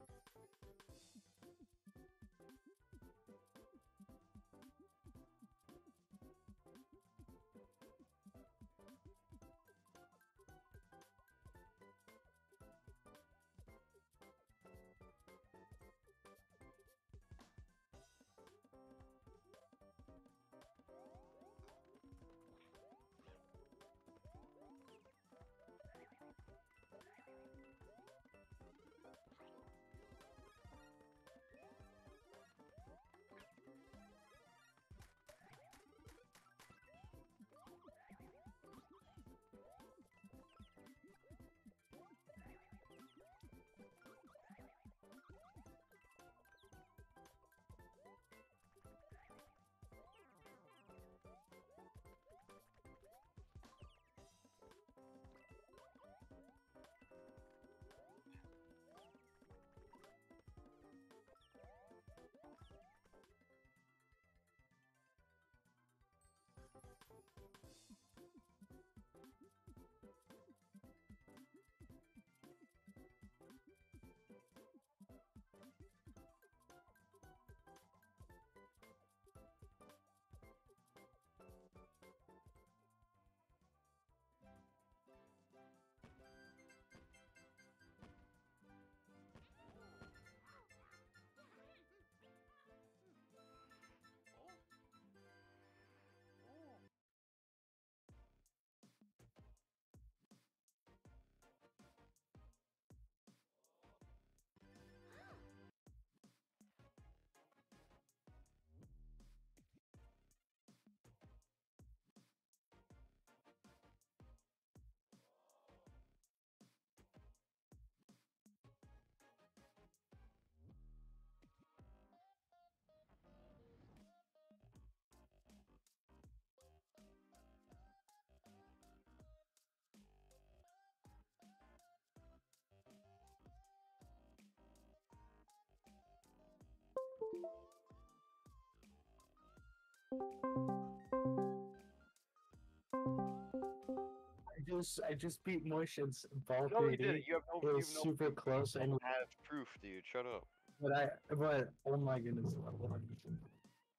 フフフ。ちょっと待って。I just I just beat Motion's ball No, you 3D. didn't. You have no. It You was have no super close, you and don't have proof, dude. Shut up. but I but oh my goodness,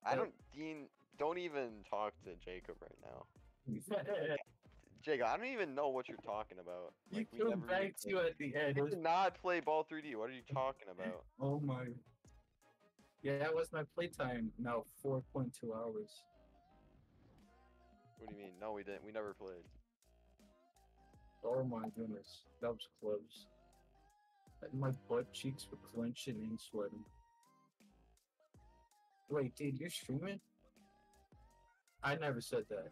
I don't, Dean. Don't even talk to Jacob right now. Jacob, I don't even know what you're talking about. you Like, we killed never back to you at the end. I was- did not play Ball 3D. What are you talking about? Oh my. Yeah, that was my playtime. Now 4.2 hours. What do you mean? No, we didn't. We never played. Oh my goodness, that was close. My butt cheeks were clenching and sweating. Wait, dude, you're streaming? I never said that.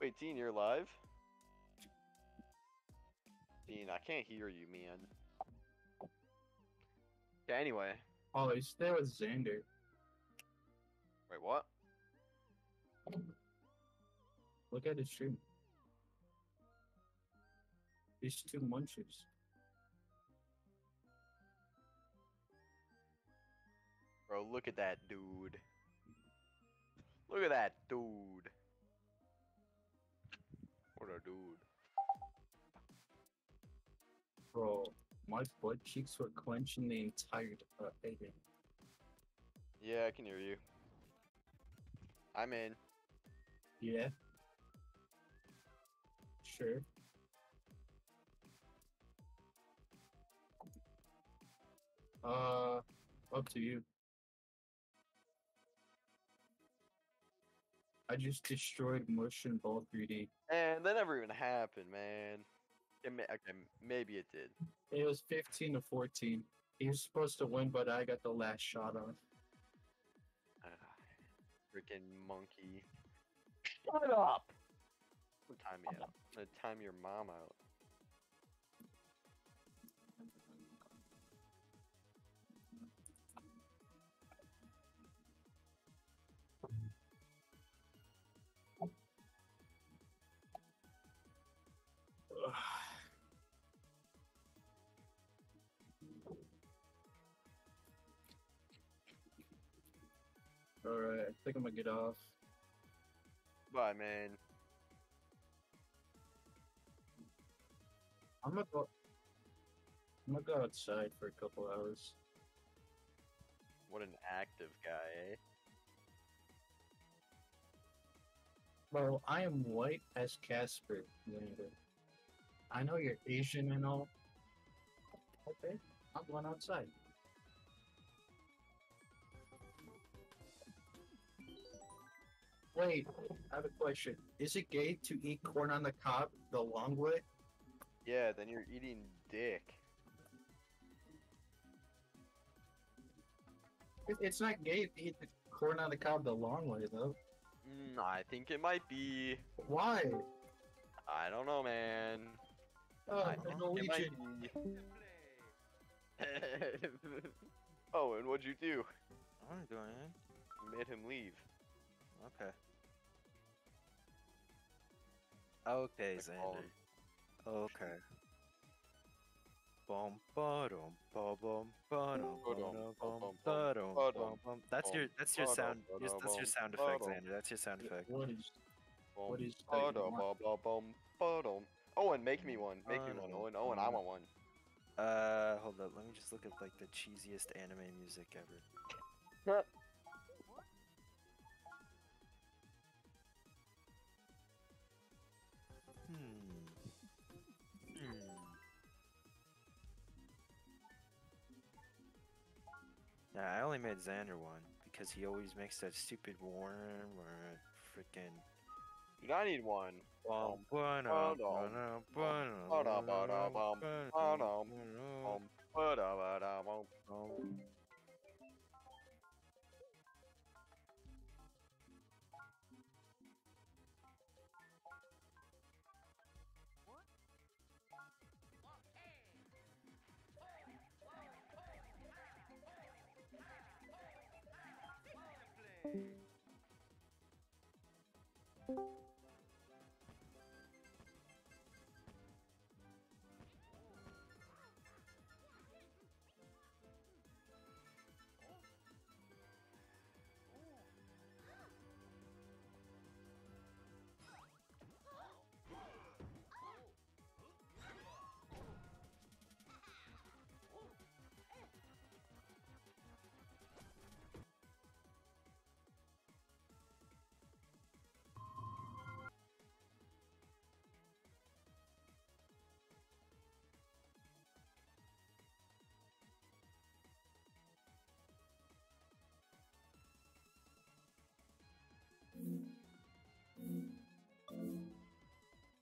Wait, Dean, you're live? Dean, I can't hear you, man. Yeah, anyway. Oh, he's there with Xander. Wait, what? Look at his stream. These two munchers. Bro, look at that dude. Look at that dude. What a dude. Bro, my butt cheeks were clenching the entire uh, game. Yeah, I can hear you. I'm in. Yeah. Sure. Uh, up to you. I just destroyed Motion Ball 3D. And that never even happened, man. It may, okay, maybe it did. It was 15 to 14. He was supposed to win, but I got the last shot on. Ah, Freaking monkey. Shut up! Don't time me out. I'm gonna time your mom out. Alright, I think I'm gonna get off. Bye, man. I'm gonna go. I'm gonna go outside for a couple hours. What an active guy, eh? Bro, I am white as Casper. I know you're Asian and all. Okay, I'm going outside. Wait, I have a question. Is it gay to eat corn on the cob the long way? Yeah, then you're eating dick. It's not gay to eat the corn on the cob the long way, though. Mm, I think it might be. Why? I don't know, man. Oh, I the think it Norwegian. oh, and what'd you do? I'm doing it. You made him leave. Okay. Okay, Like all Xander. Okay. That's your that's your sound that's your sound effect. Xander. That's your sound effect. What is? Bum, What is that you ba-dum, want? ba-ba-bum. Owen, make me one. Make me one, Ba-dum, Owen. Owen, I want one. Uh, hold up. Let me just look at like the cheesiest anime music ever. Yeah, I only made Xander one because he always makes that stupid warm or freaking. Dude, I need one. Um, ba-dum,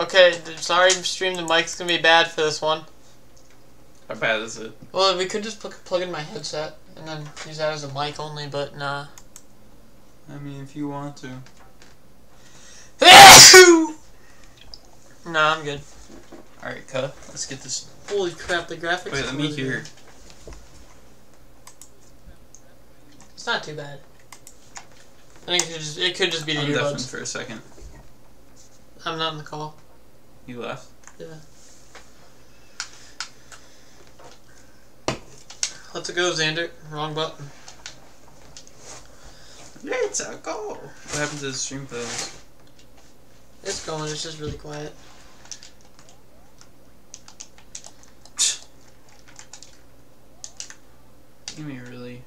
Okay, th- sorry, stream. The mic's gonna be bad for this one. How bad is it? Well, we could just plug, plug in my headset and then use that as a mic only, but nah. I mean, if you want to. nah, I'm good. Alright, cut. Let's get this. Holy crap, the graphics. Wait, let me hear. good. It's not too bad. I think it could just, it could just be the I'm deafened earbuds. for a second. I'm not in the call. You left? Yeah. Let's go, Xander. Wrong button. Let's go! What happened to the stream playlist? It's going. It's just really quiet. Give me really.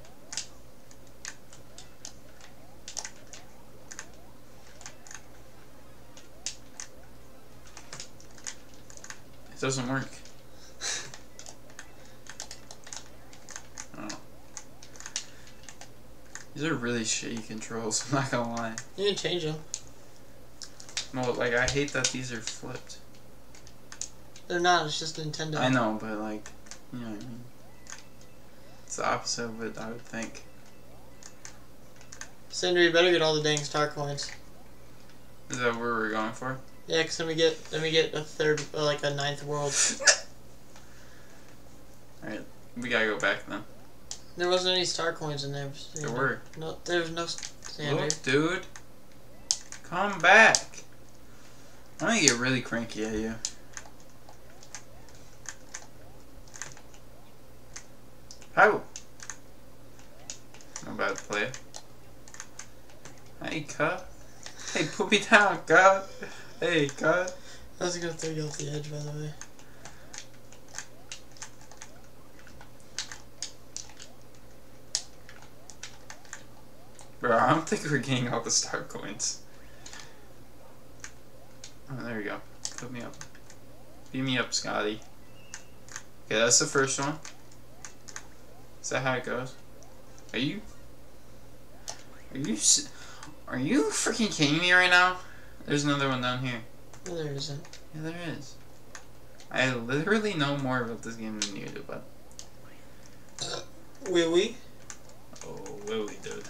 Doesn't work. Oh. These are really shitty controls, I'm not gonna lie. You can change them. No, like, I hate that these are flipped. They're not. It's just Nintendo. I know, but like, you know what I mean? It's the opposite of it, I would think. Cinder, you better get all the dang star coins. Is that where we're going for? Yeah, 'cause then we get then we get a third, uh, like a ninth world. All right, we gotta go back then. There wasn't any star coins in there. There Xander. were. No, there was no Xander. Look, dude. Come back. I'm gonna get really cranky at you. How? I'm about to play. Hey, cut. Hey, put me down, cut. Hey, cut. I was gonna throw you off the edge, by the way. Bro, I don't think we're getting all the star coins. Oh, there we go. Put me up. Beat me up, Scotty. Okay, that's the first one. Is that how it goes? Are you? Are you? Are you freaking kidding me right now? There's another one down here. No, there isn't. Yeah, there is. I literally know more about this game than you do, but Will we? oh, Willie, dude.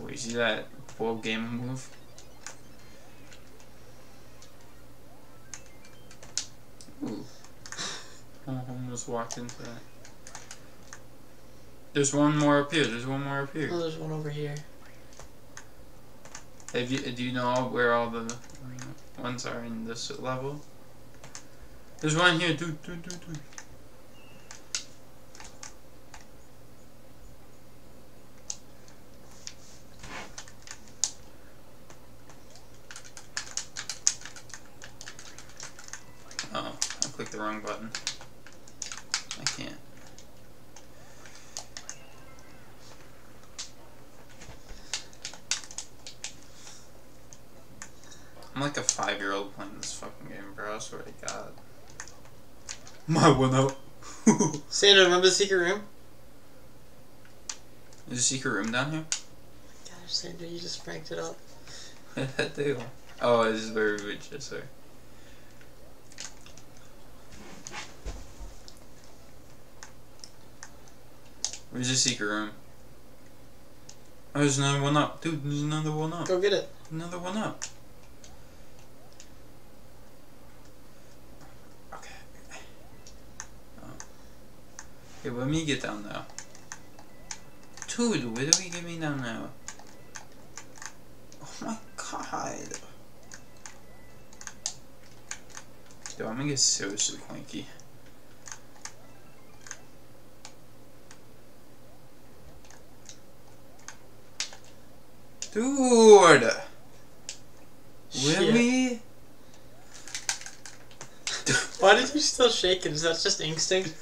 Oh, you see that full game move? Ooh. Oh, I almost walked into that. There's one more up here. There's one more up here. Oh, there's one over here. Have you? Do you know where all the ones are in this level? There's one here. Dude, dude, dude, dude. Oh, I clicked the wrong button. girl playing this fucking game, bro. I swear to God. My window. Santa, remember the secret room? There's a secret room down here? Gosh, Sandra, you just pranked it up. I do? Oh, this is where we. Where's the secret room? Oh, there's another one up. Dude, there's another one up. Go get it. Another one up. Okay, let me get down now. Dude, where do we get me down now? Oh my god. Dude, I'm gonna get seriously cranky. Dude! Shit. Really? Why did you still shake it? Is that just instinct?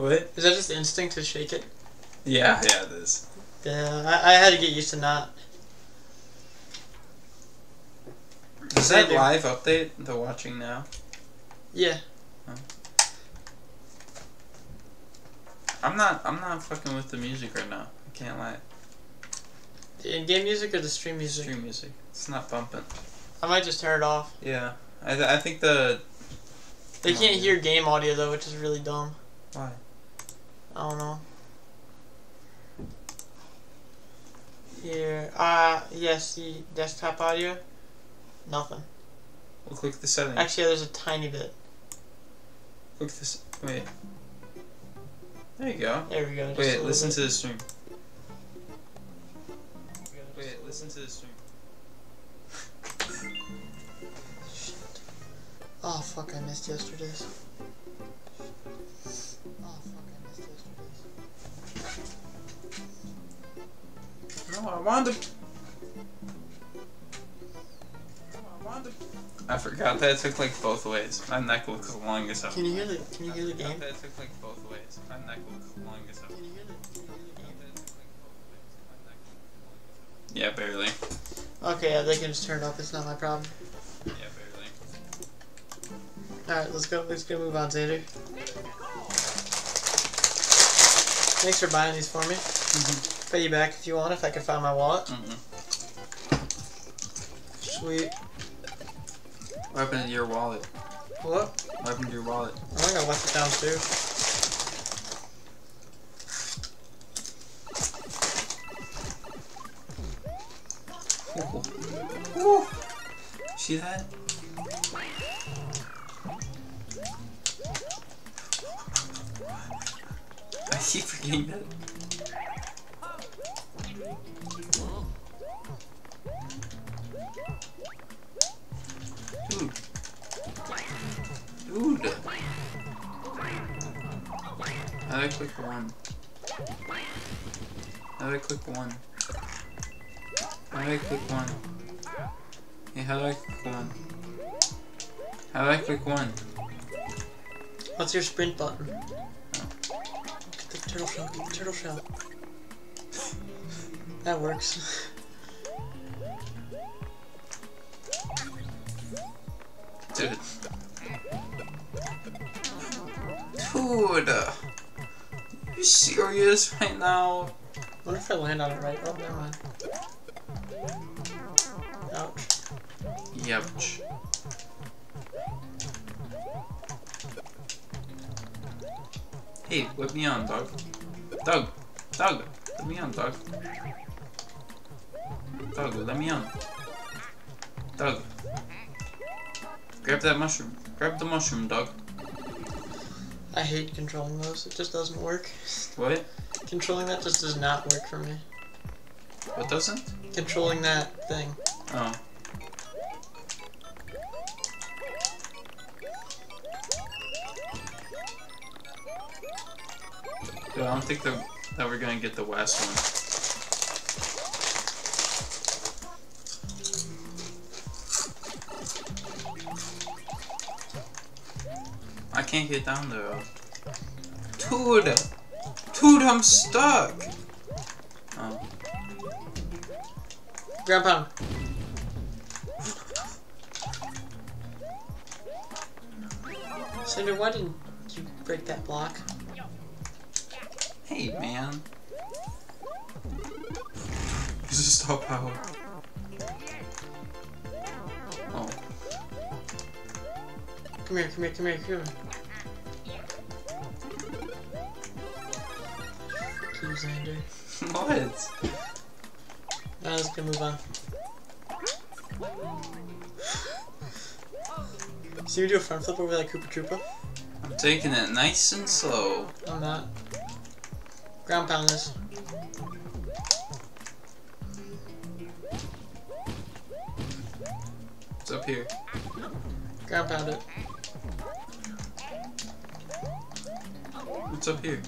What? Is that just instinct to shake it? Yeah, yeah, it is. Yeah, I, I had to get used to not. Is that live update the watching now? Yeah. I'm not I'm not fucking with the music right now. I can't lie. The in-game music or the stream music? Stream music. It's not bumping. I might just turn it off. Yeah. I, th- I think the They can't yeah. hear game audio though, which is really dumb. why? I don't know. Here, uh, yes, the desktop audio. Nothing. We'll click the settings. Actually, yeah, there's a tiny bit. Click this. Wait. There you go. There we go. just Wait, listen bit. to the stream. Wait, listen to the stream. Shit. Oh fuck! I missed yesterday's. No, I wanted to. No, I wanted to. I forgot that it took like both ways. My neck looks long as hell. Can you hear the? Can you hear the I forgot game? that it took like both ways. My neck looks long as hell. Can you hear the? Can you hear the game? Yeah, barely. Okay, yeah, they can just turn it off. It's not my problem. Yeah, barely. All right, let's go. Let's go. Move on, Xander. Thanks for buying these for me. Mm-hmm. Pay you back if you want. If I can find my wallet. Mm-mm. Sweet. What happened to your wallet? What? What happened to your wallet? I think I left it downstairs. Ooh. See that? Keep forgetting that. Dude. Dude. I click one? How do I click one? How do I click one? Hey, how do I click one? How do I click one? What's your sprint button? Turtle shell. Turtle shell. That works. Dude. Dude. uh, You serious right now? wonder if I land on it right. Oh, never mind. Ouch. Yup. Hey, let me on, dog. Doug. Doug. Let me on, dog. Doug, let me on. Doug. Grab that mushroom. Grab the mushroom, dog. I hate controlling those. It just doesn't work. What? Controlling that just does not work for me. What doesn't? Controlling that thing. Oh. Dude, I don't think that that we're gonna get the last one. I can't get down there. Dude! Dude, I'm stuck! Oh. Pound. Cinder, why didn't you break that block? Hey, man. This is star power. Oh. Come here, come here, come here, come here. you, Xander. What? Now let's go move on. See you do a front flip over that Koopa Troopa? I'm taking it nice and slow. I'm not. Ground pound this. It's up here. Ground pound it. What's up here?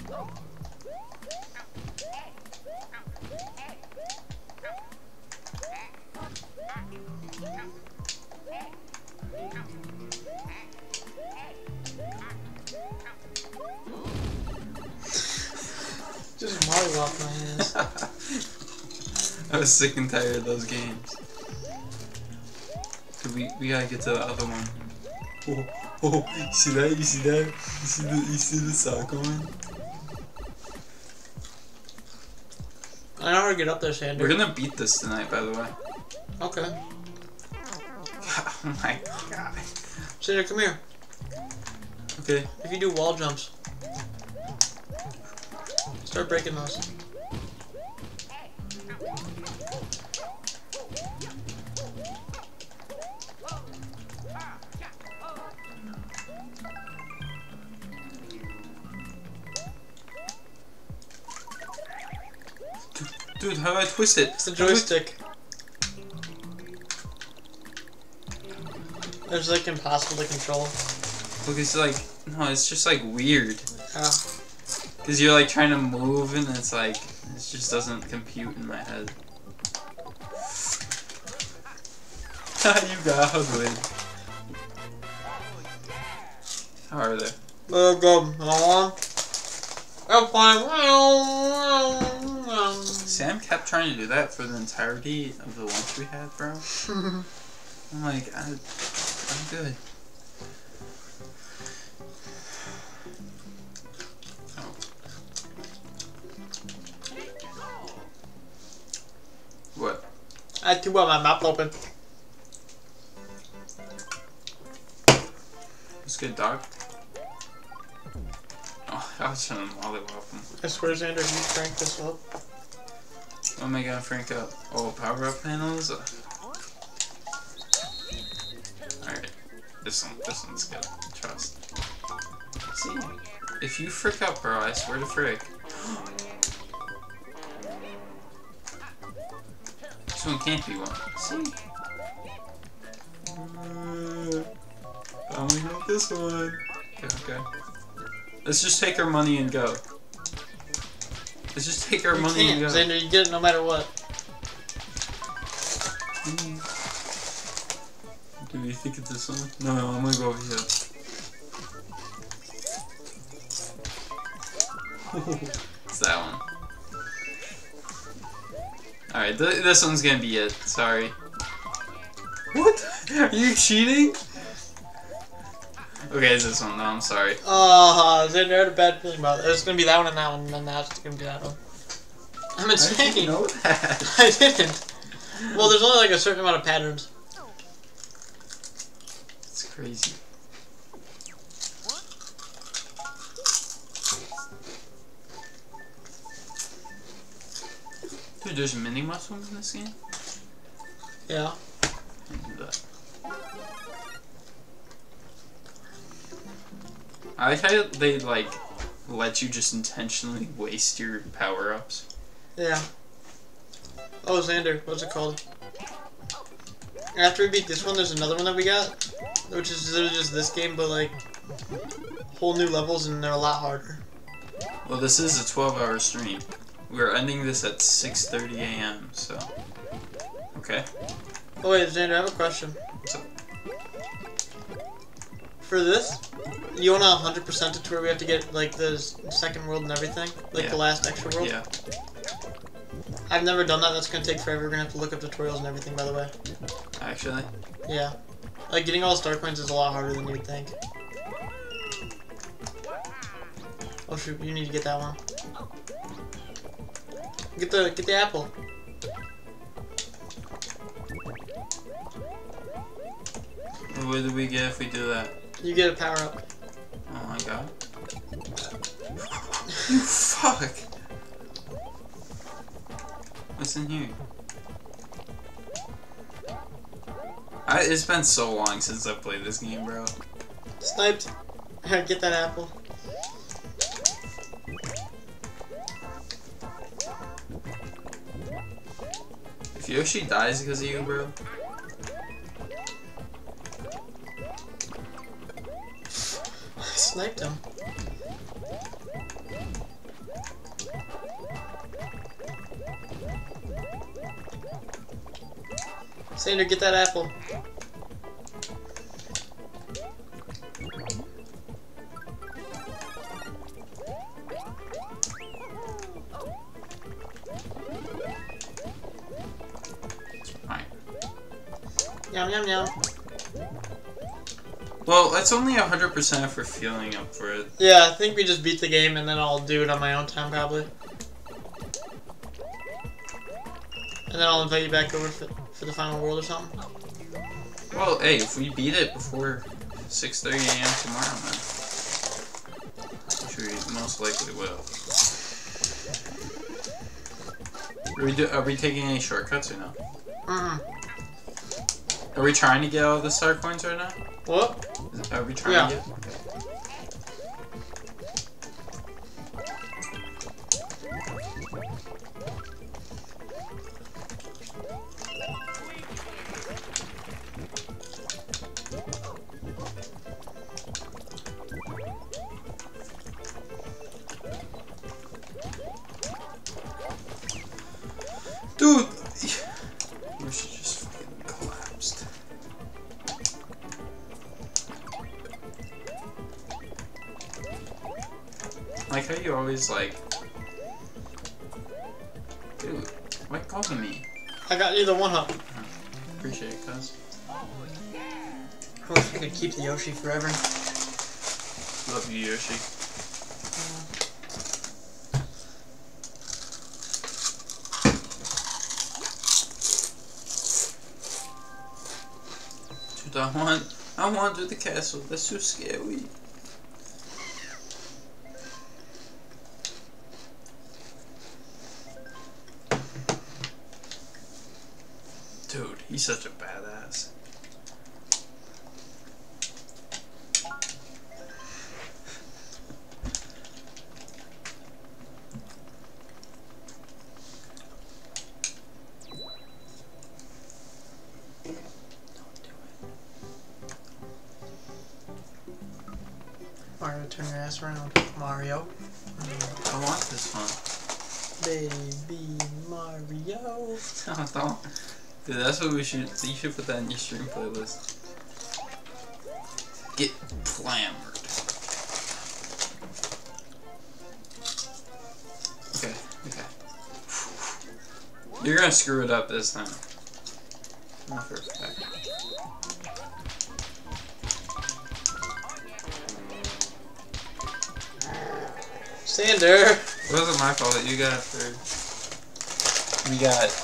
Mario off my hands. I was sick and tired of those games. Dude, we we gotta get to the other one. Oh, oh, you see that? You see that? You see the you see the soccer one? I know how to get up there, Xander. We're gonna beat this tonight, by the way. Okay. Oh my god. Xander, come here. Okay. If you do wall jumps, start breaking those. Dude, how do I twist it? It's the How do I- joystick. It's like impossible to control. Look, it's like no, it's just like weird. How? Cause you're like trying to move and it's like it just doesn't compute in my head. you got ugly. How are they? Let go. On. I'm fine. Sam kept trying to do that for the entirety of the lunch we had, bro. I'm like, I, I'm good. What? I had two of my mouth open. It's good, dog. Oh, I was trying to mollywop him. I swear, Xander, you crank this up. What am I gonna frank up? Oh, power up panels? Uh, alright. This one, this one's good. Trust. See? If you frick up, bro, I swear to frick. This one can't be one. See? Uh, I only got this one. Okay, okay. Let's just take our money and go. Let's just take our You money can't, and go. Xander. You get it no matter what. Do you think it's this one? No, no, I'm gonna go over here. it's that one. Alright, th this one's gonna be it. Sorry. What? Are you cheating? Okay, it's this one. No, I'm sorry. Oh, Xander, I had a bad feeling about it. It's gonna be that one and that one, and then that's gonna be that one. I'm How did you know that? I didn't. Well, there's only like a certain amount of patterns. It's crazy. Dude, there's mini mushrooms in this game? Yeah. Can't do that. I like how they like let you just intentionally waste your power ups. Yeah. Oh, Xander, what's it called? After we beat this one, there's another one that we got, which is literally just this game, but like whole new levels, and they're a lot harder. Well, this is a 12 hour stream. We're ending this at 6:30 a.m. So, okay. Oh wait, Xander, I have a question. What's up? For this, you wanna 100% it to where we have to get like the second world and everything, like Yeah. the last extra world. Yeah. I've never done that. That's gonna take forever. We're gonna have to look up tutorials and everything. By the way. Actually, Yeah. Like getting all the star coins is a lot harder than you'd think. Oh shoot, you need to get that one. Get the get the apple. what do we get if we do that? You get a power up. Oh my god. You fuck. What's in here? I, it's been so long since I played this game, bro. Sniped. Get that apple. If Yoshi dies because of you, bro. I sniped him. Xander, get that apple. Yum yum yum. Well, that's only 100% if we're feeling up for it. Yeah, I think we just beat the game and then I'll do it on my own time probably. And then I'll invite you back over for, for the final world or something. Well, hey, if we beat it before 6.30 a.m. tomorrow, man. Which we most likely will. Are we, do, are we taking any shortcuts or no? Mm. Are we trying to get all the star coins right now? What? Are we trying Yeah. to get? Dude, always like, dude, why calling me? I got you the one up. Uh-huh. Appreciate it, cuz. I wish I could keep the Yoshi forever. Love you, Yoshi. Dude, I want, I want to do the castle. That's too scary. Dude, he's such a badass. Mario, turn your ass around. Mario. I want this one. Baby Mario. Dude, that's what we should. You should put that in your stream playlist. Get clamoured. Okay, okay. You're gonna screw it up this time. Not for a fact. Xander. It wasn't my fault. That you got third. We got.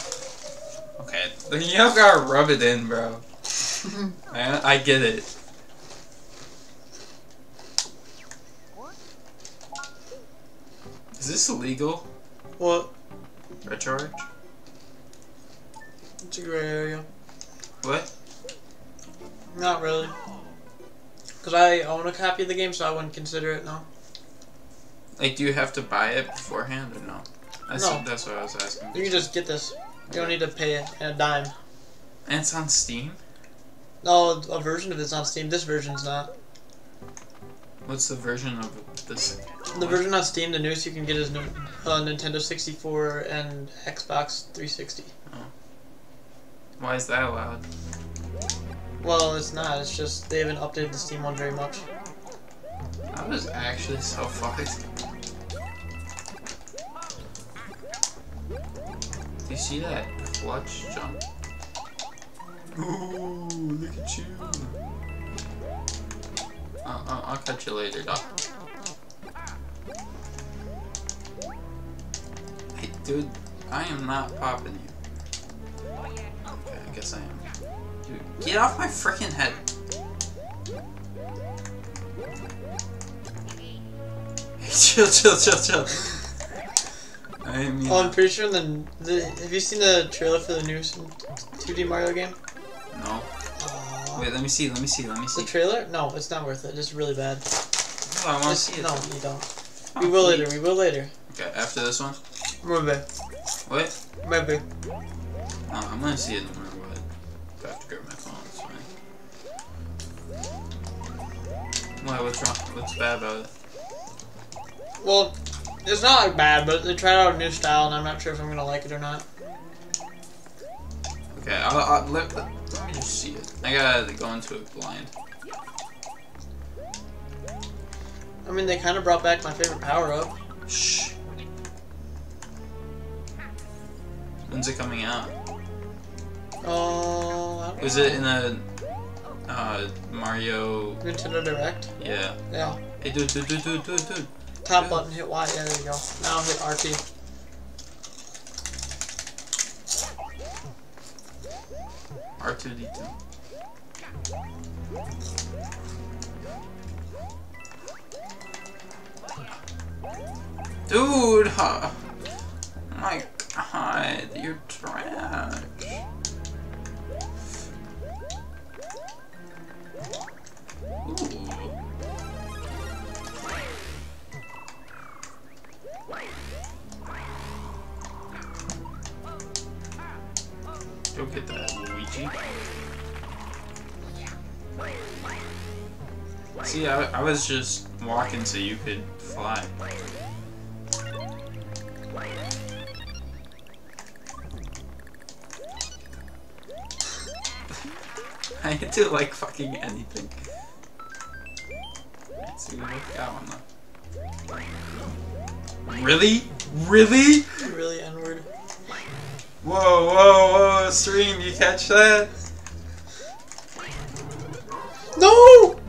Okay, then you have gotta rub it in, bro. I, I get it. Is this illegal? What? Retro? It's a gray area. What? Not really. Because I own a copy of the game, so I wouldn't consider it, no. Like, do you have to buy it beforehand or no? That's, No. that's what I was asking. You can just get this. You don't need to pay a dime. And it's on Steam? No, a version of it's on Steam. This version's not. What's the version of this? The version on Steam, the newest you can get is no- uh, Nintendo 64 and Xbox 360. Why is that allowed? Well, it's not. It's just they haven't updated the Steam one very much. That was actually so fucked. See that clutch jump? Ooh, look at you. I'll, I'll, I'll catch you later, Doc. Hey, dude, I am not popping you. Okay, I guess I am. Dude, get off my freaking head. Hey, chill, chill, chill, chill. I mean Oh, I'm pretty sure the, the have you seen the trailer for the new 2D Mario game? No. Aw. Wait, let me see. Let me see. Let me see. The trailer? No, it's not worth it. It's really bad. No, I want to see it. no, though. you don't. Oh, We will please. later. We will later. Okay, after this one. Maybe. What? Maybe. Oh, I'm gonna see it no matter what. I have to grab my phone. It's fine. Why? What's wrong? What's bad about it? Well, it's not bad, but they tried out a new style, and I'm not sure if I'm gonna like it or not. Okay, I'll, I'll let, let me just see it. I gotta go into it blind. I mean, they kind of brought back my favorite power up. Shh. When's it coming out? Oh, I don't Was know. it in a uh, Mario? Nintendo Direct? Yeah. Yeah. Hey, dude, dude, dude, dude, dude, dude. Top Yeah. button, hit Y. Yeah, there you go. Now hit RT. R2D2. Dude, huh? my god, you're trash. Ooh. Go get that, Luigi. See, I, I was just walking so you could fly. I can do like fucking anything. Let's see what that one though. Really? Really? Really N-word. Whoa, whoa, whoa, stream, you catch that? No!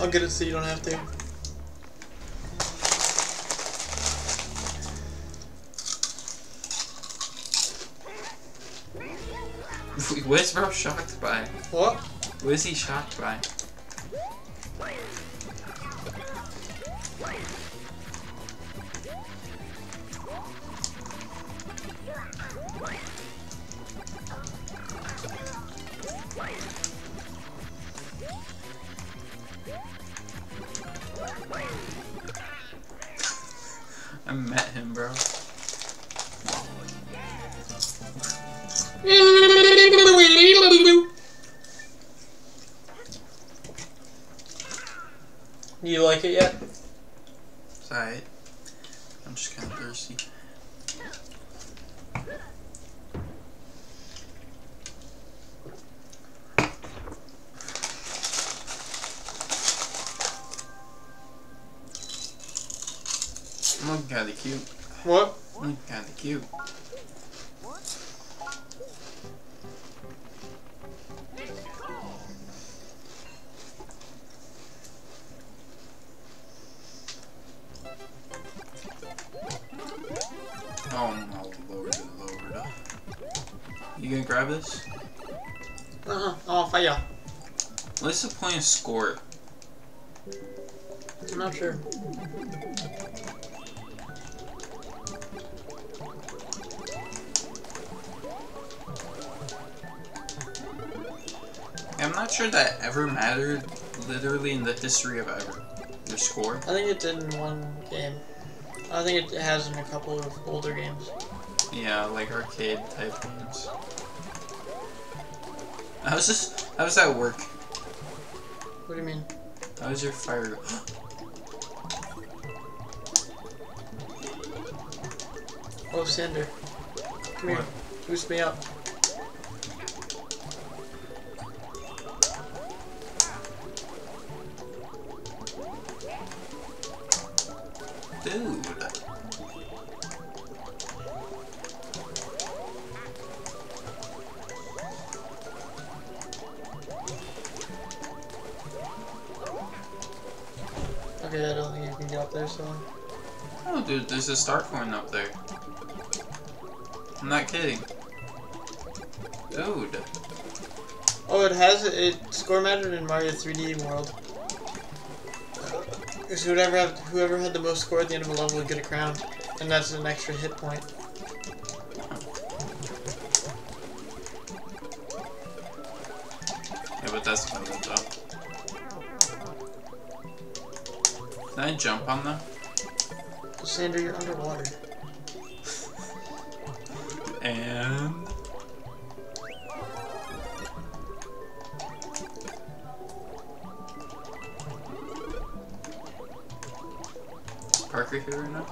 I'll get it so you don't have to. What is bro shocked by? What? What is he shocked by? Met him, bro. Do you like it yet? It's alright. Looking kinda cute. What? Looking kinda cute. Oh my lord, lord. You gonna grab this? Uh-huh. Oh, fire. What's the point of score? I'm not sure. I'm not sure that ever mattered, literally in the history of ever. Your score? I think it did in one game. I think it has in a couple of older games. Yeah, like arcade type games. How was this? How was that work? What do you mean? How was your fire? Oh, Cinder. Come here. Boost me up. Dude. Okay, I don't think you can get up there, so. Oh, dude, there's a star coin up there. I'm not kidding. Dude. Oh, it has it. Score mattered in Mario 3D World. Because whoever had, whoever had the most score at the end of a level would get a crown, And that's an extra hit point. Yeah, but that's about it though. Can I jump on them? Xander, you're underwater. And Parker here right now?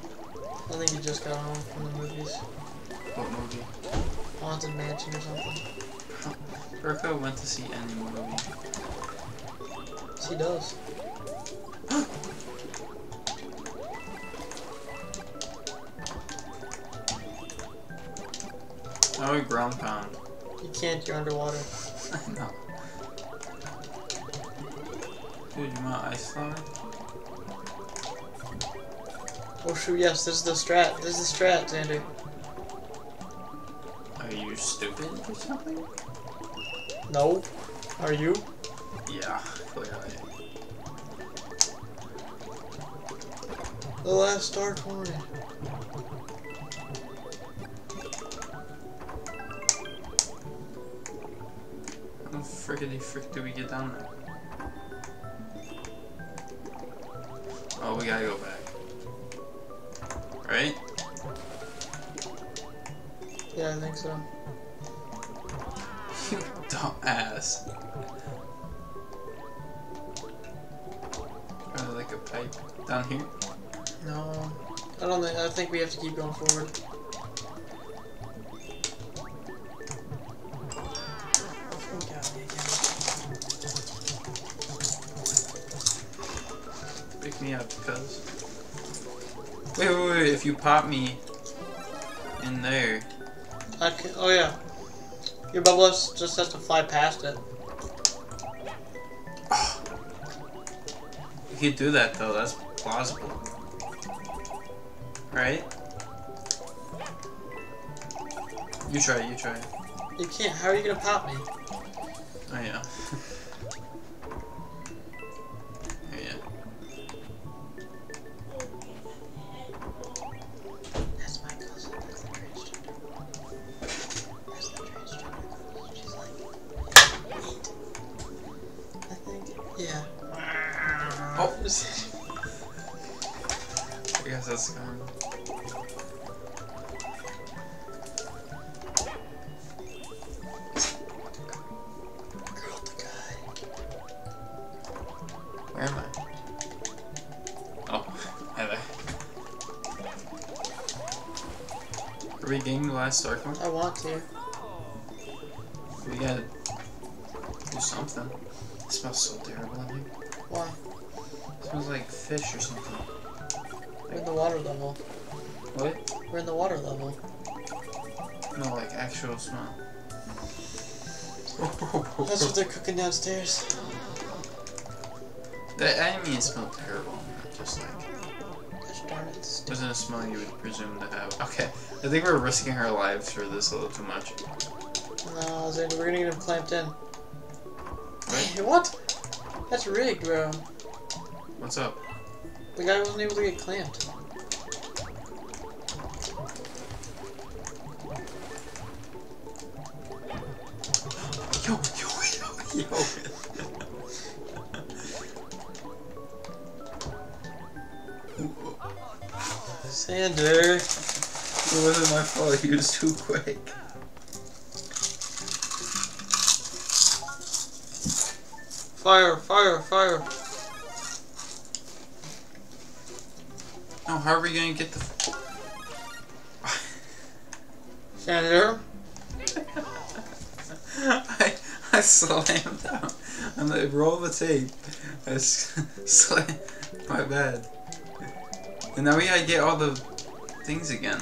I think he just got home from the movies. What movie? Haunted Mansion or something. Parker went to see any movie. Yes, he does. Oh, ground pound. You can't, you're underwater. I know. Dude, you want ice flower? Oh shoot, yes, this is the strat. This is the strat, Xander. Are you stupid or something? No. Are you? Yeah, clearly. The last dark horn. How the frickety frick do we get down there? Oh, we gotta go back. Right? Yeah, I think so. You dumb ass. Kinda like a pipe down here. No. I don't think I think we have to keep going forward. Pick me up, cuz. Wait, wait, wait, if you pop me in there. I can, oh yeah. Your bubble just has to fly past it. You could do that though, that's plausible. Right? You try, you try. You can't. How are you gonna pop me? Oh yeah. we last Dark one? I want to. We gotta do something. It smells so terrible in here. Why? It smells like fish or something. We're in the water level. What? We're in the water level. No, like actual smell. That's what they're cooking downstairs. The enemy smelled terrible. Just like Gosh darn it. wasn't a smell you would presume to have. Okay, I think we're risking our lives for this a little too much. No, Xander, we're gonna get him clamped in. What? What? That's rigged, bro. What's up? The guy wasn't able to get clamped. Yo, yo, yo, yo. Xander. It wasn't my fault. He was too quick. Fire, fire, fire. No, how are we gonna get the? Xander. I I slammed down on the roll the tape. I s- slammed. My bad. And now we gotta get all the things again.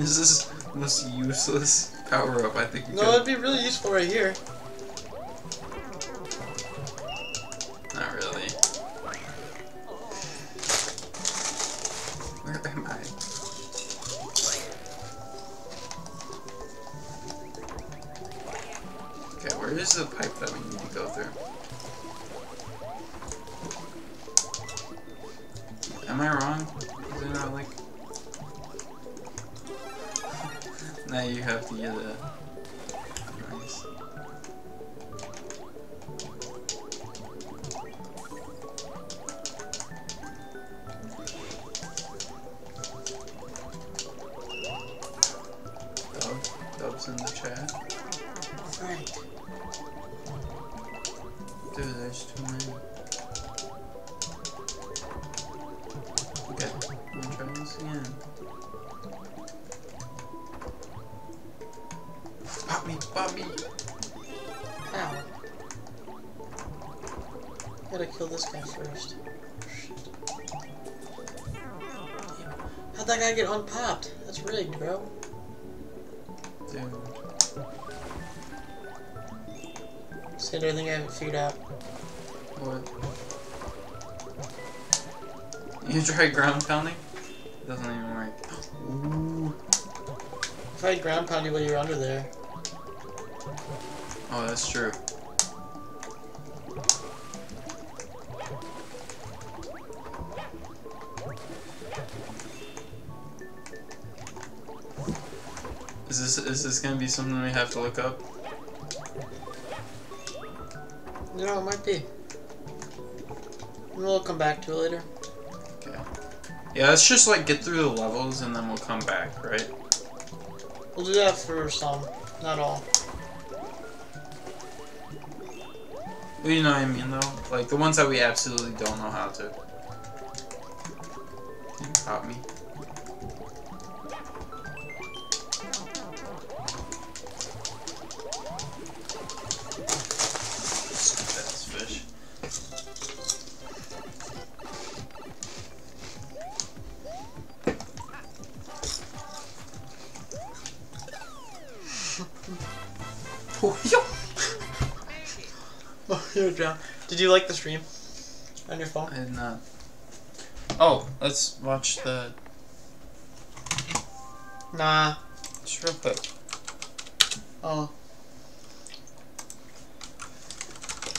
This is the most useless power up I think you No, could. it'd be really useful right here. Not really. Where am I? Okay, where is the pipe that we need to go through? Am I wrong? Is it not like. Now you have to get a. this guy first. How'd that guy get unpopped? That's rigged, bro. Dude. See, I think I haven't figured out. What? You tried ground pounding? It doesn't even work. Ooh. Had ground pound you while you were under there. Oh, that's true. Is this is this gonna be something we have to look up? You know, it might be. We'll come back to it later. Okay. Yeah, let's just like get through the levels and then we'll come back, right? We'll do that for some, not all. Well, you know what I mean though? Like the ones that we absolutely don't know how to. Can you pop me? Oh, you're. Did you like the stream? On your phone? I did not. Oh, let's watch the. Nah. Just real quick. Oh.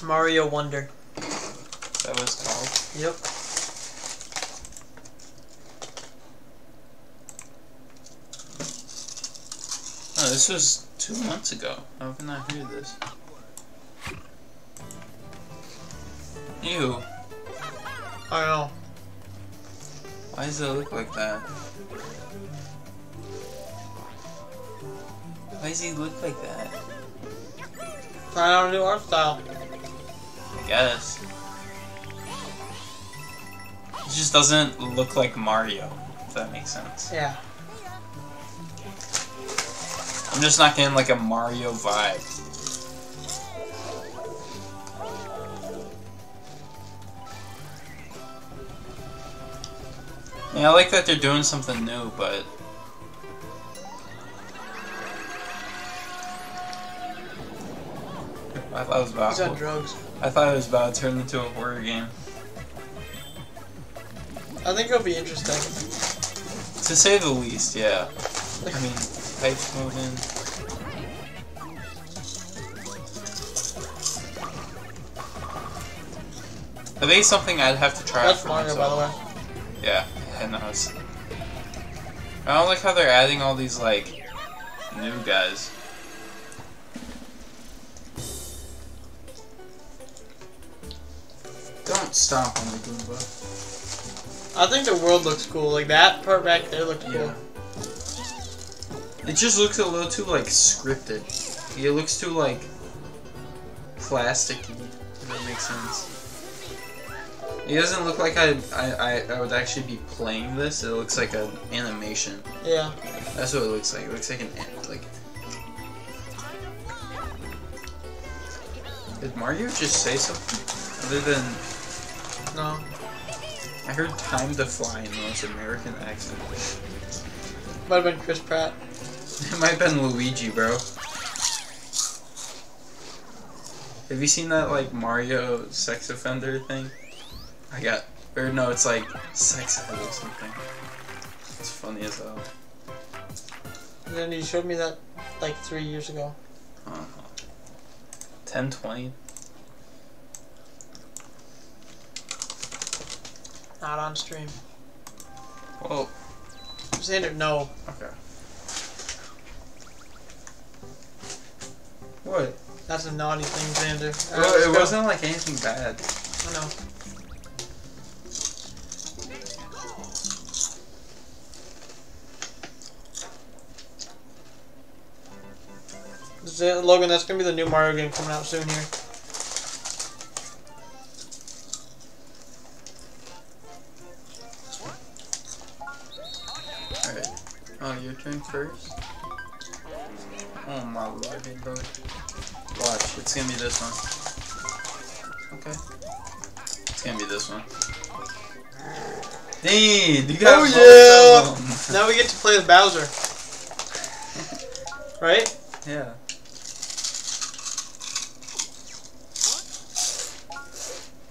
Mario Wonder. That was called. Yep. Oh, this was two months ago. How can I hear this? Ew. I know. Why does it look like that? Why does he look like that? Trying out a new art style. I guess. He just doesn't look like Mario, if that makes sense. Yeah. I'm just not getting like a Mario vibe. Yeah, I like that they're doing something new, but I thought it was about He's on drugs. I thought it was about to turn into a horror game. I think it'll be interesting. To say the least, yeah. I mean, pipes moving. Think it's something I'd have to try That's for Mario, by the way. Yeah, I know. It's... I don't like how they're adding all these like new guys. Don't stomp on the Goomba. I think the world looks cool. Like that part back there looks cool. It just looks a little too like scripted. It looks too like plasticky. If that makes sense. It doesn't look like I, I, I, I would actually be playing this. It looks like an animation. Yeah. That's what it looks like. It looks like an an- like. Did Mario just say something other than No. I heard "time to fly" in the most American accent. Might have been Chris Pratt. It might have been Luigi, bro. Have you seen that like Mario sex offender thing? I got, or no, it's like sex ed or something. It's funny as hell. And then you showed me that like three years ago. Uh, 10, 20. Not on stream. Well, Xander, no. okay. What? That's a naughty thing, Xander. Well, it go. wasn't like anything bad. I know. Logan, that's gonna be the new Mario game coming out soon here. Alright. Oh, your turn first? Oh my lord. Watch, it's gonna be this one. Okay. It's gonna be this one. Dang, you got Oh, yeah. Now we get to play as Bowser. right? Yeah.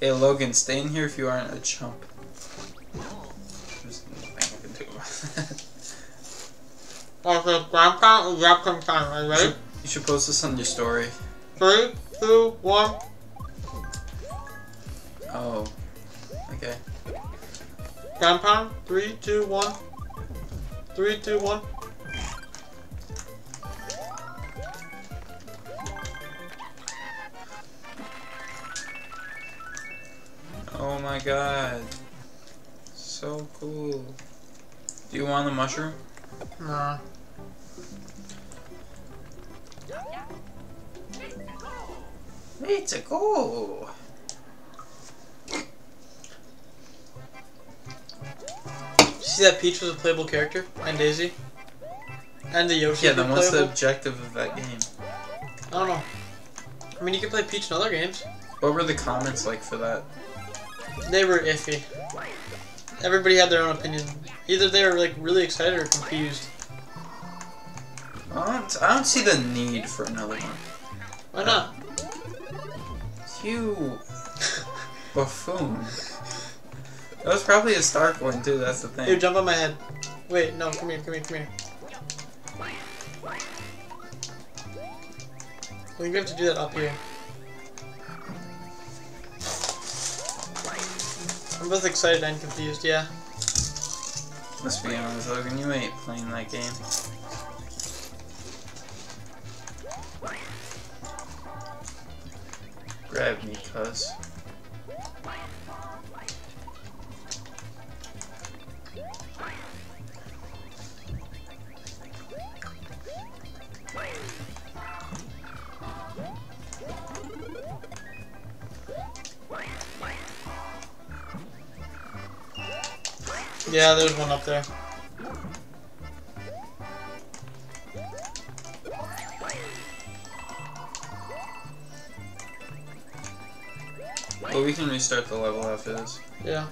Hey Logan, stay in here if you aren't a chump. There's nothing I can do about that. Okay, Grandpa or Grandpa time. Are you ready? should, you should post this on your story. Three, two, one. Oh. Okay. Grandpa. Three, two, one. Three, two, one. God. So cool. Do you want the mushroom? Nah. It's a go. See that Peach was a playable character? And Daisy? And the Yoshi Yeah, then what's the playable? objective of that game? I don't know. I mean, you can play Peach in other games. What were the comments like for that? They were iffy. Everybody had their own opinion. Either they were like really excited or confused. I don't, I don't see the need for another one. Why not? You buffoon. That was probably a star coin too, that's the thing. Here, jump on my head. Wait, no, come here, come here, come here. I think we have to do that up here. Both excited and confused, yeah. Let's be honest, Logan, you ain't playing that game. Grab me, cuz. Yeah, there's one up there. Well, we can restart the level after this. Yeah.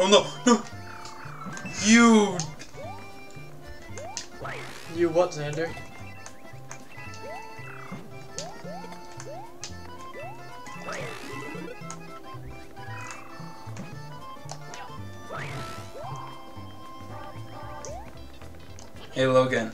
Oh no, no! You! You what, Xander? Hey Logan.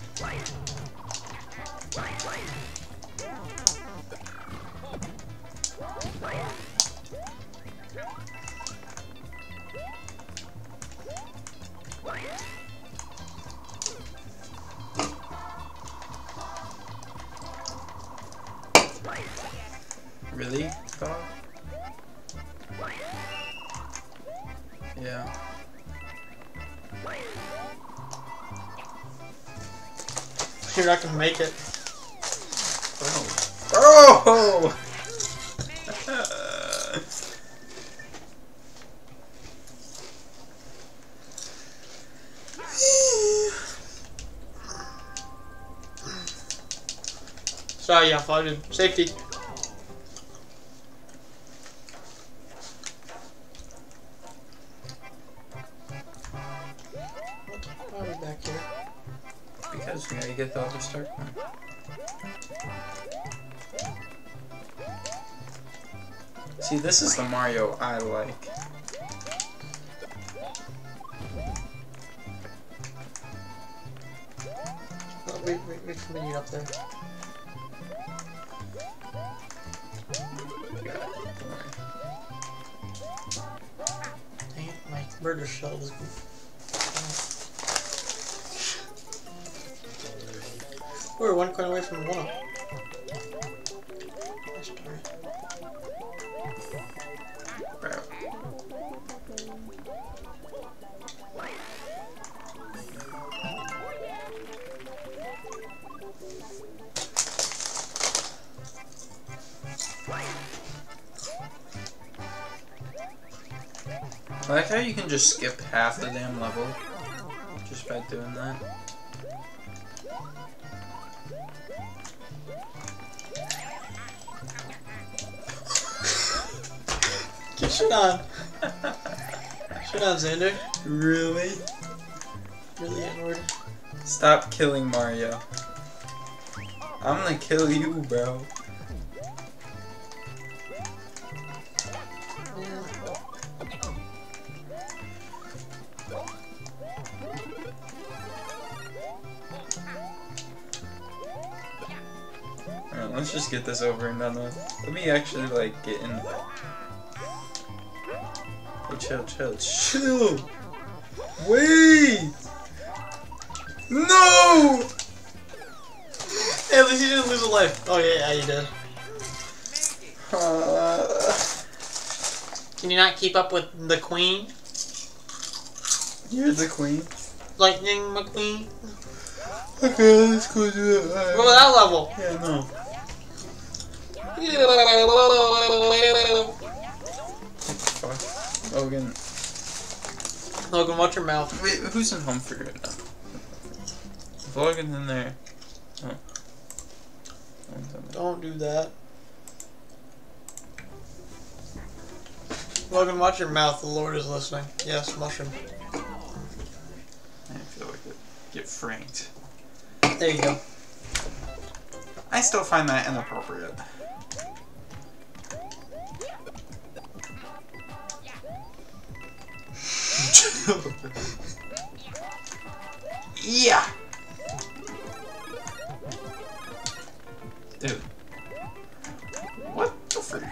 You're not gonna make it. Bro! Bro! Sorry, yeah, flooded. Safety. Get start point. See, this is the Mario I like. Oh, wait, wait, wait for me to get up there. Dang it, my murder shell is. We're one coin away from one. I like how you can just skip half the damn level Shit on, Xander. Really? Really inward. Stop killing Mario. I'm gonna kill you, bro. Alright, let's just get this over and done with. Let me actually, like, get in. Hey, chill, chill, chill! Wait! No! Hey, at least you didn't lose a life. Oh yeah, yeah, you did. Uh, Can you not keep up with the queen? you're the queen. Lightning McQueen? Okay, let's go do it. What about that level? Yeah, no. Fuck. Logan. Logan, watch your mouth. Wait, who's in home for right now? If Logan's in there. Oh. Logan's in there. Don't do that. Logan, watch your mouth. The Lord is listening. Yes, mushroom. I feel like it. Get franked. There you go. I still find that inappropriate. yeah. Dude. What the freak?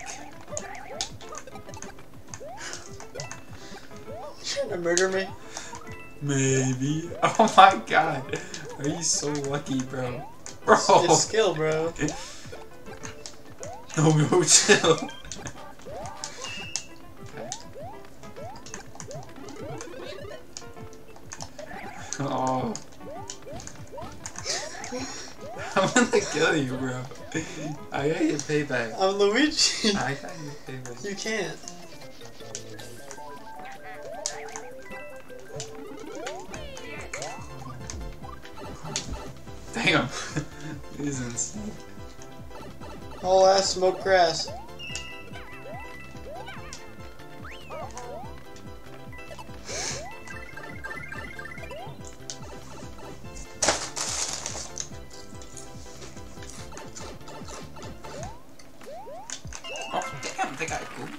You trying to murder me? Maybe. Oh my god. Are you so lucky, bro? Bro. It's skill, bro. No, no, chill. Oh. I'm gonna kill you, bro. I gotta get payback. I'm Luigi. I gotta get payback. You can't. Damn. this is insane. Whole ass smoked grass.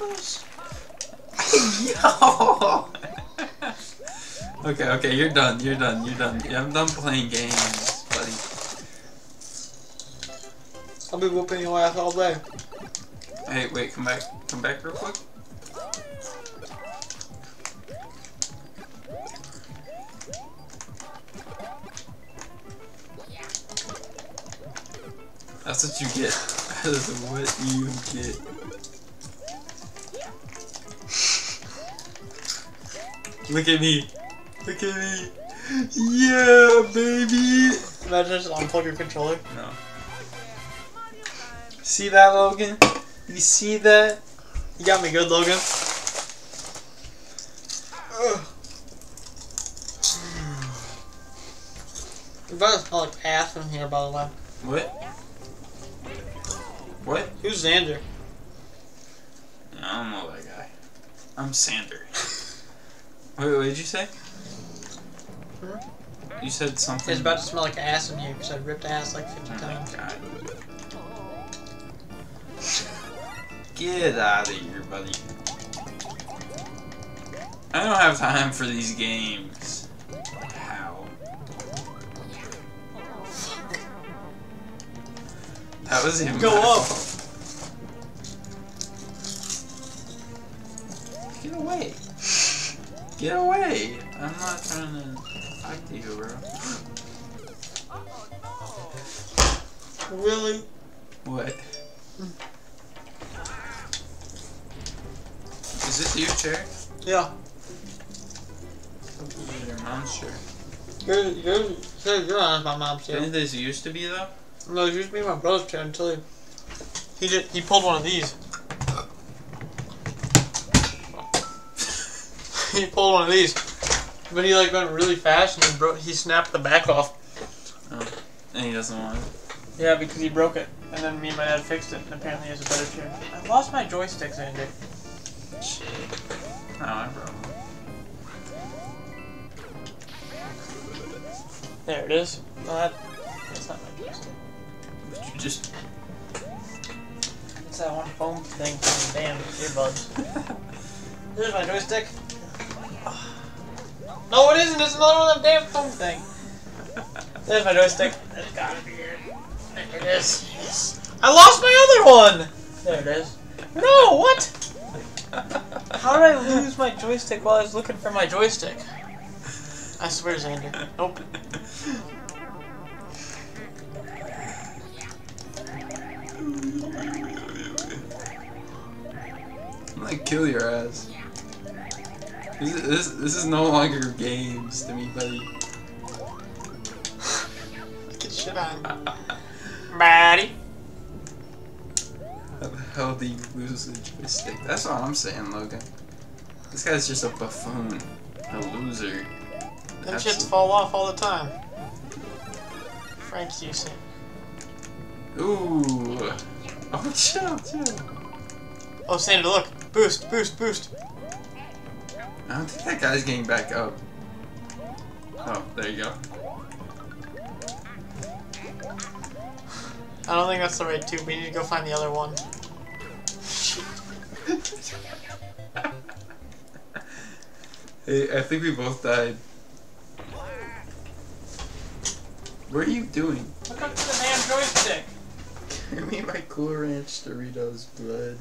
They? Yo! okay, okay, you're done, you're done, you're done. Yeah, I'm done playing games, buddy. I'll be whooping your ass all day. Hey, wait, come back, come back real quick. That's what you get. That is what you get. Look at me. Look at me. Yeah, baby. Imagine I just unplug your controller. No. See that, Logan? You see that? You got me good, Logan. Ugh. Your brother smell like ass in here, by the way. What? What? Who's Xander? I don't know that guy. I'm Sander. Wait, what did you say? Hmm? You said something. It's about to smell like ass in here because I ripped ass like 50 Oh times. god. Get out of here, buddy. I don't have time for these games. How? That was even Go up. Get away. Get away. I'm not trying to talk to you, bro. Really? What? Is this your chair? Yeah. Your mom's chair. You're, you're, you're, on my mom's chair. Didn't this used to be though? No, it used to be my brother's chair until he, he did, he pulled one of these. he pulled one of these. But he like went really fast and he broke, he snapped the back off. Oh. And he doesn't want it. Yeah, because he broke it. And then me and my dad fixed it and apparently he has a better chair. I lost my joysticks, Andy. Shit. Not my problem. There it is. No, that, that's not my joystick. But you just. It's that one foam thing from the damn earbuds. Here's my joystick. No, it isn't. It's another one of them damn foam thing. There's my joystick. There's gotta be it. It is. Yes. I lost my other one. There it is. No, what? How did I lose my joystick while I was looking for my joystick? I swear, Xander. Nope. I'm gonna kill your ass. This is, this, this is no longer games to me, buddy. Get shit on. buddy. How the hell do you lose a joystick? That's all I'm saying, Logan. This guy's just a buffoon. A loser. Them shits fall off all the time. Frank's using. Ooh. Oh, chill, chill. Oh, Sandra, look. Boost, boost, boost. I don't think that guy's getting back up. Oh, there you go. I don't think that's the right tube. We need to go find the other one. Hey, I think we both died. What are you doing? Look up to the damn joystick. Give me my Cool Ranch Doritos blood.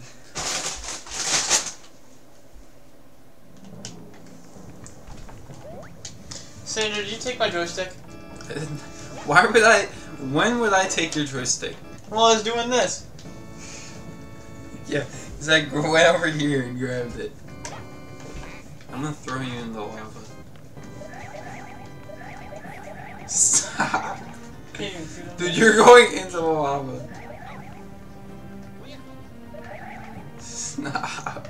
Sandra, did you take my joystick? Why would I? When would I take your joystick? Well, I was doing this. Yeah, cause I went over here and grabbed it. I'm gonna throw you in the lava. Stop. Can't even see them. Dude, you're going into the lava. Stop.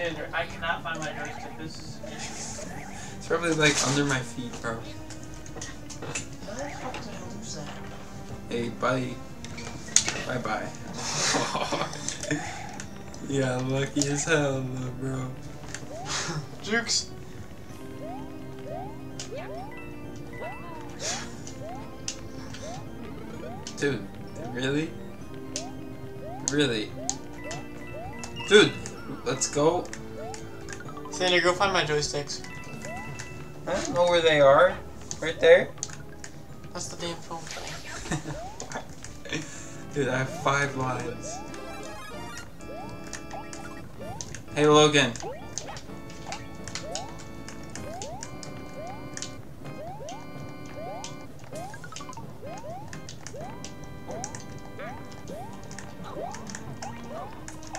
Sandra, I cannot find my joystick. This is an issue. It's probably like under my feet, bro. How the fuck did I lose that? Hey, buddy. Bye bye. yeah, lucky as hell, bro. Jukes. Dude, really? Really? Dude, let's go. Sandra, go find my joysticks. I don't know where they are. Right there. That's the damn phone thing. Dude, I have five lives. Hey, Logan.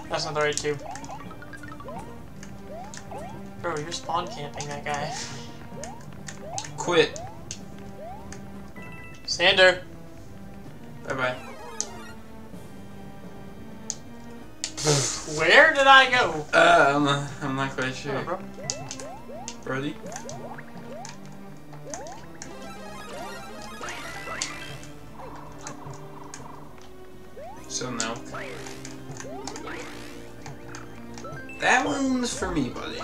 That's not the right tube. Bro, you're spawn camping that guy. Quit. Sander. Bye bye. Where did I go? Uh, I'm not, I'm not quite sure. Oh, bro. Brody? So no. That one's for me, buddy.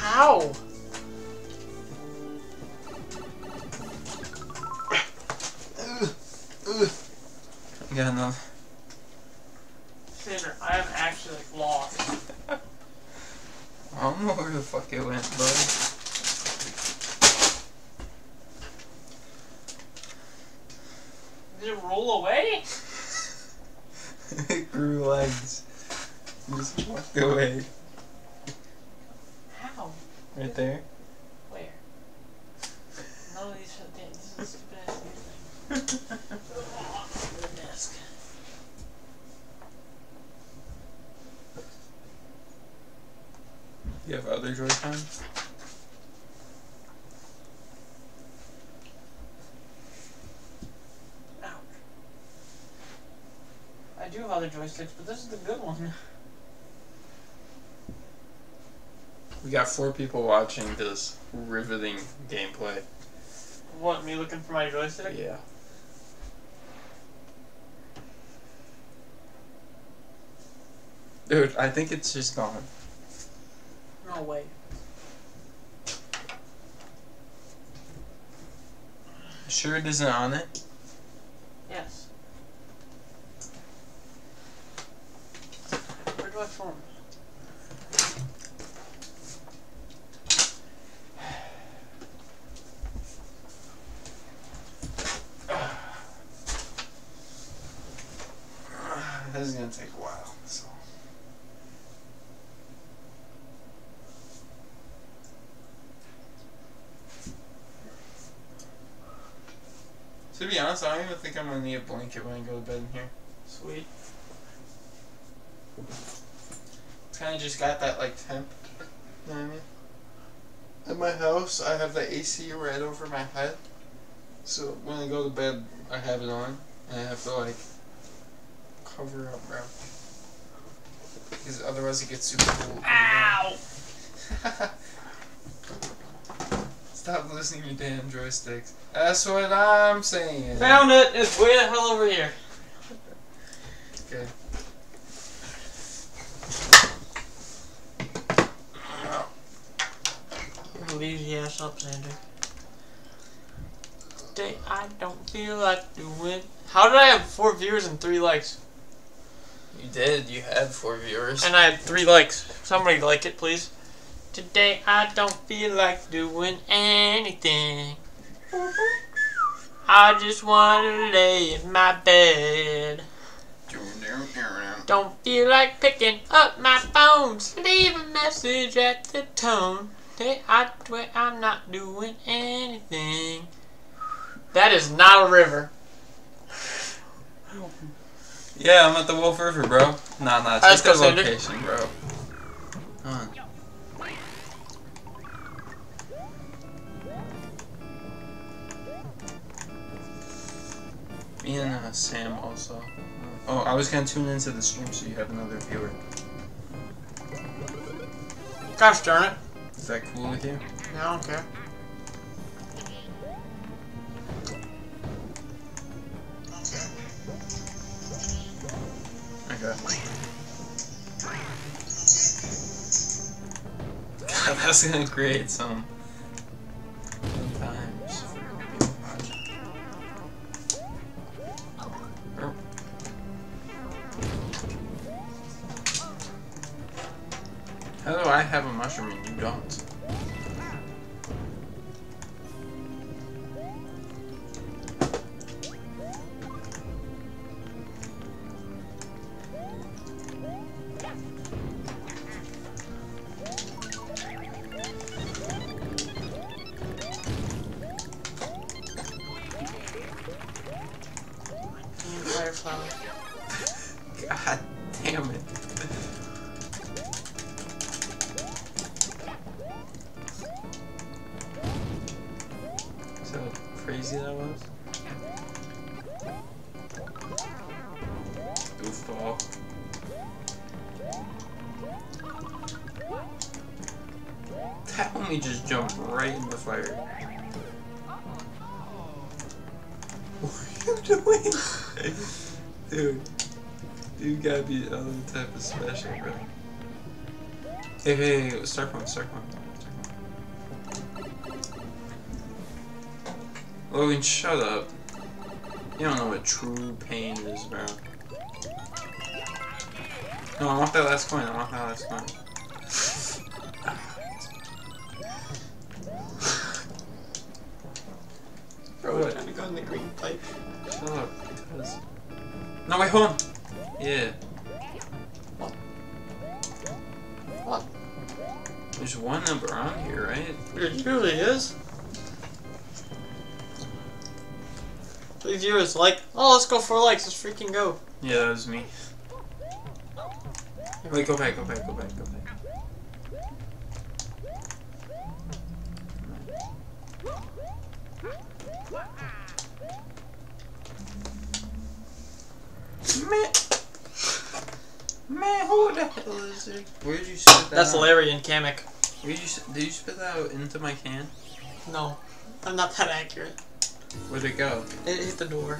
How? I got enough. Sinner, I am actually lost. I don't know where the fuck it went, buddy. Did it roll away? it grew legs. It Just walked away. How? Right there. Where? None of these shit. This is stupid ass new thing. The desk. You have other Joy-Cons? Ouch. I do have other joysticks, but this is the good one. We got four people watching this riveting gameplay. What, me looking for my joystick? Yeah. Dude, I think it's just gone. No way. Sure it isn't on it? Yes. Where do I phone? This is gonna take a while, so. To be honest, I don't even think I'm gonna need a blanket when I go to bed in here. Sweet. It's Kind of just got that like temp. You know what I mean? At my house, I have the AC right over my head. So when I go to bed, I have it on, and I have to like cover up, bro. Because otherwise, it gets super cool. Ow! Stop listening to damn joysticks. That's what I'm saying. Found it! It's way the hell over here. Okay. Leave your ass up, Xander. Day I don't feel like doing. How did I have four viewers and three likes? You did. You had four viewers. And I had three likes. Somebody like it, please. Today I don't feel like doing anything. I just want to lay in my bed. Don't feel like picking up my phone. Leave a message at the tone. Today I swear I'm not doing anything. That is not a river. Yeah, I'm at the Wolf River, bro. Nah, nah, check the location, bro. Come on. Me and uh, Sam also. Oh, I was gonna tune into the stream so you have another viewer. Gosh darn it. Is that cool with you? I don't care. God, that's gonna create some times. How do I have a mushroom and you don't? Hey, hey, hey, start point, start point. Logan, shut up. You don't know what true pain is, bro. No, I want that last coin, I want that last coin. Bro, what? Trying to go in the green pipe. Shut up. Cause... No, wait, hold on. Yeah. There's one number on here, right? There usually is. Please viewers like, oh, let's go for likes. Let's freaking go. Yeah, that was me. Wait, go back, go back, go back, go back. Man, man, who the hell is it? Where did you spit that? That's? Larry and Kamek. You did you spit that out into my can? No, I'm not that accurate. Where'd it go? It hit the door.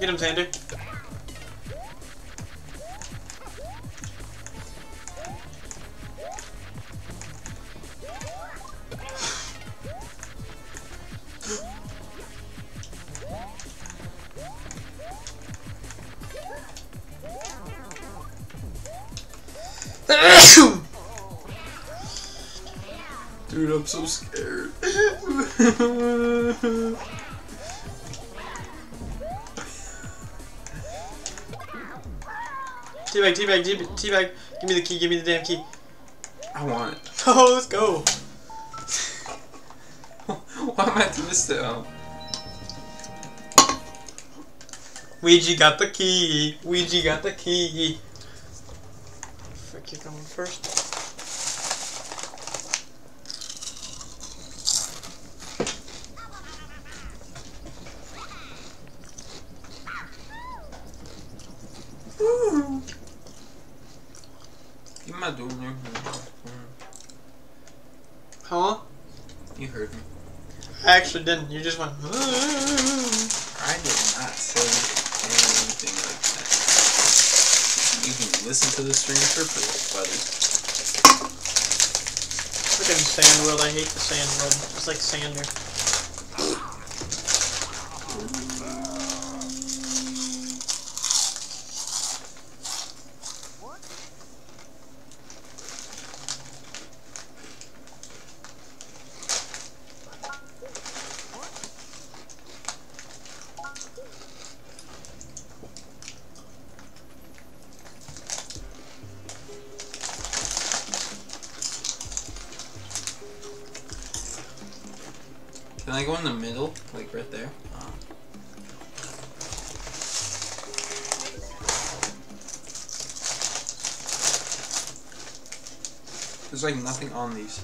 Get him, Xander. Dude, I'm so scared. Teabag, teabag, teabag, teabag. Give me the key, give me the damn key. I want it. Oh, let's go. Why am I doing this to him? Ouija got the key. Ouija got the key. Frick, you're coming first. You am I doing there? Huh? You heard me. I actually didn't. You just went. I did not say anything like that. You can listen to the stream for proof, buddy. Look at Sand World. I hate the Sand World. It's like Sander. I go in the middle? Like right there? Oh. There's like nothing on these.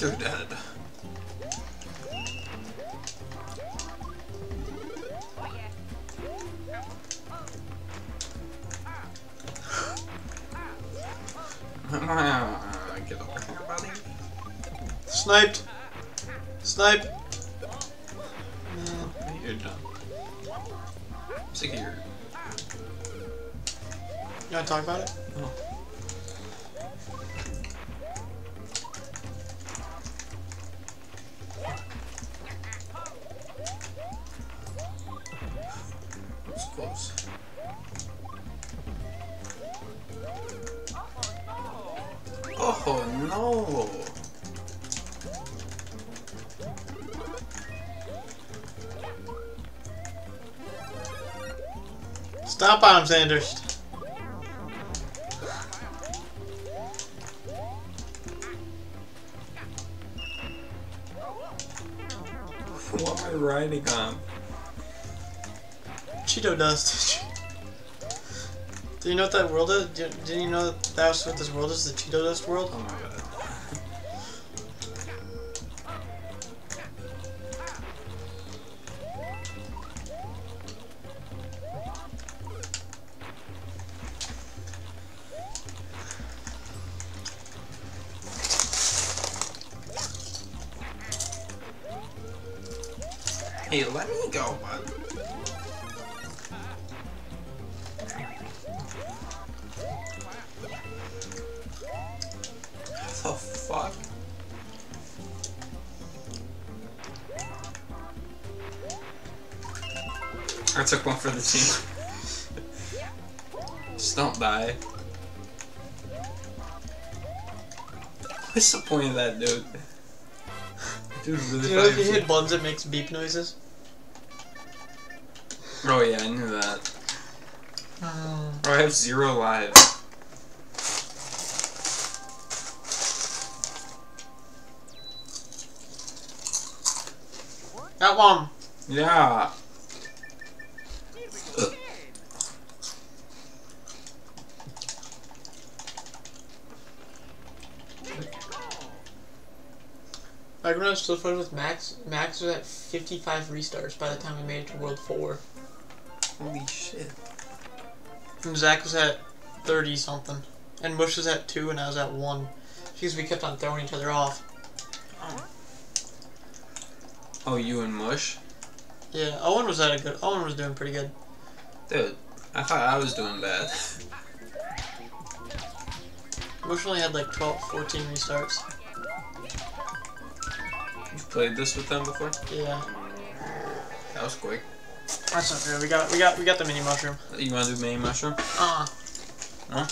You're dead. Sanders. What am I riding on? Um, Cheeto dust. Do you know what that world is? Do, do you know that that's what this world is? The Cheeto dust world? Oh my god. If you probably- hit buttons, it makes beep noises? Oh yeah, I knew that. Oh, I have zero lives. got one. Yeah. Back when I was still friends with Max, Max was at 55 restarts by the time we made it to World 4. Holy shit. And Zach was at 30 something. And Mush was at 2 and I was at 1. Because we kept on throwing each other off. Oh, you and Mush? Yeah, Owen was at a good. Owen was doing pretty good. Dude, I thought I was doing bad. Mush only had like 12, 14 restarts. You've played this with them before? Yeah, That was quick. that's not fair. We got, we got, we got the mini mushroom. You wanna do mini mushroom? Uh. No?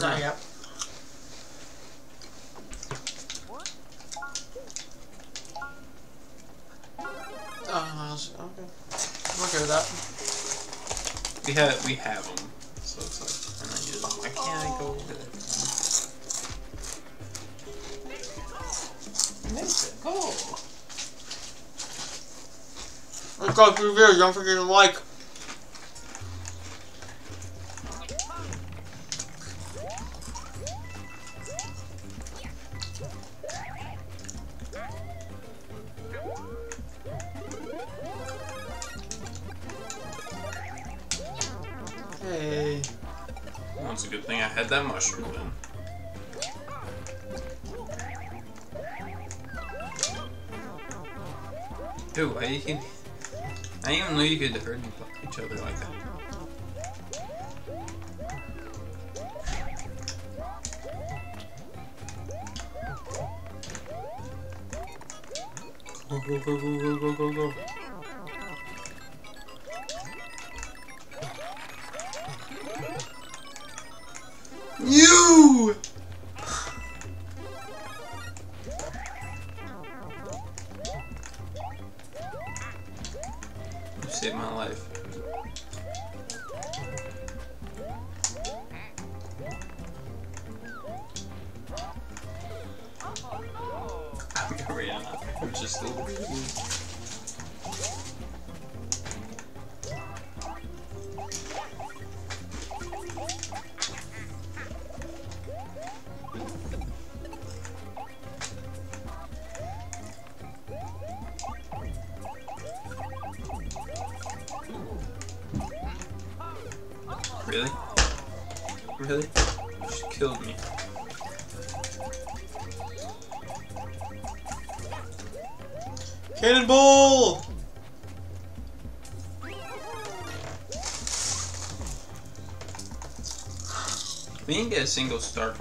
Not yet. Uh, okay. I'm okay with that. We have we have them, so it's like I'm not using them. Why can't I go with it? Oh. Let's go through videos. Don't forget to like. Hey. Well, it's a good thing I had that mushroom then. Dude, why you can? I didn't even know you could hurt each other like that. Go go go go go go go! You single star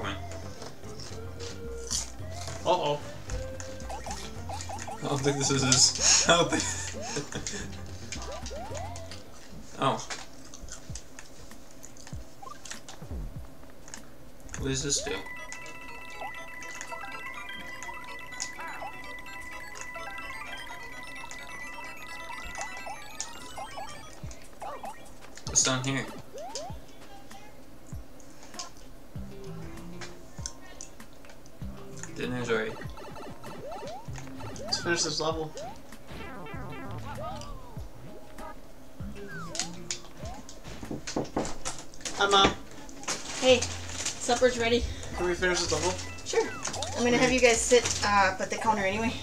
uh, up at the counter anyway.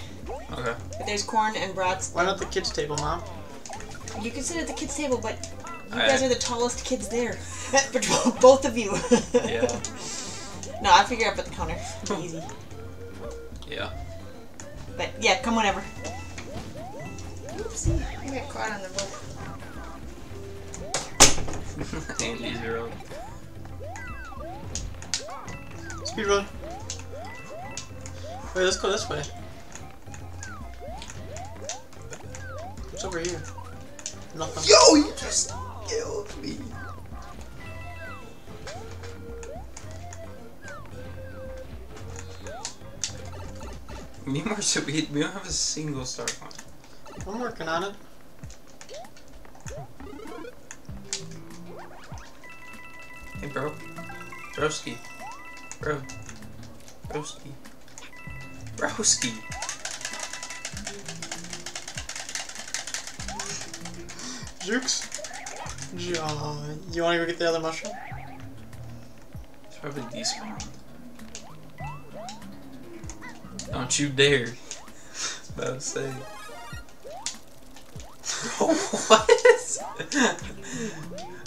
Okay. But there's corn and brats. Why not the kids' table, Mom? You can sit at the kids' table, but you I- guys are the tallest kids there. Both of you. Yeah. no, I figure up at the counter. Easy. Yeah. But yeah, come whenever. Oopsie. I got caught on the rope. Andy zero. Speed run. Wait, let's go this way. What's over here? Nothing. Yo, you just killed me. We more so we, we don't have a single star coin. I'm working on it. Hey bro. Broski. Bro. Broski. Broski. Jukes. Ju- uh, you want to go get the other mushroom? It's probably despawned. Don't you dare. About to say. what?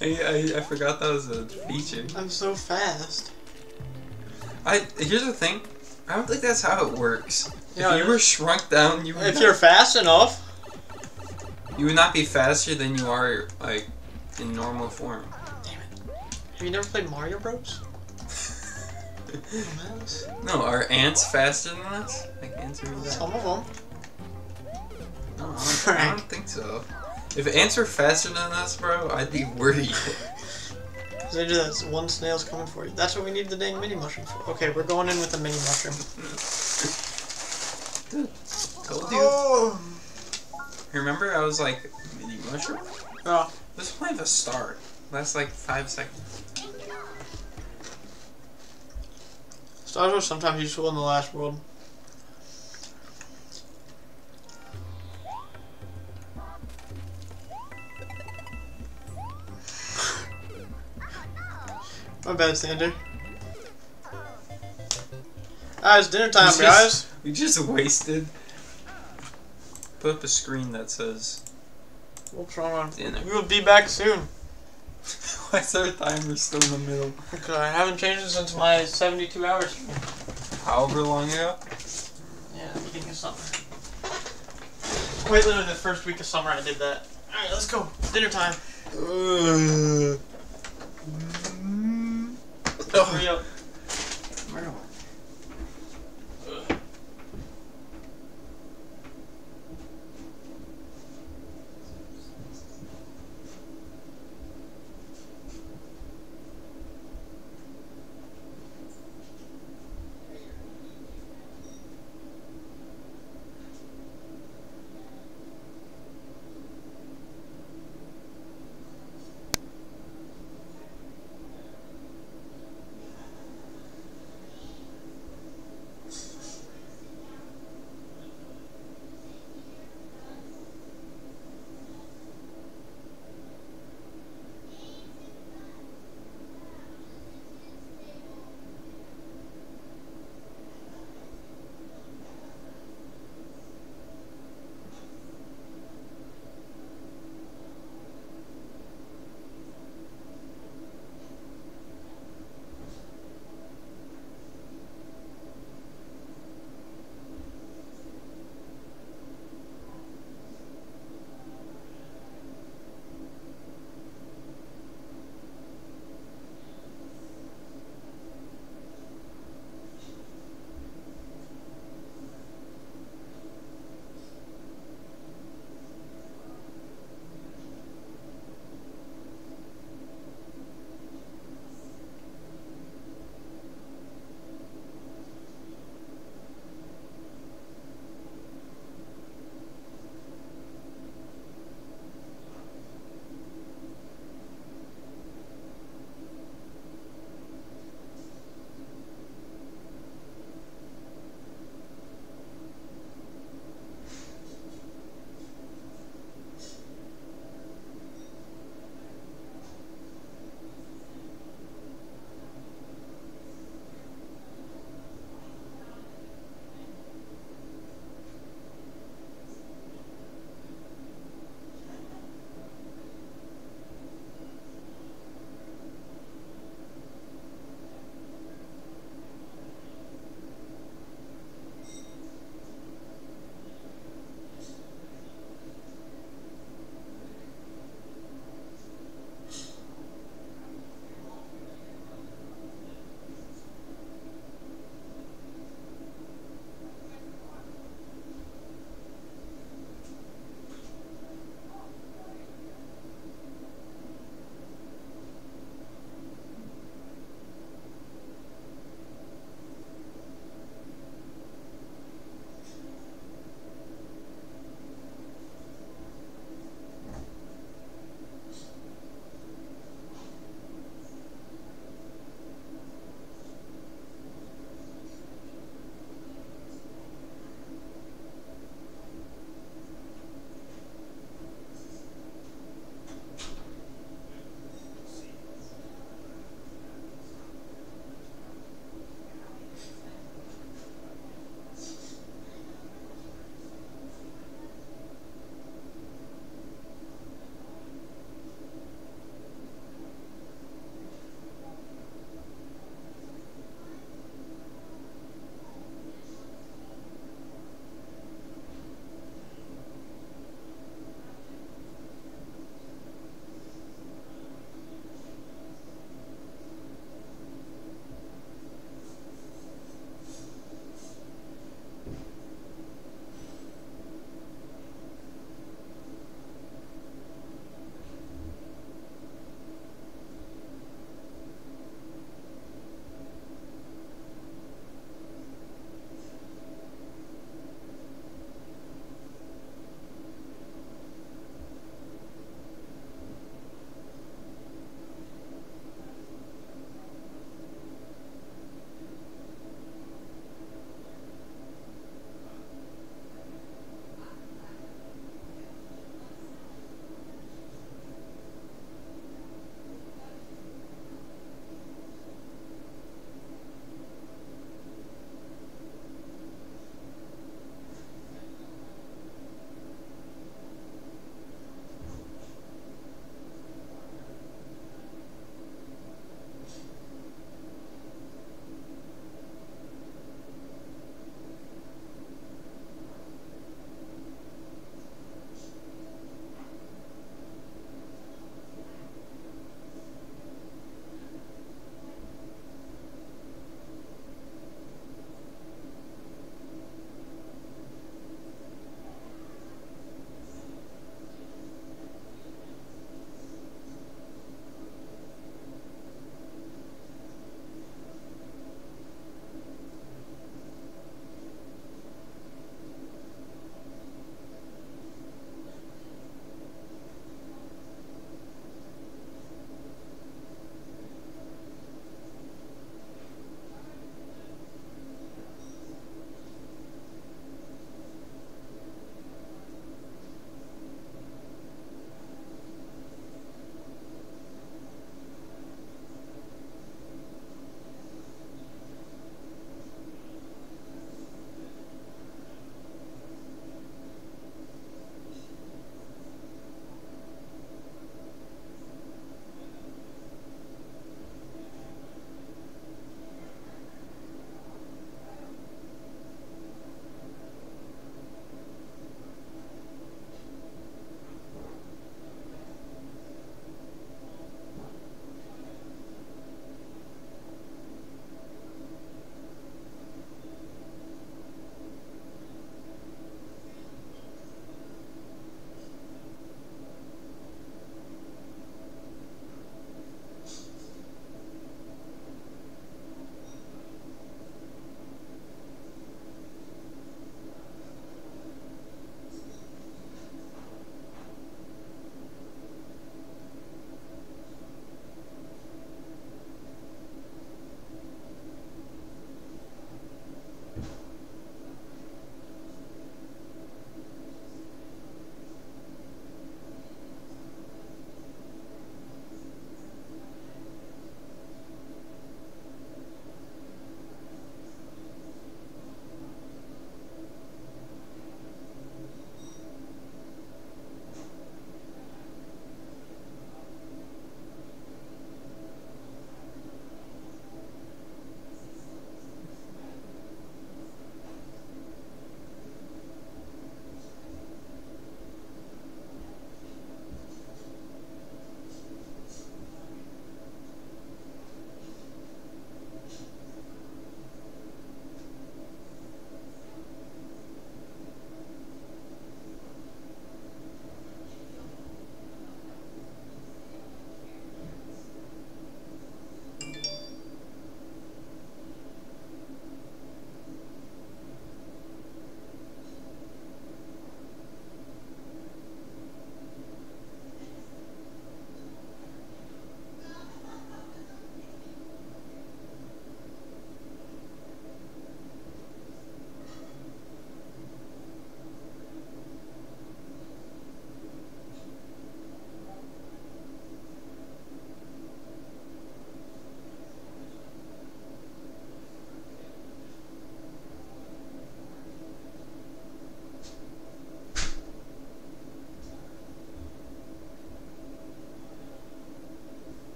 I, I, I forgot that was a feature. I'm so fast. I here's the thing. I don't think that's how it works. Yeah, if you were shrunk down, you would If not, you're fast enough. you would not be faster than you are like in normal form. Damn it! Have you never played Mario Bros? No, are ants faster than us? Like ants are that? Some of them. No, I don't, I don't think so. If ants were faster than us, bro, I'd be worried. They do that. One snail's coming for you. That's what we need the dang mini mushroom for. Okay, we're going in with the mini mushroom. Mm-hmm. Told you. Oh. Remember, I was like, mini mushroom. Oh. Let's play the start. Last like five seconds. Stars are sometimes useful in the last world. My bad, Sander. Ah, it's dinner time, Just- guys. We just wasted. Put up a screen that says. What's wrong on? Dinner. We will be back soon. Why is our timer still in the middle? Okay, I haven't changed it since my 72 hours. However long ago? Yeah, the beginning of summer. Quite literally the first week of summer I did that. Alright, let's go. Dinner time. Hurry up.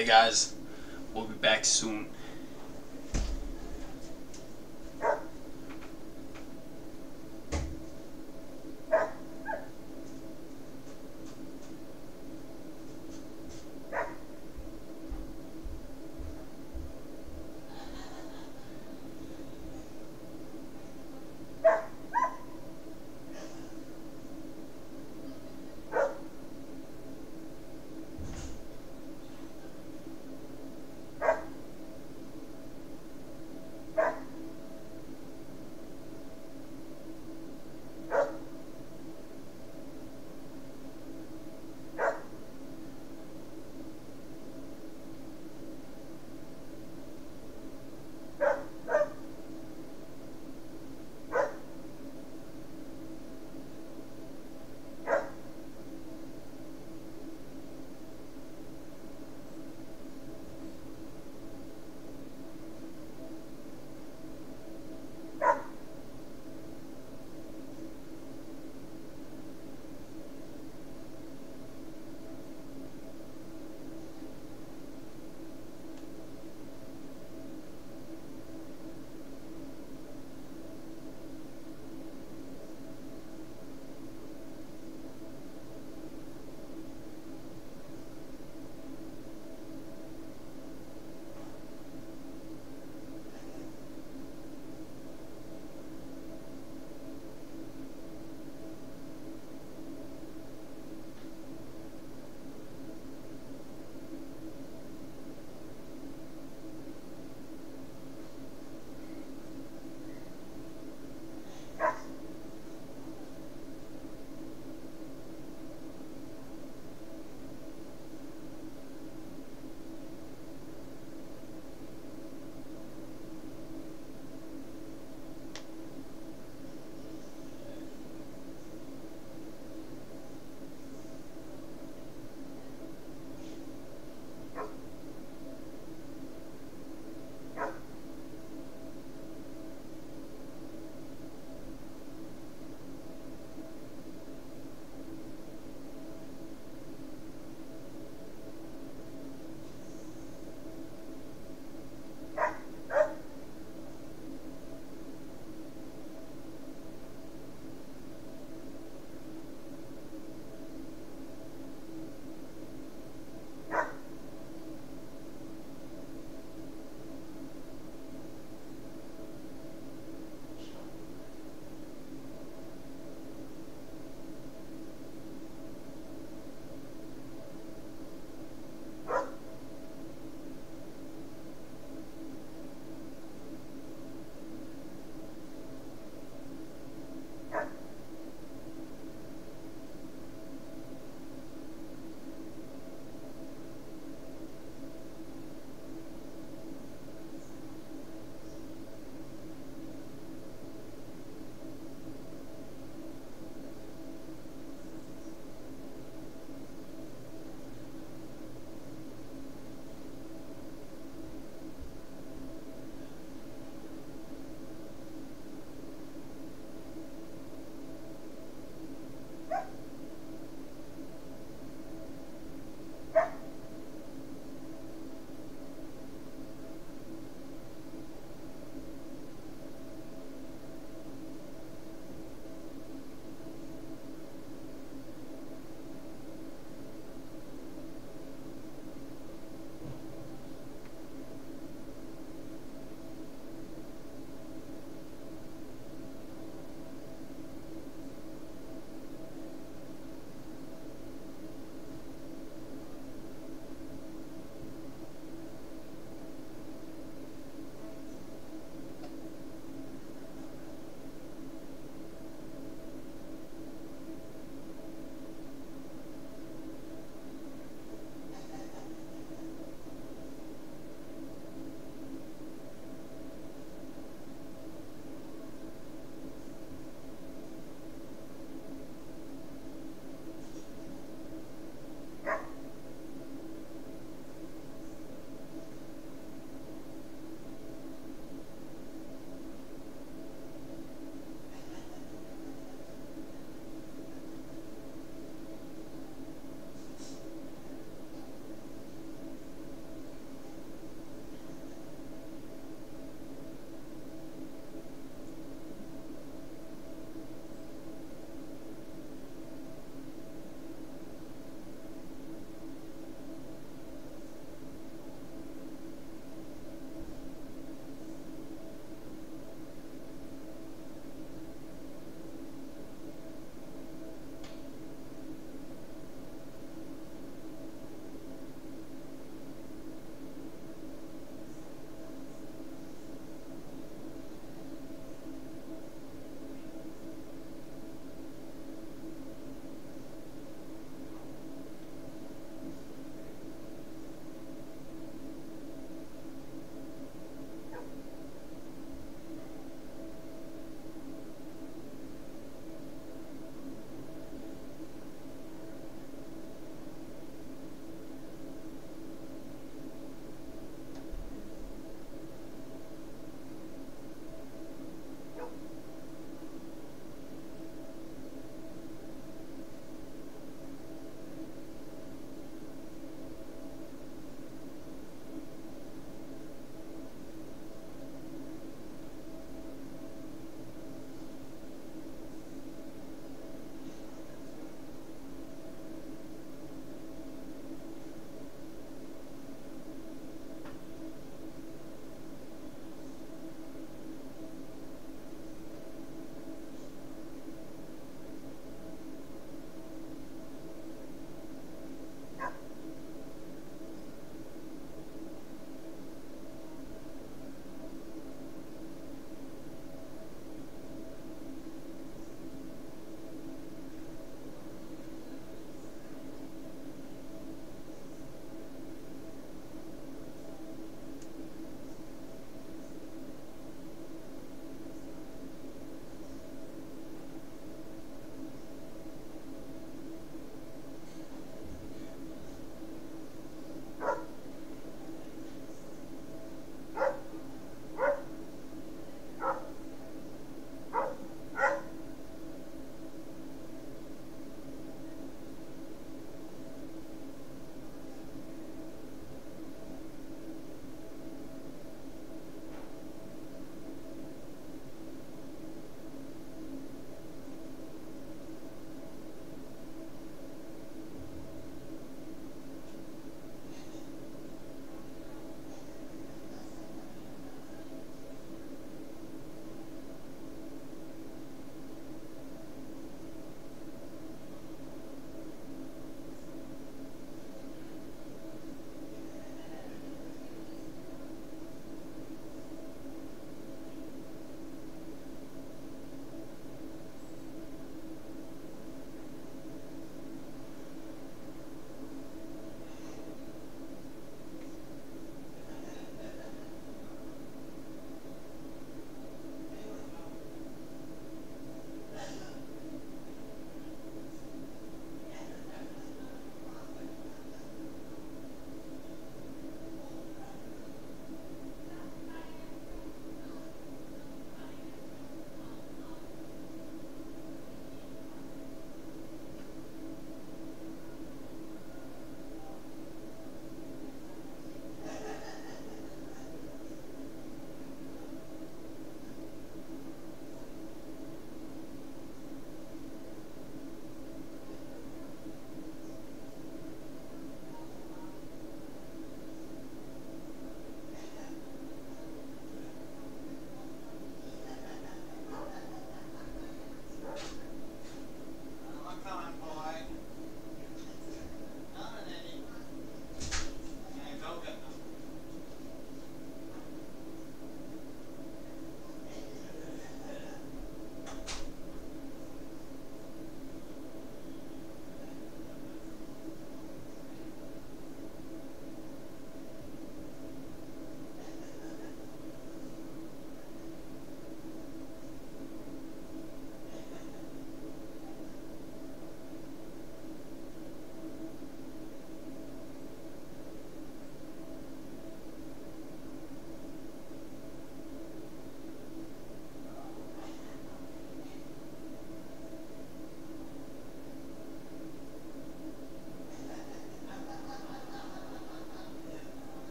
Hey guys, we'll be back soon.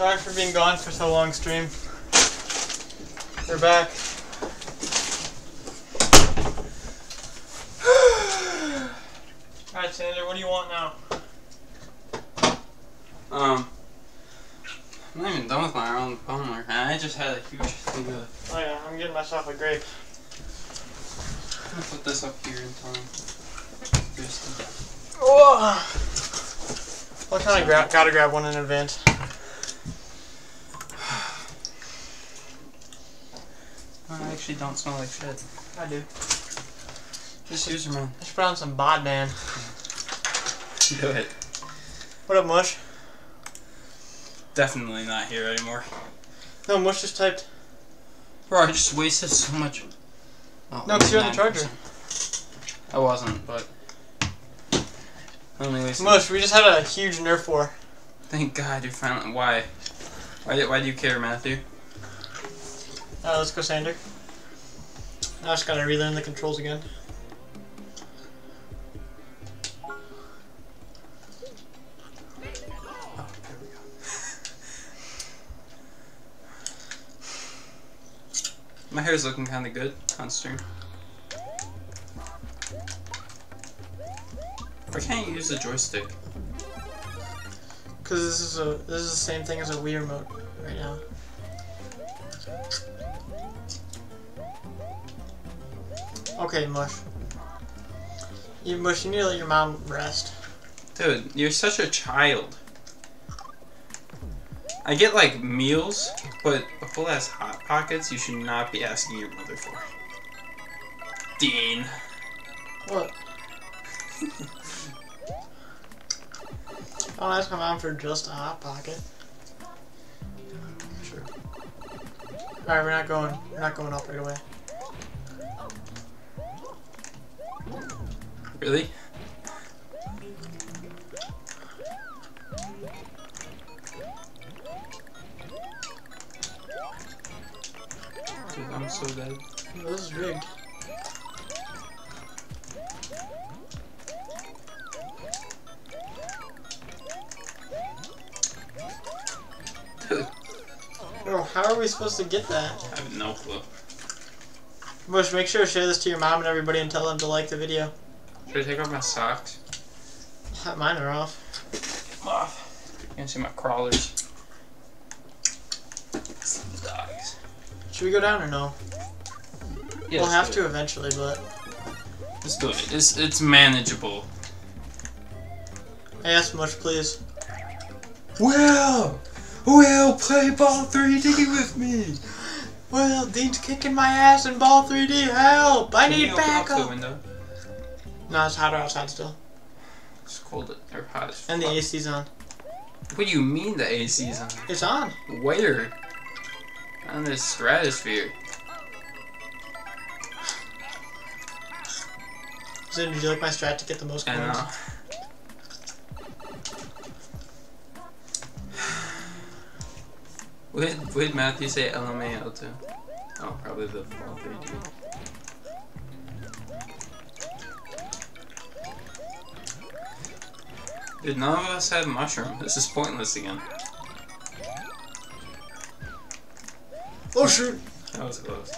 Sorry for being gone for so long, stream. We're back. Alright, Xander, what do you want now? Um, I'm not even done with my own homework, man. I just had a huge thing of. Oh yeah, I'm getting myself a grape. I'm gonna put this up here in time. Just- Oh. Well, I kind of gra- gotta grab one in advance. I actually don't smell like shit. I do. Just use your man. I should put on some bod man. Do it. What up, Mush? Definitely not here anymore. No, Mush just typed. Bro, I just wasted so much. Oh, No, 'cause you're on the charger. I wasn't, but. I Only wasted. Mush, we just had a huge nerf war. Thank God you finally. Why? Why, why do you care, Matthew? Uh, let's go, Xander. I just gotta relearn the controls again. There we go. My hair's looking kind of good on stream. Why can't you use the joystick? Cause this is a this is the same thing as a Wii remote Okay, Mush. You Mush, you need to let your mom rest. Dude, you're such a child. I get like meals, but a full ass hot pockets you should not be asking your mother for. Dean. What? I'll ask my mom for just a hot pocket. Sure. Alright, we're not going. We're not going up right away. Really? Dude, I'm so dead. This is rigged. Bro, how are we supposed to get that? I have no clue. Mush, make sure to share this to your mom and everybody and tell them to like the video. Should I take off my socks? Mine are off. Off. You can see my crawlers. Dogs. Should we go down or no? Yeah, we'll have to eventually, but. Let's do it. It's, it's manageable. I asked Mush, please. Will! Will, play ball 3D with me! Well, Dean's kicking my ass in Ball 3D. Help! I Can need you up the backup. No, it's hotter outside still, It's cold or hot as and the. AC's on. What do you mean the AC's on? It's on. Where? On this stratosphere. So, did you like my strat to get the most I coins? know. What did Matthew say LMAO to? Oh, probably the fall 3D. Dude, none of us have mushroom. This is pointless again. Oh shoot! That was close.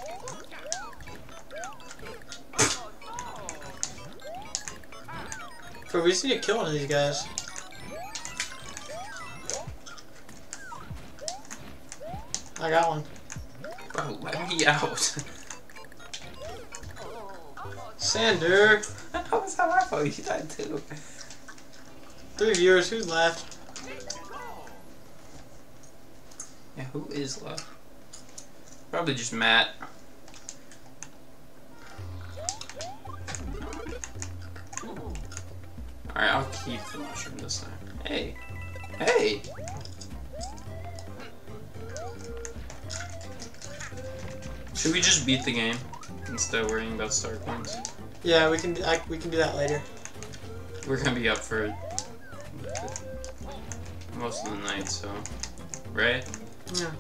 Bro, we just need to kill one of these guys. I got one. Bro, let me out. Xander! How was that my fault? You died too. Three viewers, who's left? Yeah, who is left? Probably just Matt. Alright, I'll keep the mushroom this time. Hey! Hey! Should we just beat the game instead of worrying about star coins? Yeah, we can. I, we can do that later. We're gonna be up for most of the night, so right? Yeah.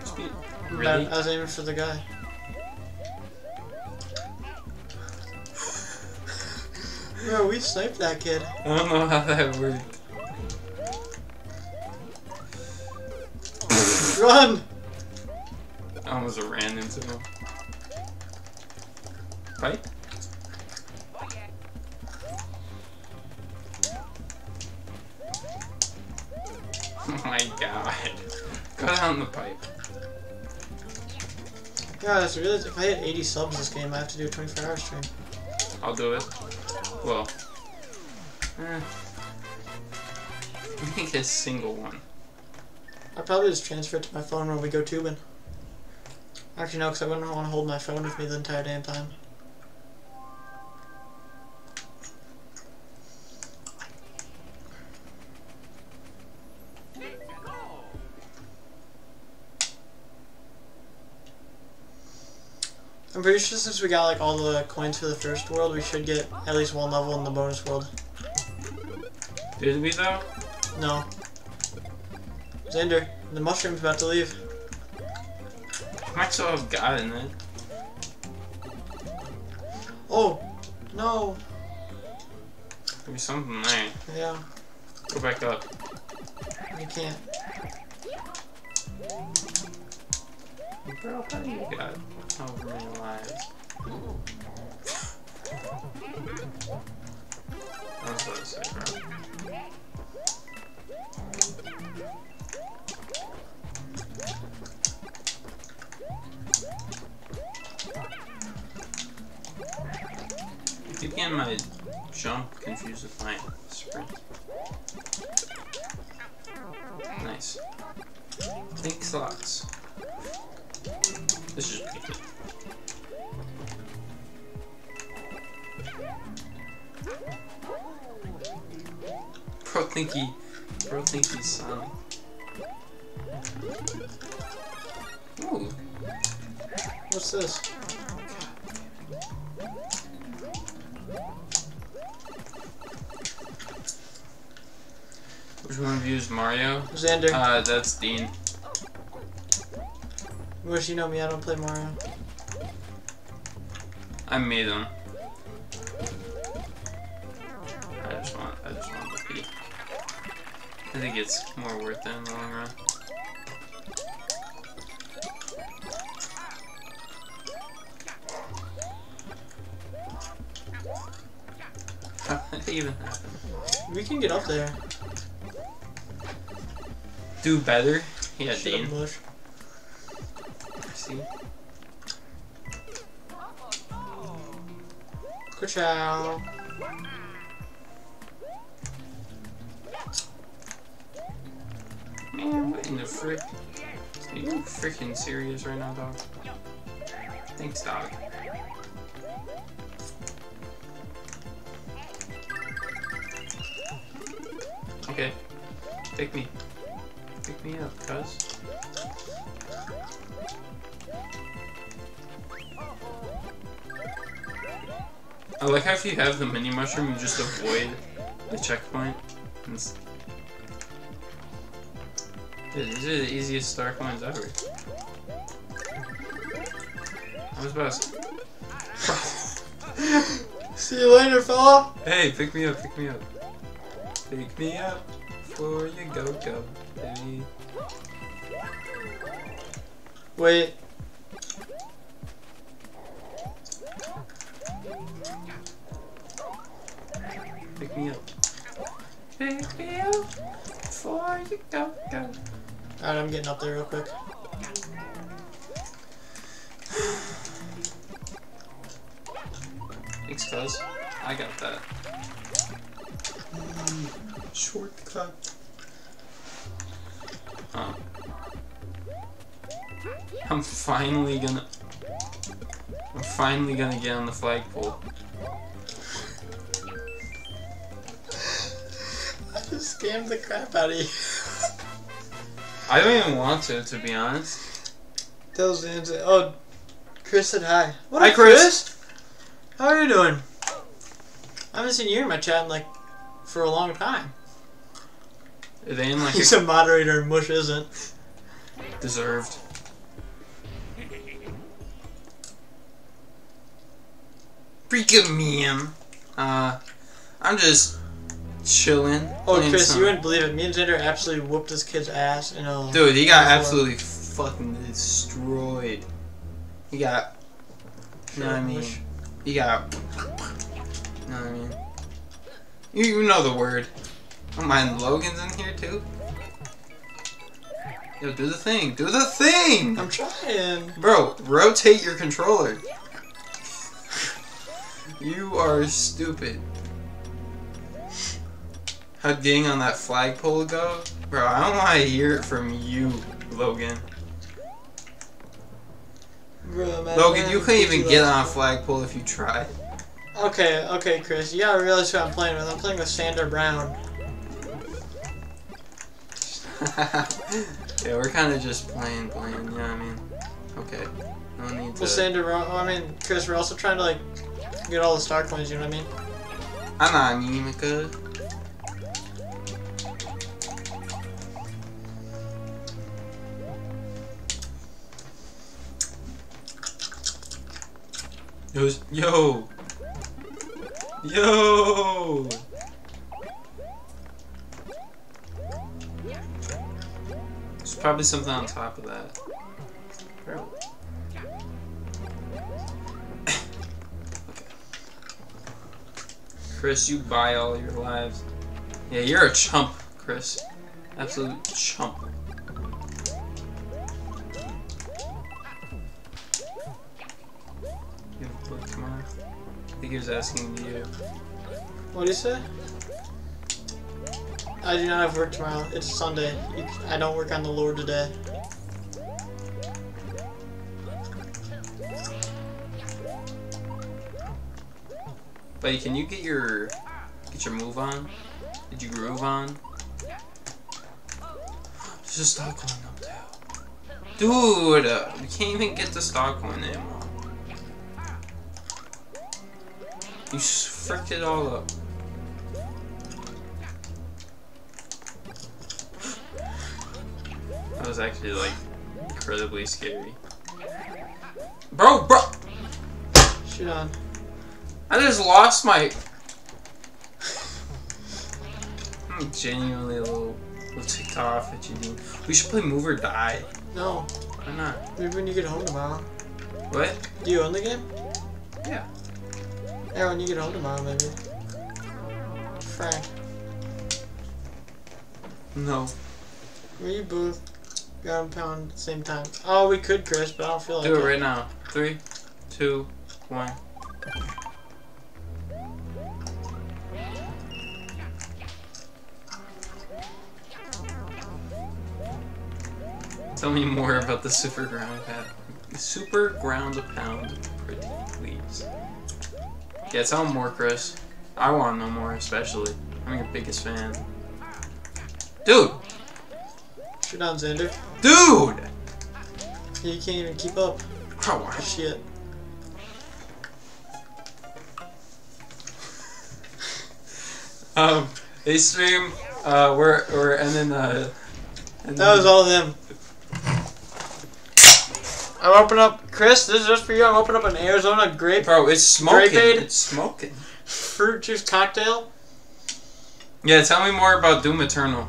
Just be- But Really? I was aiming for the guy. Bro, we sniped that kid. I don't know how that worked. Run! I almost ran into him. My god. Go down the pipe. Guys, I realized if I hit 80 subs this game, I have to do a 24 hour stream. I'll do it. Well. Eh. Make a single one. I'll probably just transfer it to my phone when we go tubing. Actually, no, because I wouldn't want to hold my phone with me the entire damn time. I'm pretty sure since we got like all the coins for the first world, we should get at least one level in the bonus world. Did we though? No. Xander, the mushroom's about to leave. I Might still have gotten it. Oh, no. There's something there. Yeah, Go back up. you can't. Bro, how do you got however many lives? I was about to say. I keep getting my jump confused with my sprint. Nice. Thanks lots. This is think he, bro think he's Sonic. Ooh, What's this? which one of you is Mario? Xander, Uh, that's Dean. wish you know me, I don't play Mario. I made him. I think it's more worth it in the long run. How did that even happen? We can get up there. Do better? Yeah, Dean. Bush. See? Ka-chow. What in the frick? Are you freaking serious right now, dog? Thanks, dog. Okay. Pick me. Pick me up, cuz. I like how if you have the mini mushroom, you just avoid the checkpoint. And s- Dude, these are the easiest star coins ever. I was about to See you later, fella. Hey, pick me up, pick me up. Pick me up before you go, go, baby. Wait. Pick me up. Pick me up before you go, go. Alright, I'm getting up there real quick. Thanks, cuz. I got that. Shortcut. Huh. I'm finally gonna. I'm finally gonna get on the flagpole. I just scammed the crap out of you. I don't even want to, to be honest. Tell Xander. Oh, Chris said hi. What Hi, up, Chris. How are you doing? I haven't seen you in my chat in like for a long time. Are they in like He's a a moderator and Mush isn't. deserved? Freaking man. Uh, I'm just chilling. Oh, Chris, you wouldn't believe it. Me and Xander absolutely whooped this kid's ass. You um, know. Dude, he got absolutely fucking destroyed. He got. You know what I mean? He got. You know what I mean? You, you know the word. Oh, mind Logan's in here too? Yo, do the thing. Do the thing! I'm trying. Bro, rotate your controller. You are stupid. How'd getting on that flagpole go? Bro, I don't want to hear it from you, Logan. Bro, man, Logan, you couldn't even get on a flagpole if you tried. Okay, okay, Chris. You gotta realize who I'm playing with. I'm playing with Xander Brown. yeah, we're kind of just playing, playing, you know what I mean? Okay. No need to... Well, Xander Brown. I mean, Chris. We're also trying to like get all the star coins. You know what I mean? Anonymika. Yo, yo, yo. There's probably something on top of that. Bro. Chris, you buy all your lives. Yeah, you're a chump, Chris. Absolute chump. Think he was asking you. What do you say? I do not have work tomorrow. It's Sunday. You- I don't work on the Lord today. Buddy, can you get your get your move on? Did you groove on? There's a stock coin up there. Dude, uh, we can't even get the stock coin anymore. You fricked it all up. That was actually like incredibly scary. Bro, bro! Shoot on. I just lost my. I'm genuinely a little, little ticked off at you, Dean. We should play Move or Die. No. Why not? Maybe when you get home tomorrow. What? Do you own the game? Yeah. Yeah, when you get home tomorrow, maybe. Frank, No. we both got a pound at the same time. Oh, we could, Chris, but I don't feel like Do it right now. Three, two, one. Tell me more about the super ground pound. Super ground pound, pretty please. Yeah, tell me more, Chris. I want to know more, especially. I'm your biggest fan. Dude! Shoot on, Xander. Dude! You can't even keep up. Oh, I- Shit. Um, they stream. Uh, we're we're ending. Uh, ending That was all of them. I'm opening up, Chris. This is just for you. I'm opening up an Arizona grape Bro, it's smoking. Grape-Aid? It's smoking. fruit juice cocktail. Yeah, tell me more about Doom Eternal.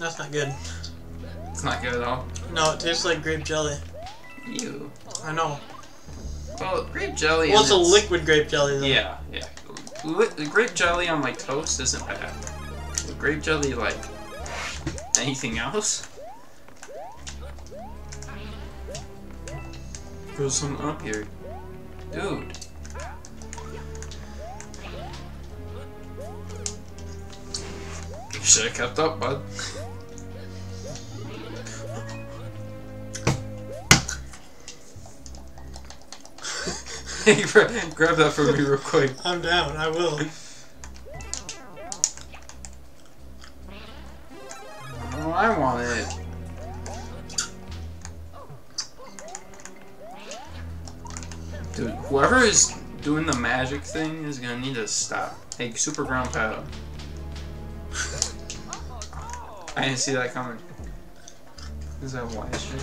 That's not good. It's not good at all. No, it tastes like grape jelly. Ew. I know. Well, grape jelly. Well, and it's a liquid grape jelly though. Yeah, yeah. Li- grape jelly on like toast isn't bad. Grape jelly like anything else. Throw some up here, dude. Should have kept up, bud. hey, grab that for me real quick. I'm down. I will. Oh, I want it. Dude, whoever is doing the magic thing is gonna need to stop. Hey, super ground pound. I didn't see that coming. Is that why shit?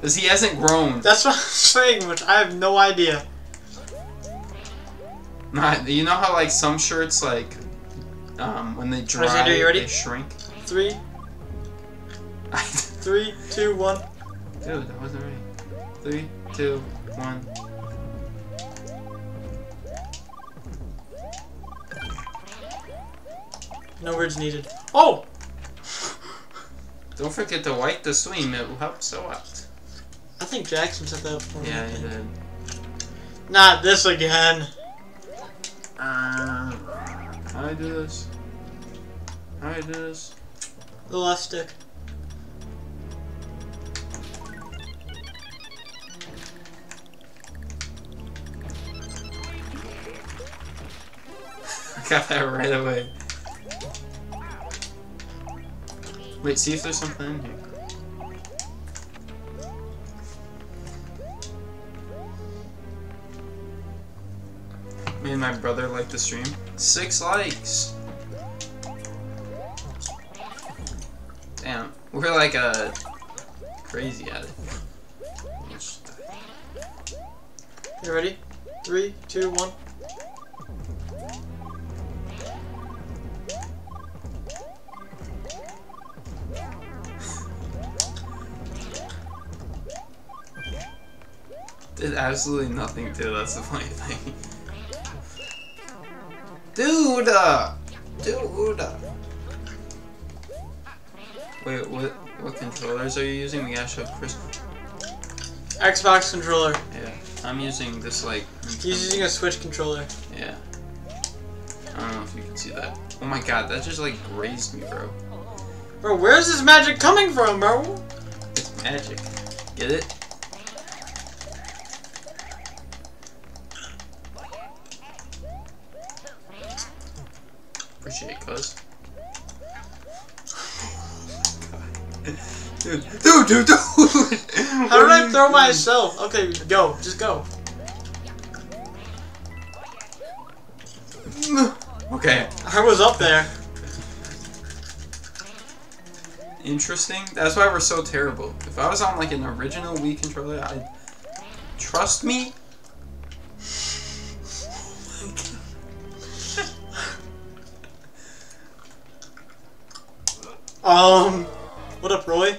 Cause he hasn't grown. That's what I'm saying, which I have no idea. Not, you know how like some shirts like um when they dry you ready? they shrink. Three, three, two, one. Dude, that wasn't right. Three, two, one. No words needed. Oh! Don't forget to wipe the stream. It will help so out. I think Jackson said that up for me. Yeah, think. did. Not this again. Um, how do I do this? How do I do this? The left stick. Got that right away. Wait, see if there's something in here. Me and my brother like the stream. Six likes. Damn, we're like uh crazy at it. You ready? Three, two, one. Did absolutely nothing too, that's the funny thing. Dude! uh, Dude! uh. Wait, what what controllers are you using? We gotta show Chris. Xbox controller. Yeah, I'm using this like. He's using a Switch controller. Yeah. I don't know if you can see that. Oh my god, that just like grazed me, bro. Bro, where's this magic coming from, bro? It's magic. Get it? Appreciate it, cuz. Dude, dude, dude, dude! How did I throw myself? Okay, go. Just go. Okay, I was up there. interesting. That's why we're so terrible. If I was on like an original Wii controller, I'd trust me. Um, what up, Roy?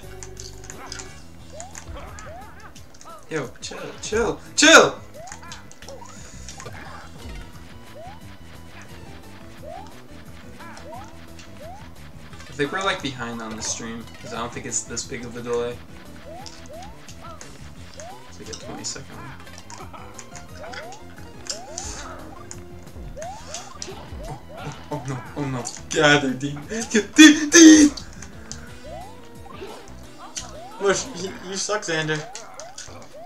Yo, chill, chill, chill. I think we're like behind on the stream because I don't think it's this big of a delay. It's like a 20 second. Oh, oh, oh no, oh no. Gather, Dean. Dean, Dean! Mush, you, suck, Xander.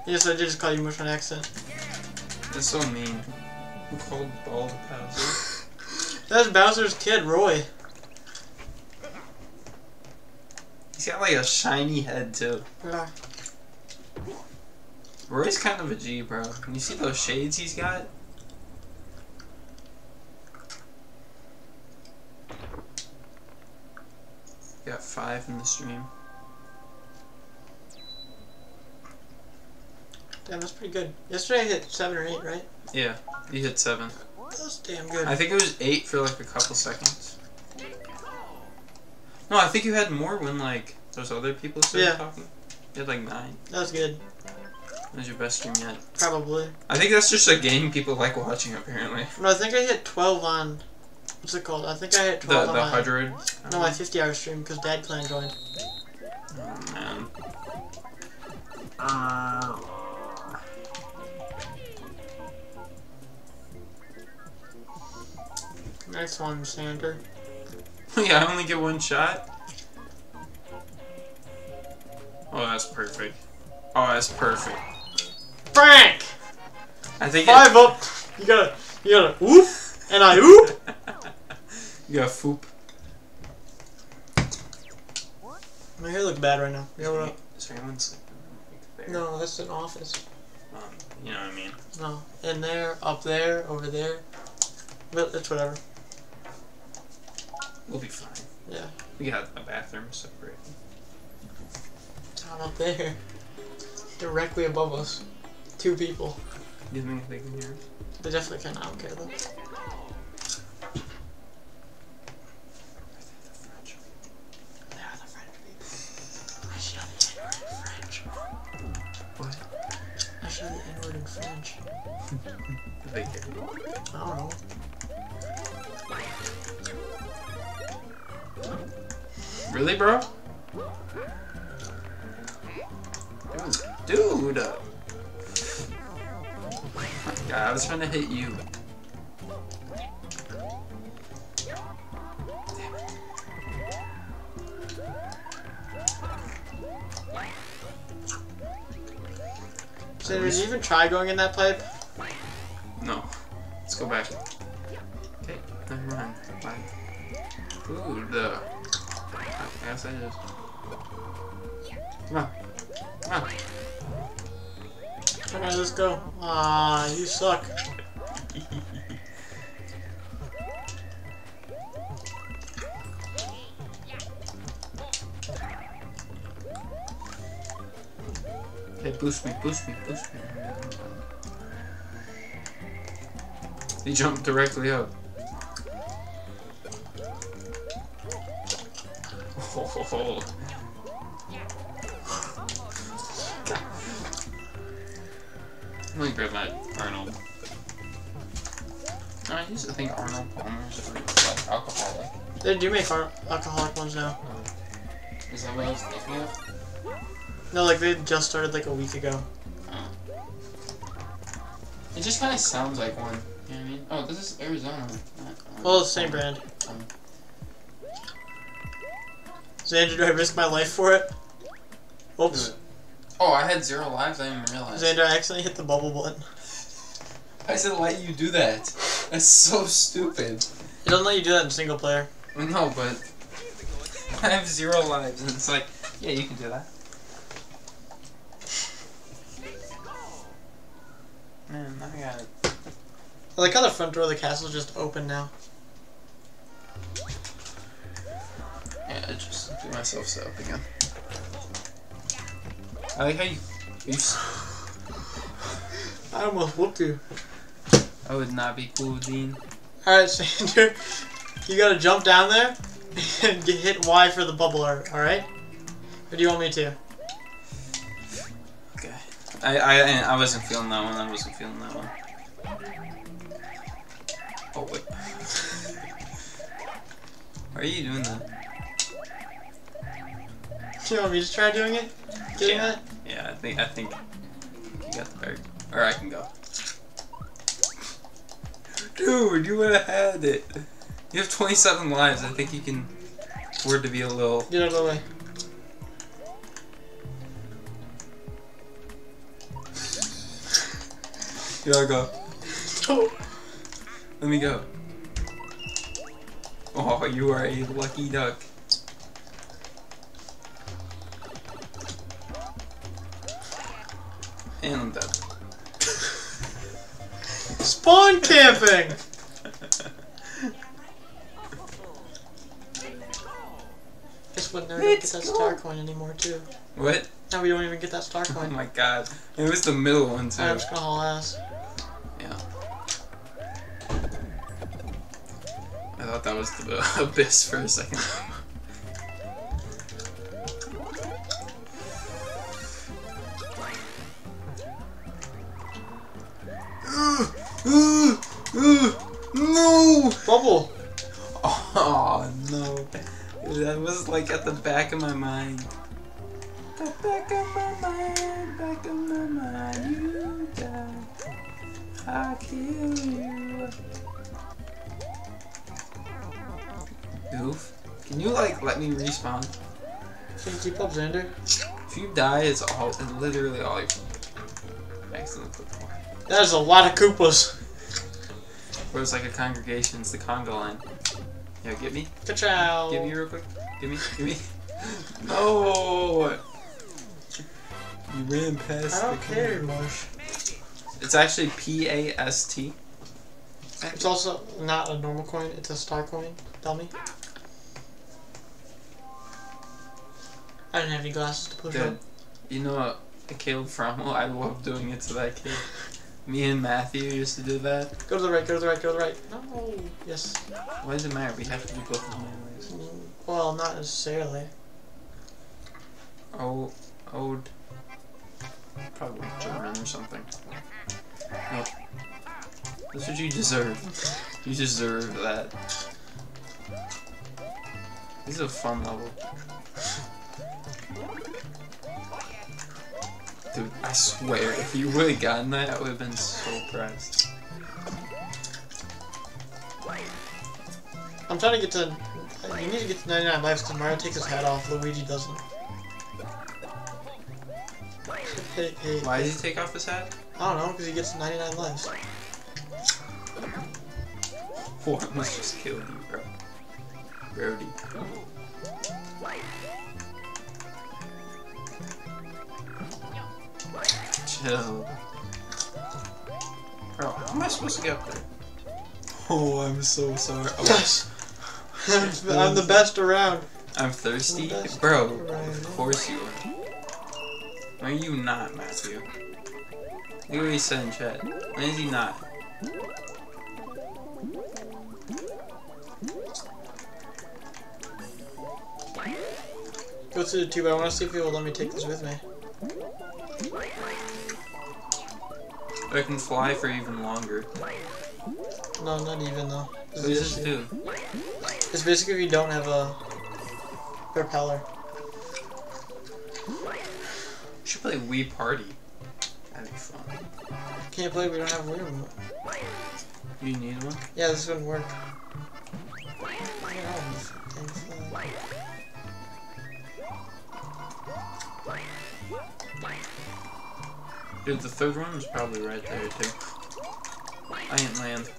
Yes, I did just call you Mush on accident. That's so mean. Who called bald Bowser? That's Bowser's kid, Roy. He's got like a shiny head too. Yeah. Roy's kind of a G, bro. Can you see those shades he's got? Got five in the stream. Damn, that's pretty good. Yesterday I hit seven or eight, right? Yeah, you hit seven. That's damn good. I think it was eight for like a couple seconds. No, I think you had more when like those other people started Yeah. talking. You had like nine. That was good. That was your best stream yet. Probably. I think that's just a game people like watching apparently. No, I think I hit 12 on. What's it called? I think I hit The 12 the on my. hundred. No, my 50 hour stream because Dad Clan joined. Oh man. Oh. Nice one, Xander. yeah, I only get one shot. Oh, that's perfect. Oh, that's perfect. Frank! I think Five up! You gotta, you gotta whoop, and I whoop! you got foop. My hair looks bad right now. You know what? Is there anyone sleeping? Like, there? No, that's an office. Um, you know what I mean. No, in there, up there, over there. But it's whatever. We'll be fine. Yeah. We got a bathroom separate. Down up there. Directly above us. Two people. Do you think they can hear us? They definitely can. I don't care though. They are the French people. I show the Really, bro? Dude! Dude! God, I was trying to hit you. So did you even try going in that pipe? No. Let's go back. Okay, never mind. Bye. Ooh, the. I guess I just. Come on. Come on. Let's go. Ah, you suck. Hey, boost me, boost me, boost me. He jumped directly up. Oh. Let me grab my Arnold. No, I used to think Arnold Palmer's were like alcoholic. They do make ar- alcoholic ones now. Oh. Is that what I was thinking of? No, like they just started like a week ago. Oh. It just kind of sounds like one. You know what I mean? Oh, this is Arizona. not, Well, it's the same brand. Xander, do I risk my life for it? Oops. Oh, I had zero lives. I didn't even realize. Xander, I accidentally hit the bubble button. I said let you do that. That's so stupid. It doesn't let you do that in single player. No, but I have zero lives, and it's like, yeah, you can do that. Man, I got it. I like how the front door of the castle is just open now. Do myself set up again. I like how you. I almost whooped you. I would not be cool, Dean. Alright, Xander, you gotta jump down there and get hit Y for the bubble art, alright? Or do you want me to? Okay. I, I I wasn't feeling that one. I wasn't feeling that one. Oh wait. Why are you doing that? Do you want me to try doing it? Doing Yeah. that? Yeah, I think I think you got the bird. Or I can go. Dude, you would have had it. You have 27 lives. I think you can afford to be a little. Get out of the way. You gotta go. Oh, Let me go. Oh, you are a lucky duck. And I'm dead. Spawn camping! Guess what? Now we don't get that star coin anymore, too. What? Now we don't even get that star coin. Oh my god. It was the middle one too. I'm just gonna haul ass. Yeah. I thought that was the abyss for a second. No! Bubble! Oh no. That was like at the back of my mind. The back of my mind, back of my mind, you die. I'll kill you. Goof, can you like let me respawn? Can you keep up, Xander? If you die, it's all, it's literally all fault. Excellent. That is a lot of Koopas. Where it's like a congregation, it's the conga line. Yeah, get me? Ka-chow! Give me real quick. Give me, give me. No! You ran past I don't the care, Marsh. It's actually P A S T. It's also not a normal coin, it's a star coin, dummy. I didn't have any glasses to push Dude, up. you know, Caleb Frommel, I love doing it to that kid. Me and Matthew used to do that. Go to the right, go to the right, go to the right. No. Yes. Why does it matter? We have to do both of them anyways. Mm, Well, not necessarily. Oh, ode. Probably German or something. Nope. That's what you deserve. You deserve that. This is a fun level. Dude, I swear, if you would have gotten that, I would have been so impressed. I'm trying to get to. You need to get to 99 lives because Mario takes his hat off. Luigi doesn't. Hey, hey, Why does he take off his hat? I don't know, because he gets 99 lives. Oh, I almost just killed you, bro. Brody. Chill. Bro, how am I supposed to get up there? Oh, I'm so sorry. Oh, Yes! I'm, I'm the best around. I'm thirsty? The best Bro, around. of course you are. Why are you not, Matthew? Look what he said in chat. When is he not? Go to the tube. I want to see if he will let me take this with me. I can fly for even longer. No, not even though. This What is does this issue. do? It's basically if you don't have a propeller. We should play Wii Party. That'd be fun. Can't play. We don't have a Wii remote. You need one? Yeah, this wouldn't work. Dude, the third one was probably right there too. I ain't land.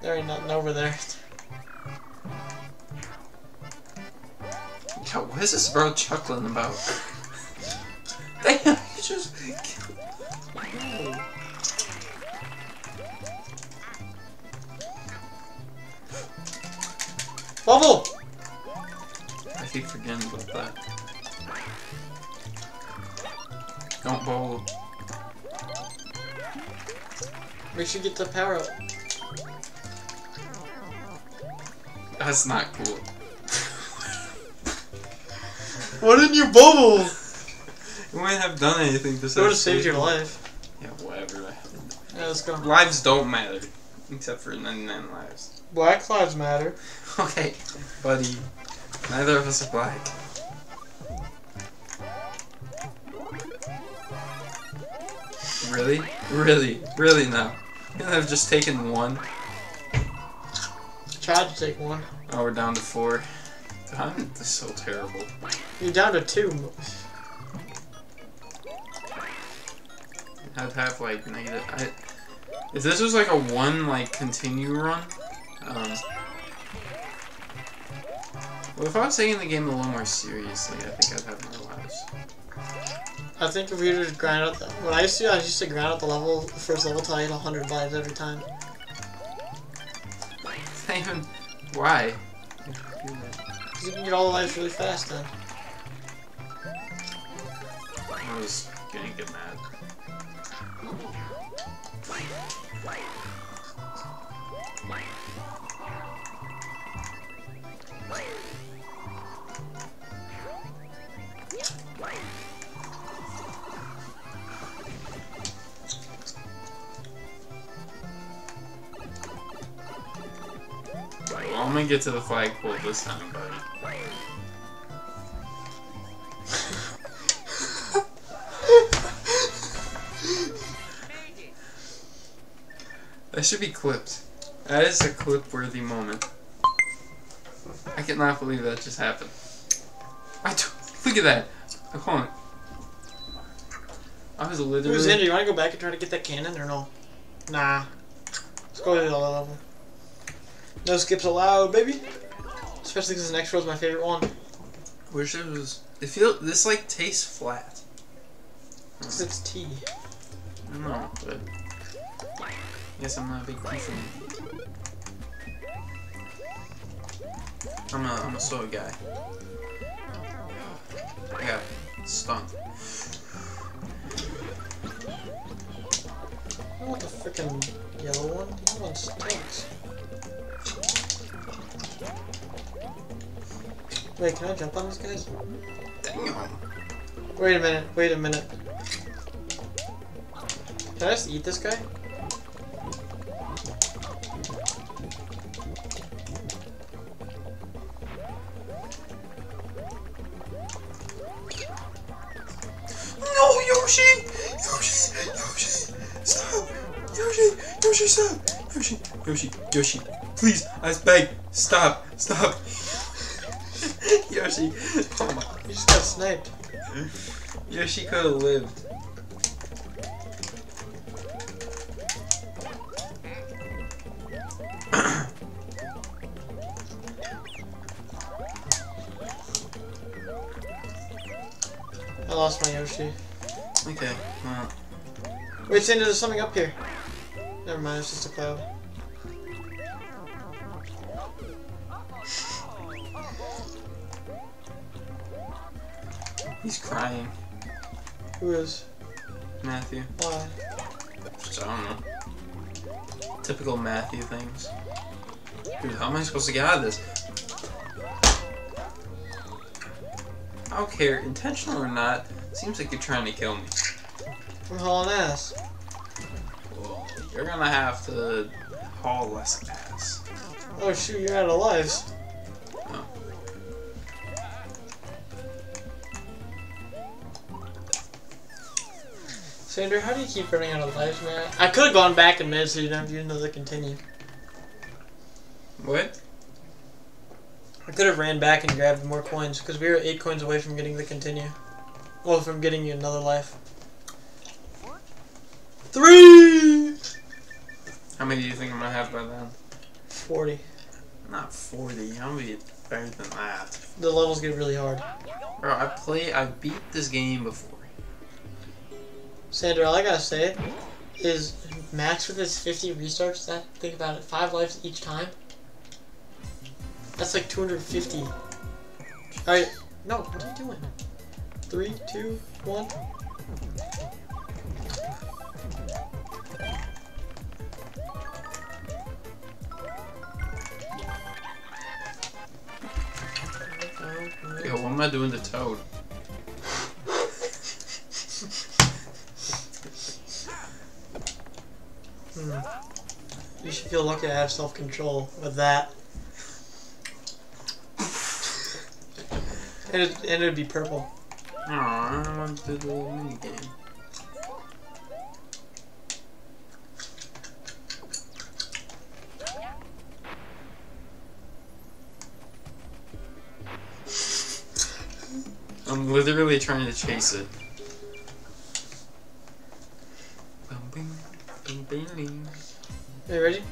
There ain't nothing over there. Yo, what is this bro chuckling about? Damn, he just. Bubble! I keep forgetting about that. Don't bowl. Make sure you get the power up. That's not cool. Why didn't you bubble? You might have done anything to It would have saved your life. Yeah, whatever. Yeah, let's go. Lives don't matter. Except for 99 lives. Black lives matter. Okay, buddy. Neither of us are black. Really? Really? Really now? You have just taken one. Tried to take one. Oh, we're down to four. God, I'm so terrible. You're down to two. I'd have like negative. I, if this was like a one like continue run, um. Well, if I was taking the game a little more seriously, I think I'd have more lives. I think if we were to grind out the when I used to I used to grind out the level the first level till I hit hundred lives every time. Not even. Why? Cause you can get all the lives really fast then. I was gonna get mad. I'm gonna get to the flagpole this time, buddy. That should be clipped. That is a clip-worthy moment. I cannot believe that just happened. I t- look at that. Hold on. I was literally. Who's in? Do you want to go back and try to get that cannon or no? Nah. Let's go to the level. No skips allowed, baby. Especially because the next row is my favorite one. Wish it was. It feel this like tastes flat. Hmm. Because it's tea. I don't know, but yes, I'm not a big tea fan. I'm a I'm a soy guy. I got stunned. I want the freaking yellow one. Yellow one stinks. Wait, can I jump on these guys? Damn. Wait a minute, wait a minute. Can I just eat this guy? No, Yoshi! Yoshi! Yoshi! Stop! Yoshi! Yoshi, stop! Yoshi! Yoshi! Yoshi! Please, I beg! Stop! Stop! Yoshi! Oh my. You just got sniped. Yoshi could have lived. I lost my Yoshi. Okay, well. Wait, Sandy, there's something up here. Never mind, it's just a cloud. He's crying, Who is? Matthew. Why? Just, I don't know. Typical Matthew things. Dude, how am I supposed to get out of this? I don't care, intentional or not, seems like you're trying to kill me. I'm hauling ass. Well, you're gonna have to haul less ass. Oh shoot, you're out of lives. Xander, how do you keep running out of lives, man? I could have gone back a minute so you don't have to use another continue. What? I could have ran back and grabbed more coins because we were eight coins away from getting the continue. Well, from getting you another life. Three! How many do you think I'm gonna have by then? 40. Not 40, I'm gonna be better than that. The levels get really hard. Bro, I play, I beat this game before. Sandra, all I gotta say is Max with his 50 restarts, that think about it, five lives each time. That's like 250. Alright, no, what are you doing? Three, two, one. Yo, what am I doing to Toad? Hmm. You should feel lucky to have self control with that. and, it, and it'd be purple. Aw, I to do the mini game. I'm literally trying to chase it. Bing. Are you ready?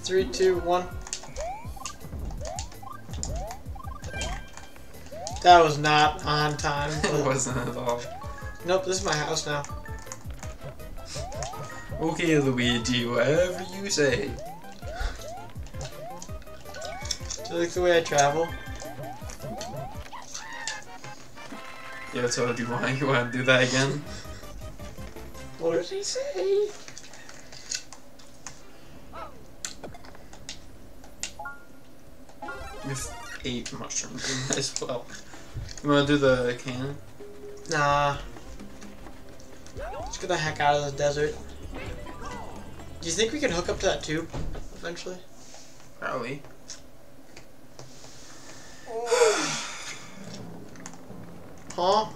Three, two, one. That was not on time. It wasn't at all. nope, this is my house now. Okay, Luigi, whatever you say. Do you like the way I travel? Yo, Toad, you want you want to do that again? What did he say? With eight mushrooms as well. You want to do the cannon? Nah. Let's get the heck out of the desert. Do you think we can hook up to that tube eventually? Probably. Huh?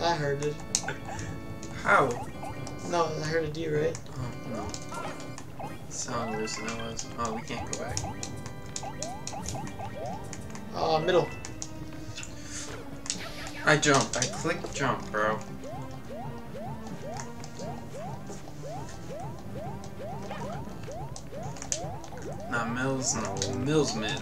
I heard it. How? No, I heard a D, right? Oh, no. Sound worse than it was. Oh, we can't go back. Uh, middle. I jump. I click jump, bro. Not Mills, no. Mills mid.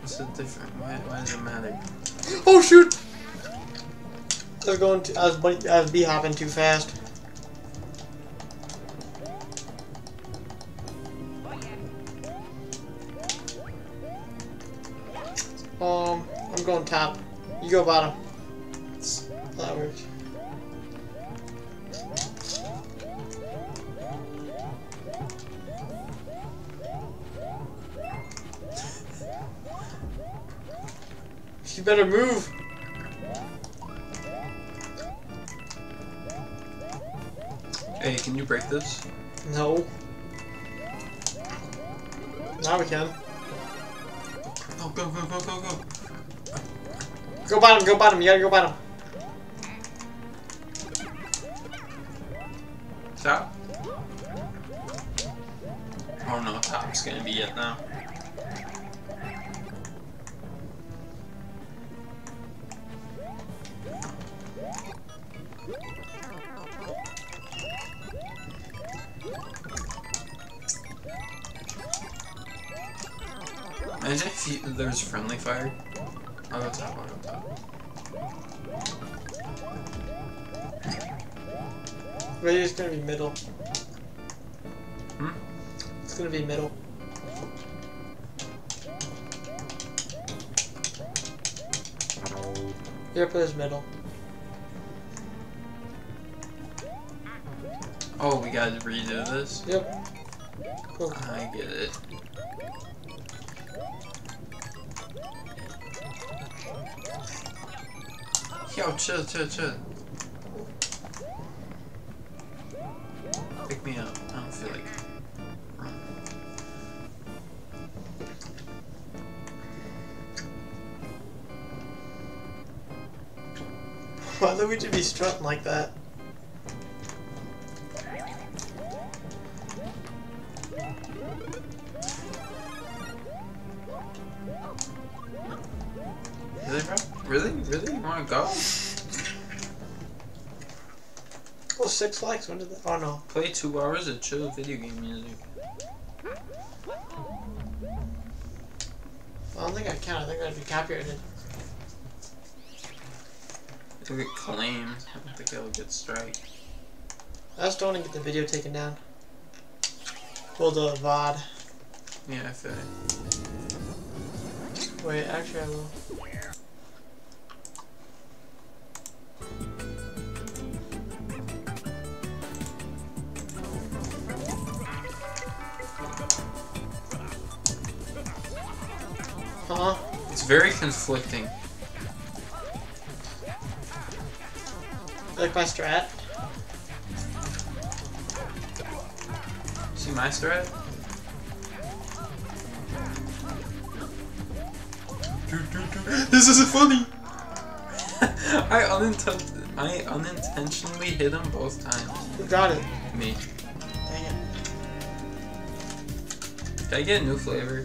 What's the difference? Why, why does it matter? Oh shoot! I was going. To, I was. I was bee hopping too fast. Um, I'm going top. You go bottom. That works. You better move. Hey, can you break this? No. Now we can. Oh, go, go, go, go, go. Go bottom, go bottom, you gotta go bottom. Top? Oh no, top's gonna be it now. Imagine if you, there friendly fire. I'll go top, I'll go top. Maybe it's gonna be middle. Hmm? It's gonna be middle. Yep, it is middle. Oh, we gotta redo this? Yep. Cool. I get it. Yo, chill, chill, chill. Pick me up. I don't feel like. running. Why would we just be strutting like that? Really? Really? You wanna go? Oh, six likes. When did that? Oh no. Play two hours of chill video game music. I don't think I can. I think I'd be copyrighted. It'll get claimed. I don't think it'll get strike. I just don't want to get the video taken down. Well, the VOD. Yeah, I feel it. Wait, actually, I will. Huh? It's very conflicting. Like my strat? See my strat? This isn't funny. I uninten I unintentionally hit him both times. Who got it? Me. Dang it. Did I get a new flavor?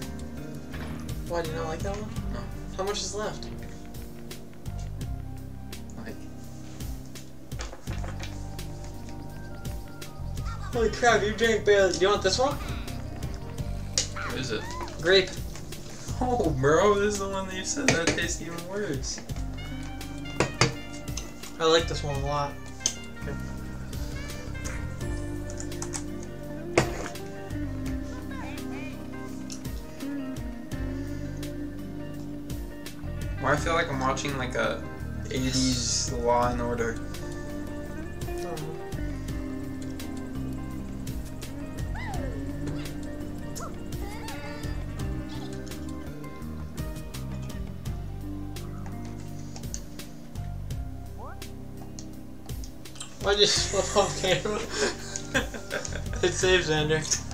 Why, do you not like that one? No. How much is left? Like, Holy crap, you drank barely. Do you want this one? what is it? Grape. Oh, bro, this is the one that you said that tastes even worse. I like this one a lot. Why I feel like I'm watching like a 80s Law and Order. I just flip off camera. it saves Xander.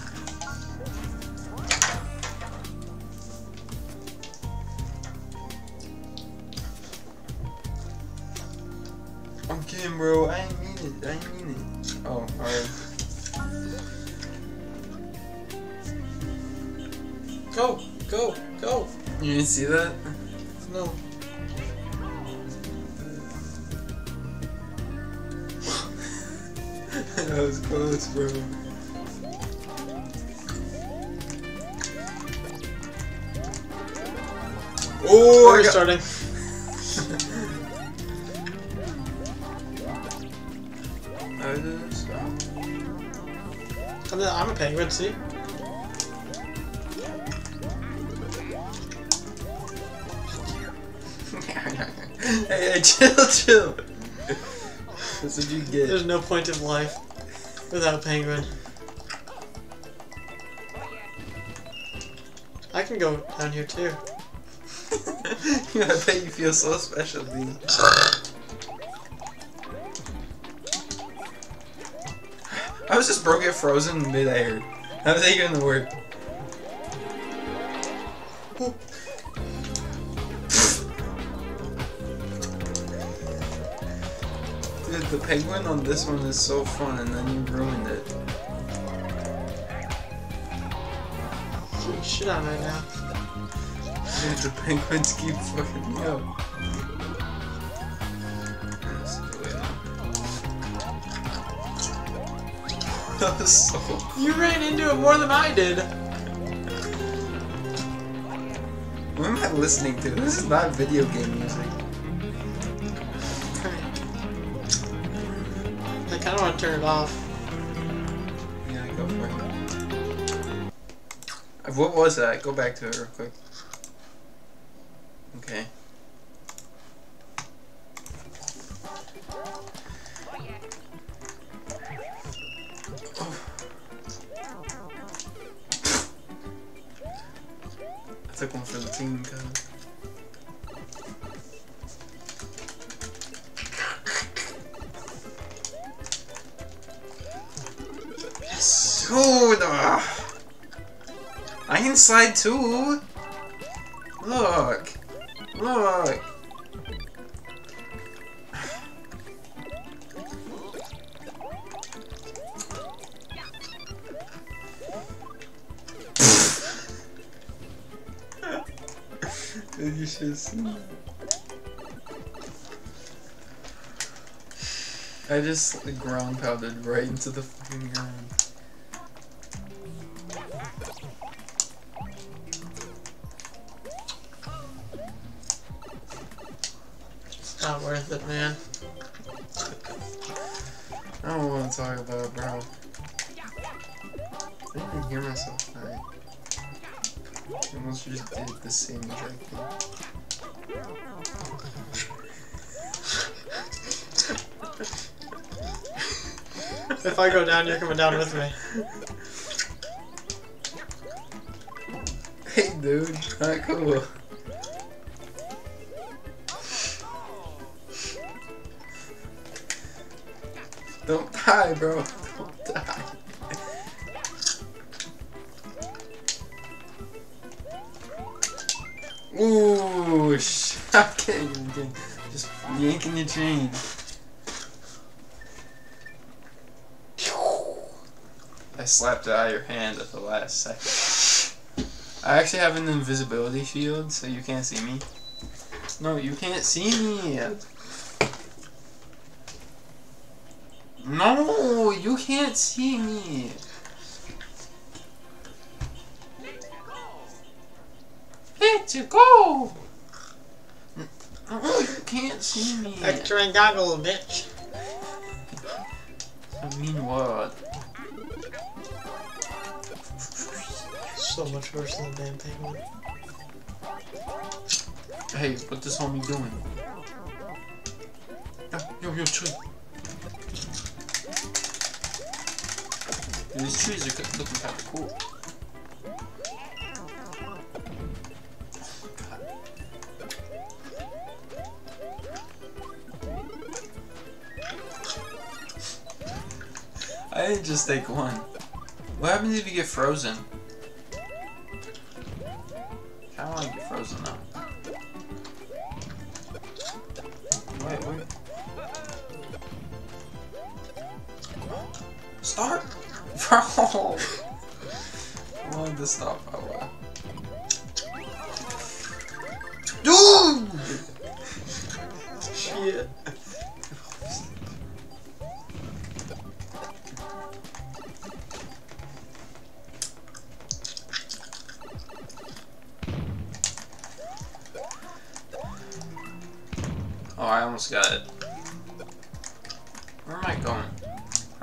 See? hey, hey, chill, chill. That's what you get. There's no point of life without a penguin. I can go down here too. I bet you feel so special, dude. I was just broke it frozen mid-air. How's that even work? Dude, the penguin on this one is so fun, and then you ruined it. Shit on right now. Dude, the penguins keep fucking me up. So You ran into it more than I did. What am I listening to? This is not video game music. I kind of want to turn it off. Yeah, go for it. What was that? Go back to it real quick. Just ground pounded right into the fucking ground. If I go down, you're coming down with me. Hey, dude. Not cool. Don't die, bro. Don't die. Ooh, shocking. Just yanking your chain. I slapped it out of your hand at the last second. I actually have an invisibility shield, so you can't see me. No, you can't see me. No, you can't see me. Let's go. No, you can't see me. Extra goggle, bitch. I mean what? So much worse than the damn penguin. Hey, what this homie doing? Yo, yo, tree. Dude, these trees are looking kind of cool. I didn't just take one. What happens if you get frozen? I want to get frozen now. Wait, wait. Start! Bro! I wanted to stop a while. Dude! Shit. Oh, I almost got it. Where am I going?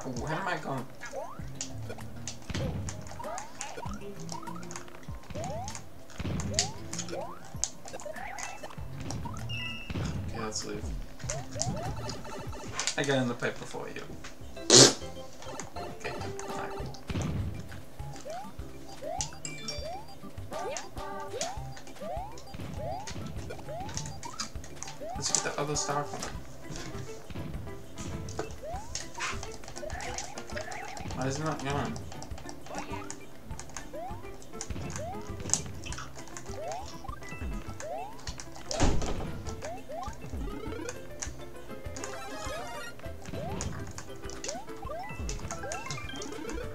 Oh, where am I going? Okay, let's leave. I got in the pipe before you. Let's get the other star it. Why is it not going?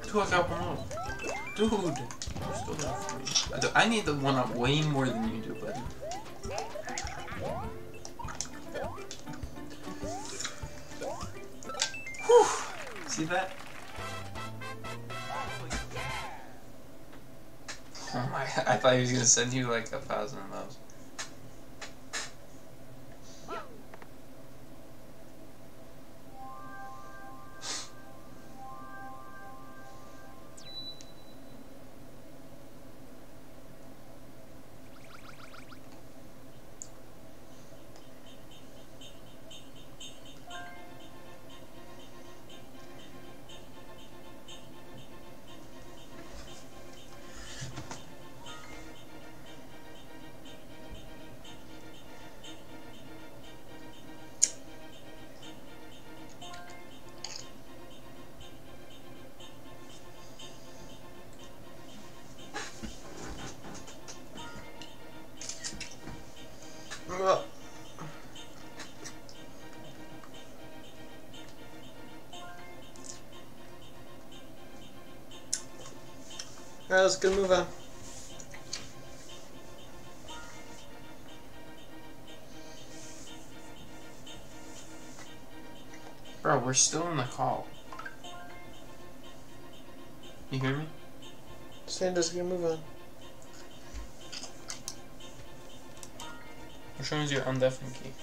Dude, I got one up. Dude! I need the one up way more than you do, See that? Oh my, god, I thought he was gonna send you like a thousand of those. Alright, let's go move on. Bro, we're still in the call. You hear me? Xander's gonna move on. Which one is your undeafened key?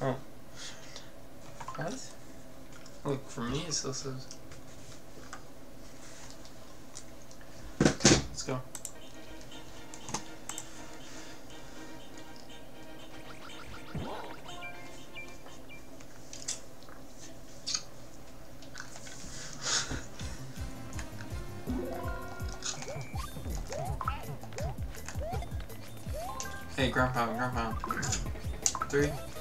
Oh. What? Look, for me it still says. Hey, ground pound, ground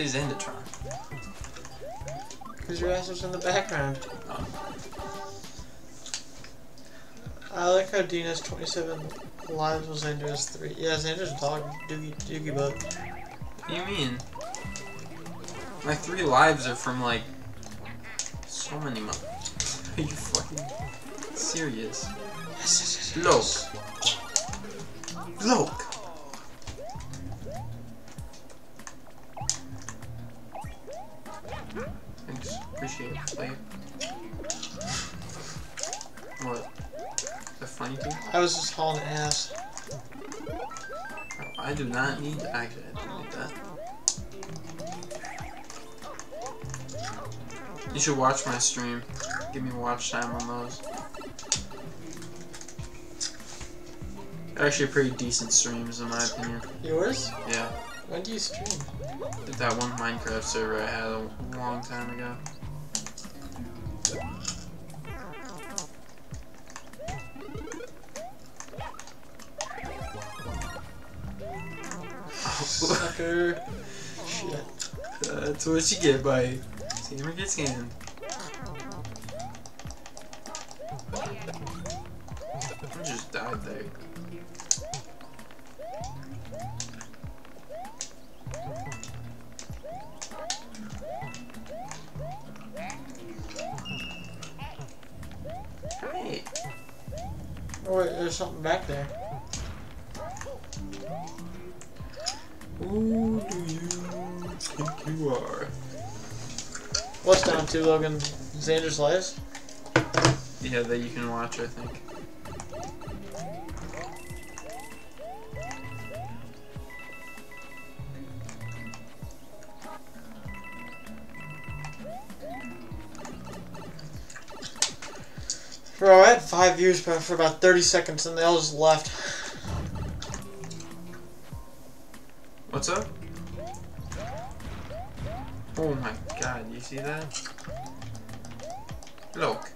They say because your ass was in the background. Oh. I like how Dean has 27 lives while Xander has 3. Yeah, Xander's dog, Doogie, Doogie Bug. What do you mean? My three lives are from like so many months. Are you fucking serious? Look. Look. Appreciate it. Play. What? The funny thing? I was just hauling ass. Oh, I do not need to actually I do need that. You should watch my stream. Give me watch time on those. They're actually pretty decent streams in my opinion. Yours? Yeah. When do you stream? Did that one Minecraft server I had a long time ago. Sucker. Shit. That's what you get by Tamer gets scammed. I'm just died there. Oh wait, there's something back there. who do you think you are? What's down to Logan? Xander's lives? Yeah, that you can watch, I think. Bro, I had five views for about 30 seconds and they all just left. What's up? Oh my god, you see that? Look.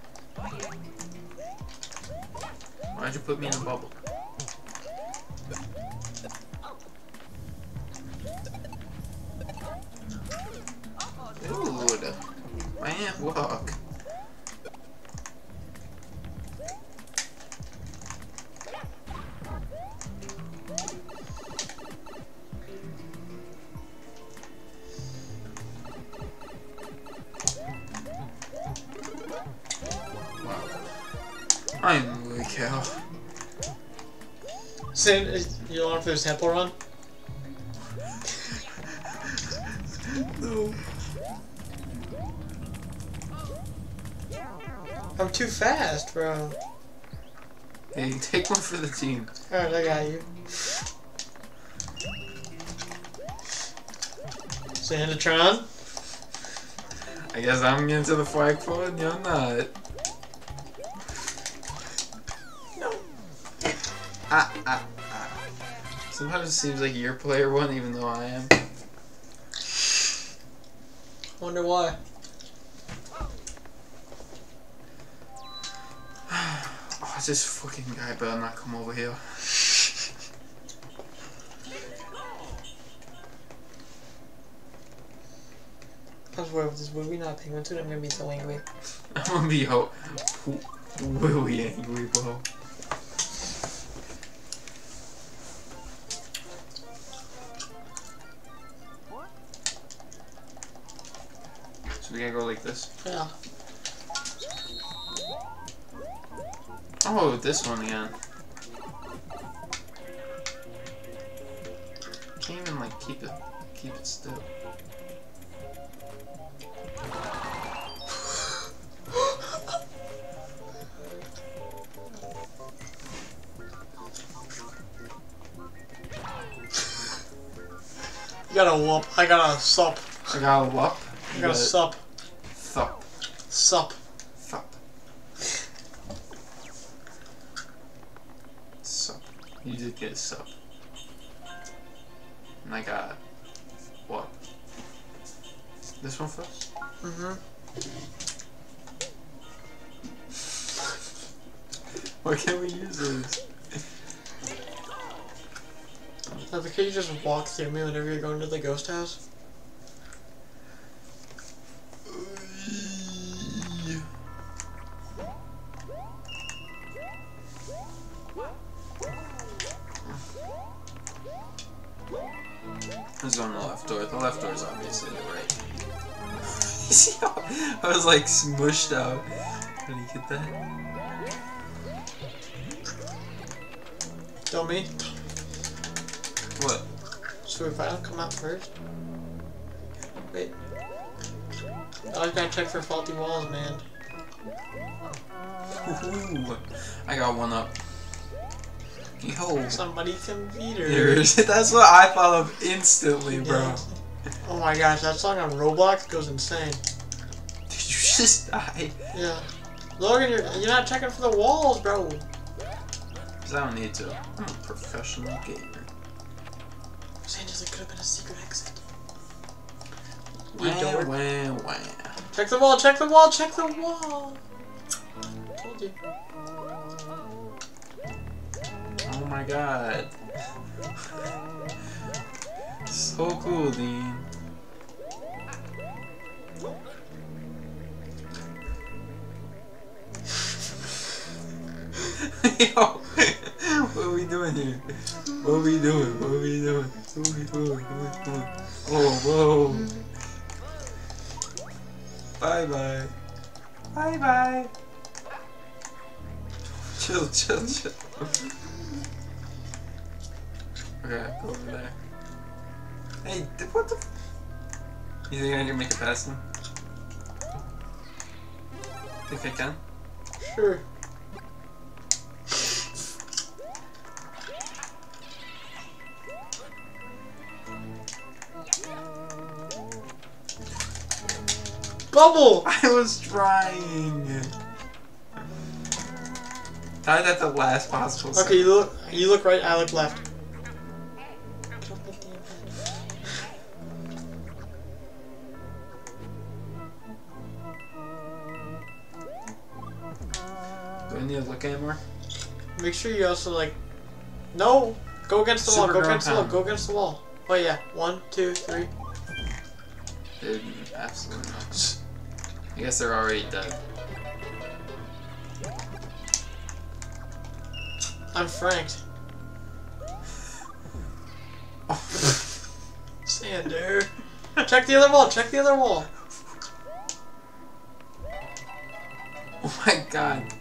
Why'd you put me in a bubble? Dude, man, walk. I'm weak cow. Xan, is- you want for this temple run? No. I'm too fast, bro. Hey, take one for the team. Alright, I got you. Xandertron? I guess I'm getting to the flagpole and you're not. Ah, ah, ah. Sometimes it seems like you're player one even though I am. Wonder why. Oh, this fucking guy better not come over here. Swear if this movie not paying into it, I'm gonna be so angry. I'm gonna be ho- ho- really angry, bro. So we gotta go like this. Yeah. Oh, this one again. Can't even like keep it, keep it still. You got a whoop. I got a sup. I got a whoop. I got a sup. Thup. Sup. Thup. Sup. You did get sup. And I got what? This one first? Mm-hmm. Why can't we use those? Now, can you just walk through me whenever you're going to the ghost house? Who's on the left door? The left door is obviously the right. see how I was like smushed out? Did you get that? Tell me. What? So if I don't come out first? Wait. I gotta check for faulty walls, man. Ooh, I got one up. Yo. Somebody can beat That's what I thought of instantly, bro. Yeah. Oh my gosh, that song on Roblox goes insane. Did you just die? Yeah. Logan, you're, you're not checking for the walls, bro. Cause I don't need to. I'm a professional gamer. Xander's it could have been a secret exit. Wah, You dork. wah, wah. Check the wall, check the wall, check the wall. Told you. Oh my god. so cool, Dean. Yo, what are we doing here? What are we doing? What are we doing? What we doing? What we doing? Oh, whoa. Bye bye. Bye bye. Chill, chill, chill. Okay, go over there. Hey, what the? f- You think I can make it past him? Think I can? Sure. Bubble! I was trying. Died at the last possible Okay, second. you look. You look right. I look left. Make sure you also like. No. Go against the wall. Go Super against the wall. Go against the wall. Oh yeah. One, two, three. Dude, absolutely not. I guess they're already dead. I'm franked. Xander. Check the other wall. Check the other wall. Oh my god.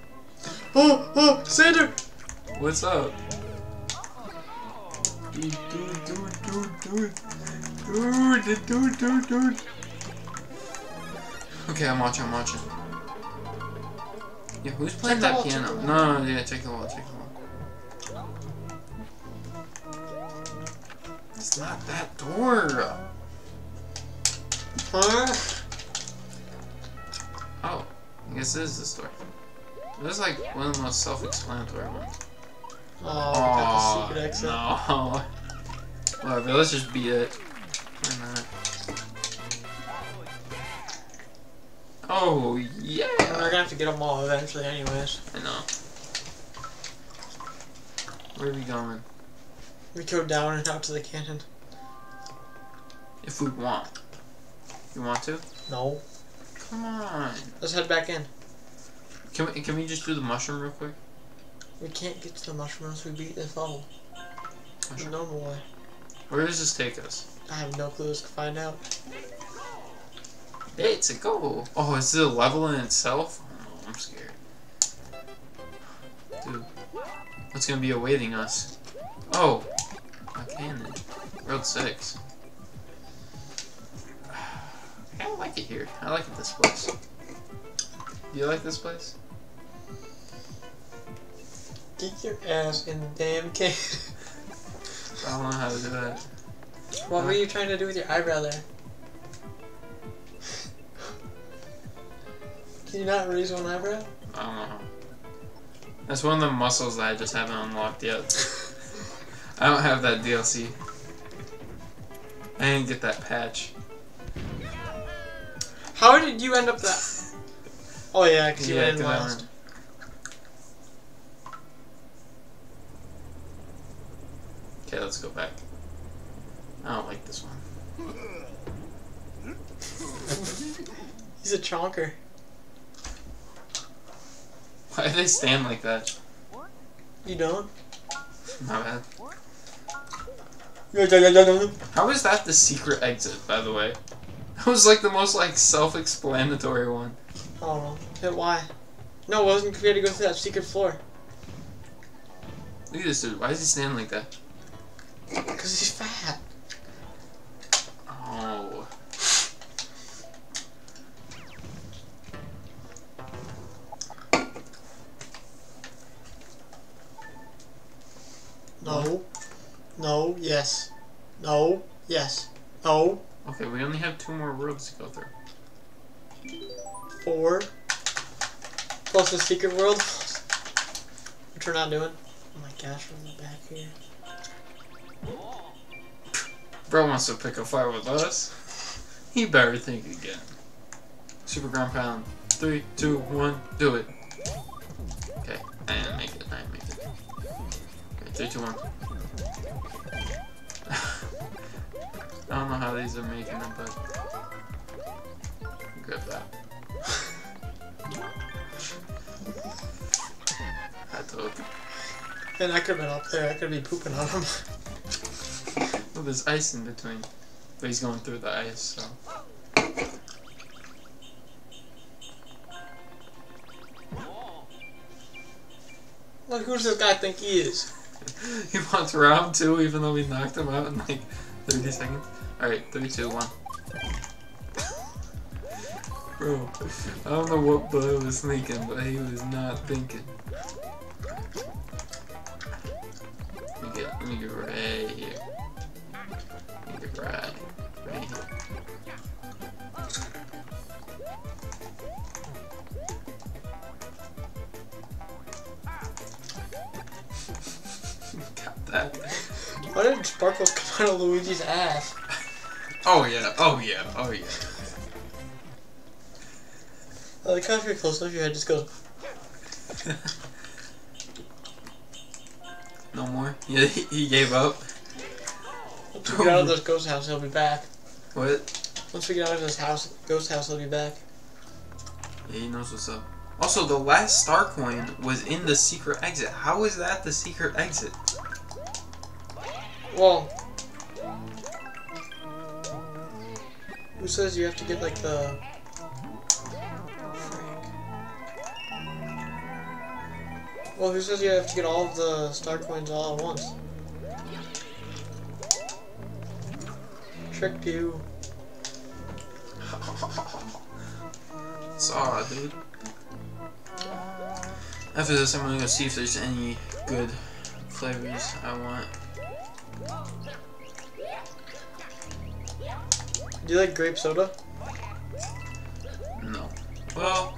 Oh, oh, Xander. What's up? Dude, dude, dude, dude, dude. Dude, dude, dude, dude. Okay, I'm watching, I'm watching. Yeah, who's playing the that piano? wall. No, no, yeah, check the wall, check the wall. It's not that door. Huh? Oh, I guess it is this door. This is like one of the most self-explanatory ones. Oh, got the secret exit. No. Whatever, let's just beat it. Why not? Oh, yeah! We're gonna have to get them all eventually, anyways. I know. Where are we going? We go down and out to the cannon. If we want. You want to? No. Come on. Let's head back in. Can we, can we just do the mushroom real quick? We can't get to the mushroom unless we beat this level. Mushroom. normal way. Where does this take us? I have no clue. Let's find out. It's a goal. Oh, is it a level in itself? Oh, I'm scared. Dude, what's gonna be awaiting us? Oh, a cannon. Road 6. I like it here. I like it this place. Do you like this place? Get your ass in the damn cannon. I don't know how to do that. what were you trying to do with your eyebrow there? Can you not raise one eyebrow? I don't know. That's one of the muscles that I just haven't unlocked yet. I don't have that DLC. I didn't get that patch. How did you end up that? Oh yeah, because you Yeah, went in 'cause I last. Okay, let's go back. I don't like this one. He's a chonker. Why do they stand like that? You don't? My bad. How is that the secret exit, by the way? That was like the most like self-explanatory one. don't know. Hit Y. No, it wasn't we had to go through that secret floor. Look at this dude. Why is he standing like that? Because he's fat. Oh. No. No. Yes. No. Yes. No. Okay, we only have two more roads to go through. Four. Plus the secret world. Which we're not doing. Oh my gosh, we're in the back here. Bro wants to pick a fight with us. He better think again. Super ground pound. Three, two, one, do it. Okay, I didn't make it. I didn't make it. Okay, three, two, one. I don't know how these are making it, but grab that. I told. And I could have been up there. I could be pooping on him. Well, there's ice in between. But he's going through the ice, so. Like, who's this guy think he is? he wants round two, even though we knocked him out in like 30 seconds. Alright, three, two, one. Bro, I don't know what boy was thinking, but he was not thinking. Let me get, let me get right here. Let right, right. Got that. Why did sparkles come out of Luigi's ass? Oh yeah, oh yeah, oh yeah. Kind of get close enough, your head just goes. No more? Yeah, he, he gave up. Once we get out of this ghost house, he'll be back. What? Once we get out of this house, ghost house, he'll be back. Yeah, he knows what's up. Also, the last star coin was in the secret exit. How is that the secret exit? Well, who says you have to get like the? Well, who says you have to get all of the star coins all at once? Tricked you. Saw, dude. After this, I'm gonna go see if there's any good flavors I want. Do you like grape soda? No. Well,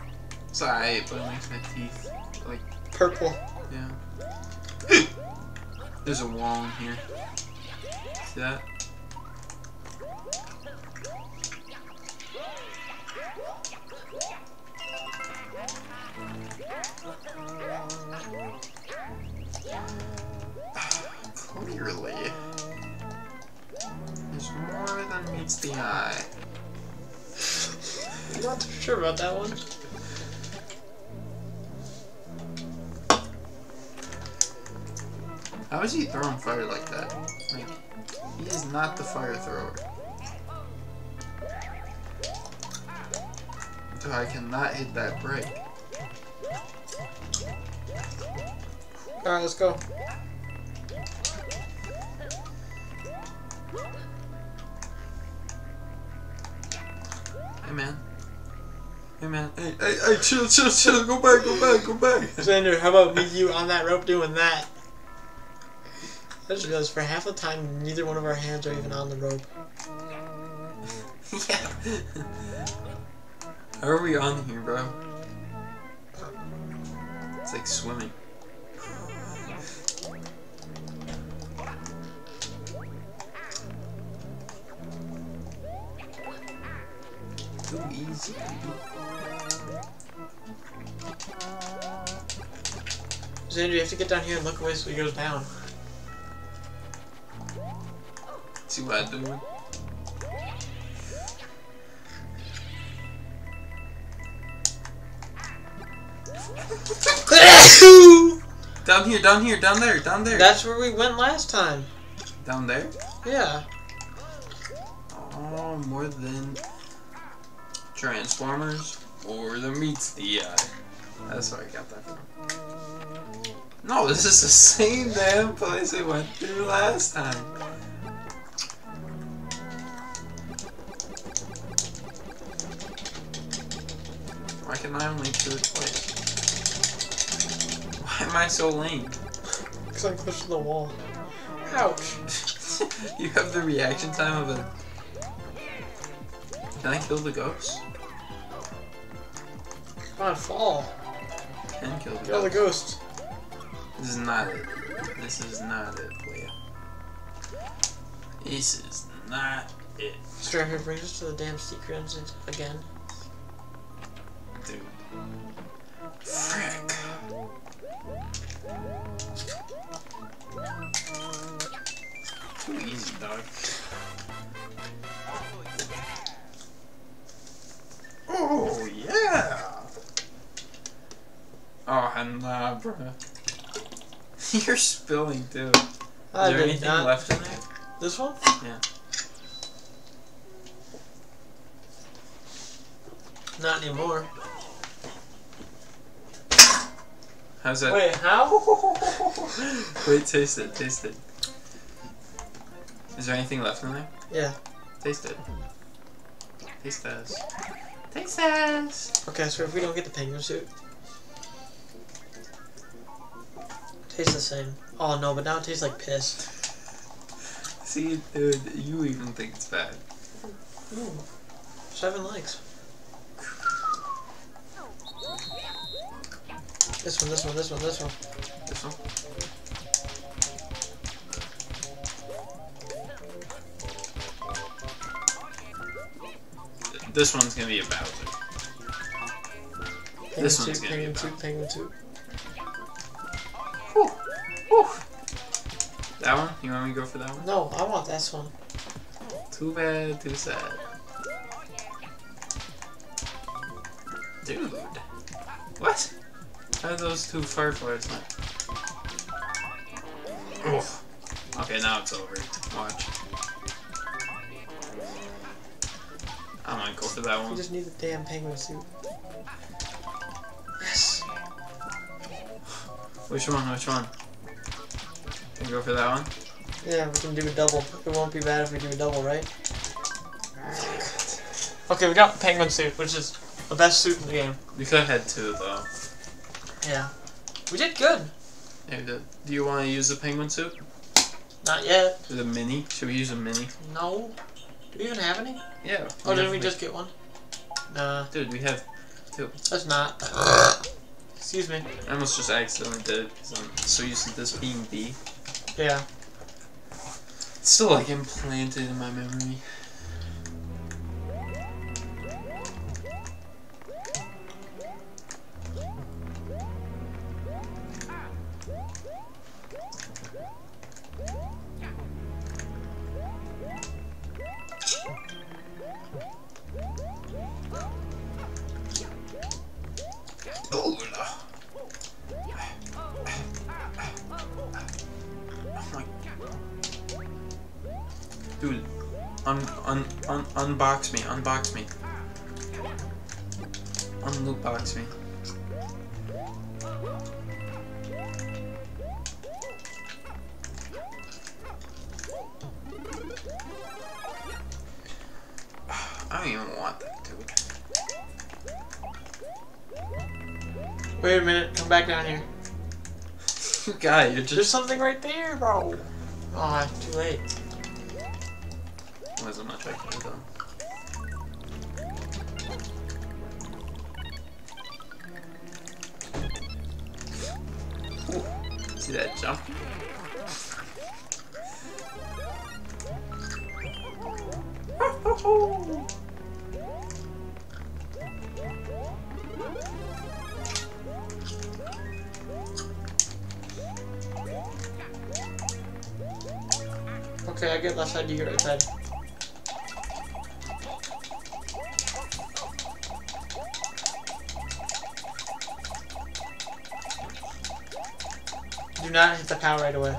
it's alright, but it makes my teeth like Purple. yeah. There's a wall in here. See that? Meets the eye. I'm not too sure about that one. How is he throwing fire like that? Like, he is not the fire thrower. So I cannot hit that break. Alright, let's go. Hey man. Hey man. Hey, hey, hey, chill, chill, chill. Go back, go back, go back. Xander, how about me, you on that rope doing that? I just realized for half the time, neither one of our hands are even on the rope. yeah. How are we on here, bro? It's like swimming. Too easy, Xander, you have to get down here and look away so he goes down. See what I do? Down here, down here, down there, down there. That's where we went last time. Down there? Yeah. Oh, more than Transformers or the meets the eye. That's where I got that from. No, this is the same damn place we went through last time. Why can I only do it twice? Why am I so lame? Because I'm close the wall. Ouch. you have the reaction time of a. Can I kill the ghost? Come on, fall. Can kill the Kill the ghost. ghost. This is not it. This is not it, Leah. This is not it, Striker brings us to the damn secret entrance again. dude. Frick. Too easy, dog. Oh, yeah! Oh, and uh, nah, bruh. You're spilling too. I Is there anything not. left in there? This one? Yeah. Not anymore. How's that? Wait, how? Wait, taste it, taste it. Is there anything left in there? Yeah. Taste it. Taste this. Taste this. Okay, so if we don't get the penguin suit. Tastes the same. Oh no, but now it tastes like piss. See, dude, you even think it's bad. Ooh. Seven likes. This one, this one, this one, this one. This one? This one's gonna be a Bowser. Penguin This one's gonna be penguin about- suit, penguin suit. That one? You want me to go for that one? No, I want this one. Too bad, too sad. Dude. What? How are those two fireflies not? Okay, now it's over. Watch. I might go for that one. We one. just need the damn penguin suit. Yes. Which one? Which one? You go for that one? Yeah, we can do a double. It won't be bad if we do a double, right? Okay, we got penguin suit, which is the best suit in the game. We could have had two though. Yeah. We did good. Maybe the, do you want to use the penguin suit? Not yet. The mini? Should we use a mini? No. Do we even have any? Yeah. Oh, have didn't we just get one? Nah, Dude, we have two. that's not. Excuse me. I almost just accidentally did it because I'm so used to this being B. Yeah. It's still like implanted in my memory. Un, un, un, unbox me, unbox me. Unloot box me. I don't even want that, dude. Wait a minute. Come back down here. Guy, you're There's something right there, bro. Ah, too late. Wasn't much I could have. Ooh, see that jump? Okay, I get left side, you get right side. Do not hit the power right away.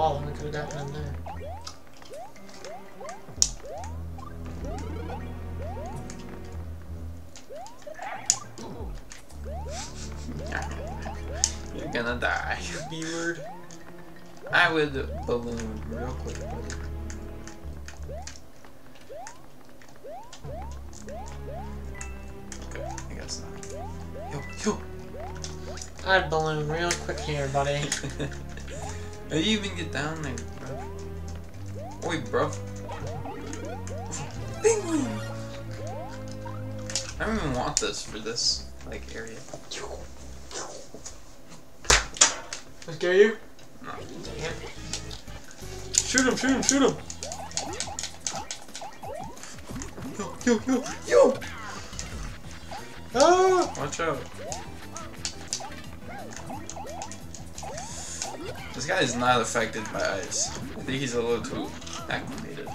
fall, look what happened there. You're gonna die. B-word. I would balloon real quick. Okay, I guess not. Yo, yo! I'd balloon real quick here, buddy. How do you even get down there, bro? Oi, bro. Penguin! I don't even want this for this, like, area. Let's get you. No. It. Shoot him, shoot him, shoot him. Yo, yo, yo, yo! Ah! Watch out. This guy is not affected by ice. I think he's a little too acclimated.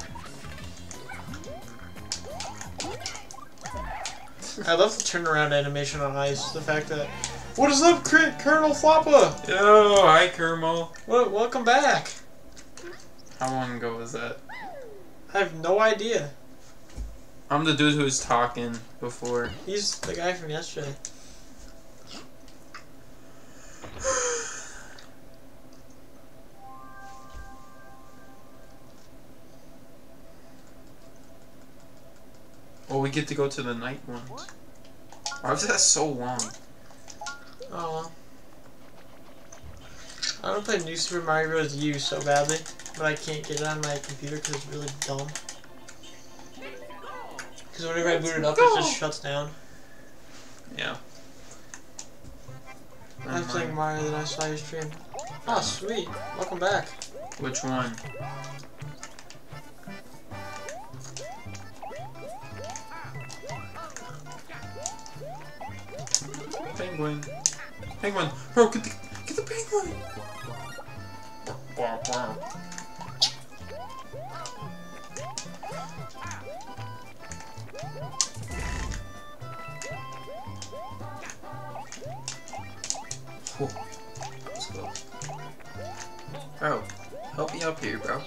I love the turnaround animation on ice. The fact that. What is up, Cr- Colonel Floppa? Yo, hi Kermo. Wel- welcome back. How long ago was that? I have no idea. I'm the dude who was talking before. He's the guy from yesterday. Oh, we get to go to the night ones. Why was that so long? Oh well. I want to play New Super Mario Bros. U so badly, but I can't get it on my computer because it's really dumb. Because whenever I boot it up, it just shuts down. Yeah. I was playing Mario that I saw your stream. Oh, sweet. Welcome back. Which one? Penguin. Penguin. Bro, get the, get the penguin. Let's go. Bro, help me up here, bro.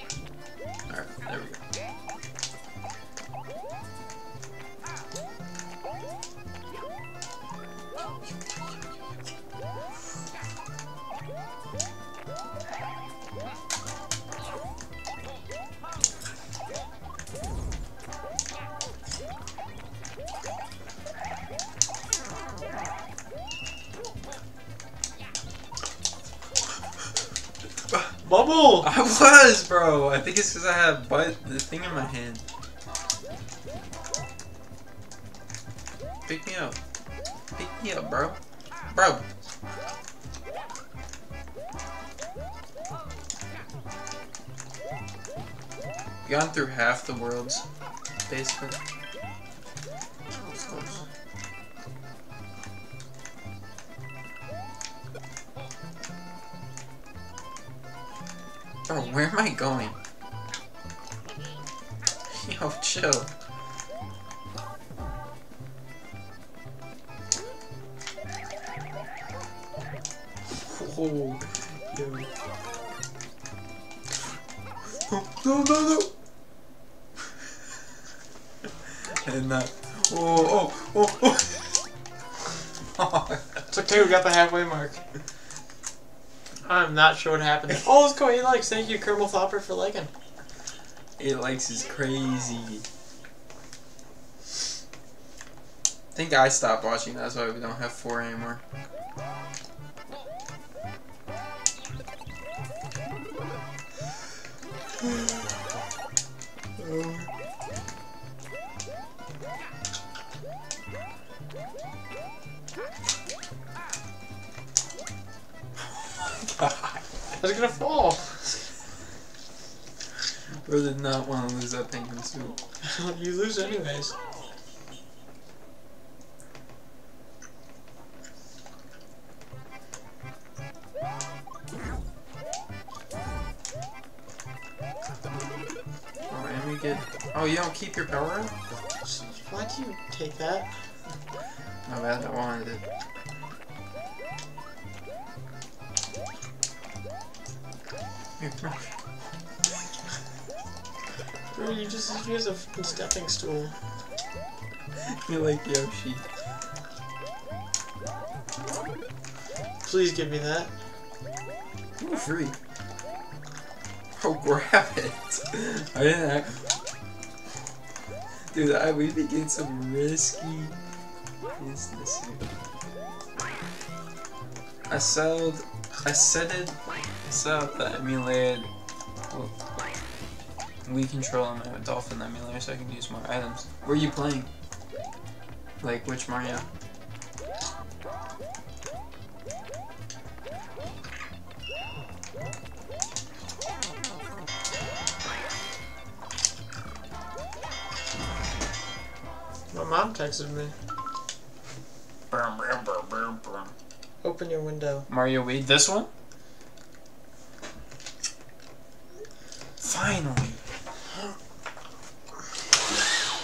I was, bro. I think it's because I have butt the thing in my hand. Pick me up. Pick me up, bro. Bro. Gone through half the world's basement. where am I going? Yo, chill. Oh, yo. Oh, no, no, no. and that. Oh, oh, oh, oh. It's okay, we got the halfway mark. I'm not sure what happened. Oh, let's go. He likes. Thank you, Kerbal Flopper, for liking. It likes is crazy. I think I stopped watching. That's why we don't have four anymore. Give me that. Ooh, free. Oh, grab it. I didn't. Act... Dude, I, we begin some risky business here. I said, I said it, I set up the emulated Wii control on my Dolphin emulator so I can use more items. Where are you playing? Like which Mario? My mom texted me. Open your window. Mario Wii, this one? Finally.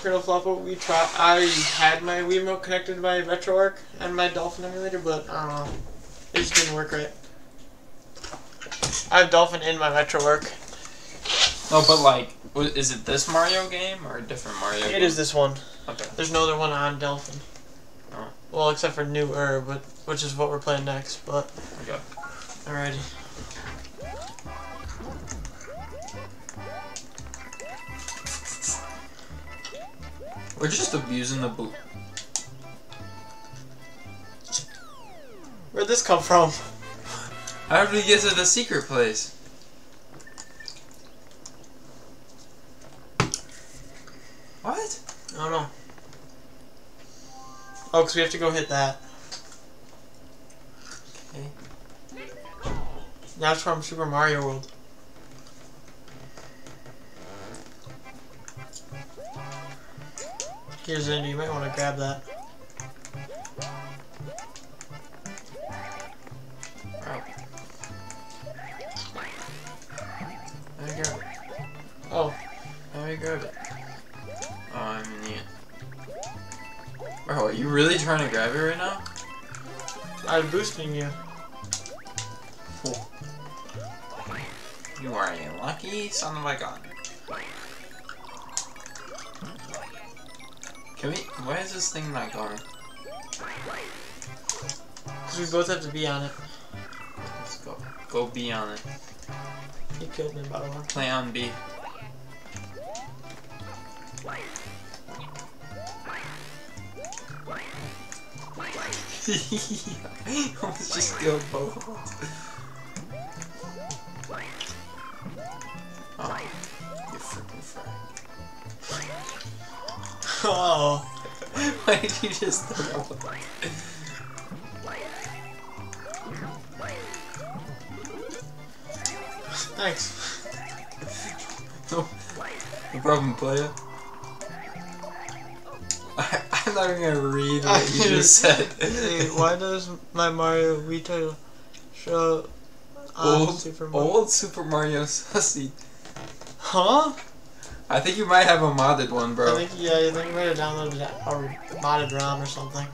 Colonel Floppo, we tried. I had my Wii remote connected to my RetroArch and my Dolphin emulator, but I don't know. It just didn't work right. I have Dolphin in my RetroArch. No, but like, is it this Mario game or a different Mario? It game? is this one. Okay. There's no other one on Dolphin. Oh. Well, except for Newer, but which is what we're playing next. But Okay. alrighty. We're just abusing the boot. Where'd this come from? How did we get to the secret place? What? I don't know. Oh, because we have to go hit that. Okay. That's from Super Mario World. Here's Andy, you might want to grab that. Let me grab it. Oh, Let me grab Bro, are you really trying to grab it right now? I'm boosting you. You are a lucky son of a gun. Can we? Why is this thing not going? Because we both have to be on it. Let's go. Go B on it. He killed me, by the way. Play on B. Almost just killed both. Oh, you freaking frag. Oh. Why did you just throw it? Thanks. No, no problem, player. I, I'm not even gonna read what you just said. Why does my Mario Wii title show Old, Super Mario? old Super Mario Sussy. Huh? I think you might have a modded one, bro. I think, yeah, I think we might have downloaded a a modded ROM or something.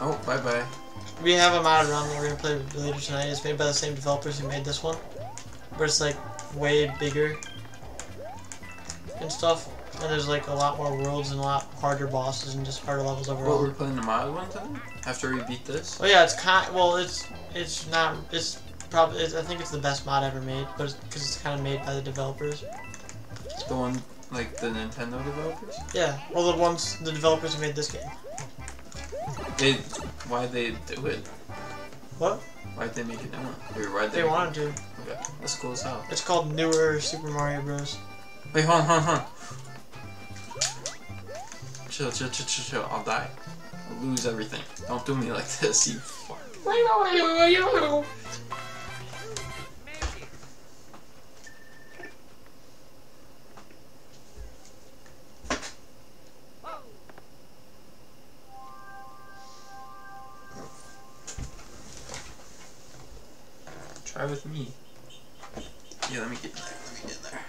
Oh, bye bye. We have a modded ROM that we're gonna play later tonight. It's made by the same developers who made this one. Where it's like way bigger and stuff. And there's like a lot more worlds and a lot harder bosses and just harder levels What, overall. we're playing the modded one today? After we beat this? Oh yeah, it's kind. Well, it's it's not. It's probably. It's, I think it's the best mod ever made, but it's because it's kind of made by the developers. The one, like the Nintendo developers? Yeah. Well, the ones the developers who made this game. They, why they do it? What? Why'd they make it new? Or why'd They they wanted to. Okay, that's cool as hell. It's called Newer Super Mario Bros. Wait, hold on, hold on, hold on. Chill, chill, chill, chill, chill. I'll die. I'll lose everything. Don't do me like this, you fuck. Try with me. Yeah, let me get in there. Let me get in there.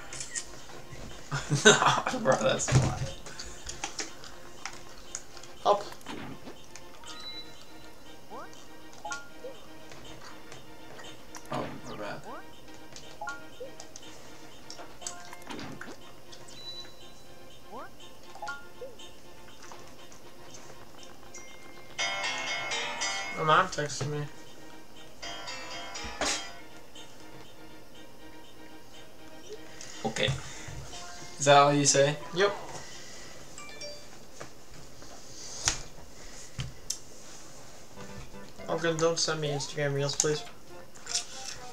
nah, bro, that's why. Up. Oh, my bad. My mom texted me. Okay. Is that all you say? Yep. Uncle, don't send me Instagram reels, please.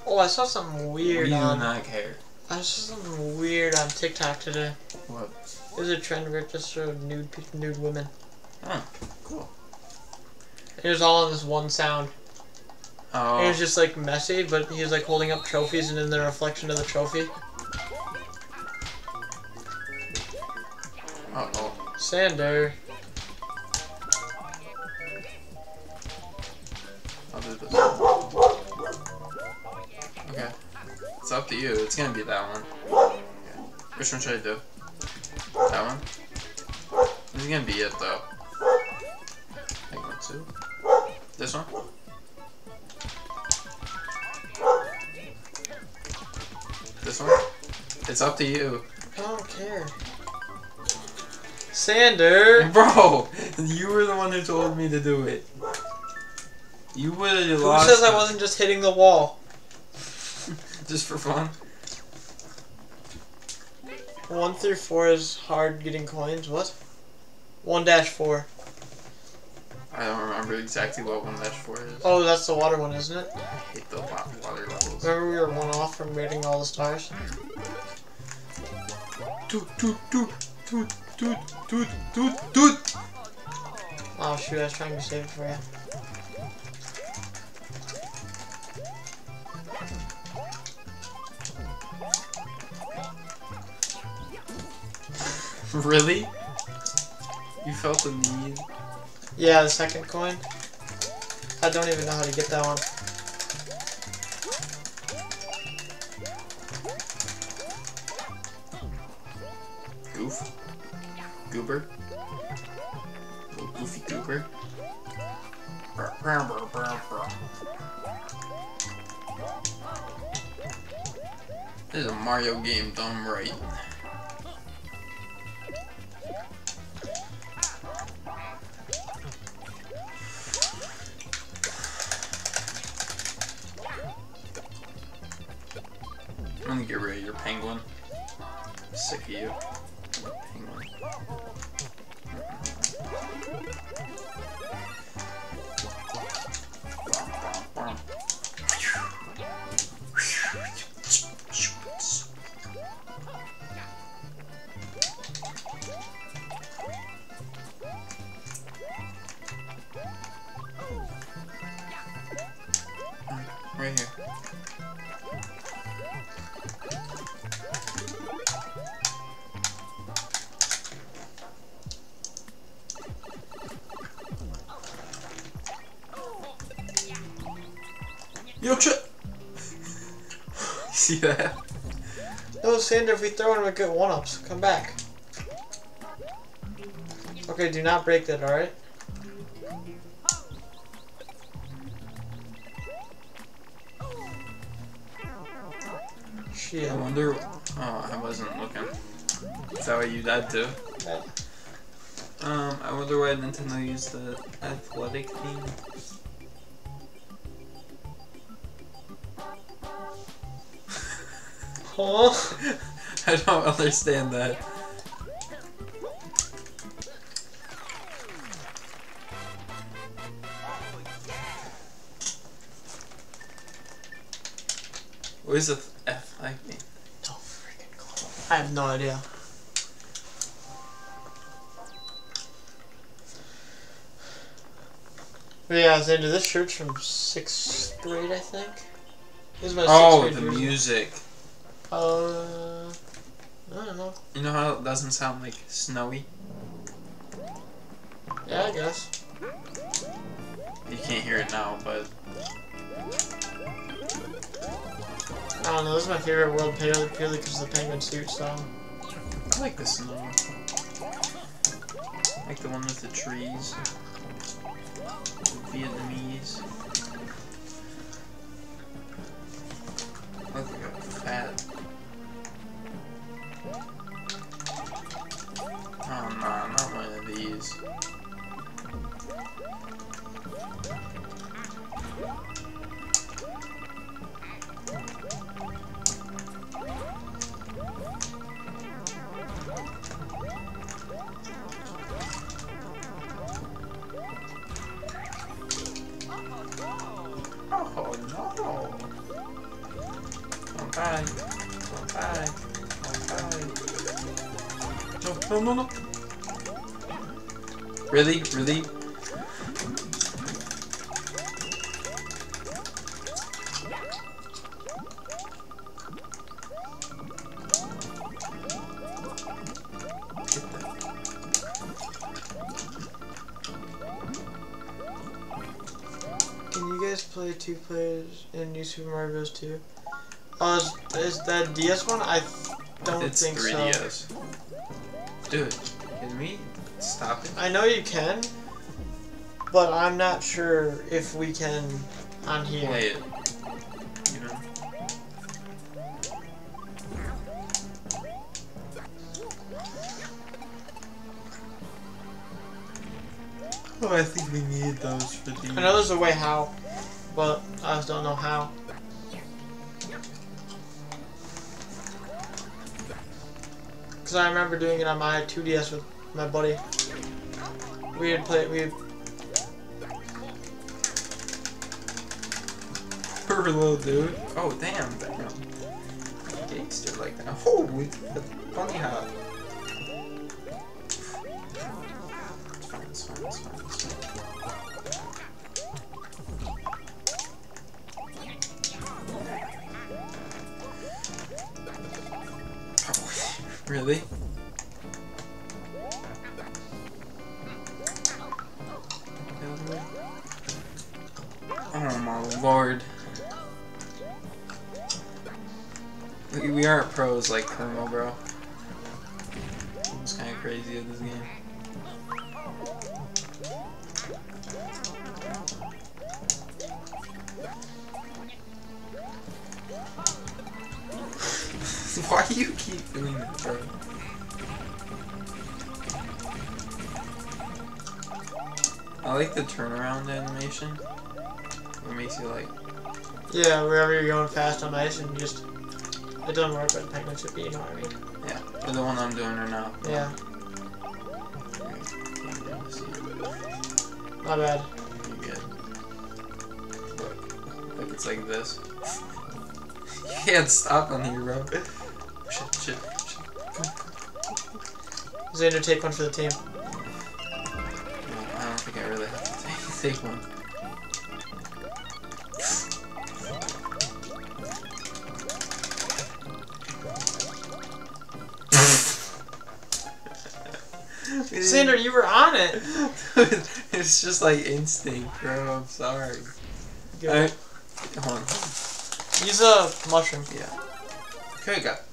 Oh, I saw something We weird do on. not care. I saw something weird on TikTok today. What? There's a trend where it just showed nude nude women. Oh, cool. It was all in this one sound. Oh, It was just like messy, but he was like holding up trophies and in the reflection of the trophy. uh oh. Xander. I'll do this. Okay. It's up to you. It's gonna be that one. Okay. Which one should I do? That one? This is gonna be it though. One, two. This one? This one? It's up to you. I don't care. Xander. Bro, you were the one who told me to do it. You would have Who says I wasn't just hitting the wall? Just for fun? One through four is hard getting coins. What? One dash four. I don't remember exactly what one dash four is. Oh, that's the water one, isn't it? I hate the water levels. Remember we were one off from rating all the stars? Toot toot toot toot toot toot toot toot. Oh shoot, I was trying to save it for you. Really? You felt the need? Yeah, the second coin. I don't even know how to get that one. Goof? Goober? Little goofy goober? This is a Mario game done right. I'm gonna get rid of your penguin. I'm sick of you. Yo, ch- See that? No, Xander, if we throw him, we get one ups. Come back. Okay, do not break that, alright? Shit. I wonder. Oh, I wasn't looking. Is that what you did too? Yeah. Um, I wonder why Nintendo used the athletic theme. Huh? I don't understand that. What is a F like mean? Freaking clue. I have no idea. Yeah, Xander, this shirt's from sixth grade, I think. This is my Oh, the music. Uh, I don't know. You know how it doesn't sound like snowy? Yeah, I guess. You can't hear it now, but I don't know. This is my favorite world purely because of the penguin suit. So I like the snow. Like the one with the trees. The Vietnamese. Look like a fat. Oh no, not one of these. No, no, no. Really? Really? Can you guys play two players in New Super Mario Bros. 2? Oh, uh, is, is that DS one? I don't it's think 3DS. so. Dude, can we stop it? I know you can, but I'm not sure if we can on here. Play it. You know? Oh, I think we need those for these. I know there's a way how, but I just don't know how. Cause I remember doing it on my 2DS with my buddy. We had played. We Hello, dude. Oh, damn, damn. Gangster like that. Oh, we the bunny hop. It's fine, it's fine, it's fine. Really? Oh my lord. We, we aren't pros like Colonel, bro. It's kind of crazy at this game. Why do you keep doing that, bro? I like the turnaround animation. It makes you like yeah, wherever you're going fast on ice and just it doesn't work, but technically should be. You know what I mean? Yeah, or the one I'm doing right now. Yeah, my bad. You good. Look, look, it's like this. you can't stop on here, bro. Shit, shit, shit. Xander, take one for the team. Don't really have to take, one. Xander, you were on it. it's just like instinct, bro. I'm sorry. Alright. Hold on. Use a mushroom. Yeah. Okay, penguins.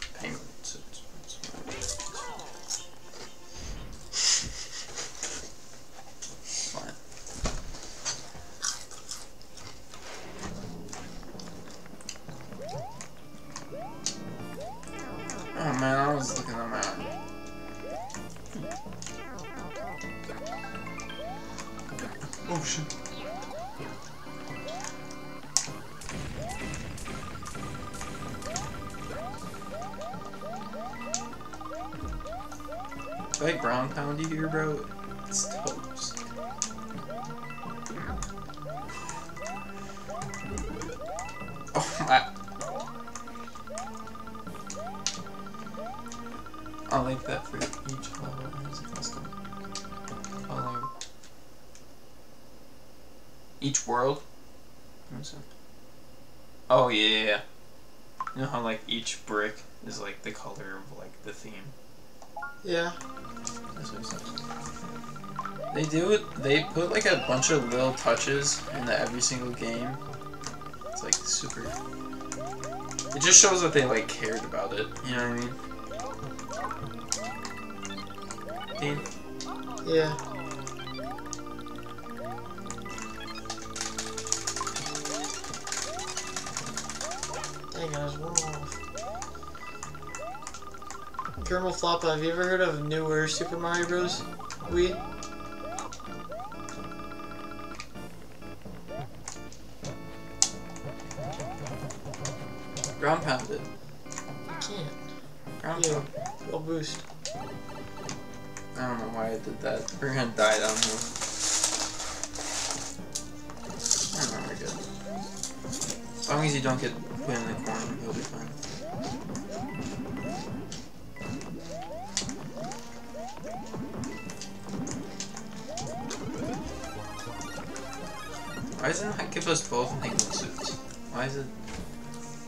Oh man, I was looking at my Oh shit. That ground pound you hear, bro, it's toast. I like that for each level a custom color. Each world? Is? Oh yeah, yeah, yeah. You know how like each brick is like the color of like the theme? Yeah. That's what it. They do it. They put like a bunch of little touches into every single game. It's like super. It just shows that they like cared about it. You know what I mean? Dean? Yeah. Dang, I was one off. Caramel Floppa, have you ever heard of newer Super Mario Bros? Wii? Ground boost. I don't know why I did that. We're gonna die down here. I don't know where to long as you don't get put in the corner, you'll be fine. Why doesn't that give us both penguin suits? Why is it?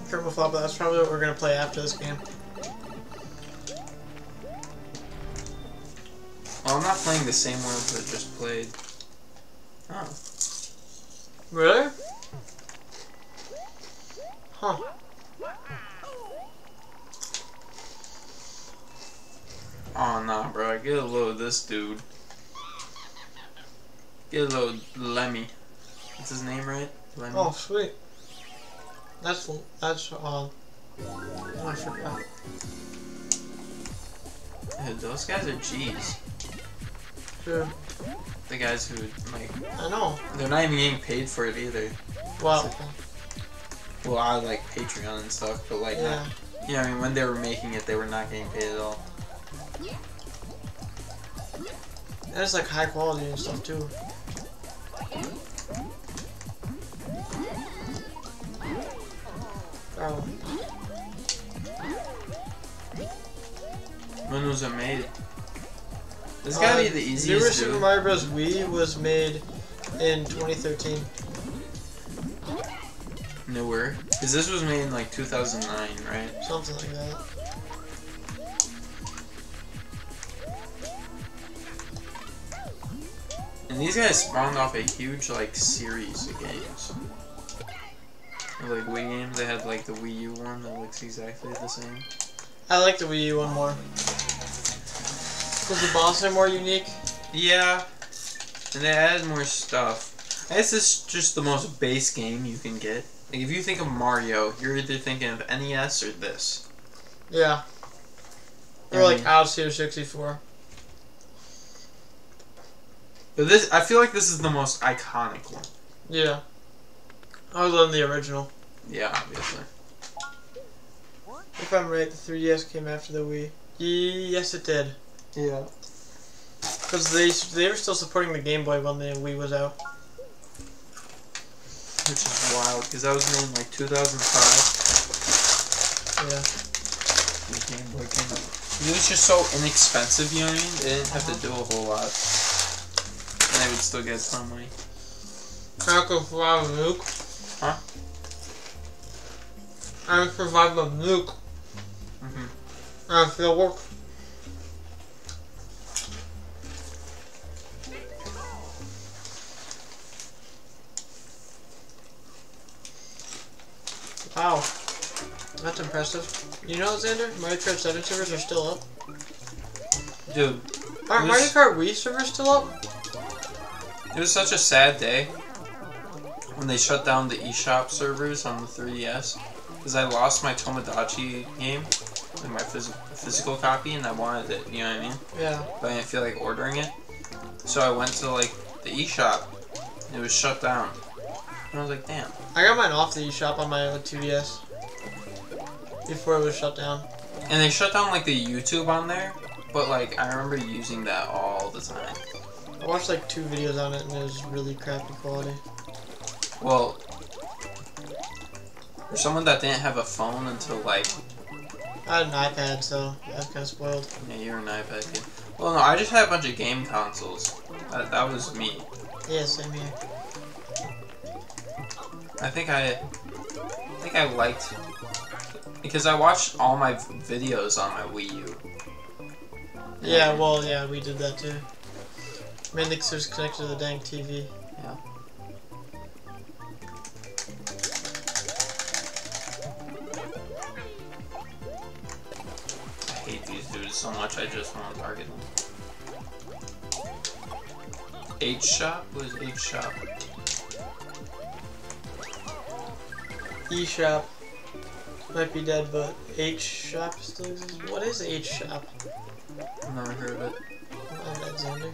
Purple flop, but that's probably what we're gonna play after this game. The same one that just played. Oh. Really? Huh. Oh nah, bro. Get a load of this dude. Get a load of Lemmy. What's his name, right? Lemmy. Oh, sweet. That's that's uh. Oh, I forgot. Dude, those guys are G's. The guys who like I know. they're not even getting paid for it either. Wow. Well, I like Patreon and stuff, but like, Yeah. not, yeah, I mean, when they were making it, they were not getting paid at all. And it's like high quality and stuff too. Oh, When was it made? This gotta be Uh, the Newer easiest. Super. Mario Bros. Wii was made in 2013. Newer, because this was made in like 2009, right? Something like that. And these guys spawned off a huge like series of games. Like Wii games, they had like the Wii U one that looks exactly the same. I like the Wii U one more. Because the bosses are more unique. Yeah, and they added more stuff. I guess this is just the most base game you can get. Like if you think of Mario, you're either thinking of NES or this. Yeah. Or like mm-hmm. mean- Outseer 64. But this, I feel like this is the most iconic one. Yeah. I was on the original. Yeah, obviously. If I'm right, the 3DS came after the Wii. Yes, it did. Yeah. Because they they were still supporting the Game Boy when the Wii was out. Which is wild, because that was made in like 2005. Yeah. The Game Boy came out. It was just so inexpensive, you know what I mean? They didn't have to do a whole lot. And they would still get a ton of money. I could a nuke. Huh? I would survive a nuke. Mm-hmm. I feel work. Wow. That's impressive. You know, Xander, Mario Kart 7 servers are still up. Dude, Aren't Mario Kart Wii servers still up? it was such a sad day when they shut down the eShop servers on the 3DS. Because I lost my Tomodachi game, like my phys- physical copy, and I wanted it, you know what I mean? Yeah. but I didn't feel like ordering it. So I went to like the eShop. It was shut down. And I was like, damn. I got mine off the eShop on my 2DS. Before it was shut down. And they shut down like the YouTube on there, but like I remember using that all the time. I watched like two videos on it and it was really crappy quality. Well, for someone that didn't have a phone until like I had an iPad, so I was kind of spoiled. yeah, you're an iPad kid. Well, no, I just had a bunch of game consoles. That, that was me. Yeah, same here. I think I, I think I liked because I watched all my v- videos on my Wii U. Yeah, well, yeah, we did that too. Because was connected to the dang TV. Yeah. I hate these dudes so much. I just want to target them. hShop was hShop. eShop might be dead, but hShop still exists. What is hShop? I've never heard of it. Oh, that's Xander.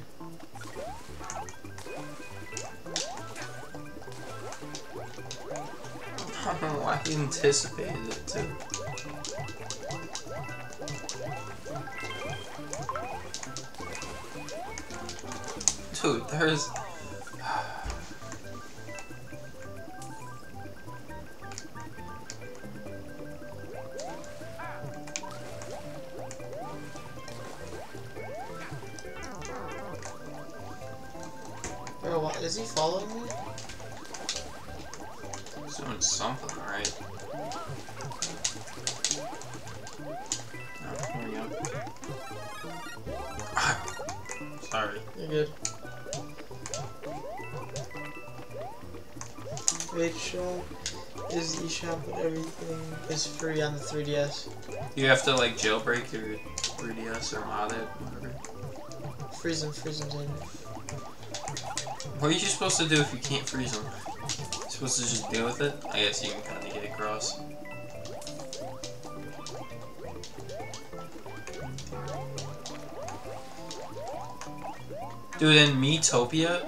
I don't know why he anticipated it too. Dude, there's. Is he following me? He's doing something, right? Oh, here we go. Sorry. You're good. Rachel is the shop, but everything is free on the 3DS. You have to like jailbreak your 3DS or mod it, whatever. Freeze them, freeze them, Xander. What are you supposed to do if you can't freeze them? Supposed to just deal with it? I guess you can kind of get across. Dude, in Miitopia,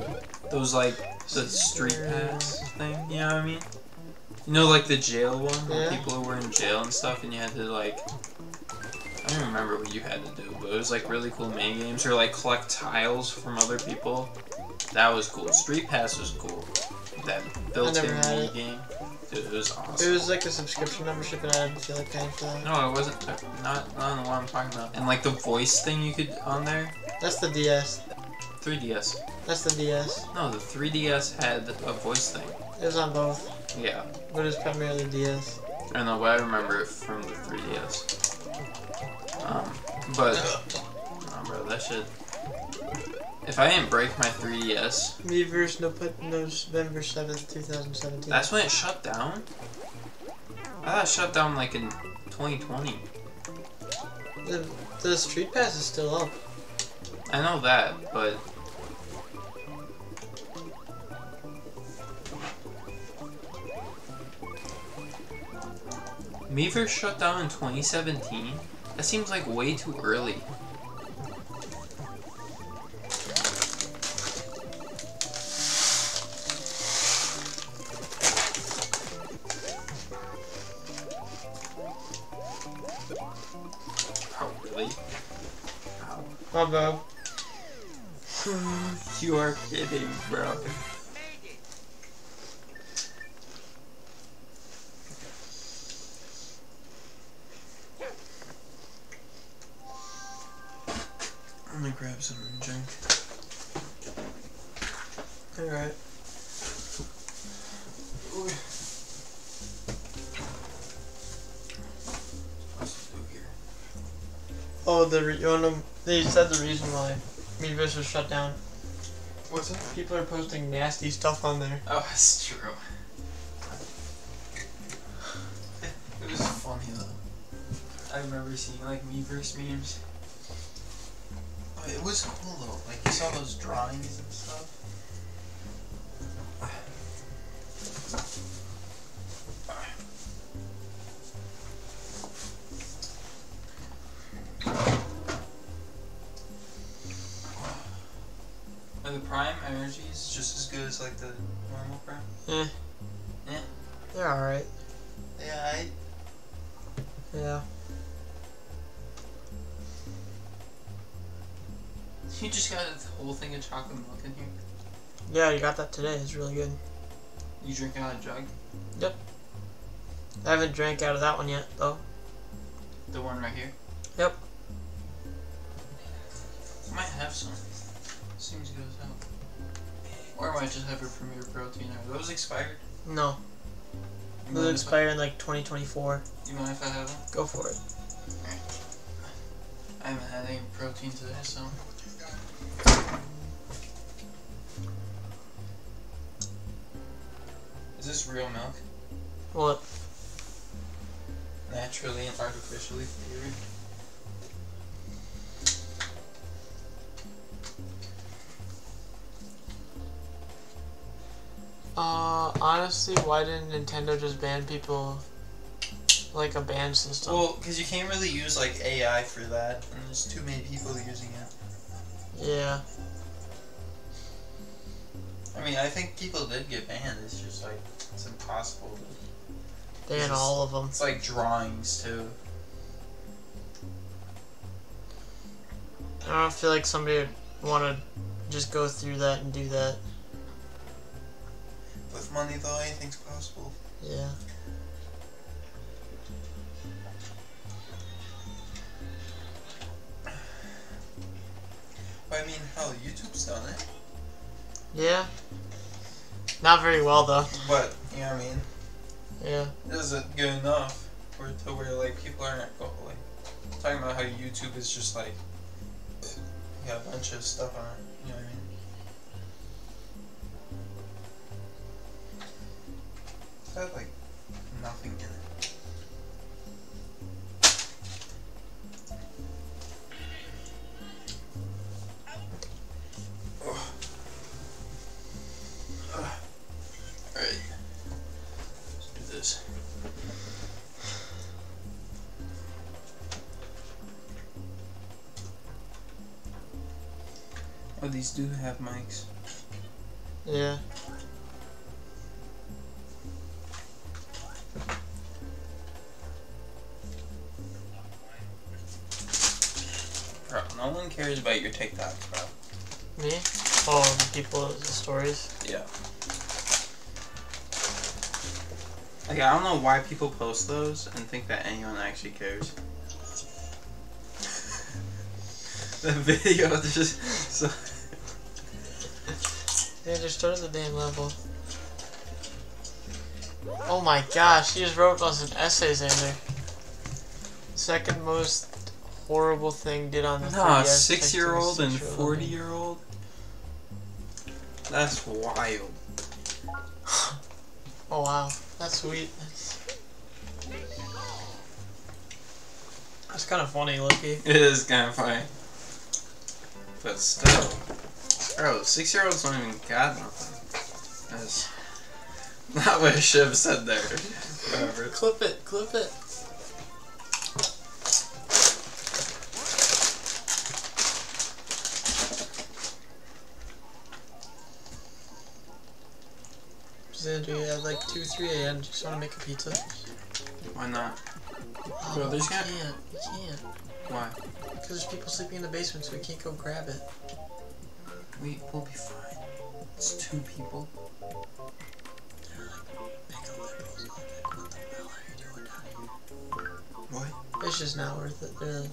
those like the street pass thing, you know what I mean? You know, like the jail one where Yeah. people were in jail and stuff, and you had to like. I don't remember what you had to do, but it was like really cool mini games or like collect tiles from other people. That was cool. Street Pass was cool. That built-in mini game, dude, it was awesome. It was like a subscription membership, and I didn't feel like paying for that. No, it wasn't. uh, Not not the one I'm talking about. And like the voice thing you could on there. That's the DS. 3DS. That's the DS. No, the 3DS had a voice thing. It was on both, Yeah, but it was primarily DS. I don't know, but I remember it from the 3DS. Um, but nah, bro, that shit. If I didn't break my 3DS, Miiverse no put November seventh, two thousand seventeen. that's when it shut down. I thought it shut down like in 2020. the the Street Pass is still up. I know that, but Meaver shut down in 2017. That seems like way too early. Bad. You are kidding, bro. I'm gonna grab some drink. Alright. Oh, the you wanna, they said the reason why Miiverse was shut down. What's that? People are posting nasty stuff on there. Oh, that's true. It was funny though. I remember seeing like Miiverse memes. Oh, it was cool though. Like you saw those drawings and stuff. Are the prime energies just as good as like the normal prime? Yeah. Yeah. They're alright. Yeah, I Yeah. You just got a whole thing of chocolate milk in here. Yeah, you got that today. It's really good. You drink out of a jug? Yep. I haven't drank out of that one yet, though. The one right here? Yep. I might have some. Seems good. Or I might just have a Premier Protein. Are those expired? No. You I- expire in like 2024. You mind if I have them? Go for it. I haven't had any protein today, so. Is this real milk? What? Naturally and artificially flavored? Uh, honestly, why didn't Nintendo just ban people like a ban system? Well, because you can't really use like AI for that, and there's too many people using it. yeah. I mean, I think people did get banned. It's just like it's impossible. To, Ban all of them. it's like drawings too. I don't feel like somebody would want to just go through that and do that. With money though, anything's possible. Yeah. I mean, hell, YouTube's done it. Yeah. Not very well though. But you know what I mean. Yeah. Is it good enough for to where like people aren't go- like talking about how YouTube is just like you got a bunch of stuff on it. You know what I mean? It's got like nothing in it. Ugh. Ugh. Alright. Let's do this. Oh, these do have mics. Yeah. Bro, no one cares about your TikToks, bro. Me? Oh, the people, the stories. Yeah. Like, I don't know why people post those and think that anyone actually cares. the video just so. They just started the damn level. Oh my gosh, you just wrote us an essay, Xander. Second most horrible thing did on the Nah, 3DS, six year old and six-year-old. 40 year old? That's wild. Oh wow, that's sweet. That's, that's kind of funny, Lucky. It is kind of funny. But still. Bro, six year olds don't even got nothing. That's not what I should have said there. Whatever. Clip it, clip it. Xander, you at like 2, 3 a.m. Just want to make a pizza? Why not? Oh, Bro, there's we got- can't. We can't. Why? Because there's people sleeping in the basement, so we can't go grab it. We, we'll be fine. It's two people. It's just not worth it, really.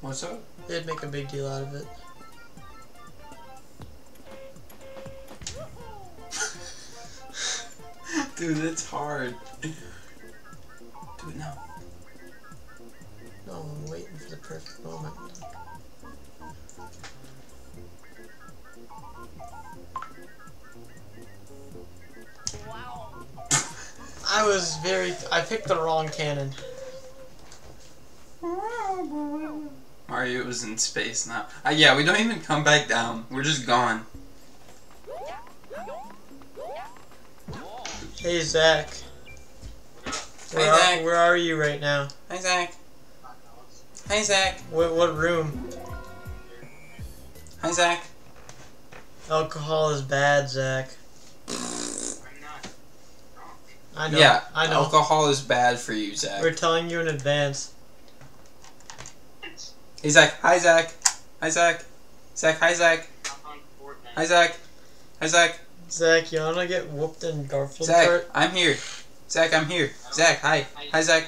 What's up? They'd make a big deal out of it. Dude, it's hard. Do it now. No, I'm waiting for the perfect moment. I was very. I picked the wrong cannon. Mario was in space now. Uh, yeah, we don't even come back down. We're just gone. Hey, Zach. Where, Hey, are, Zach. where are you right now? Hi, Zach. Hi, Zach. What, what room? Hi, Zach. Alcohol is bad, Zach. I know. yeah, I know. alcohol is bad for you, Zach. We're telling you in advance. Hey, Zach. Hi, Zach. Hi, Zach. Zach. Hi, Zach. Hi, Zach. Hi, Zach. Zach, you wanna get whooped in Garfield Zach, Kart? I'm here. Zach, I'm here. Zach, hi. Hi, Zach.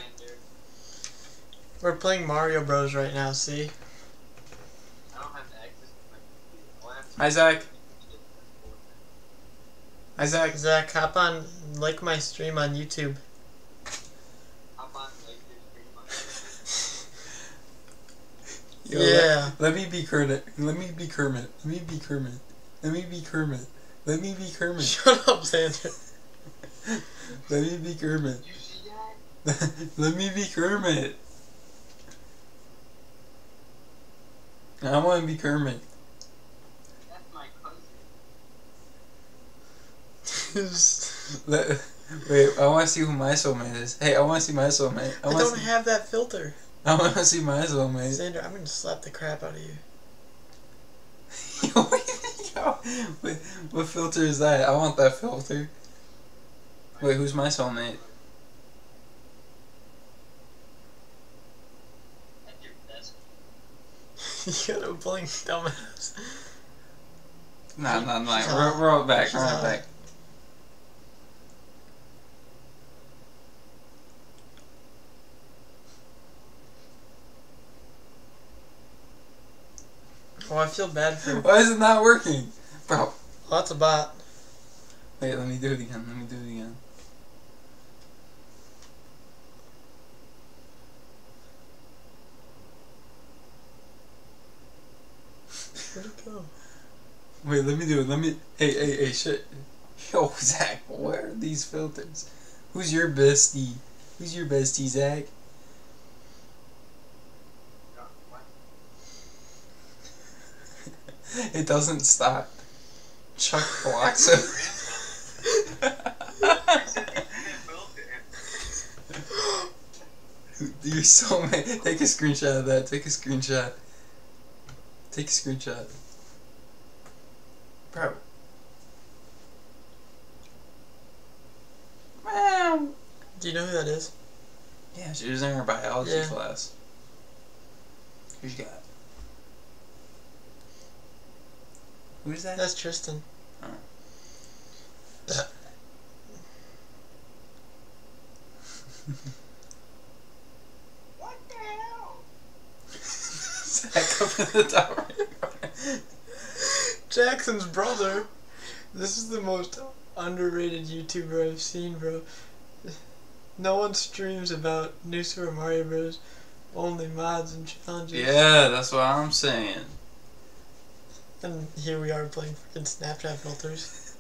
We're playing Mario Bros right now. See? Hi, Zach. Hi, Zach. Zach, hop on, like my stream on YouTube. Yo, yeah. Let, let me be Kermit. Let me be Kermit. Let me be Kermit. Let me be Kermit. Let me be Kermit. Shut up, Xander. Let me be Kermit. Let me be Kermit. I want to be Kermit. Let, wait, I want to see who my soulmate is. Hey, I want to see my soulmate. I I don't see, have that filter. I want to see my soulmate. Xander, I'm gonna slap the crap out of you. Yo, what, what filter is that? I want that filter. Wait, who's my soulmate? you got a blink, dumbass. Nah, nah, nah. She's We're, hot. we're all back. roll We're all hot. back. Oh, I feel bad for. Why is it not working? Bro, Oh, that's a bot. Wait, let me do it again. Let me do it again. Where'd it go? Wait, let me do it. Let me. Hey, hey, hey, shit. Yo, Zach, where are these filters? Who's your bestie? Who's your bestie, Zach? it doesn't stop. Chuck blocks it. You're so mad. Take a screenshot of that. Take a screenshot. Take a screenshot. Bro. Wow. Do you know who that is? Yeah, she was in her biology Yeah. class. Who's got? Who's that? That's Tristan. Oh. What the hell? Zach up in the tower. Jackson's brother. This is the most underrated YouTuber I've seen, bro. No one streams about New Super Mario Bros. Only mods and challenges. yeah, that's what I'm saying. And here we are playing freaking Snapchat filters.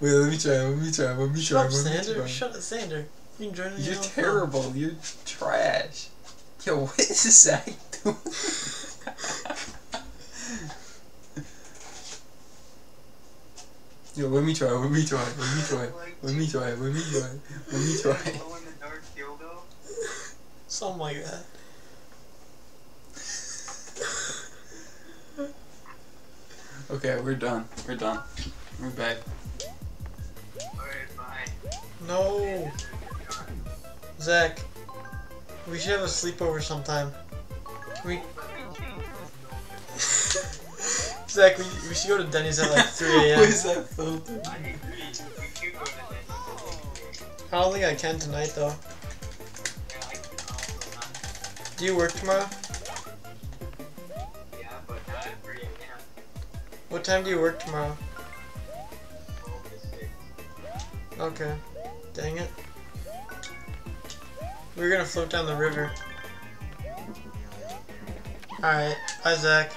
Wait, let me try. Let me try. Let me Shut try. up, let me Xander. try. Shut up, Xander. You can join You're on the phone. terrible. You're trash. Yo, what is Zach doing? Yo, let me try. Let me try. Let me try. Let me try. Let me try. Let me try. Something like that. Okay, we're done. We're done. We're back. No. Zach, we should have a sleepover sometime. Can we? Zach, we, we should go to Denny's at like 3 a.m. is that filter? I don't think I can tonight though. Do you work tomorrow? What time do you work tomorrow? Okay. Dang it. We're gonna float down the river. Alright. Bye, Zach.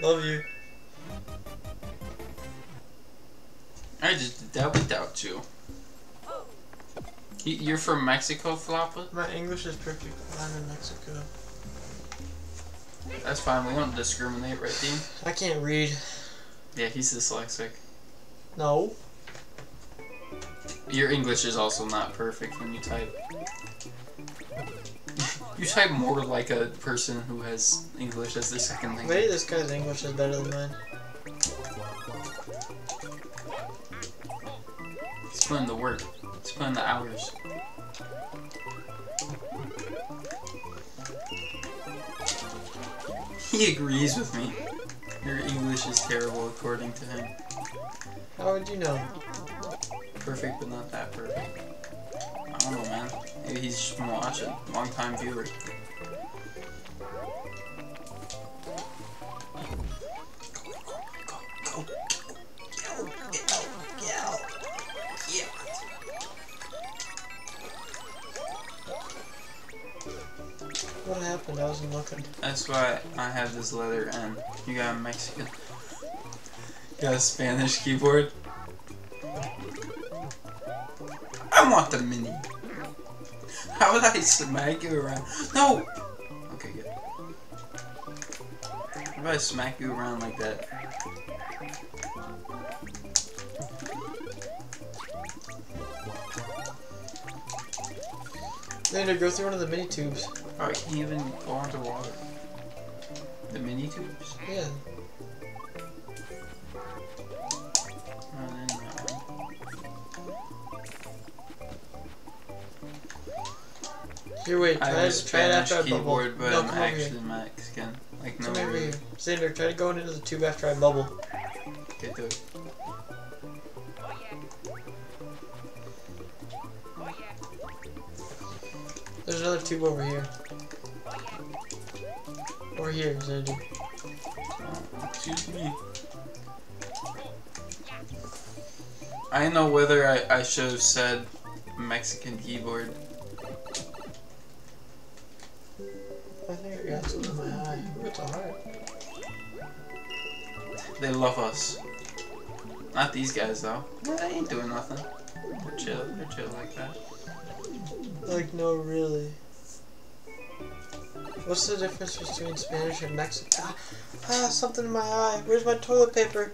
Love you. I just did that without you. You're from Mexico, Floppa? My English is perfect. I'm in Mexico. That's fine. We don't discriminate, right, Dean? I can't read. Yeah, he's dyslexic. No. Your English is also not perfect when you type. You type more like a person who has English as their second language. Maybe this guy's English is better than mine. He's putting the work. He's putting the hours. He agrees with me. Your English is terrible according to him. How would you know? Perfect, but not that perfect. I don't know, man. Maybe he's just been watching. Long time viewer. What happened? I wasn't looking. That's why I have this letter and You got a Mexican. You got a Spanish keyboard. I want the mini. How would I smack you around? No! Okay, good. How about I smack you around like that? Then Later, go through one of the mini tubes. Oh, I can't even go underwater. The mini tubes? Yeah. Oh, then, Here, wait. I Try, have a it- try it Spanish after I bubble. but no, I'm come actually here. Mexican. Like, no Come over here. Xander, try to go into the tube after I bubble. Okay, do it. Oh, oh, There's another tube over here. Over here, Xander. Excuse me. I know whether I, I should have said Mexican keyboard. I think I got something in my eye. It's a heart. They love us. Not these guys though. They ain't doing nothing. They're chill. They're chill like that. Like, no, really. What's the difference between Spanish and Mexican? Ah, ah, something in my eye. Where's my toilet paper?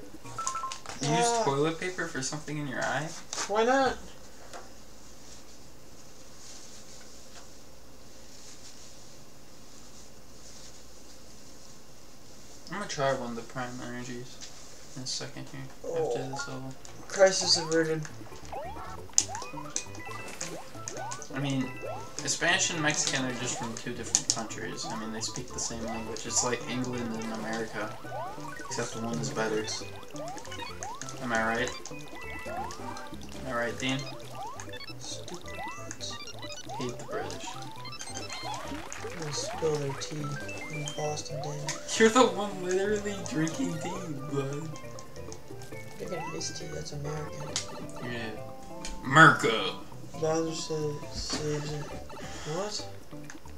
You use Ah. toilet paper for something in your eye? Why not? I'm gonna try one of the prime energies in a second here after Oh. this level. Crisis averted. I mean, Spanish and Mexican are just from two different countries. I mean, they speak the same language. It's like England and America, except one is better. Am I right? Am I right, Dean? Hate the British. They spill their tea in Boston, damn. You're the one literally drinking tea, bud. Drinking iced tea, that's American. Yeah. America. Bowser says, saves it. What?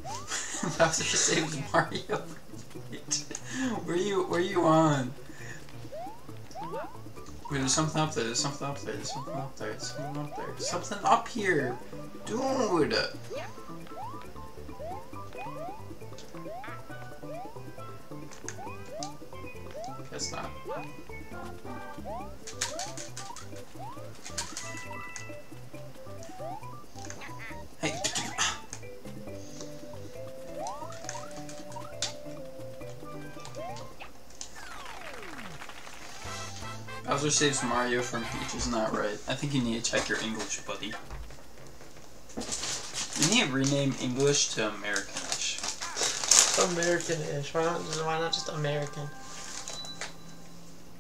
Bowser saves Mario. where you where you on? Wait, there's something up there. There's something up there. There's something up there. There's something up there. Something up here, dude. Guess not. Bowser saves Mario from Peach is not right. I think you need to check your English, buddy. You need to rename English to Americanish. American-ish. Why not, why not just American?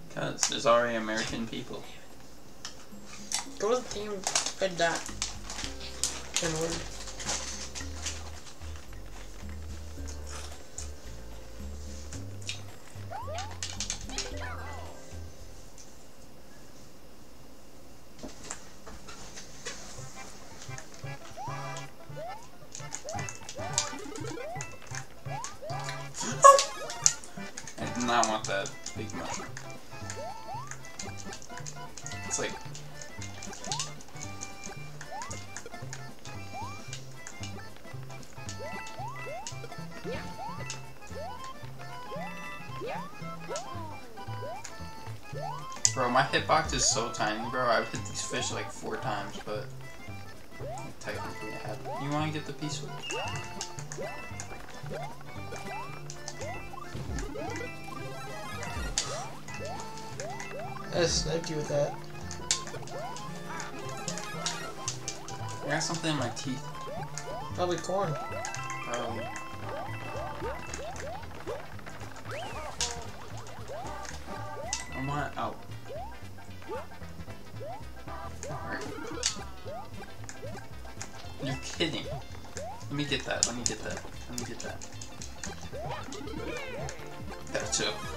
Because there's already American people. Go with team red dot. N-word. I not want that big mushroom. It's like Bro, my hitbox is so tiny, bro. I've hit these fish like four times, but technically I haven't. You want to get the piece with? I sniped you with that. I got something in my teeth. Probably corn. Probably. I want out. You're kidding. Let me get that. Let me get that. Let me get that. Gotcha. Dude,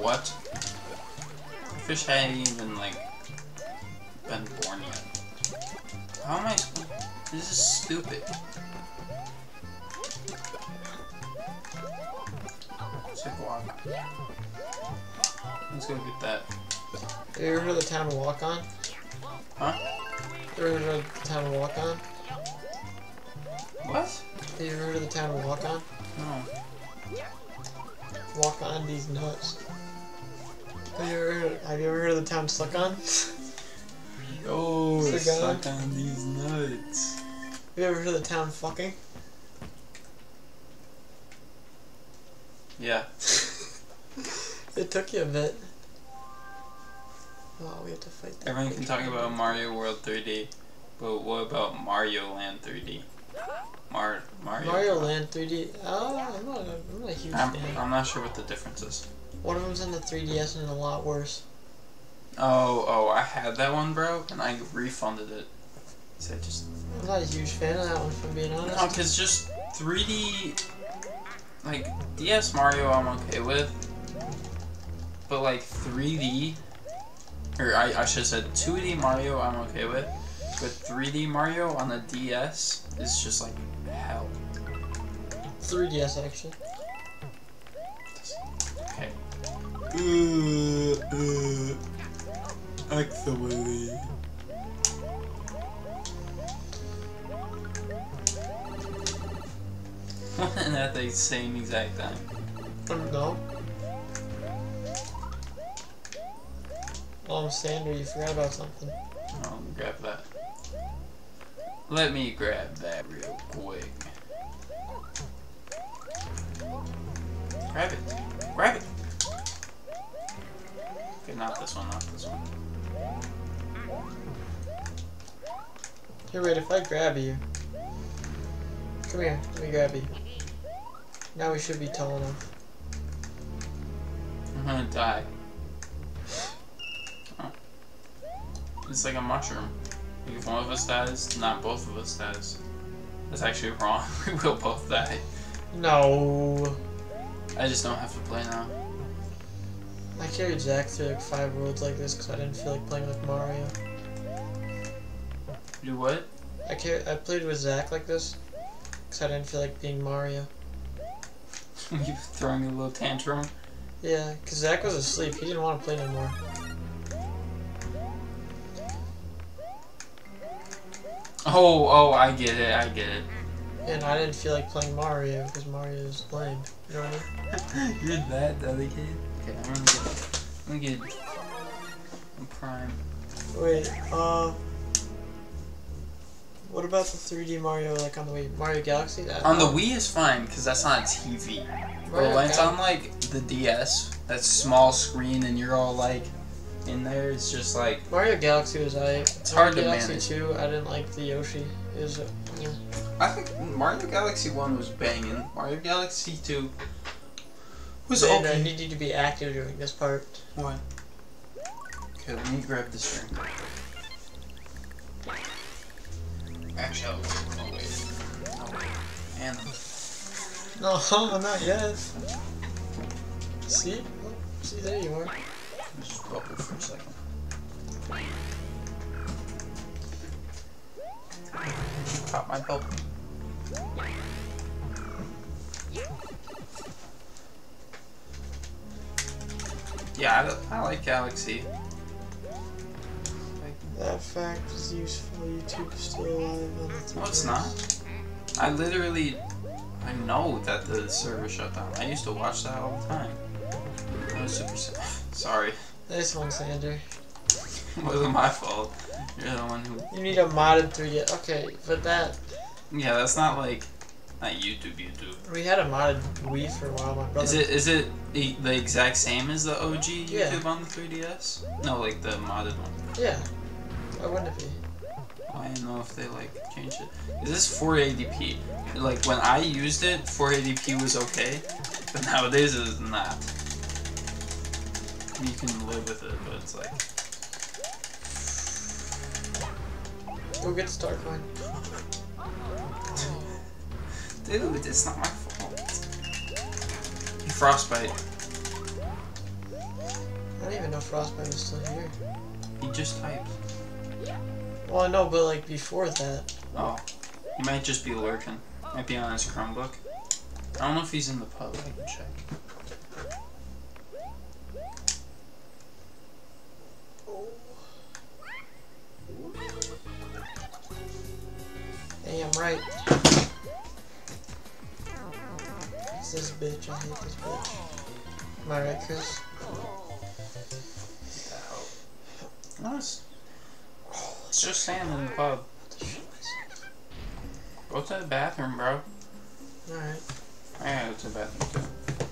what? Fish hadn't even like been born yet. How am I? This is stupid. Sick walk. Let's go get that. Have you ever heard of the town of Walk On? Huh? You ever heard of the town of Walk On? What? Have you ever heard of the town of Walk On? No. Walk on these nuts. Have you ever heard, have you ever heard of the town Suck On? Yo, Sick suck on. on these nuts. Have you ever heard of the town Fucking? Yeah. It took you a bit. Oh, we have to fight that. Everyone can talk about Mario World 3D, but what about Mario Land 3D? Mar- Mario. Mario Land 3D. Oh, ah, I'm not. A, I'm not a huge I'm, fan. I'm not sure what the difference is. One of them's in the 3DS and a lot worse. Oh, oh, I had that one, bro, and I refunded it. So just I'm not a huge fan of that one, if I'm being honest. no, cause just 3D, like DS Mario, I'm okay with, but like 3D, or I, I should have said 2D Mario, I'm okay with, but 3D Mario on the DS is just like hell. 3DS actually. Uh, uh, actually. Wasn't at the same exact time? No. Um, Sandra, you forgot about something. Oh, grab that. Let me grab that real quick. Grab it. Grab it. Okay, not this one, not this one. Here, wait, if I grab you. Come here, let me grab you. Now we should be tall enough. I'm gonna die. Oh. It's like a mushroom. If one of us dies, not both of us dies. That's actually wrong. we will both die. No. I just don't have to play now. I carried Zach through like five worlds like this because I didn't feel like playing with Mario. Do what? I car- I played with Zach like this because I didn't feel like being Mario. you throwing a little tantrum? Yeah, because Zach was asleep. He didn't want to play no more. Oh, oh, I get it, I get it. And I didn't feel like playing Mario because Mario is lame. You know what I mean? You're that dedicated. Okay, I'm gonna get. I'm gonna get. a prime. Wait, uh. What about the 3D Mario, like on the Wii? Mario Galaxy? That, On the Wii is fine because that's on a TV. But when it's on like the DS, that small screen, and you're all like in there, it's just like Mario Galaxy was I. It's hard to Mario Galaxy manage. 2, I didn't like the Yoshi. Is uh, yeah. I think Mario Galaxy One was banging. Mario Galaxy Two was Man, I need you to be active during this part. What? Okay, let me grab this ring. Actually, I'll wait. No, wait. And No, not yet. See? Oh, see, there you are. just bubble for a second. Pop my bubble. Yeah, I, I like Galaxy. That fact is useful. YouTube is still alive No, it's not. I literally, I know that the server shut down. I used to watch that all the time. I was super sorry. This one, Xander. it wasn't my fault. You're the one who. You need a modded 3D. Okay, but that. Yeah, that's not like, not YouTube. YouTube. We had a modded Wii for a while, my brother. Is it is it the, the exact same as the OG Yeah. YouTube on the 3DS? No, like the modded one. Yeah. Why wouldn't it be? I don't know if they like changed it. Is this 480p? Like when I used it, 480p was okay, but nowadays it is not. You can live with it, but it's like Go get the star coin. Dude, it's not my fault. Frostbite. I don't even know Frostbite was still here. He just typed. Well, I know, but like before that. Oh. He might just be lurking. Might be on his Chromebook. I don't know if he's in the pub. I can check. Oh. Hey, I'm right. It's this bitch. I hate this bitch. Am I right, Chris? No, it's, it's just Sam in the pub. Go to the bathroom, bro. Alright. I gotta go to the bathroom too.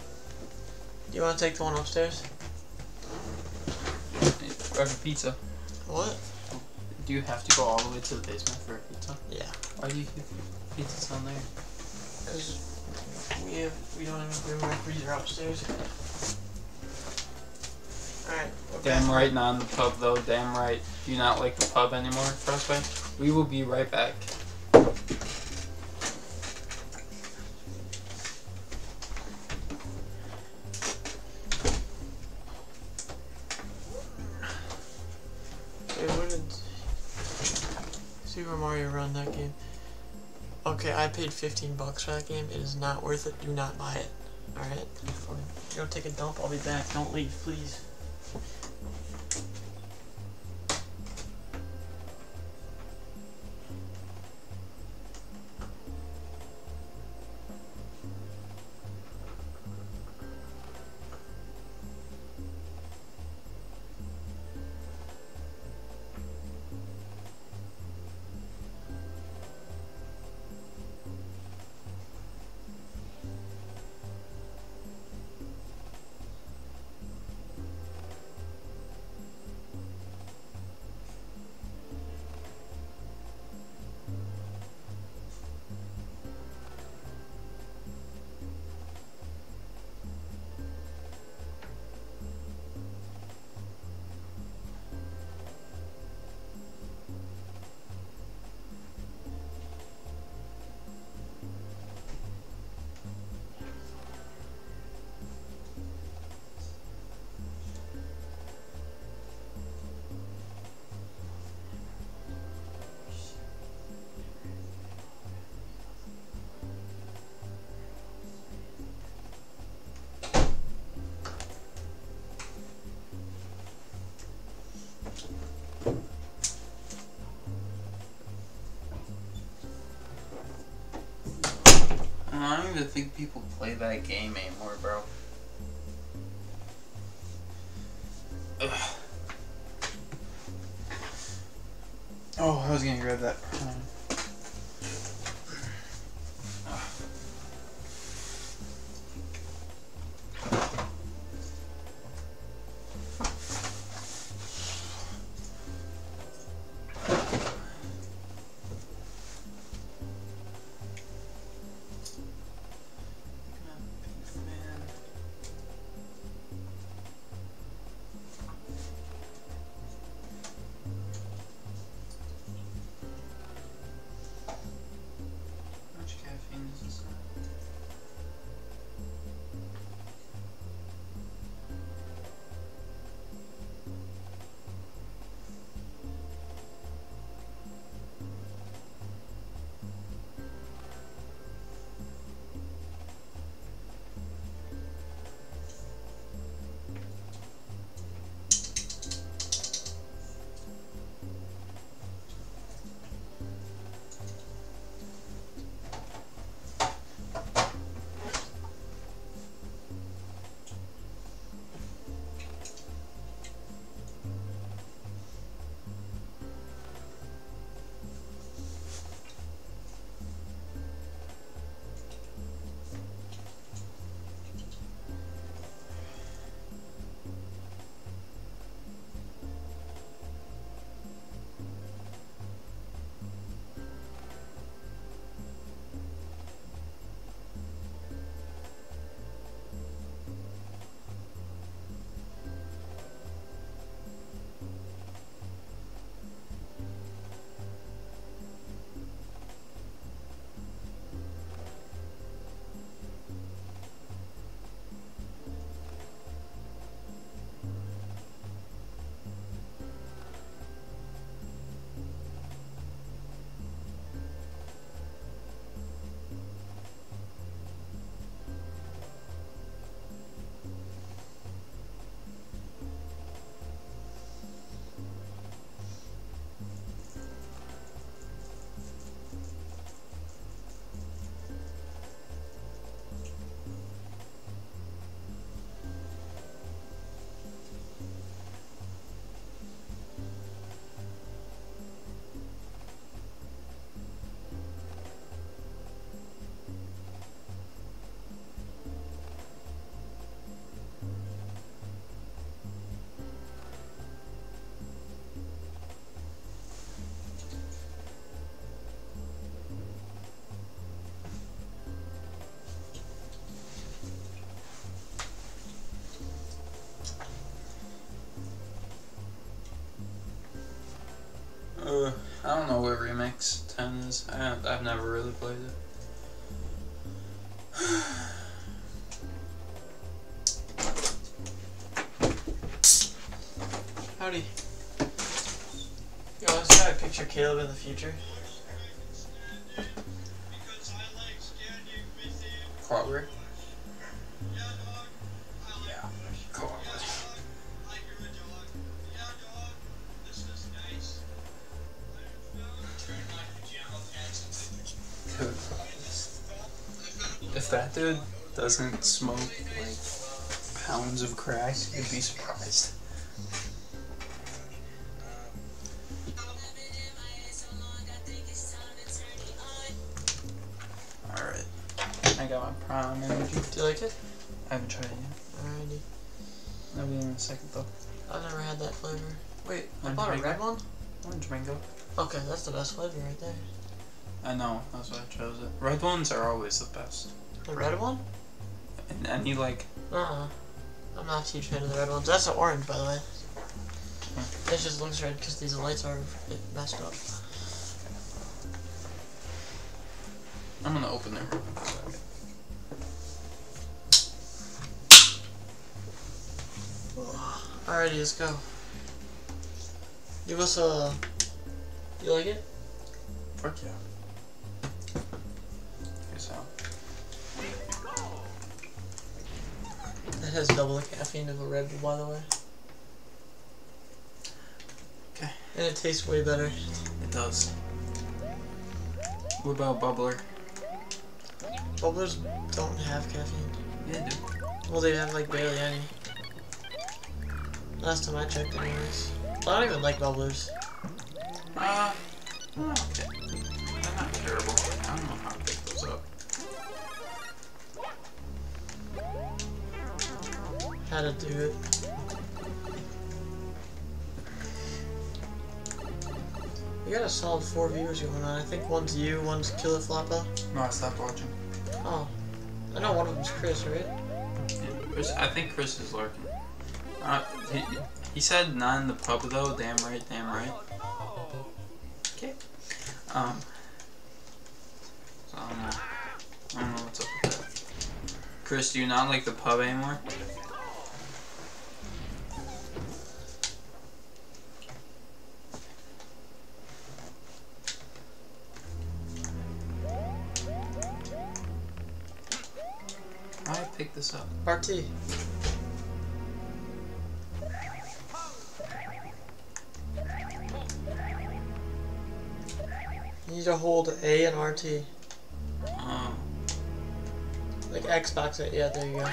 Do You want to take the one upstairs? Grab a pizza. What? Do you have to go all the way to the basement for a pizza? pizza? Yeah. Why do you keep pizza's on there? Because we have we don't have room in our freezer upstairs. Alright. okay. Damn right, not in the pub though. Damn right. Do you not like the pub anymore, Frostbite? We will be right back. Wait, what did Super Mario Run that game? Okay, I paid 15 bucks for that game. It is not worth it. Do not buy it. Alright? Go take a dump. I'll be back. Don't leave, please. Even think people play that game anymore, bro. I don't know what Remix 10 is. I have, I've never really played it. Howdy. Yo, was trying to picture Caleb in the future. Doesn't smoke like pounds of crack, you'd be surprised. Alright. I got my prime energy. Do you like it? I haven't tried it yet. Alrighty. I'll be in a second though. I've never had that flavor. Wait, I Orange bought a red one? Orange mango. Okay, that's the best flavor right there. I know, that's why I chose it. Red ones are always the best. The red one? And any like Uh-uh. I'm not a huge fan of the red ones. That's the orange, by the way. Hmm. It just looks red because these lights are messed up. I'm gonna open quick. Alrighty, let's go. Give us a... it tastes way better. It does. What about bubbler? Bubblers don't have caffeine. Yeah, dude. Well, they have like barely any. Last time I checked, anyways. I don't even like bubblers. Uh, okay. They're not terrible. I don't know how to pick those up. How to do it. We got a solid four viewers going on. I think one's you, one's Killer Floppa. No, I stopped watching. Oh. I know one of them's Chris, right? Yeah, Chris, I think Chris is lurking. Uh, he, he said not in the pub though. Damn right, damn right. Okay. Um. So I don't know. I don't know what's up with that. Chris, do you not like the pub anymore? This up? RT. You need to hold A and RT. Um, Like Xbox it. Yeah, there you go.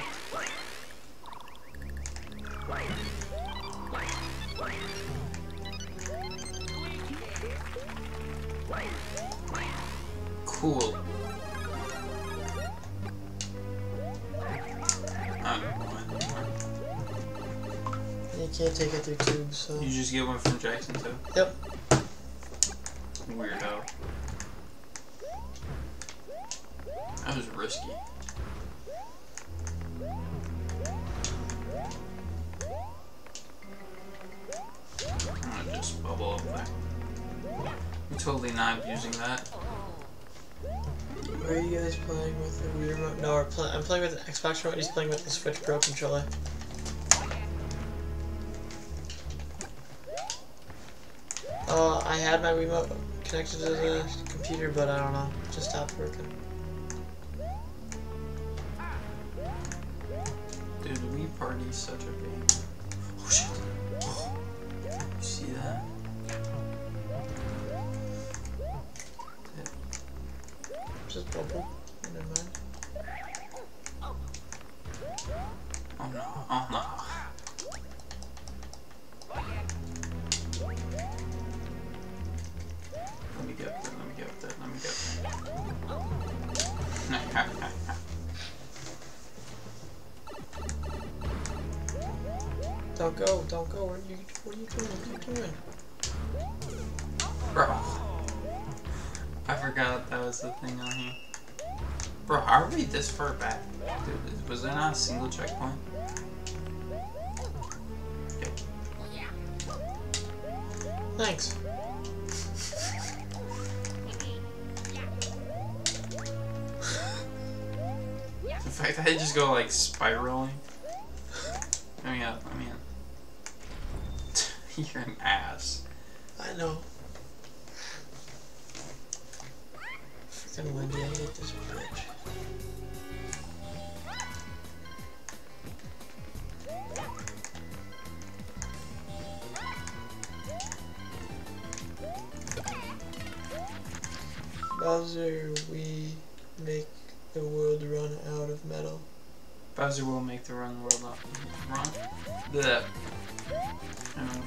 cool. Can't take it through tubes, so. You just get one from Jackson too? Yep. Weirdo. That was risky. I'm gonna just bubble up there. I'm totally not using that. Where are you guys playing with the Wii remote? No, play- I'm playing with the Xbox remote. He's playing with the Switch Pro controller. Uh, I had my remote connected to the computer, but I don't know. It just stopped working. Dude, the Wii Party is such a pain. Oh shit. You see that? Just bubble. Never mind. Oh no, oh no. Don't go, don't go. What are you, what are you doing? What are you doing? Bro. I forgot that was the thing on here. Bro, how are we this far back? Dude, was there not a single checkpoint? Thanks. the fact that I just go like spiraling. Let me up, let me up. you're an ass. I know. Freaking Wendy, I hate this bitch. Bowser, we make the world run out of metal. Bowser will make the run world off. Run. The. I.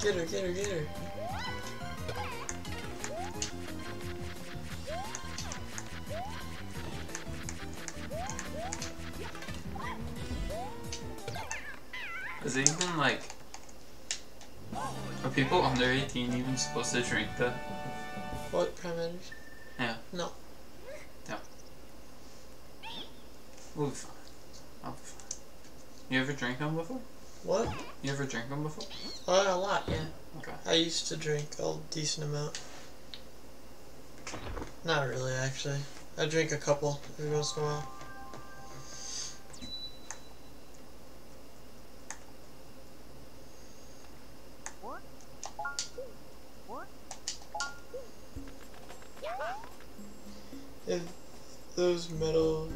Get her, get her, get her. Is it even like? Are people under 18 even supposed to drink that? What prime? Yeah. No. We'll be fine. I'll be fine. You ever drink them before? What? You ever drink them before? Oh, a lot, yeah. Okay. I used to drink a decent amount. Not really, actually. I drink a couple every once in a while. If those metal,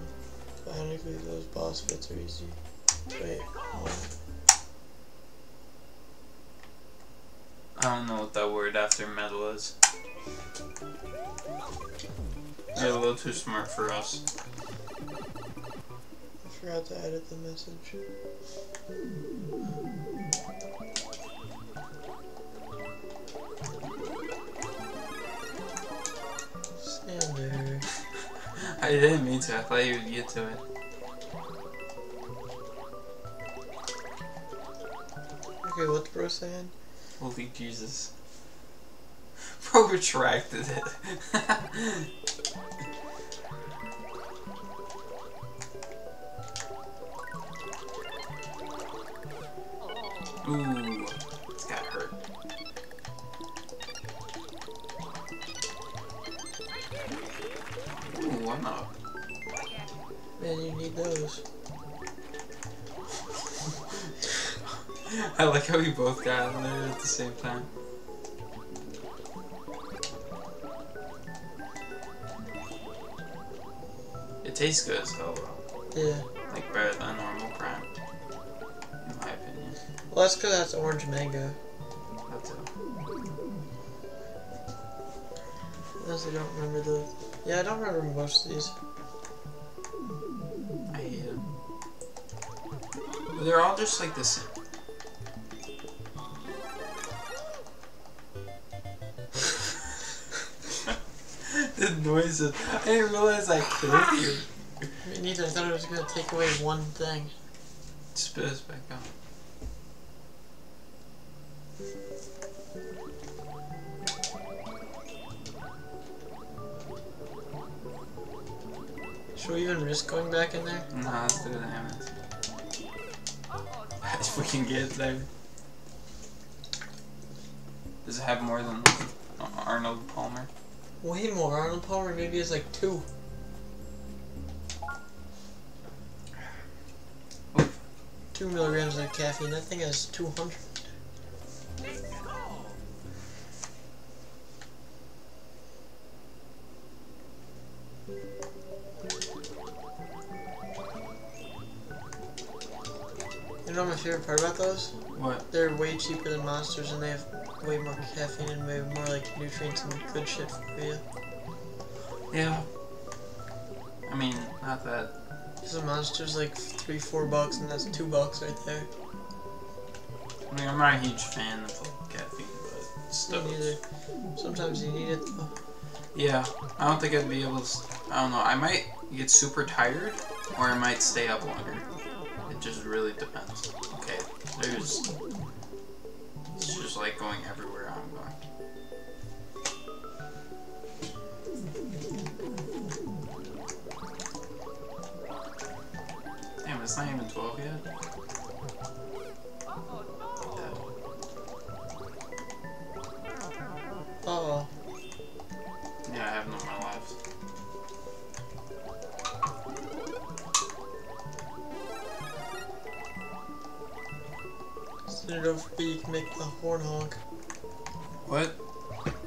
technically those boss fights are easy. Wait, what? I don't know what that word after metal is. You're a little too smart for us. I forgot to edit the message. Xander. I didn't mean to. I thought you would get to it. Okay, what's bro saying? Holy Jesus. Bro retracted it. Ooh, it's got hurt. Ooh, why not? Man, you need those. I like how we both got in there at the same time. It tastes good as hell though. Yeah. Like better than normal prime. In my opinion. Well, that's because that's orange mango. That's it. I don't remember the. Yeah, I don't remember most of these. I hate them. They're all just like the same. The noise of, I didn't realize I killed you. Me neither. I thought it was gonna take away one thing. Spit us back out. Should we even risk going back in there? Nah, let's do the Hammond. If we can get there. Does it have more than Arnold Palmer? Way more. Arnold Palmer maybe is like two. Two milligrams of caffeine. That thing has 200. You know my favorite part about those? What? They're way cheaper than monsters and they have way more caffeine and way more like nutrients and good shit for you. Yeah. I mean, not that. Because a monster's like three, four bucks and that's two bucks right there. I mean, I'm not a huge fan of like, caffeine, but Me still. neither. Sometimes you need it though. Yeah, I don't think I'd be able to. s- I don't know. I might get super tired, or I might stay up longer. It just really depends. Okay, there's. It's just like going everywhere I'm going. Damn, it's not even 12 yet. Uh oh. Yeah, I have no more lives. And don't forget you can make the horn honk. What?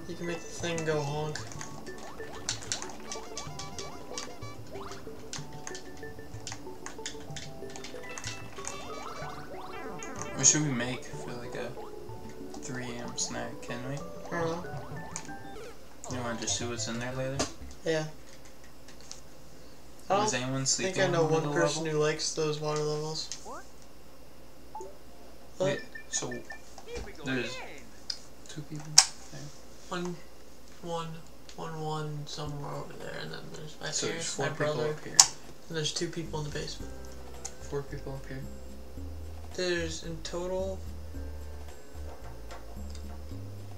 You can make the thing go honk. What should we make for like a 3 a.m. snack? Can we? I don't. You want to just see what's in there later? Yeah. I Does don't anyone I think I know on one person level? who likes those water levels. But Wait, so there's two people. there. one, one, one, one somewhere over there, and then there's my So parents, my brother, up here. and there's two people in the basement. Four people up here. There's in total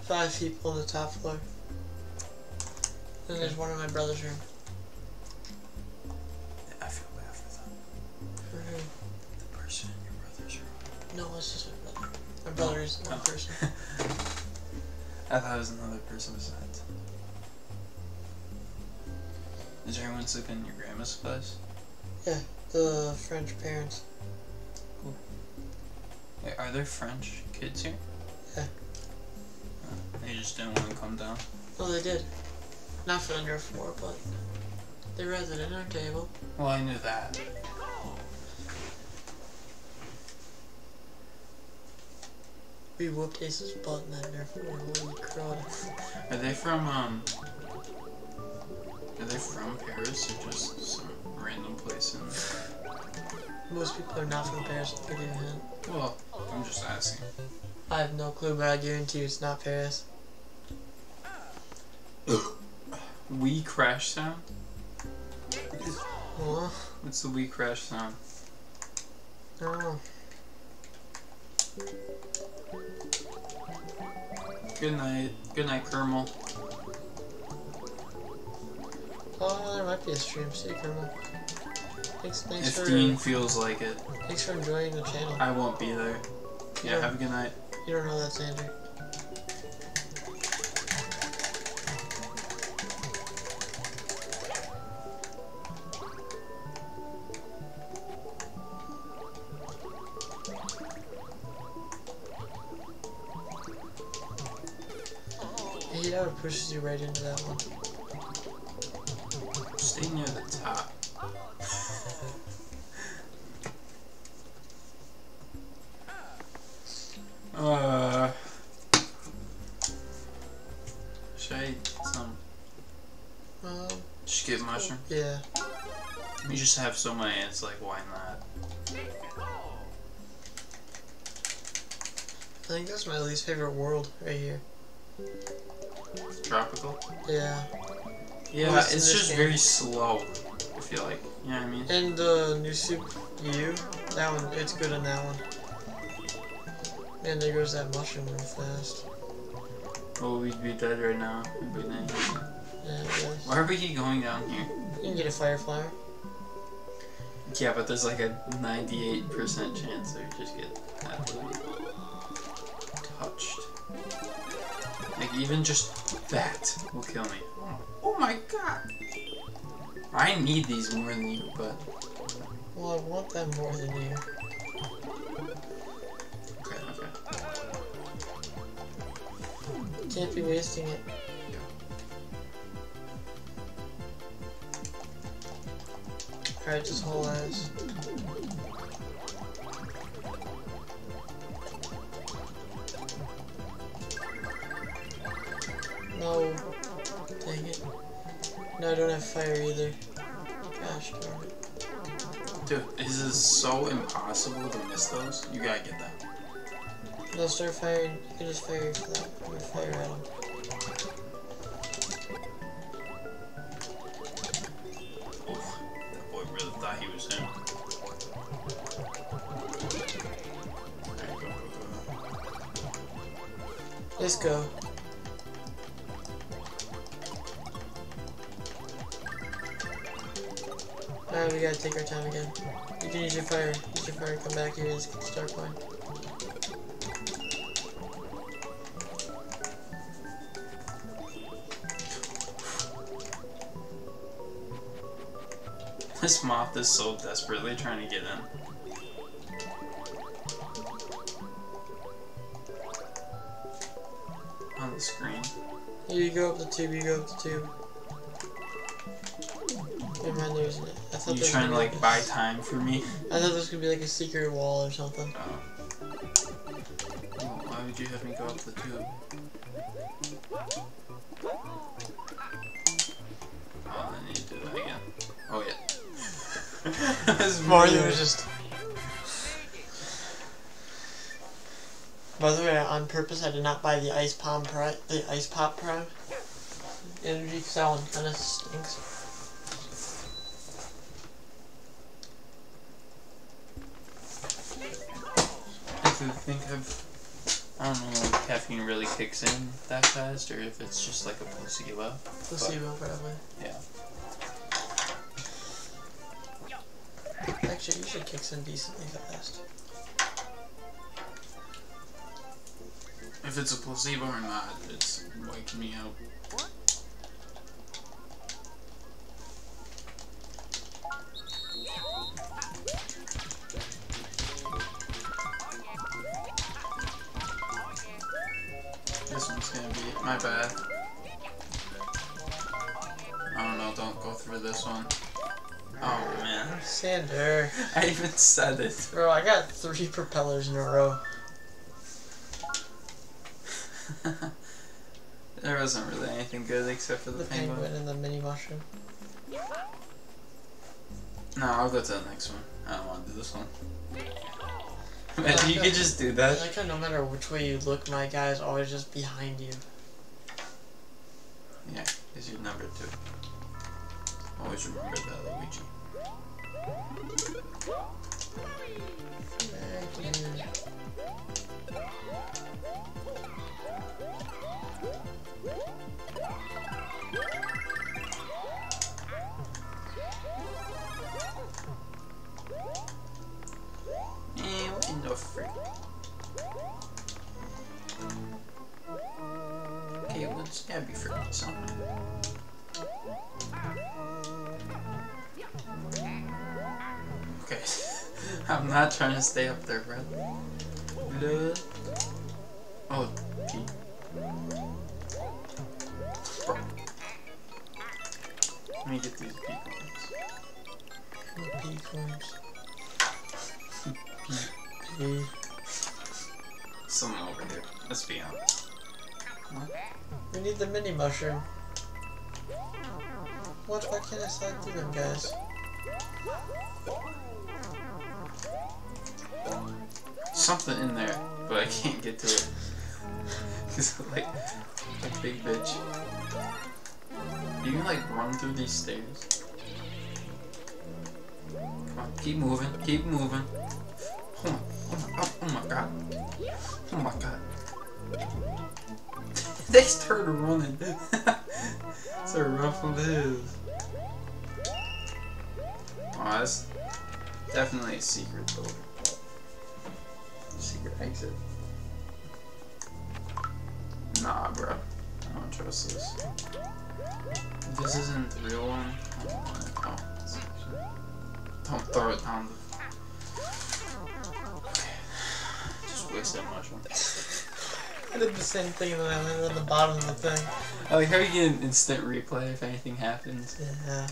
five people on the top floor. Then there's one in my brother's room. I feel bad for them. For who? The person in your brother's room. No, it's just my brother. Is one Oh. person. I thought it was another person besides. Is there anyone sleeping in your grandma's place? Yeah, the French parents. Wait, are there French kids here? Yeah. Uh, they just didn't want to come down. Well, they did. Not for under four, but they read it in our table. Well, I knew that. We whooped Ace's butt in that Nerf war. Holy crud. Are they from um? Are they from Paris or just some random place in? Most people are not from Paris, I'll give you a hint. Well, I'm just asking. I have no clue, but I guarantee you it's not Paris. We crash sound. Huh? What's the we crash sound? I don't know. Good night. Good night, Kermel. Oh, there might be a stream. See you, Kermel. Thanks, thanks If for Dean feels like it, thanks for enjoying the channel. I won't be there. Yeah, Yeah. have a good night. You don't know that, Andrew. Hey, it pushes you right into that one. Stay near the top. uh, should I eat some? Um, Just get mushroom. yeah. We just have so many. It's like, why not? I think that's my least favorite world right here. Tropical. Yeah. Yeah, it's just game. very slow. I feel like. You know what I mean? And the new Soup U, that one, it's good in that one. Man, there goes that mushroom real fast. Oh, we'd be dead right now. We'd be dead. Yeah. Why are we keep going down here? You can get a fire flower. Yeah, but there's like a 98% chance they just get absolutely touched. Like, even just that will kill me. Oh my god! I need these more than you, but. Well, I want them more than you. Okay, okay. Can't be wasting it. Alright, just whole ass. No. Dang it. No, I don't have fire either. Gosh darn it. Dude, this is so impossible to miss those. You gotta get that. No, start firing. You can just fire for that. I'm fire at him. Oof, that boy really thought he was him. Alright, go, go, go. Let's go. Alright, we gotta take our time again. You can use your fire. Use your fire, come back here, and get the star coin. This moth is so desperately trying to get in. On the screen. You go up the tube, you go up the tube. Never mind, there isn't. I thought You trying to like buy time for me? I thought there was gonna be like a secret wall or something. Oh. Well, why would you have me go up the tube? Oh, I need to do that again. Oh yeah. This Mario was just. By the way, on purpose, I did not buy the ice palm prime, the ice pop prime energy because that one kind of stinks. Kicks in that fast or if it's just like a placebo. Placebo, probably. Yeah. Actually, you should kick in decently fast. If it's a placebo or not, it's waking me out. Even said it. Bro, I got three propellers in a row. there wasn't really anything good except for the, The penguin. penguin and the mini mushroom. No, I'll go to the next one. I don't want to do this one. You could just do I that. like how no matter which way you look, my guy is always just behind you. Yeah, is your number two. Always remember that, Luigi. Woo! I'm not trying to stay up there, bro. Blood. Oh, P. Bro. Let me get these P coins. Pea coins. Someone over here. Let's be honest. We need the mini mushroom. What? Why can't I slide through them, guys? Something in there, but I can't get to it. Cause I'm like a big bitch. You can like run through these stairs. Come on, keep moving, keep moving. Oh my, oh my, oh, oh my god. Oh my god. they started running. it's a rough live. Oh, that's definitely a secret door. Secret exit. Nah, bro. I don't trust this. If this isn't the real one, I don't want it. Oh, it's Don't throw it down the. Just waste that mushroom. I did the same thing and then I landed on the bottom of the thing. I like how you get an instant replay if anything happens. Yeah.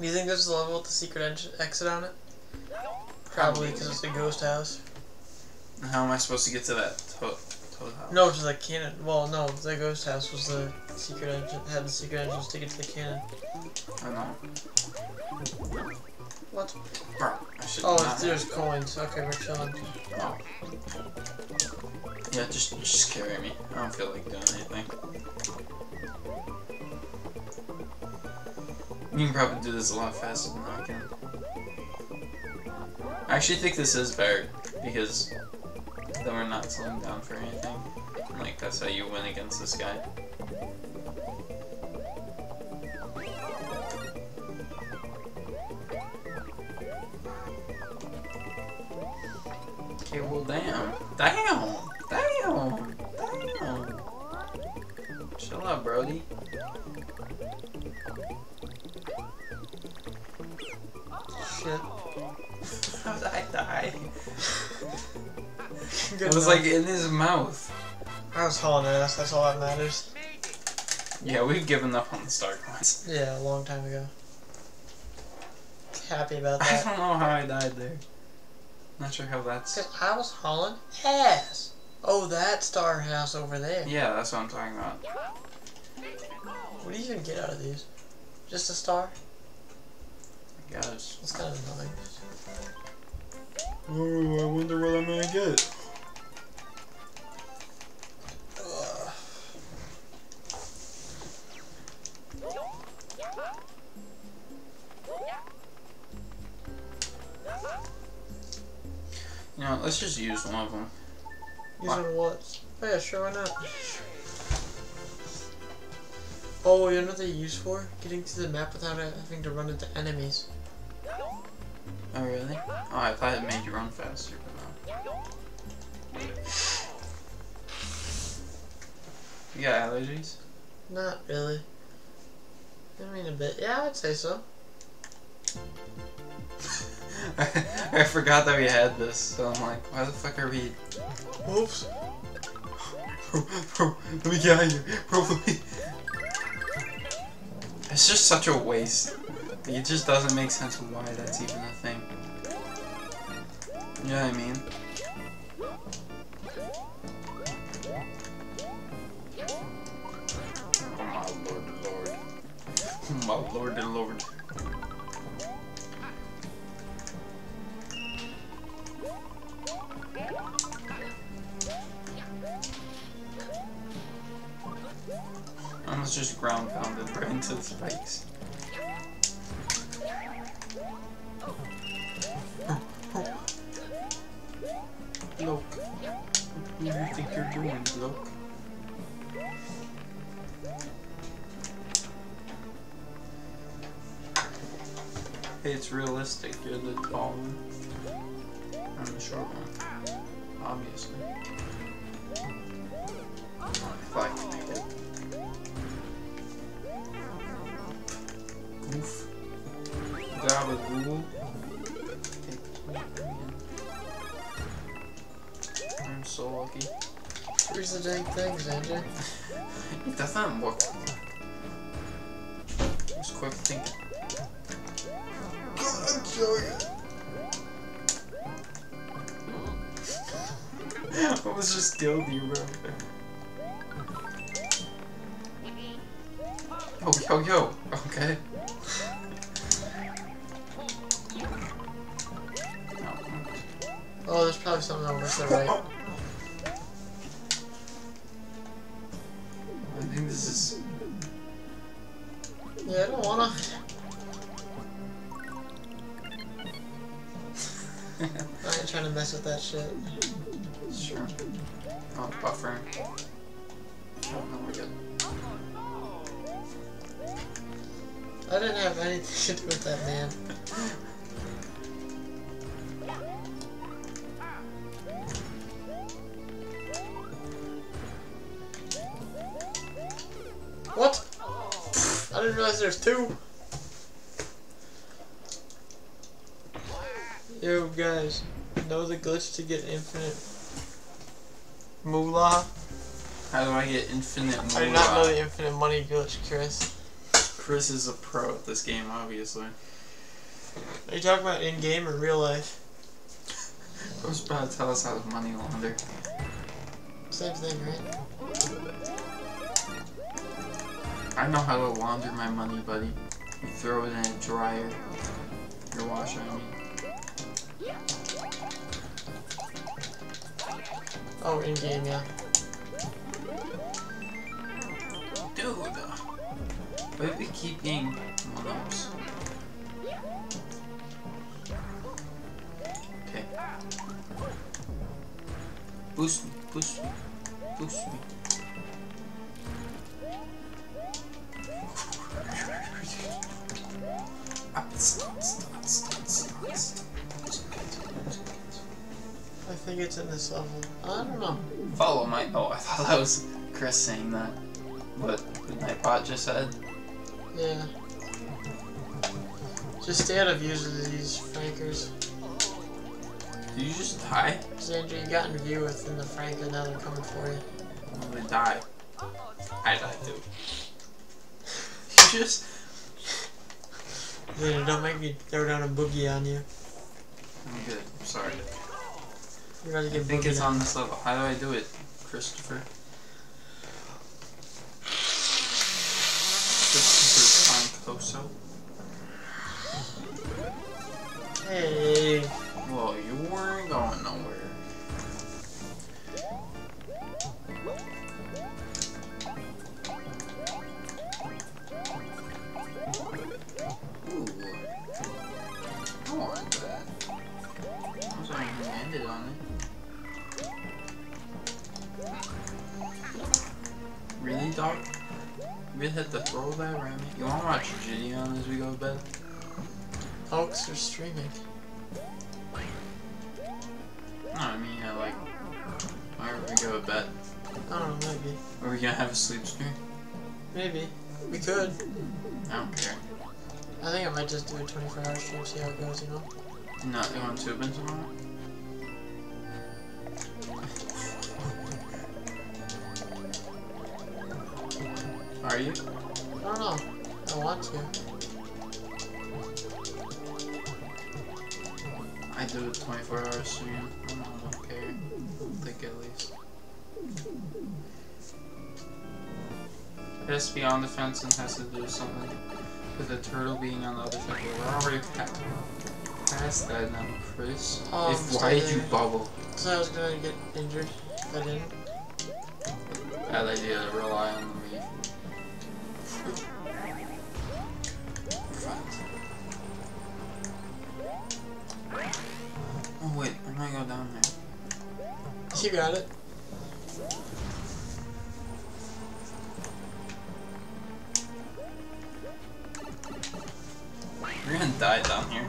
Do you think this is the level with the secret exit on it? Probably because it's a ghost house. How am I supposed to get to that toad, house? No, just like cannon. Well, no, the ghost house was the secret engine. Had the secret entrance to get to the cannon. I know. What? Should Oh, it's, there's coins. Okay, we're chilling. Oh. Yeah, just just carry me. I don't feel like doing anything. You can probably do this a lot faster than I can. I actually think this is better because then we're not slowing down for anything. Like that's how you win against this guy. Okay, well damn. Damn! Damn! Damn! Chill out, Brody. Good It was enough. like in his mouth. I was hauling ass. That's all that matters. Yeah, we've given up on the star coins. Yeah, a long time ago. Happy about that. I don't know how I died there. Not sure how that's. Because I was hauling ass. Oh, that star house over there. Yeah, that's what I'm talking about. What do you even get out of these? Just a star? I guess. That's kind of annoying. Oh, I wonder what I'm gonna get. You know, let's just use one of them. Using what? Oh yeah, sure, why not? Oh, you know what they use for? Getting to the map without uh, having to run into enemies. Oh, really? Oh, I thought it made you run faster, but no. You got allergies? Not really. I mean a bit. Yeah, I'd say so. I forgot that we had this, so I'm like, why the fuck are we... Oops. Bro, bro, let me get out of here. Bro, let me... It's just such a waste. It just doesn't make sense why that's even a thing. You know what I mean? Oh my lord, lord. Oh my lord, and lord. Almost just ground pounded right into the spikes. Look. What do you think you're doing, look? Hey, it's realistic. You're the tall one. I'm the short one. Obviously. Goof. Gabagool. I'm so lucky. Where's the dang thing, Xander? It doesn't work. Just quick thinking. I'm sorry. I almost just killed you, bro. Yo, yo, yo. Okay. Oh, there's probably something over to the right. I think this is. Yeah, I don't wanna. I ain't trying to mess with that shit. Sure. Oh, buffering. Oh, no, we're good. I didn't have anything to do with that, man. What? I didn't realize there's two. Yo, guys, know the glitch to get infinite moolah? How do I get infinite moolah? I do not know the infinite money glitch, Chris. Chris is a pro at this game, obviously. Are you talking about in game or real life? I was about to tell us how to money launder. Same thing, right? I know how to launder my money, buddy. You throw it in a dryer. Your washer, I mean. Oh, in game, yeah. Dude! Why we keep getting one-ups? Okay. Boost me, boost me, boost me. I think it's in this level. I don't know. Follow my. Oh, I thought that was Chris saying that. What Nightbot just said. Yeah. Just stay out of views of these frankers. Did you just die? Sandra, you got in view within the franker, now they're coming for you. I'm gonna die. I died too. You just. Don't make me throw down a boogie on you. I'm good. I'm sorry. You're about to I think it's on. this level. How do I do it, Christopher? Christopher Pancoso? Hey. Well, you weren't going nowhere. Dog? You really had to throw that around? You wanna watch Gideon as we go to bed? Folks are streaming. No, I mean, I like. Whenever we go to bed. I don't know, maybe. Are we gonna have a sleep stream? Maybe. We could. I don't care. I think I might just do a 24 hour stream, see how it goes, you know? Not going to Tubin tomorrow? Are you? I don't know. I want to. I do a 24 hour stream. I don't, care. I think at least. It has to be on the fence and has to do something with the turtle being on the other side. We're already past, past that now, Chris. Oh, if why did you bubble? So I was gonna get injured if I didn't. Bad idea to rely on the gonna go down there. You got it. We're gonna die down here.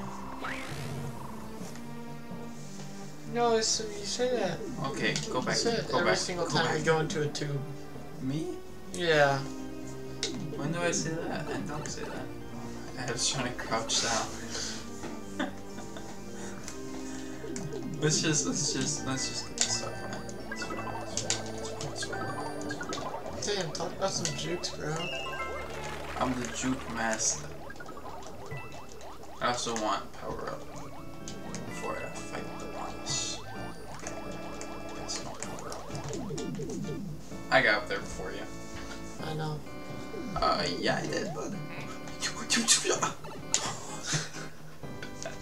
No, it's, you say that. Okay, go back. You say it Go every back. single go time back. we go into a tube. Me? Yeah. When do I say that? I don't say that. I was trying to crouch down. Let's just, let's just, let's just get this stuff on. Damn, talk about some jukes, bro. I'm the juke master. I also want power up before I fight the ones. That's no power up. I got up there before you. I know. Uh, yeah, I did, but.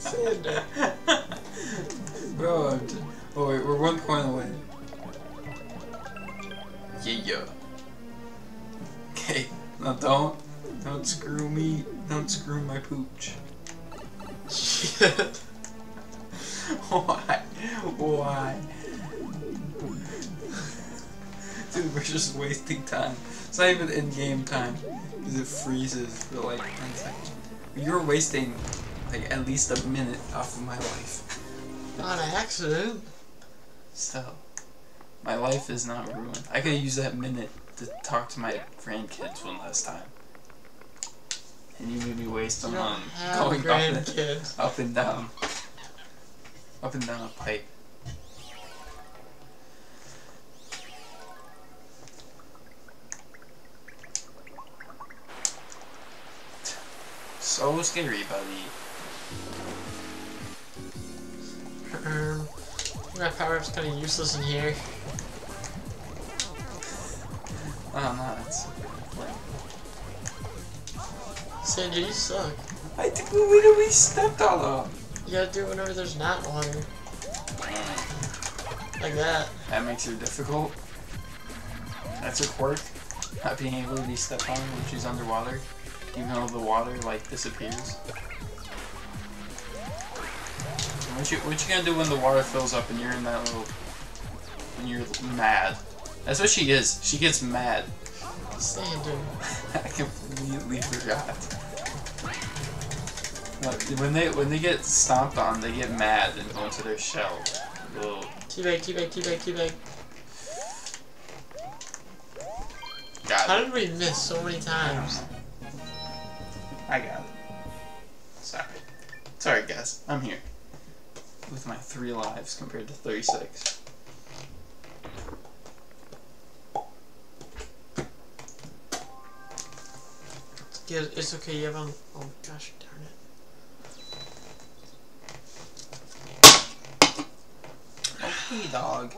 Xander. Bro, I'm just, oh wait, we're one point away. Yeah, yeah. Okay, now don't, don't screw me, don't screw my pooch. Shit. Why? Why? Dude, we're just wasting time. It's not even in-game time. Because it freezes for like 10 seconds. You're wasting like at least a minute off of my life. On accident. So, my life is not ruined. I could use that minute to talk to my grandkids one last time. And you made me waste them don't on going up and, up and down. Up and down a pipe. So scary, buddy. Um, my power up's kind of useless in here. Oh no, it's. Sandra, you suck. I think we literally stepped on them. You gotta do it whenever there's not water. Like that. That makes it difficult. That's a quirk. Not being able to be stepped on when she's underwater, even though the water like disappears. What you what you gonna do when the water fills up and you're in that little when you're mad? That's what she is. She gets mad. Sandra. I completely forgot. When they when they get stomped on, they get mad and go into their shell. Little Teabag, teabag, teabag, teabag. got How it. did we miss so many I times? know. I got it. Sorry. Sorry, guys. I'm here. With my three lives compared to 36. Yeah, it's okay. You have on. Oh gosh, darn it. Hey, dog.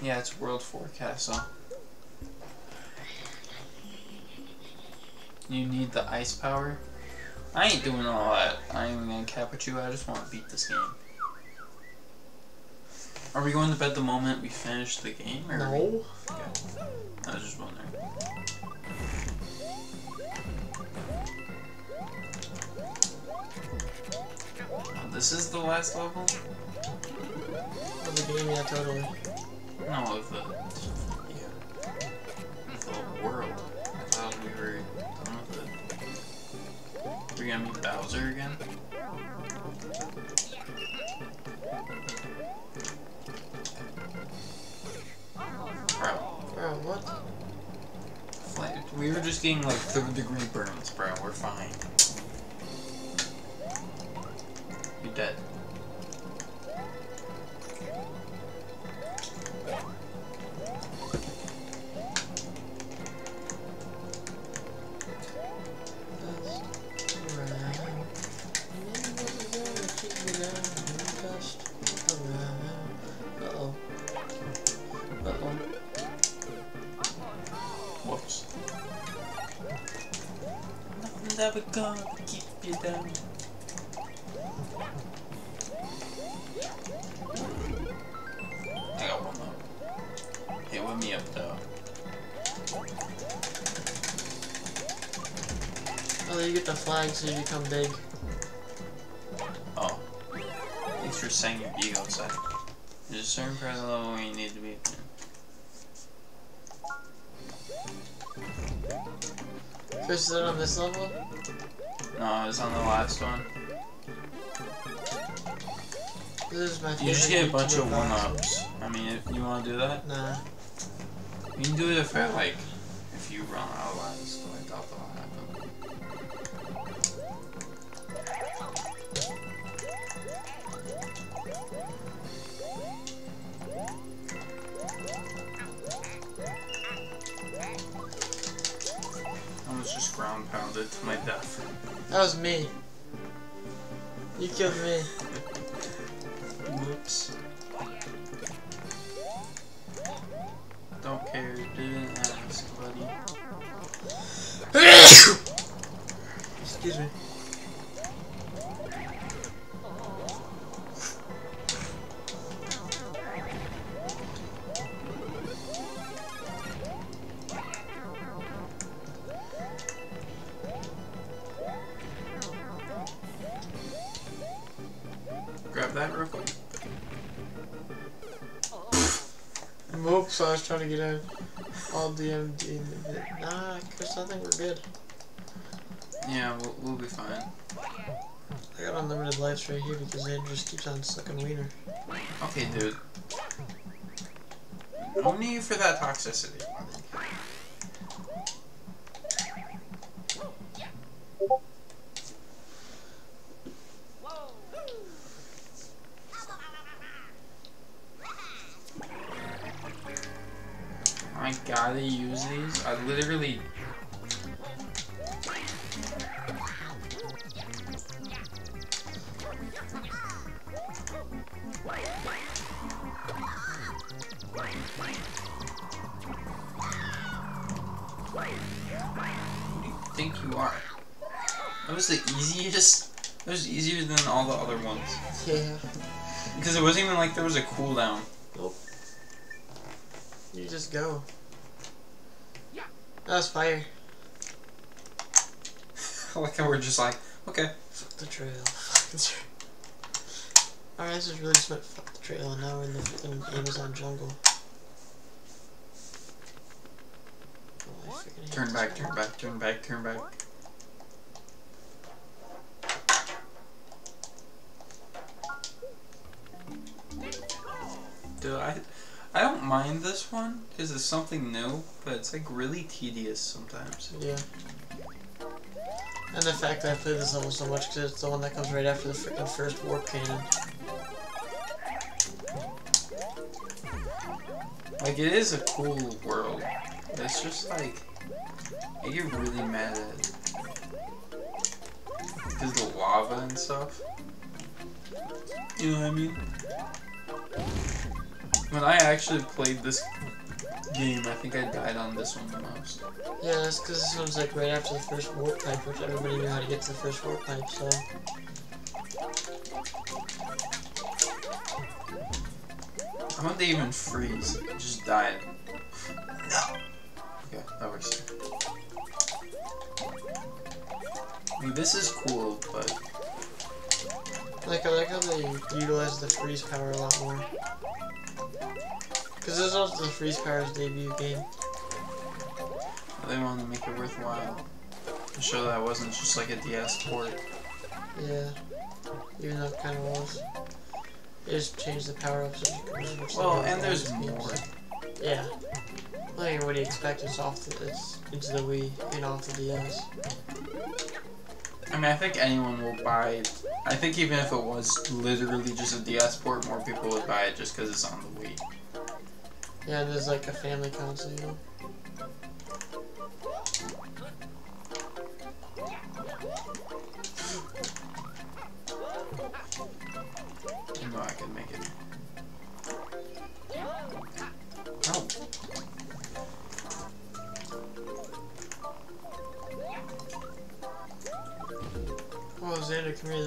Yeah, it's World Forecast, so. You need the ice power? I ain't doing all that. I ain't even gonna cap with you. I just want to beat this game. Are we going to bed the moment we finish the game? Or are we- No. I was just wondering. Oh, this is the last level? Of the game, yeah, totally. No, of the yeah, of the world. I thought we were We're gonna meet Bowser again. Bro, Bro, what? like, we were just getting like third degree burns, bro. We're fine. You're dead. Gonna keep you down. I got one though. Hit with me up though. Oh, you get the flag so you become big. Oh. Thanks for saying your ego outside. There's a certain part level where you need to be. Chris, is it on this level? No, it's on the last one. This is my. You just get a bunch of one-ups. I mean, if you want to do that, Nah. you can do it if I like, if you run out That was me. You killed me. Whoops. All DMD. in the bit. Nah, Chris, I think we're good. Yeah, we'll, we'll be fine. I got unlimited lives right here because Ed just keeps on sucking wiener. Okay, dude. No need for that toxicity, I gotta use these. I literally. Who do you think you are? That was the easiest. That was easier than all the other ones. Yeah. Because it wasn't even like there was a cooldown. Nope. You just go. That was fire. I like how we're just like, okay. Fuck the trail. Fuck the trail. Alright, this is really just went fuck the trail, and now we're in the freaking Amazon jungle. Oh, I freaking hate Turn back, turn back, turn back, turn back. Dude, I, I don't mind this one because it's something new, but it's like really tedious sometimes. Yeah. And the fact that I play this level so much because it's the one that comes right after the freaking first warp cannon. Like it is a cool world. It's just like I get really mad at it. because the lava and stuff. You know what I mean? When I actually played this game, I think I died on this one the most. Yeah, that's because this one's like right after the first warp pipe, which everybody knew how to get to the first warp pipe, so. How about they even freeze? Just died. Okay, that works. I mean, this is cool, but Like, I like how they utilize the freeze power a lot more. Because this is also the freeze power's debut game. they wanted to make it worthwhile. To show that it wasn't just like a DS port. Yeah. Even though it kind of was. They just changed the power ups so you can Well, and there's more. games. Yeah. Like, what do you expect? It's off the, it's into the Wii and off the DS. I mean, I think anyone will buy. I think even if it was literally just a DS port, more people would buy it just because it's on the Wii. Yeah, there's like a family console,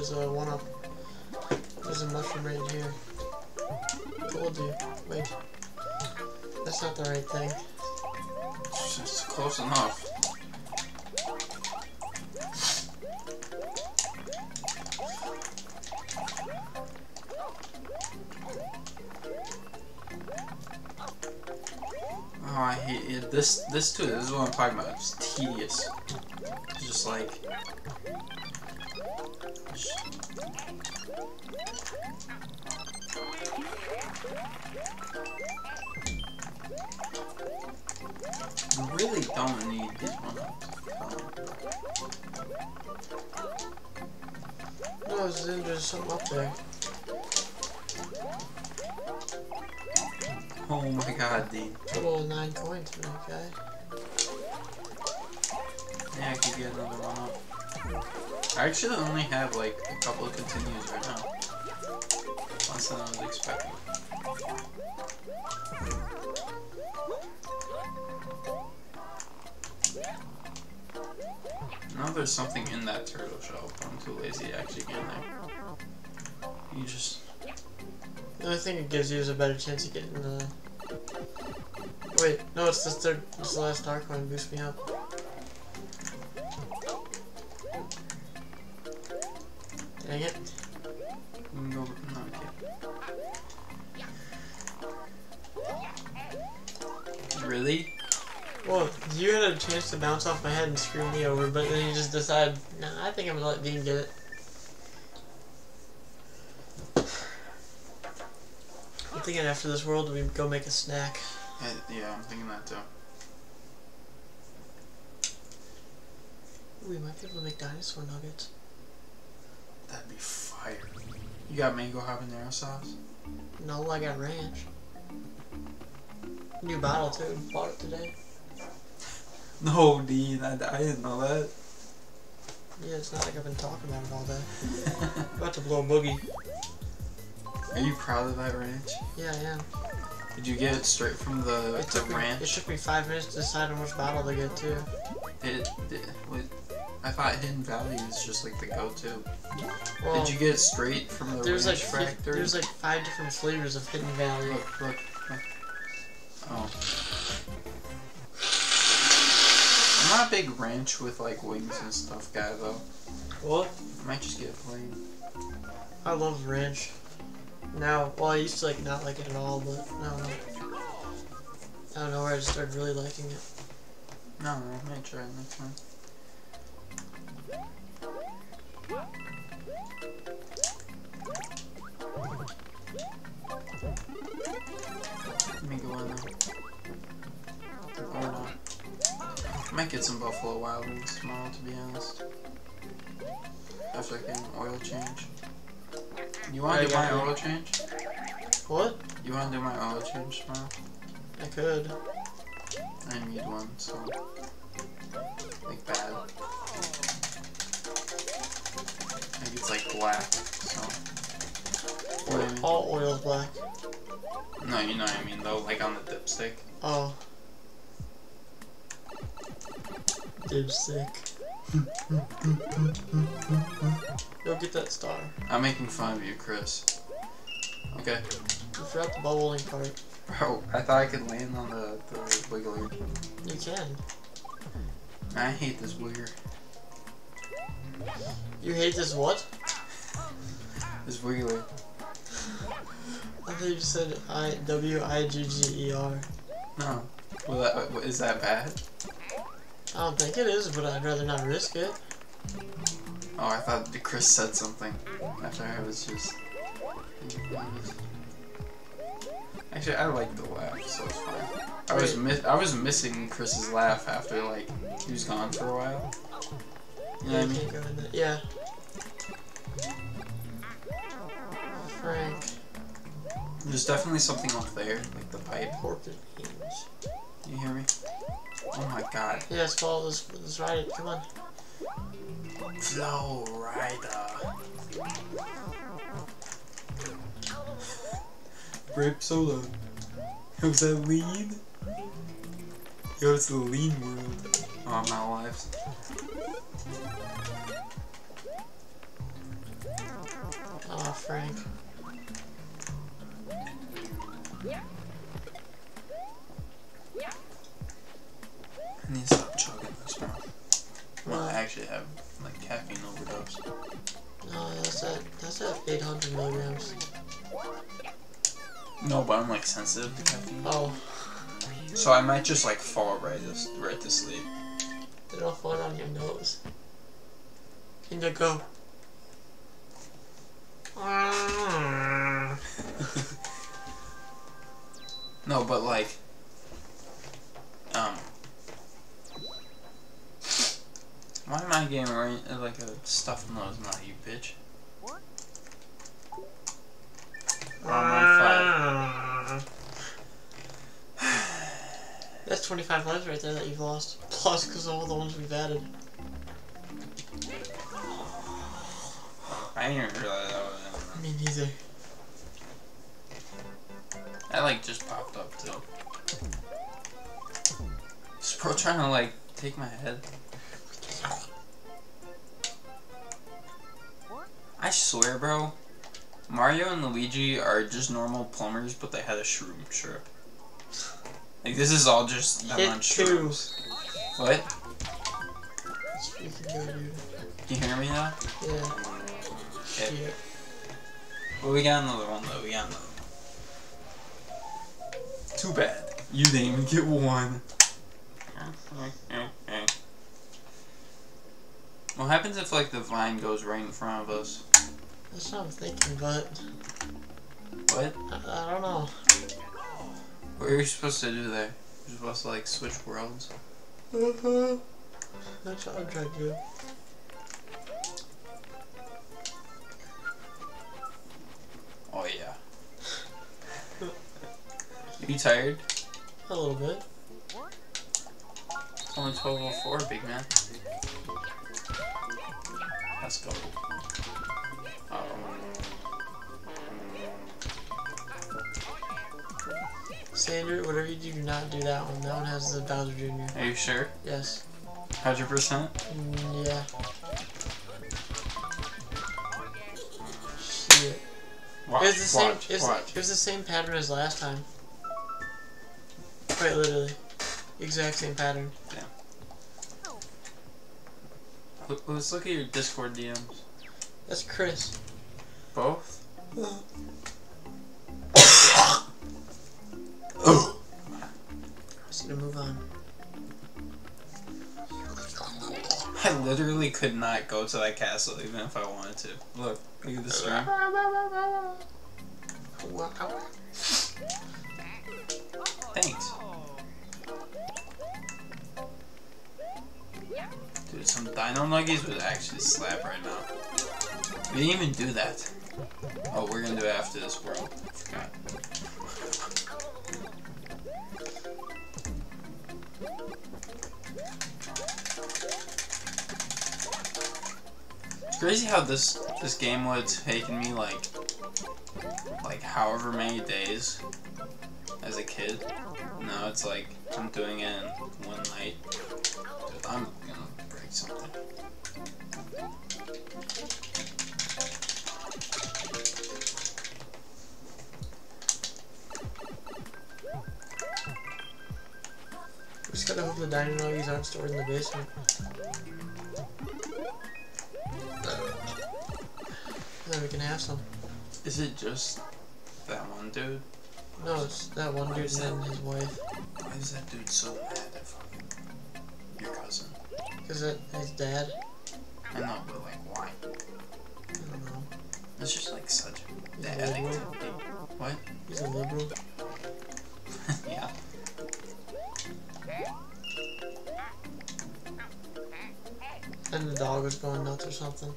There's a one up. There's a mushroom right here. Told you. Wait. That's not the right thing. It's just close enough. Oh, I hate it. This, this too. This is what I'm talking about. It's tedious. It's just like. Just- You really don't need this one No, Xander, there's something up there. Oh my god, Dean. Total nine coins for that guy. Yeah, I could get another one up. I actually only have like a couple of continues right now. Less than I was expecting. Now there's something in that turtle shell. I'm too lazy to actually get in there. You just The only thing it gives you is a better chance of getting the. Wait, no, it's the third. It's the last dark coin. Boost me up. Dang it. no, no, okay. Really? Well, you had a chance to bounce off my head and screw me over, but then you just decide, nah, I think I'm gonna let Dean get it. I'm thinking after this world we go make a snack. Yeah, I'm thinking that too. We might be able to make dinosaur nuggets. That'd be fire. You got mango habanero sauce? No, I got ranch. New bottle too. Bought it today. No, Dean, I, I didn't know that. Yeah, it's not like I've been talking about it all day. About to blow a boogie. Are you proud of that ranch? Yeah, I am. Did you get it straight from the, It the took, me, it took me five minutes to decide on which bottle to get to. It, it, wait, I thought Hidden Valley is just like the go-to. Well, Did you get it straight from the there's like ranch fif- factory? there's like five different flavors of Hidden Valley. Look, look, look. Oh. I'm not a big ranch with like wings and stuff guy though. What? I might just get it plain. I love ranch. Now, well, I used to like not like it at all, but I don't know. I don't know where I just started really liking it. No, no, I might try it next time. Might get some Buffalo Wild Wings tomorrow, to be honest. After I get an oil change. You want to oh, do my oil change? What? You want to do my oil change tomorrow? I could. I need one, so. Like bad. It's like black, so. Do? All oil's black. No, you know what I mean though, like on the dipstick. Oh. Dipstick. Go get that star. I'm making fun of you, Chris. Okay. You forgot the bubbling part. Bro, I thought I could land on the, the wiggler. You can. I hate this wigger. You hate this what? This wiggler. I thought you said I W I G G E R. No. Well, that, is that bad? I don't think it is, but I'd rather not risk it. Oh, I thought Chris said something after I was just. Actually, I like the laugh, so it's fine. I was mi- I was missing Chris's laugh after like he was gone for a while. You know I mean? go in there. Yeah. Frank. There's definitely something up there, like the pipe. And beans. You hear me? Oh my god. Yes, follow this. Let's ride it. Come on. Flow Rider. Grape Solo. Was that lean? Yo, it's the lean world. Oh, I'm not alive. Oh, Frank. I need to stop chugging this now. Well, I actually have like caffeine overdose. No, that's at that's at 800 milligrams. No, but I'm like sensitive to caffeine. Oh, So I might just like fall right to, right to sleep. It'll fall on your nose. Indigo. No, but like, um, why am I getting uh, like a stuffed nose? Not you, bitch. My That's 25 lives right there that you've lost. Plus, because of all the ones we've added. I didn't even realize that was in Me neither. That like just popped up too. Is bro trying to like take my head? I swear, bro. Mario and Luigi are just normal plumbers, but they had a shroom strip. Like this is all just them Hit on two. shrooms. What? That's freaking good, dude. Can you hear me now? Yeah. Okay. Shit. Well, we got another one though. We got another one. Too bad. You didn't even get one. What happens if like the vine goes right in front of us? That's what I'm thinking, but What? I, I don't know. What are you supposed to do there? You're supposed to like switch worlds. Uh-huh. That's what I'm trying to do. Oh yeah. Are you tired? A little bit. It's only 1204, big man. Let's go. Um, Xander, whatever you do, do not do that one. That one has the Bowser Jr. are you sure? Yes. 100%? Mm, yeah. Shit. Watch, it was the same. watch, it, was, watch. it was the same pattern as last time. Quite literally, exact same pattern. Yeah. let's look at your Discord DMs. That's Chris. Both? Just gonna move on. I literally could not go to that castle even if I wanted to. Look, look at the stream. Thanks. Dude, some Dino Nuggies would actually slap right now. We didn't even do that. Oh, we're gonna do it after this world. Forgot. It's crazy how this this game would have taken me like like however many days as a kid. Now it's like I'm doing it in one night. Dude, I'm gonna break something. Just gotta hope the dino aren't stored in the basement. Then we can have some. Is it just that one dude? No, it's that one dude and his wife. Why is that dude so mad at fucking your cousin? Cause it, his dad. I know, but like why? I don't know. It's just like such He's a liberal. activity. What? He's a liberal. yeah. And the dog was going nuts or something.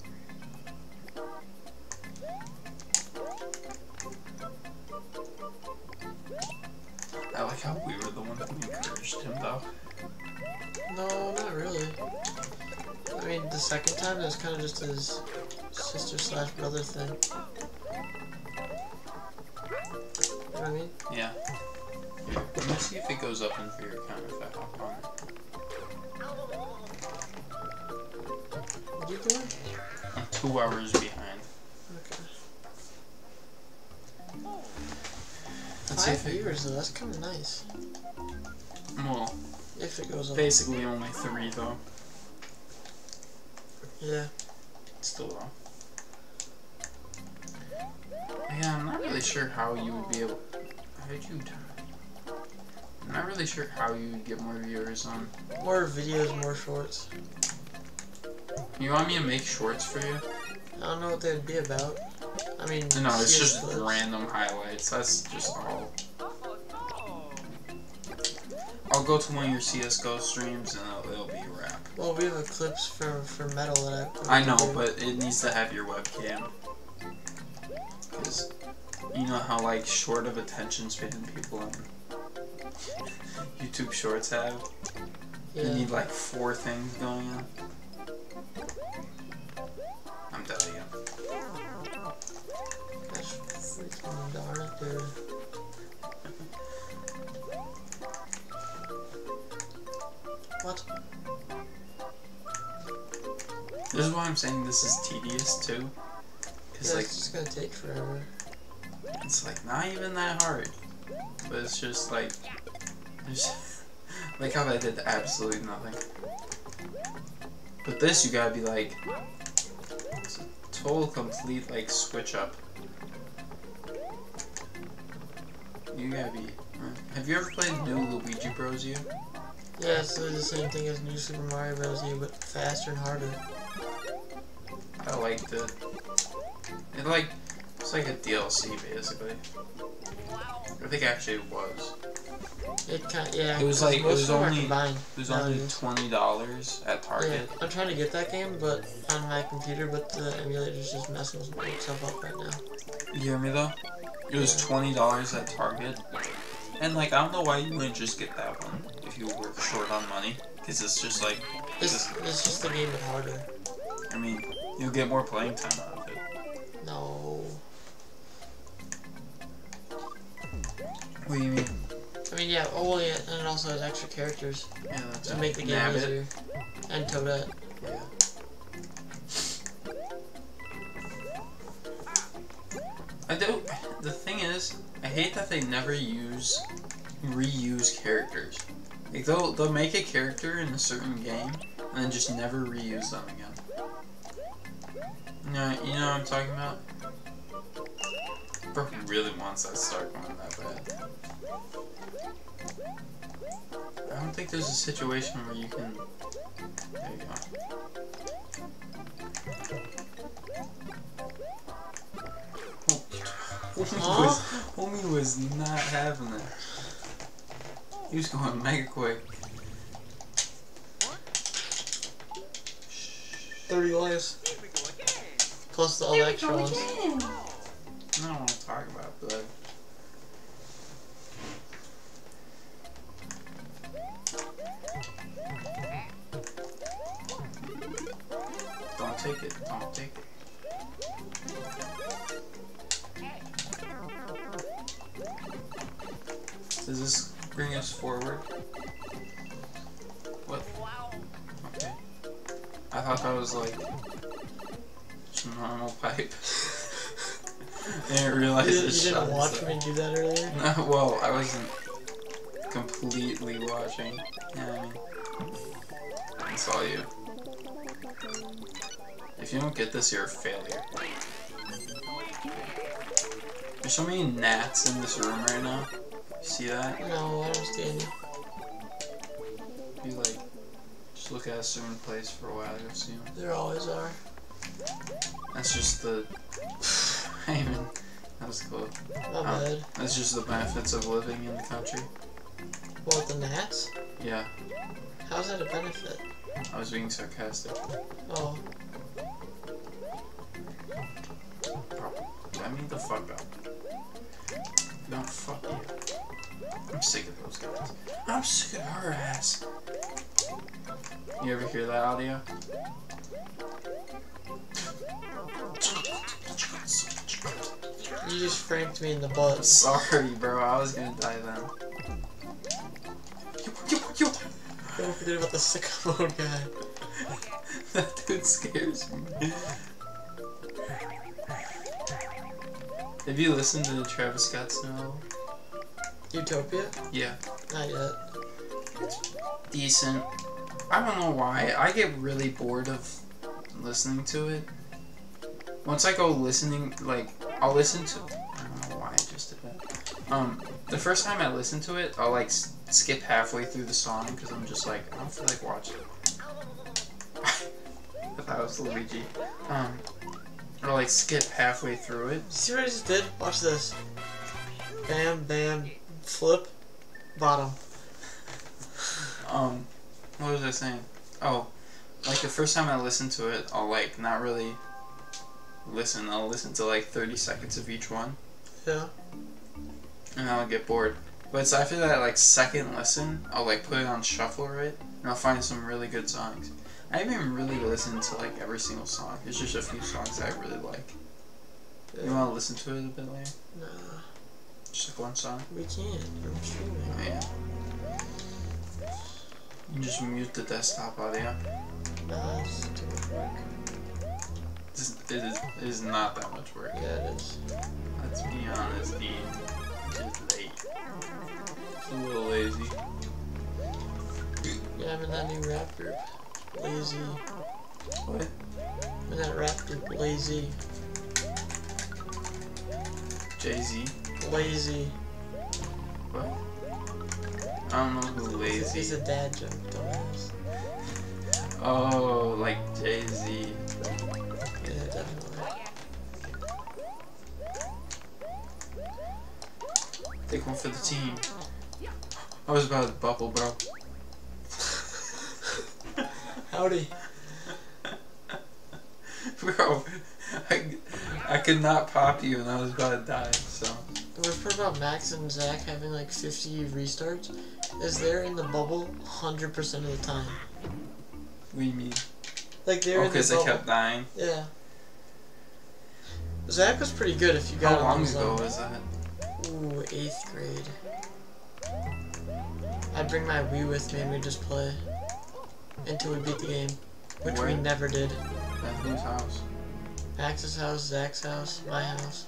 Like how we were the one who encouraged him though. No, not really. I mean, the second time it was kind of just his sister slash brother thing. You know what I mean? Yeah. Here, let me see if it goes up into your account if I hop on it. What are you doing? I'm two hours behind. Five viewers though, that's kind of nice. well, If it goes up. basically only three though. Yeah. Still though. Yeah, I'm not really sure how you would be able. How did you? die? I'm not really sure how you would get more viewers on. More videos, more shorts. You want me to make shorts for you? I don't know what they'd be about. I mean, No, it's just clips. random highlights. That's just all. I'll go to one of your CS:GO streams and it'll, be a wrap. Well, we have clips for for metal that I. I know, do. but it needs to have your webcam. Because you know how like short of attention span people on YouTube Shorts have. yeah. You need like four things going on. I'm telling you. What? This is why I'm saying this is tedious too. Cause Yeah, like it's just gonna take forever. it's like not even that hard, but it's just like, there's like how they did absolutely nothing. But this you gotta be like, it's a total complete like switch up. You gotta be. uh, Have you ever played New Luigi Bros. U? Yeah, it's the same thing as New Super Mario Bros. U, but faster and harder. I like the. It like it's like a DLC basically. I think actually it was. It kind yeah. It was 'cause like- it was of them only- It was only twenty dollars at Yeah, Target. I'm trying to get that game, but on my computer, but the emulator's just messing itself up right now. You hear me though? It was twenty dollars at Target, and like I don't know why you wouldn't just get that one if you were short on money, because it's just like It's, it's just the game but harder. I mean you'll get more playing time out of it. No. Mean, yeah, oh, well, yeah, and it also has extra characters Yeah, that's to it. make the game Nabbit. easier. And Toadette. Yeah. I do. The thing is, I hate that they never use reuse characters. Like they'll they'll make a character in a certain game and then just never reuse them again. You know, you know what I'm talking about? Bro really wants that star going that think there's a situation where you can. There you go. Homie Huh? was, homie was not having it. He was going mega quick. toys. Plus all the extra ones. At place for a while, you'll see them. There always are. That's just the. I even. That was close. Not Oh. bad. That's just the benefits of living in the country. What, the gnats? Yeah, How's that a benefit? I was being sarcastic. Oh, I mean the fuck up. No, fuck you. I'm sick of those guys. I'm sick of her ass. You ever hear that audio? you just framed me in the butt. Sorry, bro. I was gonna die then. Don't forget about the sicko mode guy. that dude scares me. Have you listened to the Travis Scott Snow? Utopia? Yeah. Not yet. Decent. I don't know why. I get really bored of listening to it. Once I go listening, like, I'll listen to. I don't know why I just did that. Um, the first time I listen to it, I'll like skip halfway through the song because I'm just like, I don't feel like watching. I thought it was Luigi. Um, or like skip halfway through it. See what I just did? Watch this. Bam, bam, flip, bottom. Um, what was I saying? Oh, like the first time I listen to it, I'll like not really listen. I'll listen to like 30 seconds of each one, Yeah. and I'll get bored. But it's after that like second listen, I'll like put it on shuffle right, and I'll find some really good songs. I haven't really listened to like every single song. It's just a few songs that I really like. You want to listen to it a bit later? Nah, Just like one song? we can't. I'm streaming. Yeah. You just mute the desktop audio. Nah, it's too much work. It's- It is, it is not that much work. Yeah, it is. Let's be honest, Dean. It's late. It's a little lazy. Yeah, I'm in that new rap group. Lazy. What? I'm in that rap group. Lazy. Jay Z? Lazy. What? I don't know who it's a dad joke, dumbass. Oh, like Jay Z. Yeah, definitely. Take one for the team. I was about to bubble, bro. Howdy. bro, I, I could not pop you and I was about to die, so. The part about Max and Zach having like 50 restarts is they're in the bubble 100% of the time. What do you mean? Like they're Oh, in the because they bubble. kept dying. Yeah. Zach was pretty good if you got How long on ago was that? Ooh, eighth grade. I'd bring my Wii with me and we'd just play until we beat the game, which we never did. At whose house? Max's house, Zach's house, my house.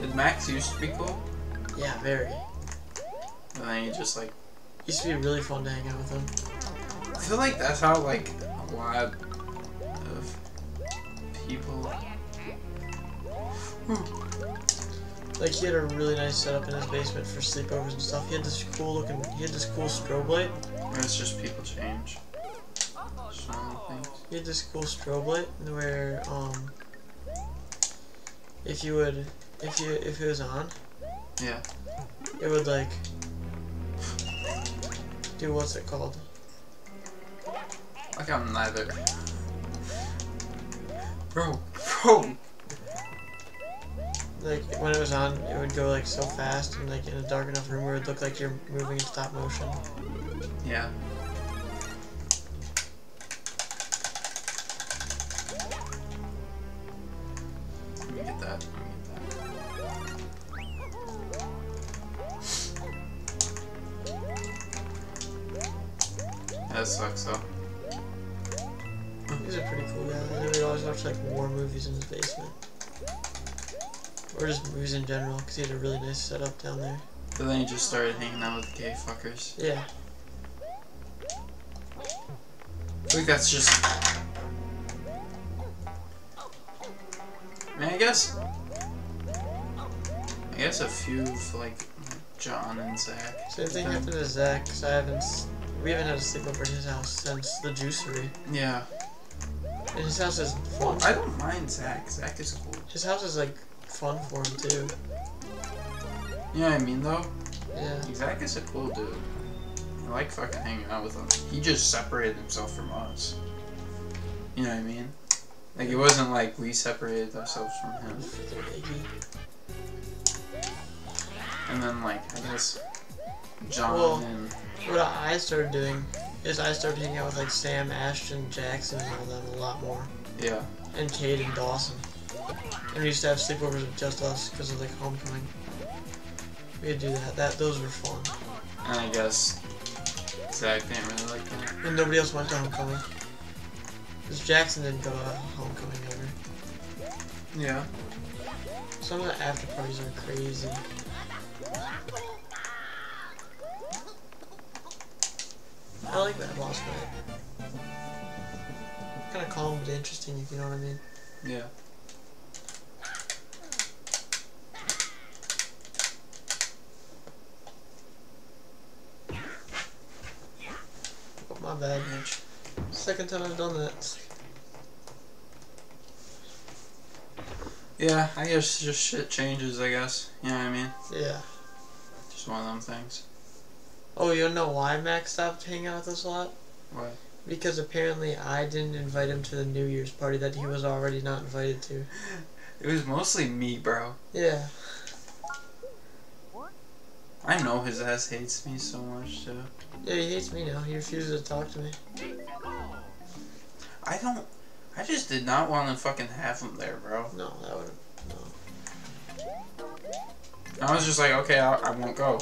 Did Max used to be cool? Yeah, very. And then he just like. Used to be really fun to hang out with him. I feel like that's how like a lot of people. Like he had a really nice setup in his basement for sleepovers and stuff. He had this cool looking, he had this cool strobe light. And It's just people change. He had this cool strobe light where um, if you would, if you if it was on, Yeah. it would like do what's it called? Like I'm neither. Bro, bro. Like when it was on, it would go like so fast and like in a dark enough room where it would look like you're moving in stop motion. Yeah. Let me get that. That. Sucks though. He's a pretty cool guy. And then we'd always watch like war movies in his basement. Or just movies in general, because he had a really nice setup down there. But then he just started hanging out with gay fuckers. Yeah. I think that's just. I mean, I guess. I guess a few like John and Zach. Same thing happened to Zach, because I haven't. We haven't had a sleepover at his house since the juicery. Yeah. And his house is fun. I don't mind Zach. Zach is cool. His house is like fun for him too. You know what I mean, though? Yeah. Zach is a cool dude. I like fucking hanging out with him. He just separated himself from us. You know what I mean? Like, it wasn't like we separated ourselves from him. And then, like, I guess John Well- and. What I started doing is I started hanging out with like Sam, Ashton, Jackson, and all them a lot more, Yeah. and Cade and Dawson. And we used to have sleepovers with just us because of like homecoming. We'd do that. That those were fun. And I guess Zach didn't really like that. And nobody else went to homecoming. Because Jackson didn't go to homecoming ever. Yeah. Some of the after parties are crazy. I like that boss fight. Kind of calm but interesting, if you know what I mean. Yeah. Oh, my bad, Mitch. Second time I've done that. Yeah, I guess just shit changes, I guess. You know what I mean? Yeah. Just one of them things. Oh, you know why Max stopped hanging out with us a lot? Why? Because apparently I didn't invite him to the New Year's party that he was already not invited to. It was mostly me, bro. Yeah. I know his ass hates me so much, too. Yeah, he hates me now. He refuses to talk to me. I don't. I just did not want to fucking have him there, bro. No, that would no. I was just like, okay, I, I won't go.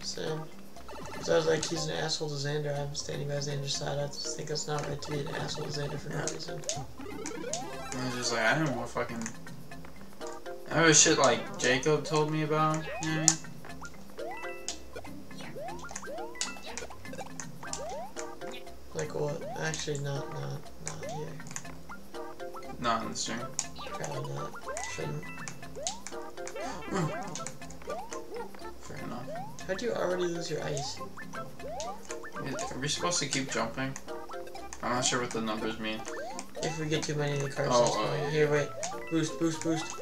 Sam. So I was like, he's an asshole to Xander. I'm standing by Xander's side. I just think it's not right to be an asshole to Xander for no reason. I was just like, I didn't want fucking. That was shit like Jacob told me about him. You know what I mean? Like what? Actually, not, not, not here. Not on the stream. Probably not. Shouldn't. How'd you already lose your ice? Are we supposed to keep jumping? I'm not sure what the numbers mean. If we get too many, the card Oh, going. Oh, yeah. Here, wait. Boost, boost, boost.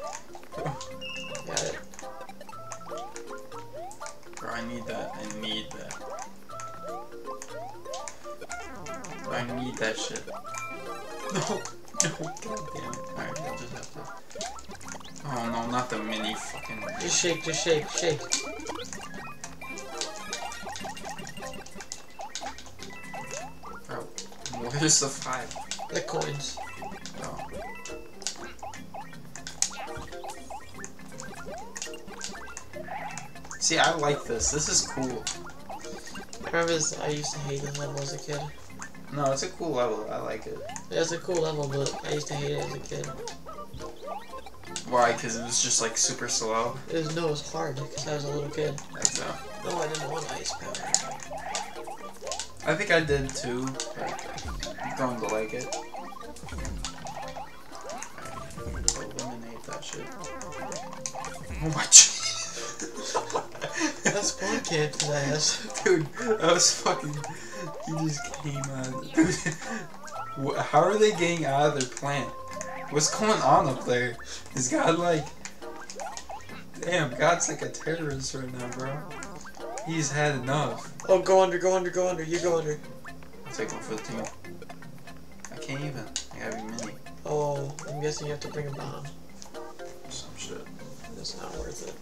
Got it. Bro, I need that. I need that. I need that shit. No, no, god damn it. Alright, I'll just have to. Oh no, not the mini fucking. Just shake, just shake, shake. Where's the five? The coins. Oh. See, I like this. This is cool. Remember? I used to hate this level as a kid. No, it's a cool level. I like it. Yeah, it's a cool level, but I used to hate it as a kid. Why? Because it was just like super slow. It was no, it was hard because I was a little kid. That's uh, No, I didn't want ice powder. I think I did too. I'm going to like it. Eliminate that shit. Oh my That's one kid ass. Dude, that was fucking. He just came out. Dude, how are they getting out of their plant? What's going on up there? Is God like. Damn, God's like a terrorist right now, bro. He's had enough. Oh, go under, go under, go under. You go under. I'll take one for the team. I can't even. I gotta be mini. Oh, I'm guessing you have to bring a bomb. Some shit. It's not worth it.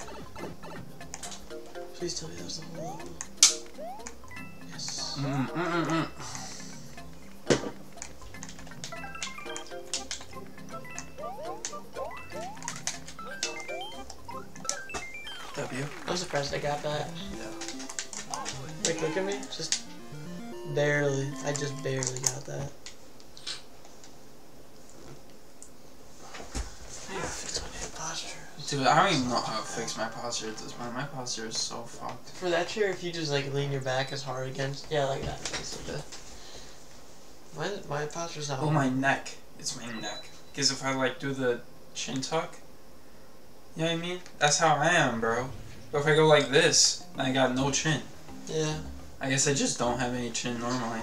Please tell me there's a whole level. Yes. Mm, mm, mm, mm. W. I'm surprised I got that. Like, look at me. Just barely. I just barely got that. I need to fix my posture. Dude, I don't even know how to fix my posture at this point. My posture is so fucked. For that chair, if you just like lean your back as hard against, yeah, like that, basically. My my posture's not. Oh, my neck. It's my neck. Because if I like do the chin tuck, you know what I mean? That's how I am, bro. But if I go like this, I got no chin. Yeah. I guess I just don't have any chin normally.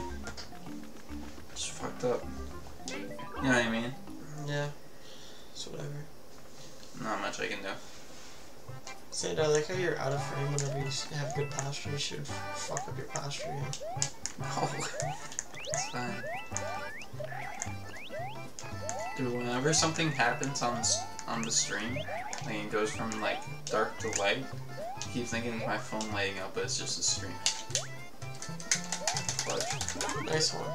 It's fucked up. You know what I mean? Yeah. It's whatever. Not much I can do. Sand, I like how you're out of frame whenever you have good posture. You should fuck up your posture. Yeah. Oh, it's fine. Dude, whenever something happens on on the stream, like it goes from like dark to light, I keep thinking it's my phone lighting up, but it's just a stream. Clutch. Nice one.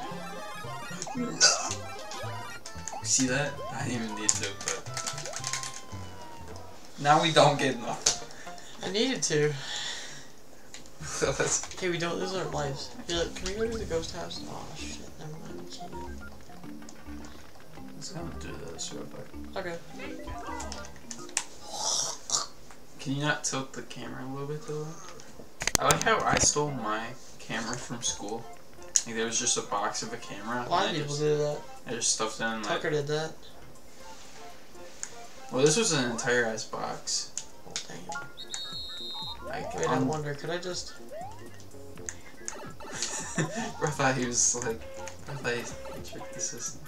See that? I didn't even need to, but now we don't get nothing. I needed to. Okay, we don't lose our lives. You're like, can we go to the ghost house? Oh shit, never mind. We can't. Let's go do this real quick. Okay. Can you not tilt the camera a little bit though? I like how I stole my camera from school. Like there was just a box of a camera. A lot of people just, do that. I just stuffed it in my. Tucker did that. Well, this was an entire ass box. Oh damn. Like, Wait, I wonder, could I just? I thought he was like, I thought he tricked the system.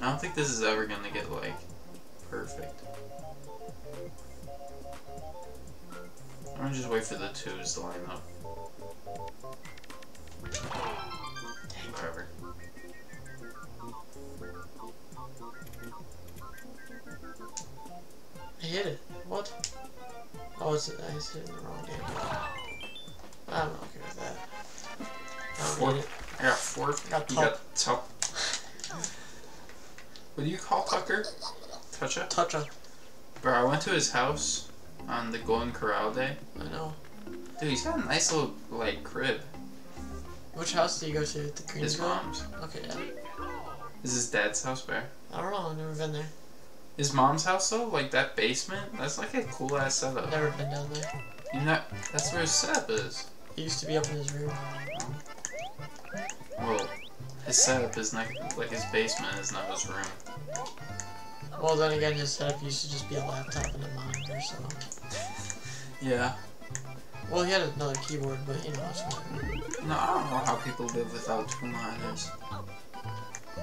I don't think this is ever gonna get like perfect. I'm gonna just wait for the twos to line up. Whatever. I hit it. What? Oh, it's I hit it in the wrong damn. I'm not okay with that. I don't Four. need it. I got four. Got you got top. What do you call Tucker? Toucha? Touch up. Bro, I went to his house on the Golden Corral day. I know. Dude, he's got a nice little like crib. Which house do you go to? The His Greensville? mom's. Okay, yeah. Is his dad's house, Bear? I don't know. I've never been there. His mom's house though, like that basement, that's like a cool ass setup. Never been down there. You know, that's where his setup is. He used to be up in his room. Well, his setup is not like his basement is not his room. Well, then again, his setup used to just be a laptop and a monitor, so. Yeah. Well, he had another keyboard, but you know, it's whatever. No, I don't know how people live without two monitors.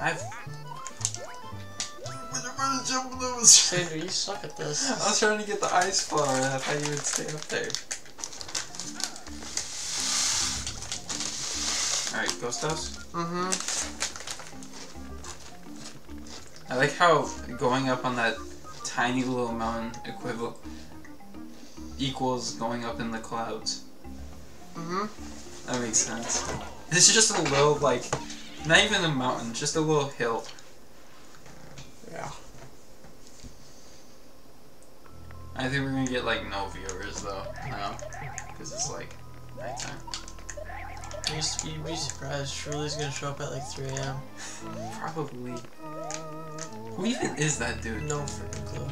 I've. Got to jump with Xander, you suck at this. I was trying to get the ice flower and I thought you would stay up there. Alright, ghost house. Mm-hmm. I like how going up on that tiny little mountain equivalent equals going up in the clouds. Mm-hmm. That makes sense. It's just a little like not even a mountain, just a little hill. Yeah. I think we're gonna get like no viewers though now, because it's like nighttime. You used to be, surprised. Shirley's gonna show up at like 3 a.m. Probably. Who even is that dude? No freaking clue.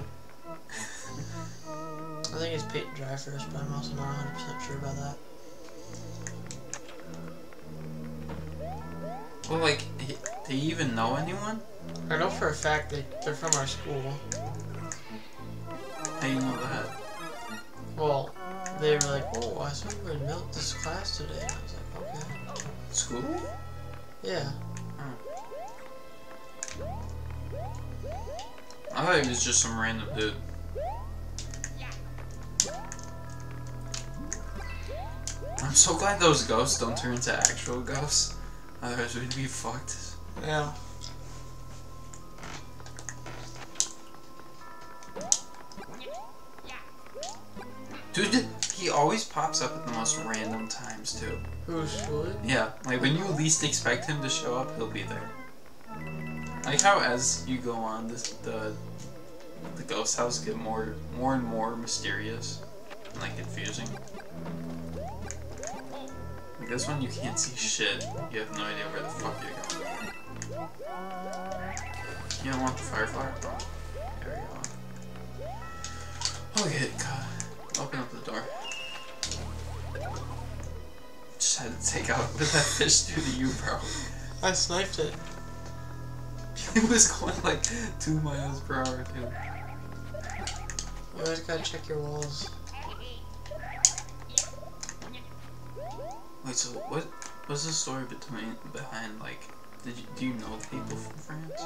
I think it's Peyton Dry first, but I'm also not 100% sure about that. Well, like, do you even know anyone? I know for a fact that they're from our school. How you know that? Well, they were like, oh, I saw you were in this class today. And I was like. School? Yeah. I thought he was just some random dude. I'm so glad those ghosts don't turn into actual ghosts. Otherwise, we'd be fucked. Yeah. Dude, he always pops up at the most random times too. Who should? Yeah, like when you least expect him to show up, he'll be there. Like how as you go on, the the ghost house get more more and more mysterious and like confusing. Like this one you can't see shit. You have no idea where the fuck you're going. You don't want the firefly? Oh, there we go. Okay, God. Open up the door. Just had to take out with that fish through the U, bro. I sniped it. It was going like two miles per hour too. You always gotta check your walls. Wait, so what was the story between behind like? Did you do you know people from France?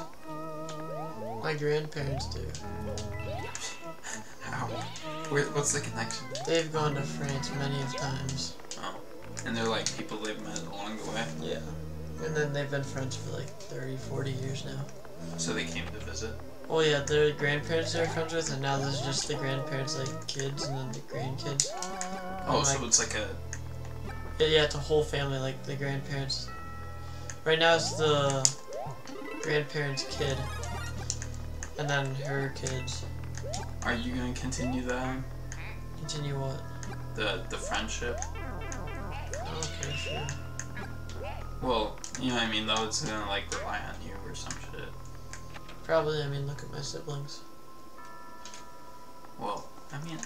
My grandparents do. How? Where, what's the connection? They've gone to France many of times. And they're like people they've met along the way, Yeah. And then they've been friends for like 30, 40 years now. so they came to visit. Oh yeah, their grandparents they're friends with, and now there's just the grandparents like kids and then the grandkids. Oh, And, so like, it's like a yeah, yeah, it's a whole family, like the grandparents. Right now it's the grandparents' kid, and then her kids. Are you gonna continue that? Continue what? The the friendship? Okay, sure. Well, you know what I mean. Though it's gonna like rely on you or some shit. Probably. I mean, look at my siblings. Well, I mean,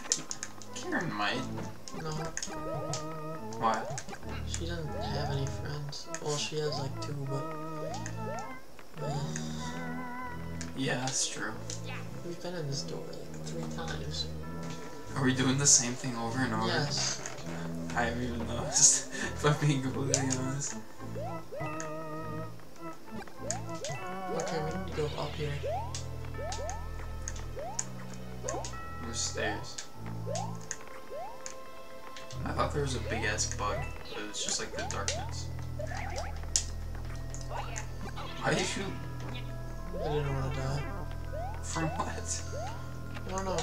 Karen might. No, Why? she doesn't have any friends. Well, she has like two, but. but Yeah, that's true. we've been in this door like three times. Are we doing the same thing over and over? Yes. I haven't even noticed. if I'm being completely honest. Okay, we need to go up here. There's stairs. I thought there was a big ass bug, but it was just like the darkness. Why did you? shoot? I didn't want to die. From what? I don't know.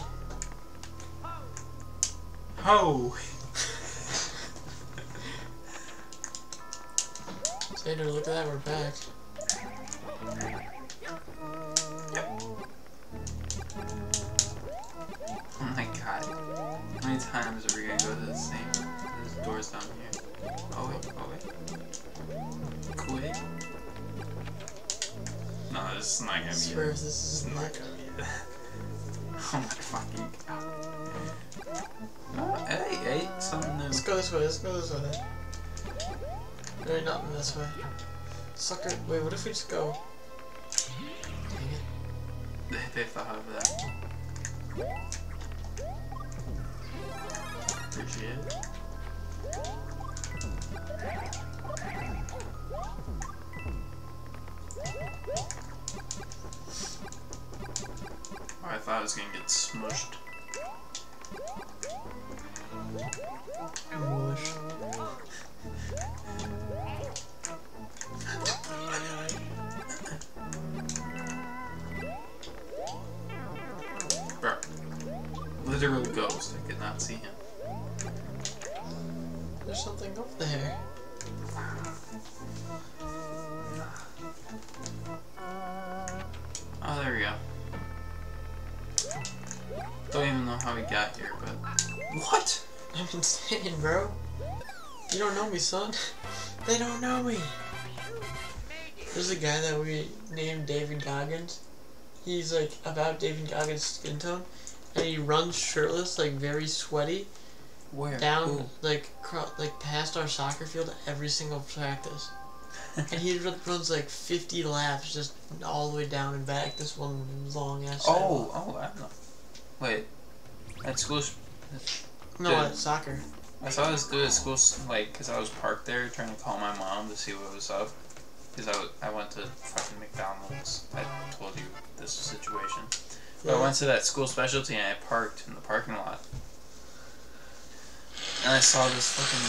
Oh! Xander, look at that, we're back. Oh my god. How many times are we gonna go to the same? There's doors down here. Oh wait, oh wait. Quit. No, this is not gonna be swear it. this is not. gonna be it. Oh my fucking god. Oh, hey, hey, something new. Let's go this way, let's go this way. There ain't nothing this way. Sucker, wait, what if we just go? Dang it. They, they thought of that. Appreciate it. Oh, I thought I was gonna get smushed. Mush. How we got here, but. What? I'm insane, bro. You don't know me, son. They don't know me. There's a guy that we named David Goggins. He's like about David Goggins' skin tone, and he runs shirtless, like very sweaty, Where? down Who? like like past our soccer field every single practice. and he runs like 50 laps just all the way down and back this one long ass. Oh, oh, I don't know. Wait. At school, no, dude. at soccer. I saw this dude at school, like, because I was parked there trying to call my mom to see what was up. Because I, w- I went to fucking McDonald's. I told you this situation. But I went to that school specialty and I parked in the parking lot. And I saw this fucking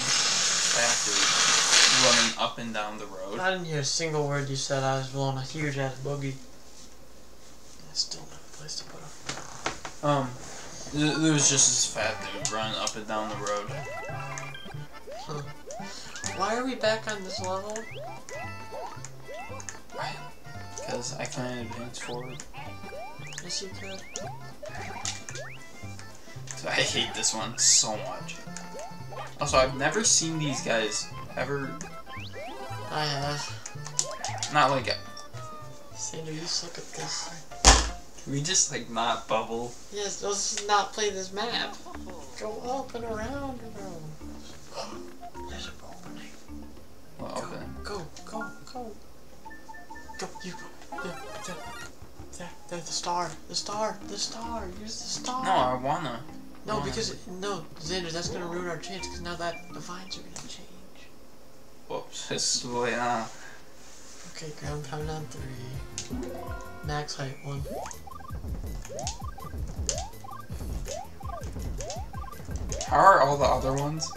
factory running up and down the road. I didn't hear a single word you said. I was blowing a huge ass boogie. I still don't have a place to put him. Um, there was just this fat dude running up and down the road. Why are we back on this level? Because I can advance forward. Yes, you could. I hate this one so much. Also, I've never seen these guys ever. I have. Not like. it. Sandra, you suck at this. Can we just like not bubble? Yes, let's just not play this map. Go up and around and around. There's a opening. Well, oh, Go, okay. go, go, go. Go, you. The, the, the, the, the star, the star, the star. Use the star. No, I wanna. No, wanna. because no, Xander, that's gonna ruin our chance. Because now that the vines are gonna change. Whoops. This is way on. Okay, ground pound on three. Max height one. How are all the other ones?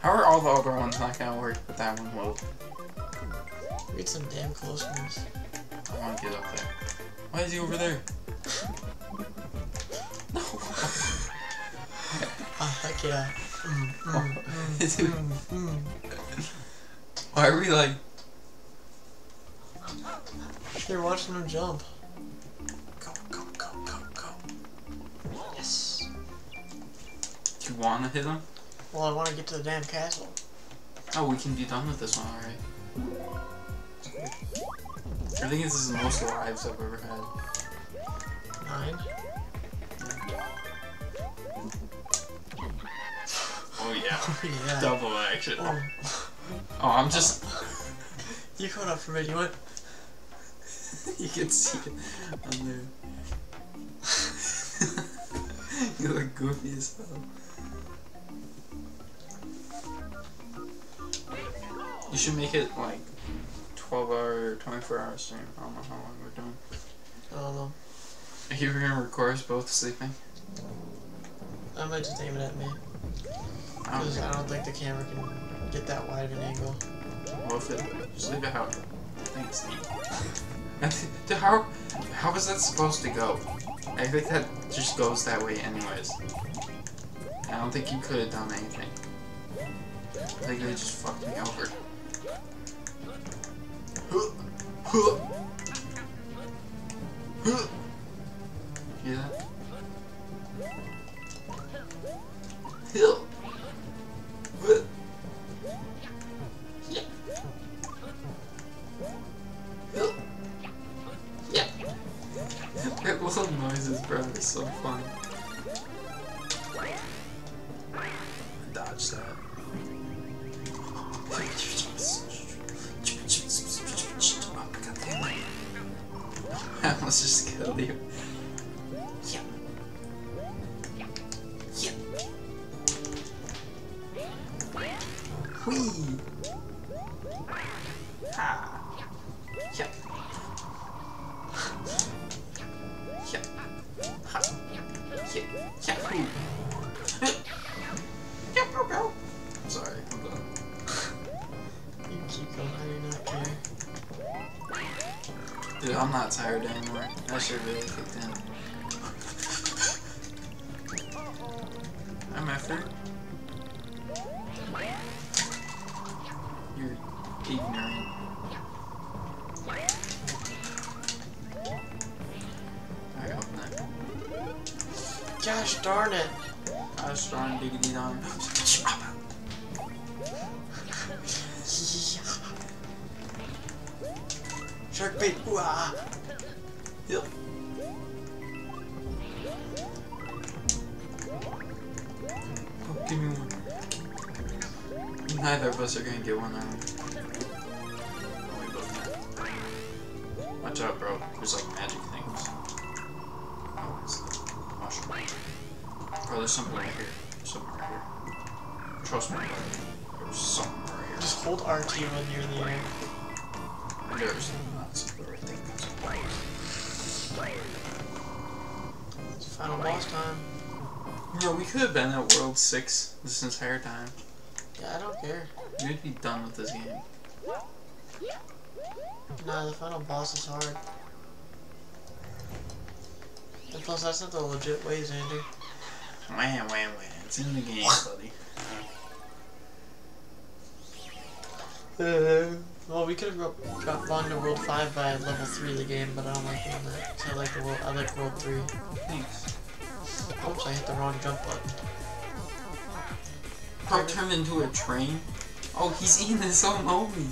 How are all the other ones not gonna work, but that one will? Read some damn closeness. I wanna get up there. Why is he over there? No. Ah, heck yeah. Mm, mm, mm, mm. Why are we like? You're watching him jump. Go, go, go, go, go. Yes. Do you wanna hit him? Well, I want to get to the damn castle. Oh, we can be done with this one already. I think this is the most lives I've ever had. Nine. Oh yeah. Oh, yeah. Double action. Oh, Oh, I'm just. you caught up for me. You went. you can see it on there. you look goofy as hell. You should make it like 12 hour, 24 hour stream. I don't know how long we're doing. I don't know. Are you gonna record us both sleeping? I might just aim it at me. I don't Because think. I don't think the camera can get that wide of an angle. Well, if it, just leave it how. Thanks. Dude, how, how is that supposed to go? I think that just goes that way anyways. I don't think you could have done anything. I think they just fucked me over. Hear that? That little noises, bro, is so fun. Dodge that. I almost just killed you. Yep. Yep. Yep. Whee! I'm not tired anymore. That shit really kicked in. I'm effort. You're ignorant. I hope not. Gosh darn it. I was trying diggity darn. Shark bait. Ooh, ah. Yep. Oh, give me one. Neither of us are gonna get one. Oh, we both. Watch out, bro. There's like magic things. Oh, it's the mushroom. Bro, there's something right here. There's something right here. Trust me, bro. There's something right here. Just hold RT when you're in the air. There's right there. It's final boss time. Bro, we could have been at World 6 this entire time. Yeah, I don't care. We'd be done with this game. Nah, the final boss is hard. And plus, that's not the legit way, Xander. Wham, wham, wham. It's in the game, buddy. Uh, well, we could have got, got gone to World 5 by level 3 of the game, but I don't like doing that. 'cause I like the world, I like World 3. Thanks. Oops, I hit the wrong jump button. Bro turned into a train? Oh, he's eating his own homie.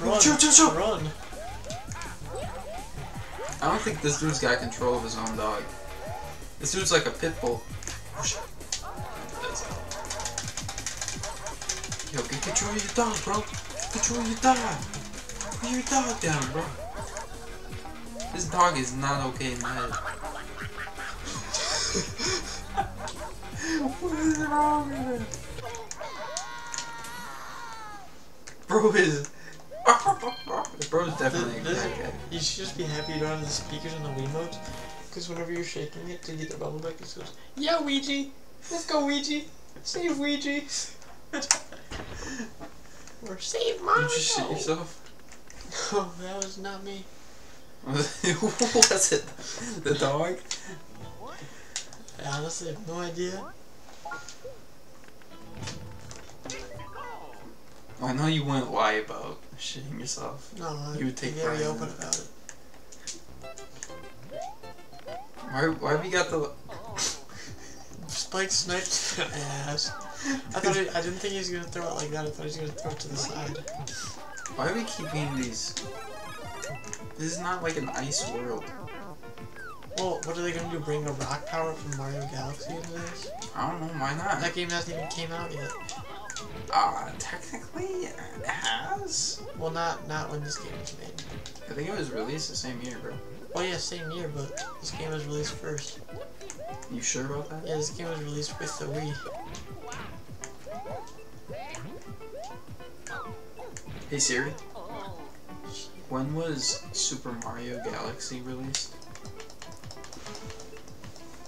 Run! Chill, chill, chill. Run! I don't think this dude's got control of his own dog. This dude's like a pit bull. Push it. Yo, get control of your dog, bro. Control your dog. Put your dog down, bro. This dog is not okay in the head. what is wrong with it? Bro is. Bro's definitely This- bad guy. You should just be happy you don't have the speakers on the Wiimote. Because whenever you're shaking it to get the bubble back, it goes, Yeah, Luigi! Let's go, Luigi! Save Luigi! or save Mario! Did you shit yourself? Oh, that was not me. Who was it? The dog? I honestly have no idea. I know you wouldn't lie about shitting yourself. No, You would take very pride open it. about it. Why, why have you got the... Spike sniped my ass. I thought he, I didn't think he was gonna throw it like that. I thought he was gonna throw it to the side. Why are we keeping these... This is not like an ice world. Well, what are they gonna do? Bring a rock power from Mario Galaxy into this? I don't know, why not? That game hasn't even came out yet. Uh, technically, it has? Well, not not when this game was made. I think it was released the same year, bro. Well, yeah, same year, but this game was released first. You sure about that? Yeah, this game was released with the Wii. Hey Siri. When was Super Mario Galaxy released?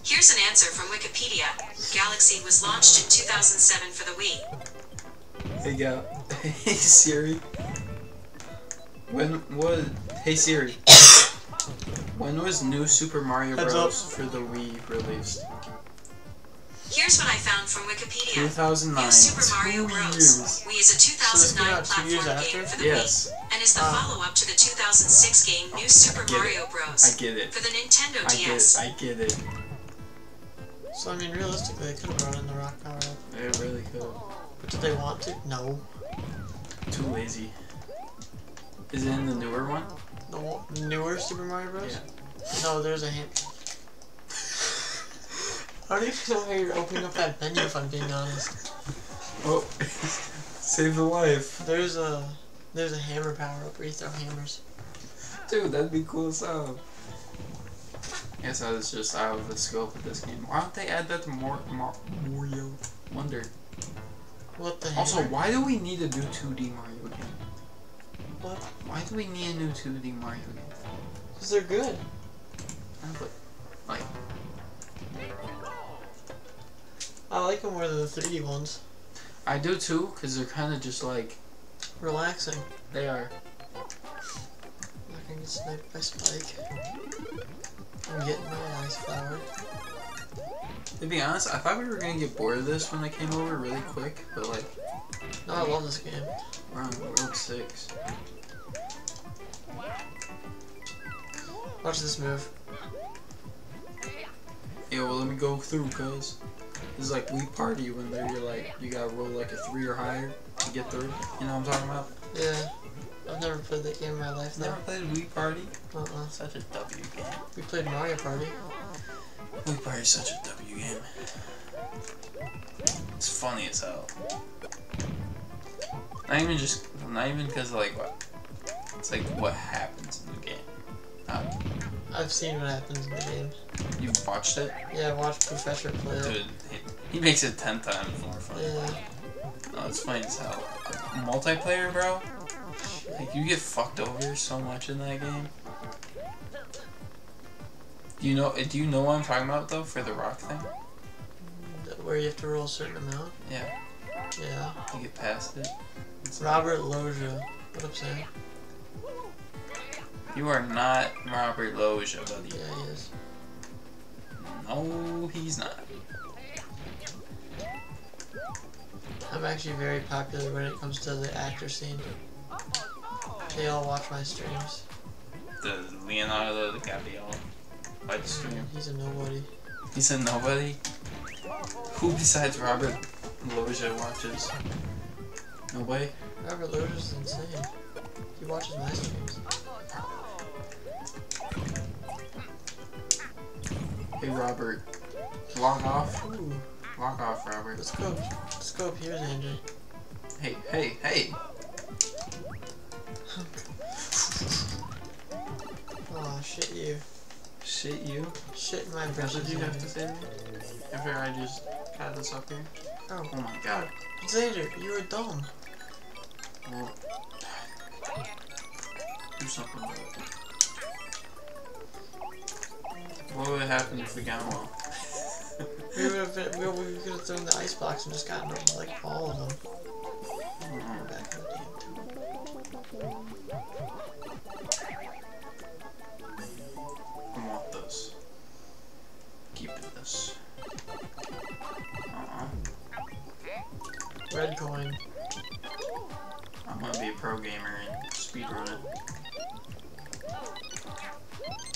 Here's an answer from Wikipedia. Galaxy was launched in 2007 for the Wii. Hey Gal. Hey Siri. When was Hey Siri. when was New Super Mario Bros. for the Wii released? Here's what I found from Wikipedia. 2009. New Super Mario Bros. Wii is a this came 2009 out two years platform game for the Yes, Wii and is the Ah. follow-up to the 2006 game New Super get it. Mario I Bros. get it. for the Nintendo I get it. DS. I get it. So I mean, realistically, they could have brought in the rock power. They really could. But did they want to? No. Too lazy. Is it in the newer one? The newer Super Mario Bros. No, there's a hint. I don't even know how you're opening up that menu. If I'm being honest, Oh, save the life. there's a there's a hammer power up where you throw hammers. Dude, that'd be cool as hell. Guess I was just out of the scope of this game. Why don't they add that to more Mar- Mario Wonder? What the hell? Also, hammer? why do we need a new 2D Mario game? What? Why do we need a new 2D Mario game? Because they're good. Ah, but, like, I like them more than the 3D ones. I do too, because they're kind of just like, Relaxing. they are. I'm not gonna get sniped by Spike. I'm getting my eyes flowered. To be honest, I thought we were gonna get bored of this when I came over really quick, but like, No, I love this game. we're on World 6. Watch this move. Yo, well, let me go through, cuz. Is like Wii Party when they're you're like, you gotta roll like a 3 or higher to get through. You know what I'm talking about? Yeah. I've never played that game in my life though. Never played Wii Party? Uh-uh. Such a W game. We played Mario Party. Wii Party's such a W game. It's funny as hell. Not even just, not even because like what, it's like what happens in the game. Um, I've seen what happens in the game. You've watched it, Yeah, I watched Professor play it. dude. He, he makes it ten times more fun. Yeah. No, it's funny as hell. Multiplayer, bro. Like you get fucked over so much in that game. Do you know? Do you know what I'm talking about though for the rock thing? Where you have to roll a certain amount? Yeah, Yeah. you get past it. It's- Robert Loja. What up, Sam? You are not Robert Loja, buddy. Yeah, he is. No, he's not. I'm actually very popular when it comes to the actor scene. They all watch my streams. The Leonardo DiCaprio fight mm, stream. He's a nobody. He's a nobody. Who besides Robert Loja watches? Nobody. Robert Loja's insane. He watches my streams. Hey Robert, log off. Ooh, Log off, Robert. let's go. Let's go up here, Andrew. Hey, hey, hey. Oh, shit you. Shit you. Shit in my What did you have Andrew. to say to me? After I just got this up here? Oh, Oh my god. Xander, you were dumb. Well, do something about it. What would happen if we got well? We would have been, we, we could have thrown the ice box and just gotten like all of them. Back in the damn. I want this. Keep this. Uh-uh. Red coin. I'm gonna be a pro gamer and speedrun it.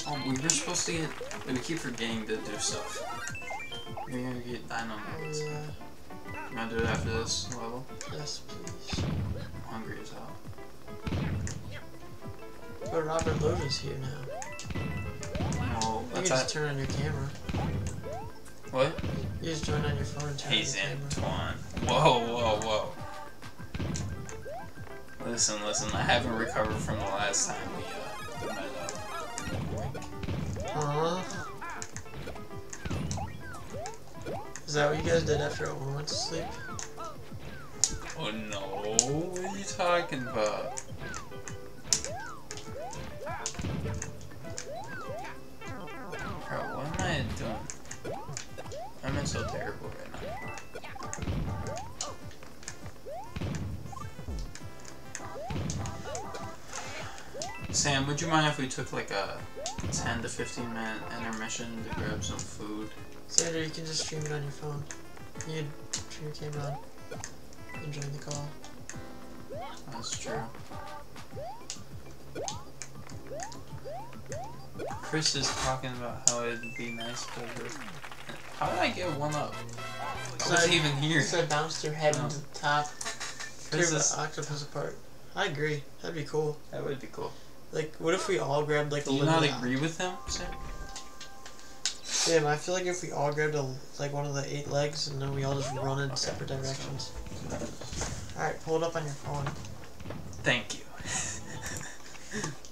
Oh, we were supposed to get. We keep forgetting to do stuff. We're gonna get yeah. You wanna do it after this level? Yes, please. I'm hungry as hell. But Robert Loja's here now. No, You that's can just turn on your camera. what? You just join on your phone and turn Hey on your camera. Antoine. Whoa, whoa, whoa. Listen, listen, I haven't recovered from the last time we uh met up. Huh? Is that what you guys did after we went to sleep? Oh no, what are you talking about? Bro, what am I doing? I'm in so terrible right now. Sam, would you mind if we took like a 10 to 15 minute intermission to grab some food? Xander, you can just stream it on your phone. You can turn your camera on and join the call. That's true. Chris is talking about how it'd be nice to. How did I get one up? I wasn't even here. So bounce your head No. into the top. Tear the octopus apart. I agree. That'd be cool. that would be cool. Like, what if we all grabbed like a Do you not agree with him, Sam? Damn, I feel like if we all grabbed a, like one of the eight legs and then we all just run in separate directions. Alright, pull it up on your phone. Thank you.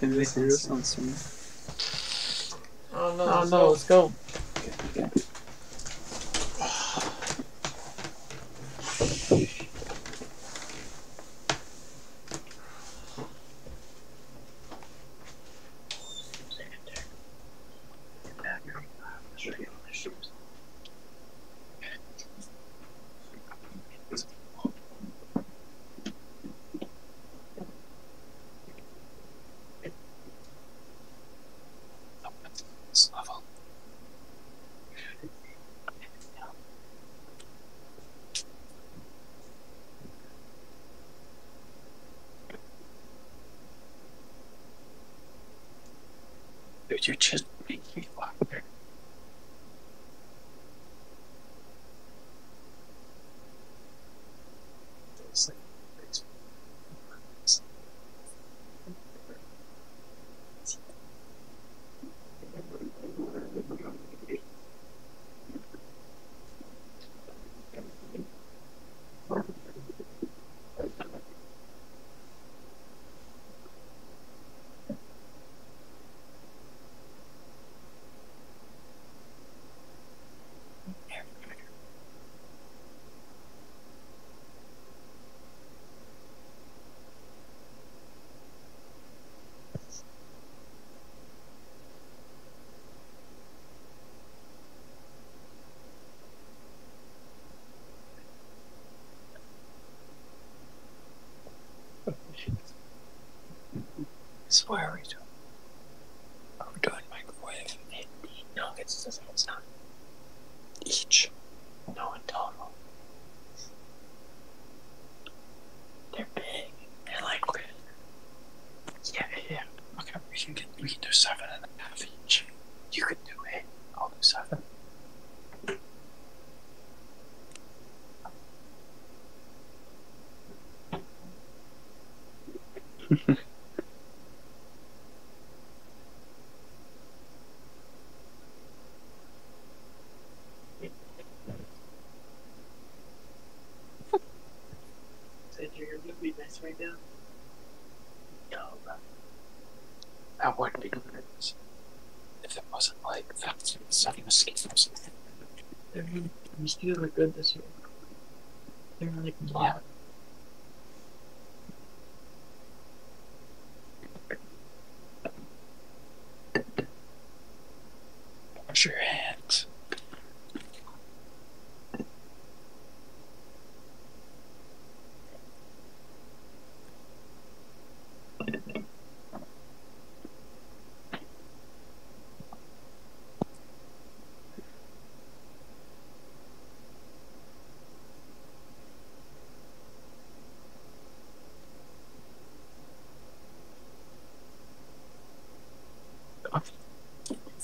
can, can they hear on stream? Oh no, Oh no, let's go. Dude,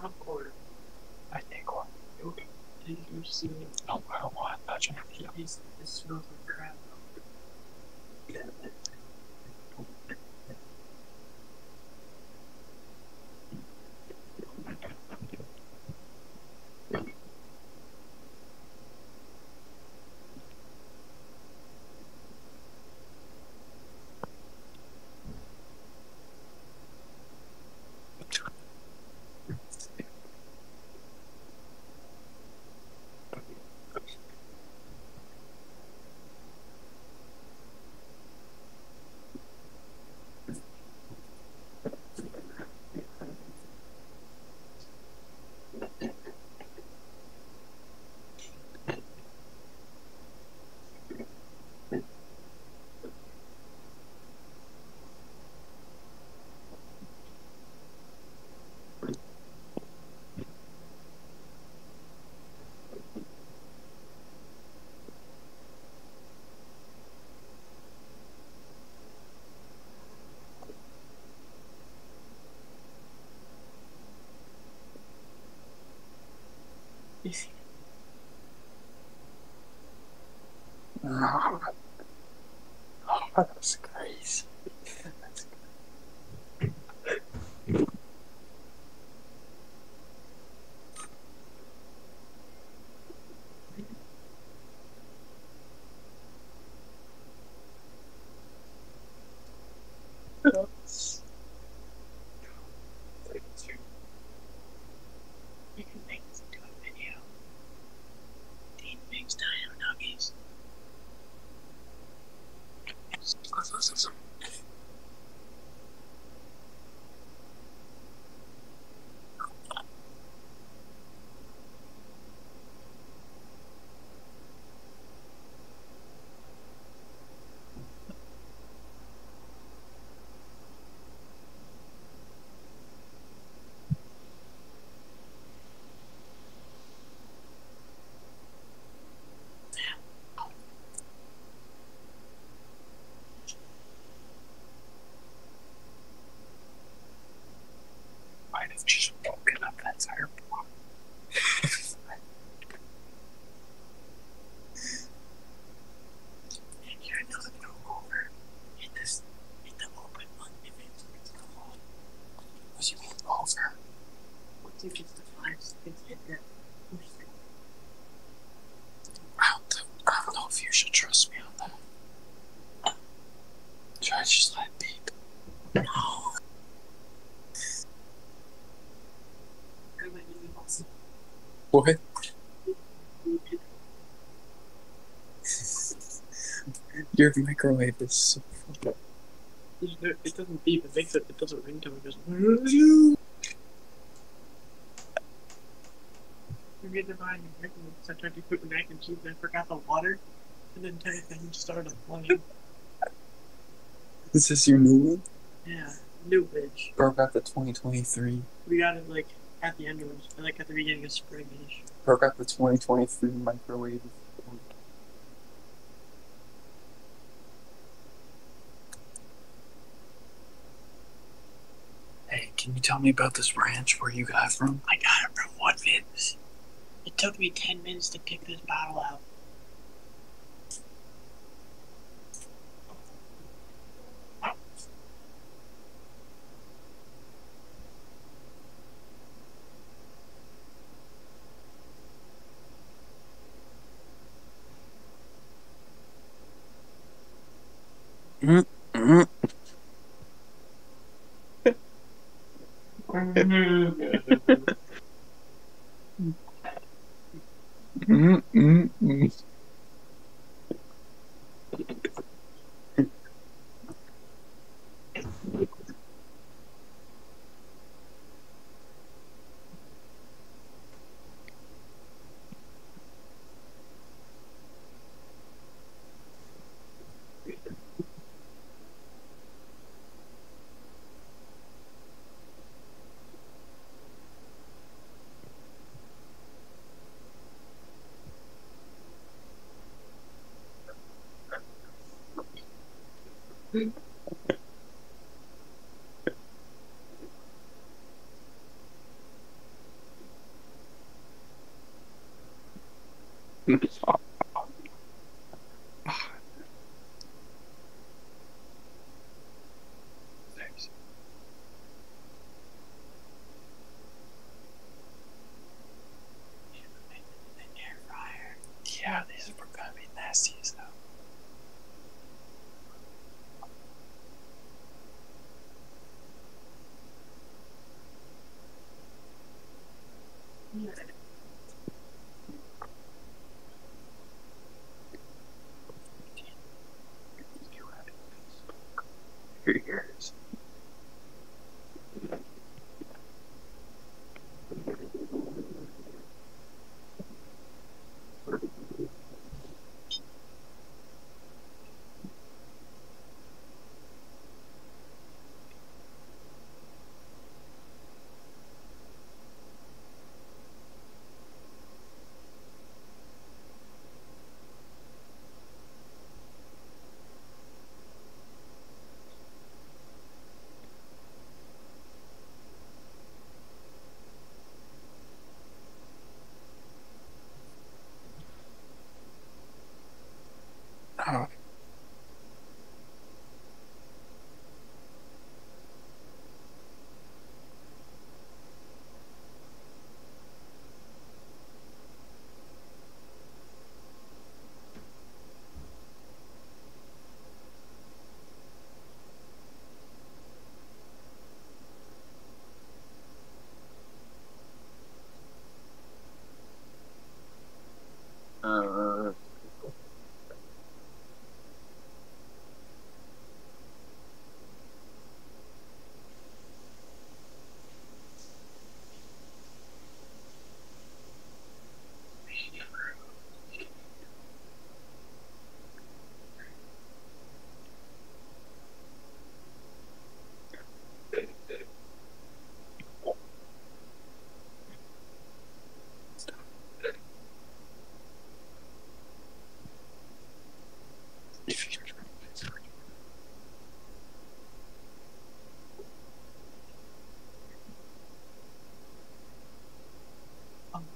popcorn. I think what Did you see? no, I don't want to touch it. It, it smells like crap. You see? Oh, that's crazy. That's You can make this into a video. Dean makes dino nuggies. might have just broken up that entire block. And you're not gonna go over. Hit this. Hit the open button if it's it's the wall. What do you mean over? Once it gets to five seconds, hit that. push it. I don't, th- I don't know if you should trust me on that. Should I just let it beep? No. Go ahead and also What? you did Your microwave is so fucking. It doesn't beep. It makes it. It doesn't ringtone. It goes. You get to buy your microwave. So I tried to cook mac and cheese and I forgot the water, and the entire thing started flying. Is this your new one? Yeah, new bitch. Broke out the 2023. We got it like at the end of it, like at the beginning of spring-ish. Broke out the 2023 microwave. Hey, can you tell me about this ranch where you got it from? I got it from Woodfins. It took me ten minutes to pick this bottle out.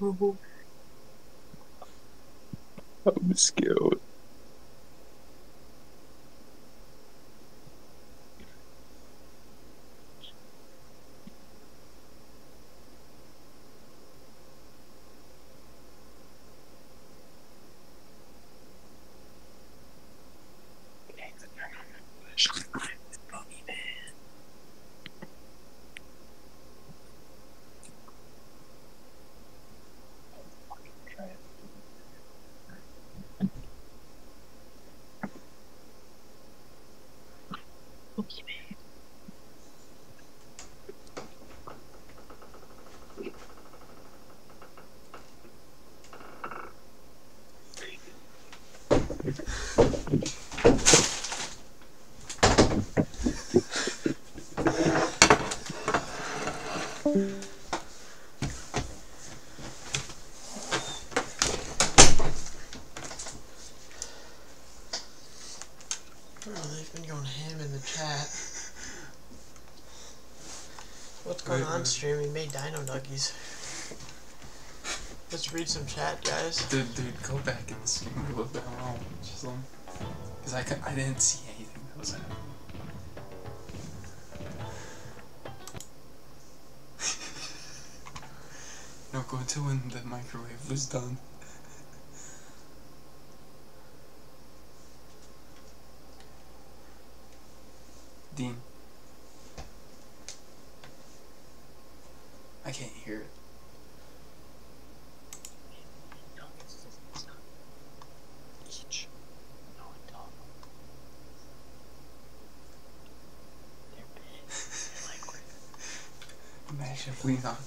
I'm scared. What's going Wait, on, stream? We made Dino Nuggies. Let's read some chat, guys. Dude, dude, go back in the stream a little bit. I want to watch some. Because I, I didn't see anything that was happening. no, go to when the microwave was done. Dean. I can't hear it. Each. No, dog. They're big. They're like quick. Imagine if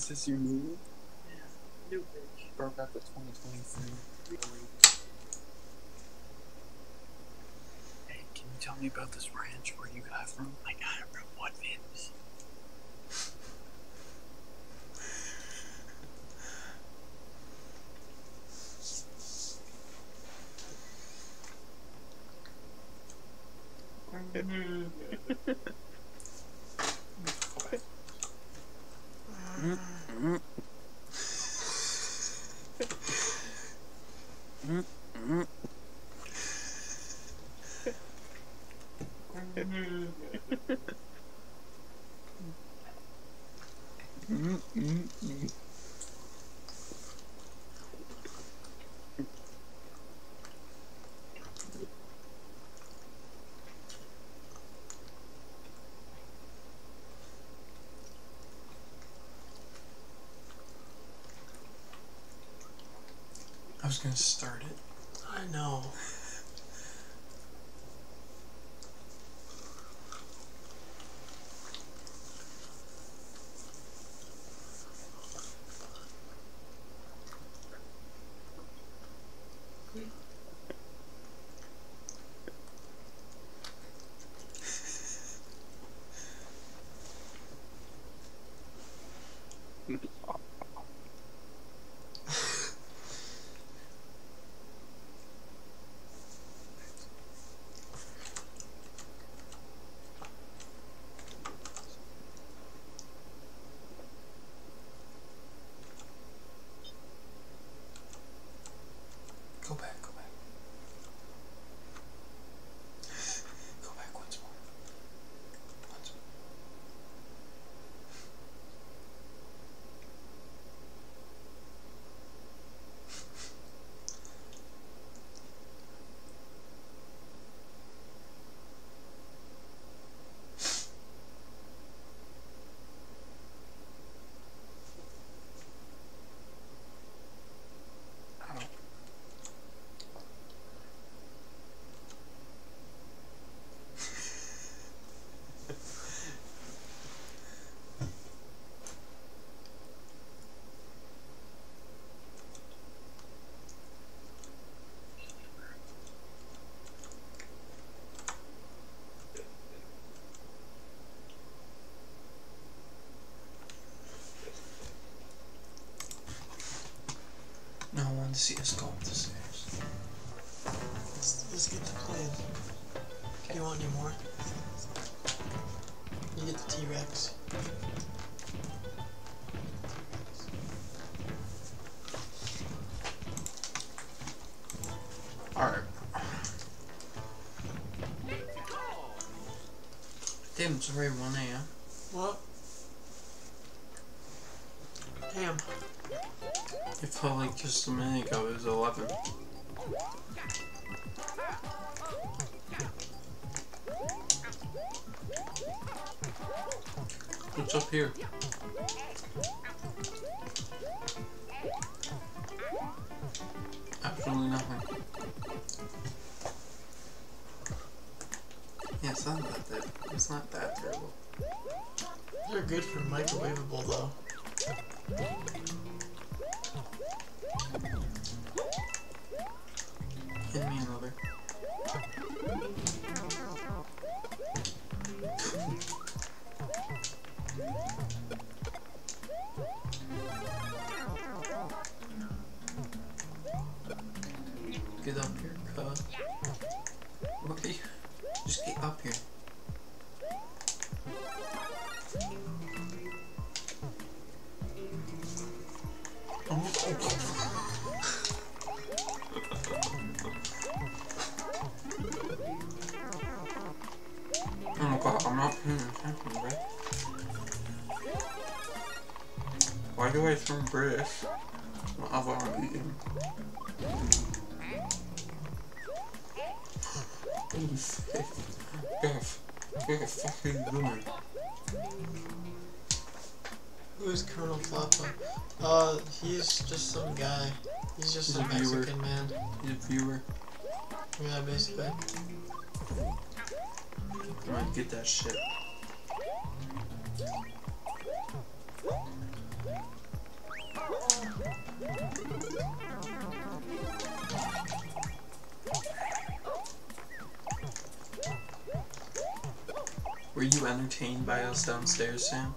Is this your new Yeah. New bitch. Or about the 2023? Hey, can you tell me about this ranch where you got it from? I got it from I was gonna start it. I know. see us go up the stairs. Let's, let's get the plan. Do you want any more? You get the T-Rex. Alright. Damn, it's already 1 a.m. Just a minute ago, it was 11. What's up here? get that shit. Were you entertained by us downstairs, Sam?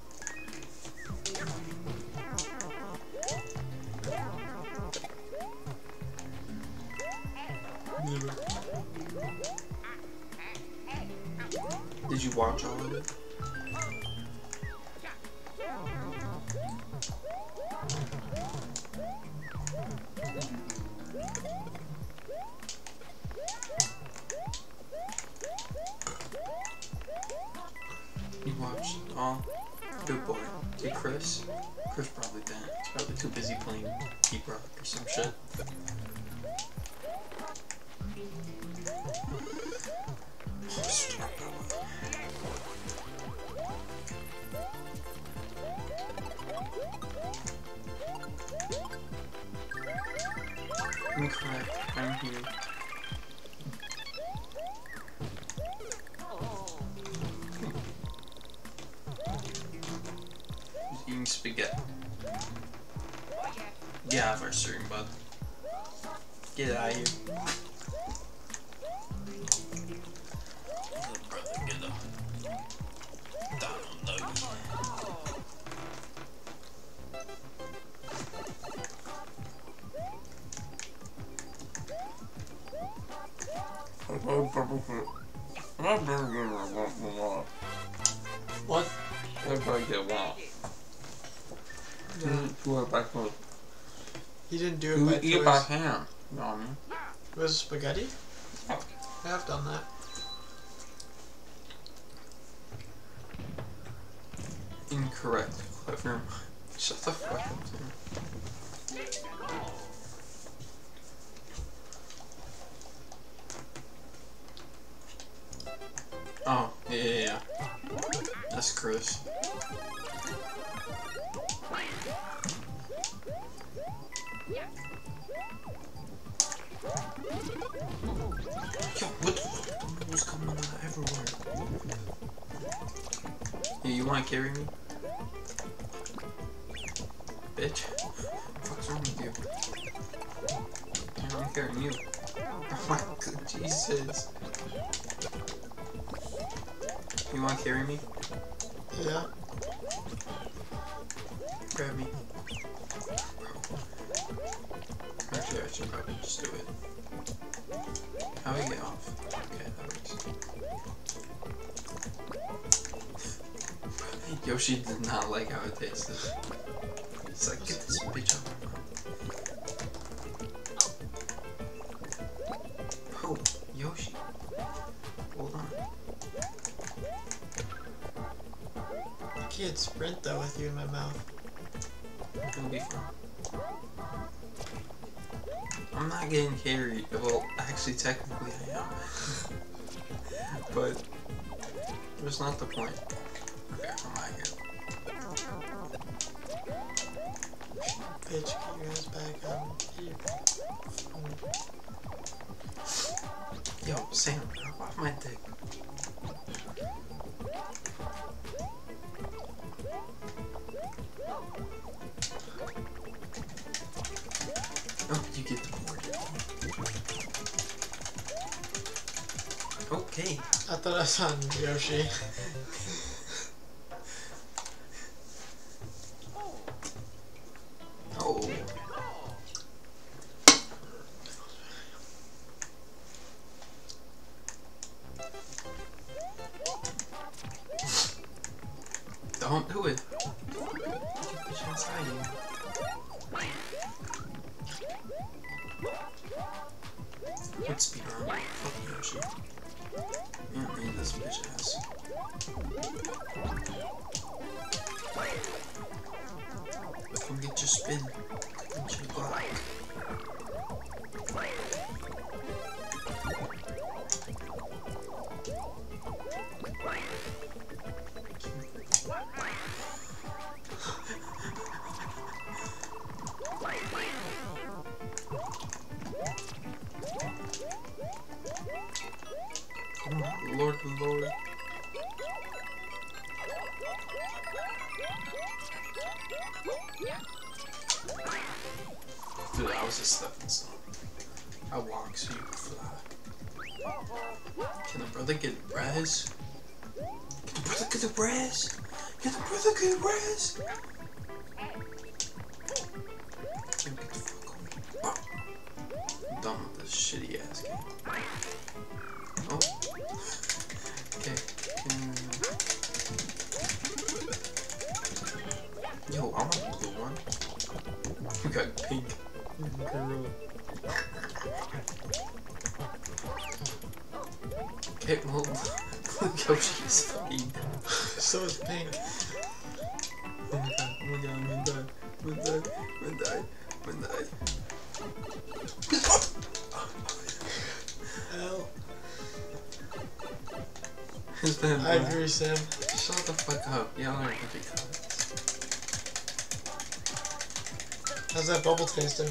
Kingston?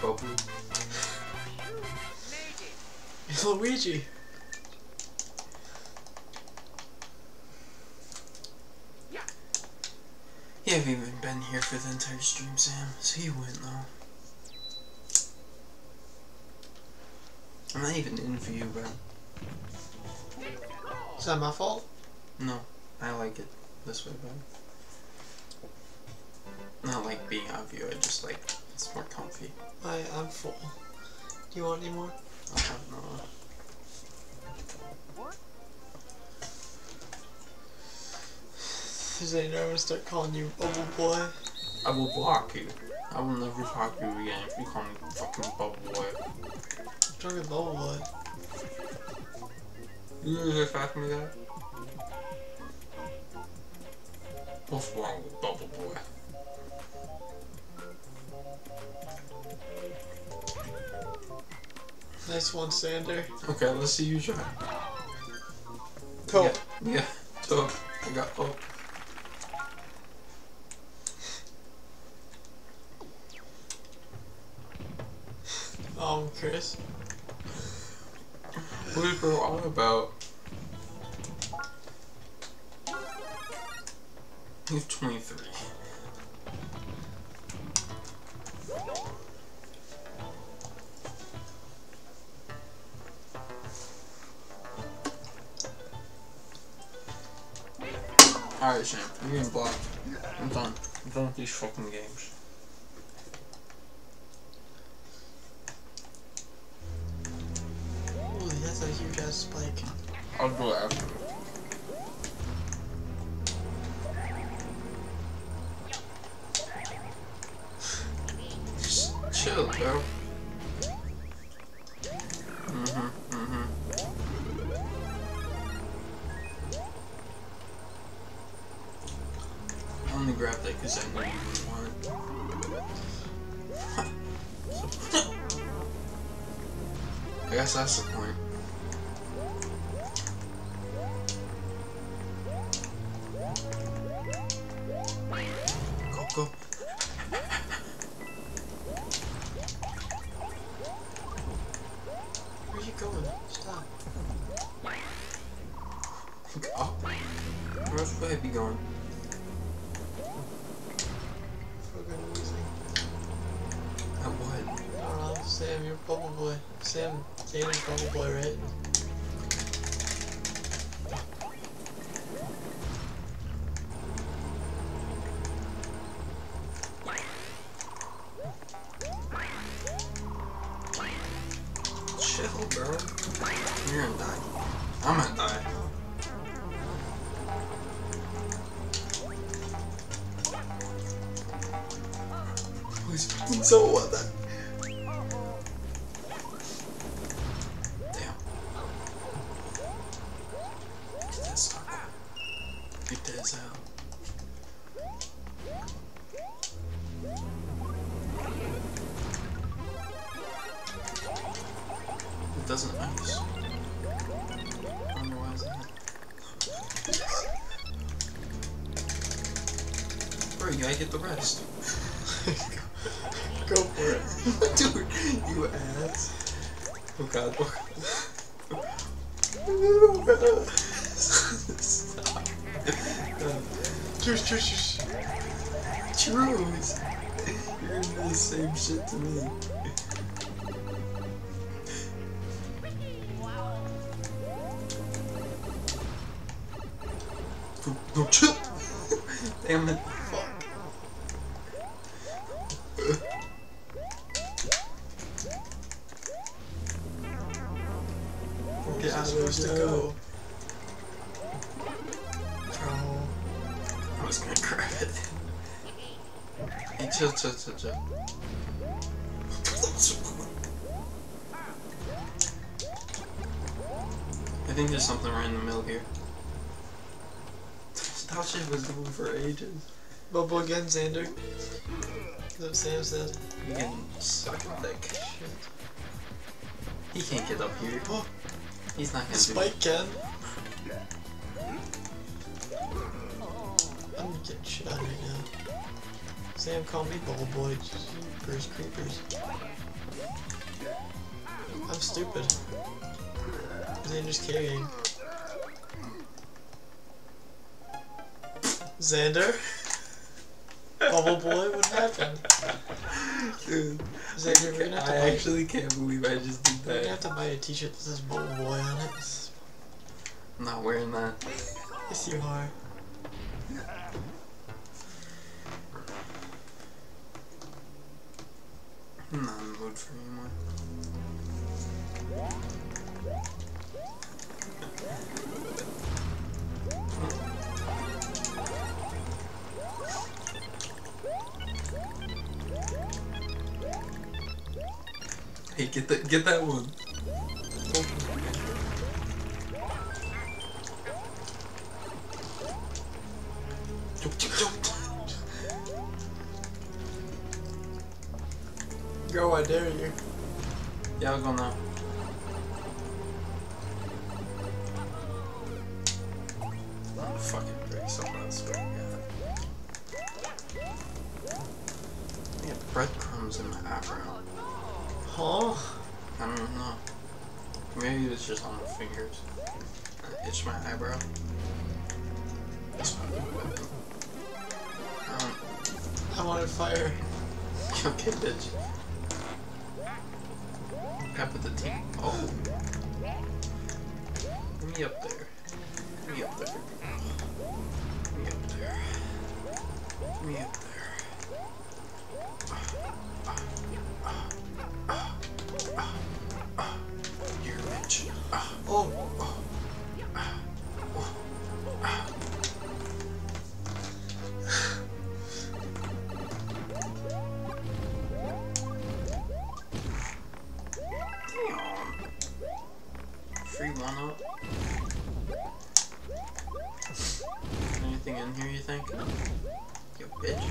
Boku. it's Luigi. Yeah. You haven't even been here for the entire stream, Sam, so you went though. I'm not even in for you, bro. Is that my fault? No, I like it this way, bro not like being on view, I just like, it's more comfy. I, I'm full. Do you want any more? I'll have more. Is any nervous start calling you Bubble Boy? I will block you. I will never talk to you again if you call me fucking Bubble Boy. I'm talking Bubble Boy. You really just asked me that? What's wrong with Bubble Boy? Nice one, Xander. Okay, let's see you try. Cool. Yeah, yeah. So I got oh. Um, Chris. What is bro all about? He's 23. Alright, Sam, you're getting blocked. I'm done. I'm done with these fucking games. Holy, that's a huge ass spike. I'll do it after. Just chill, bro. Mm-hmm, mm-hmm. Only grabbed that because I knew you would want it. I guess that's the point. Go, go. Where you going? Stop. Go. Where else would I be going? Sam, you're Bubble Boy. Sam, Xander's Bubble Boy, right? Chill. I think there's something right in the middle here. That shit was going for ages. Bubble again, Xander. That's what Sam said. You can suck a dick. He can't get up here. Oh. He's not gonna do Spike can. I'm getting shit out right now. Sam called me Bubble Boy. Jeepers creepers. I'm stupid. Xander's carrying. Xander? Bubble Boy, what happened? Dude, Xander, we're gonna have to I buy, actually can't believe I just did that. we're gonna have to buy a t-shirt that says Bubble Boy on it. I'm not wearing that. Yes, you are. I'm not in the mood for anymore. Hey, get that, get that one. Go, I dare you. Yeah, I'll go now. I'm fucking break someone else. to God. I got breadcrumbs in my eyebrow. Huh? I don't know. Maybe it's just on my fingers. I itch my eyebrow. That's my weapon. Um, I wanted fire. okay, bitch. With the team. Oh. Get me up there. Get me up there. Get me up there. Get me up there. You're a bitch. Oh. Free one up. Anything in here you think? You bitch.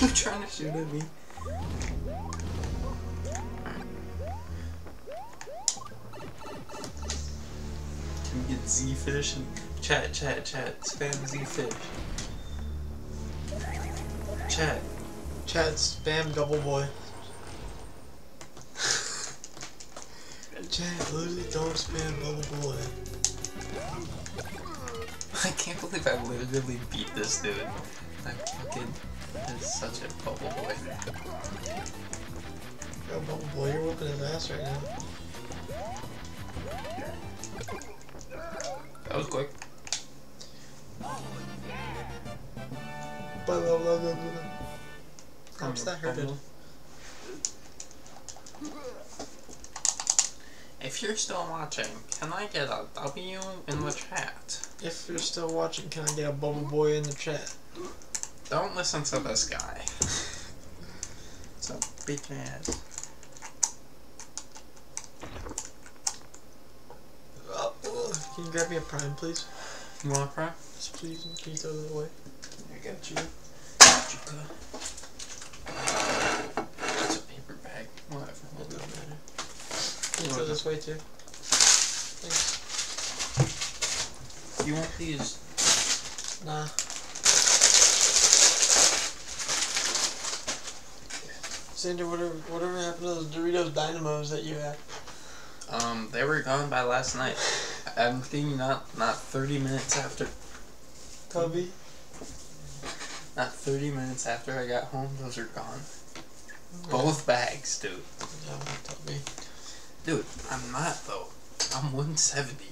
you trying to shoot at me? Can we get Z fish and chat, chat, chat, spam Z fish. Chat. Chat spam double boy. Literally don't spam double boy. I can't believe I literally beat this dude. I fucking is such a bubble boy. Yo, double boy, you're whooping his ass right now. That was quick. Blah, blah, blah, blah, blah. I'm that a hurted. bubble. If you're still watching, can I get a W in the chat? If you're still watching, can I get a bubble boy in the chat? Don't listen to this guy. it's a bitch ass. Can you grab me a prime, please? You want a fry? Yes, please. Can you throw that away? I got you. Got you, good. It's a paper bag. Whatever. It doesn't matter. Throw this way too? Thanks. You want these? Nah. Xander, whatever, whatever happened to those Doritos Dynamos that you had? Um, they were gone by last night. I'm thinking not not 30 minutes after. Cubby? Not 30 minutes after I got home, those are gone. Both bags, dude. Yeah, Tubby. Dude, I'm not though. I'm 170,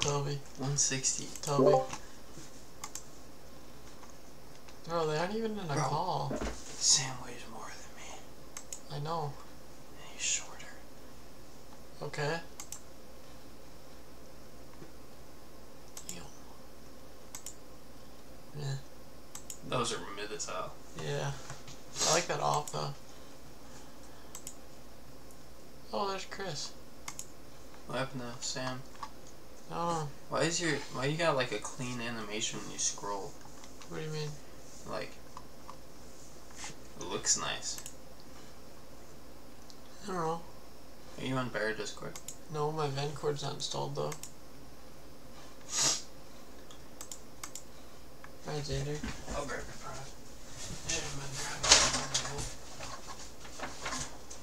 Tubby. 160. Tubby. Bro, they aren't even in a Bro. call. Sam weighs more than me, I know. and he's shorter. Okay. Ew. Yeah. Those are mid as hell. Yeah. I like that off though. Oh, there's Chris. What happened to Sam? I. Why is your why you got like a clean animation when you scroll? What do you mean? Like, it looks nice. I don't know. Are you on Bear Discord? No, my Vencord's not installed though. Alright, Xander. I'll grab your product.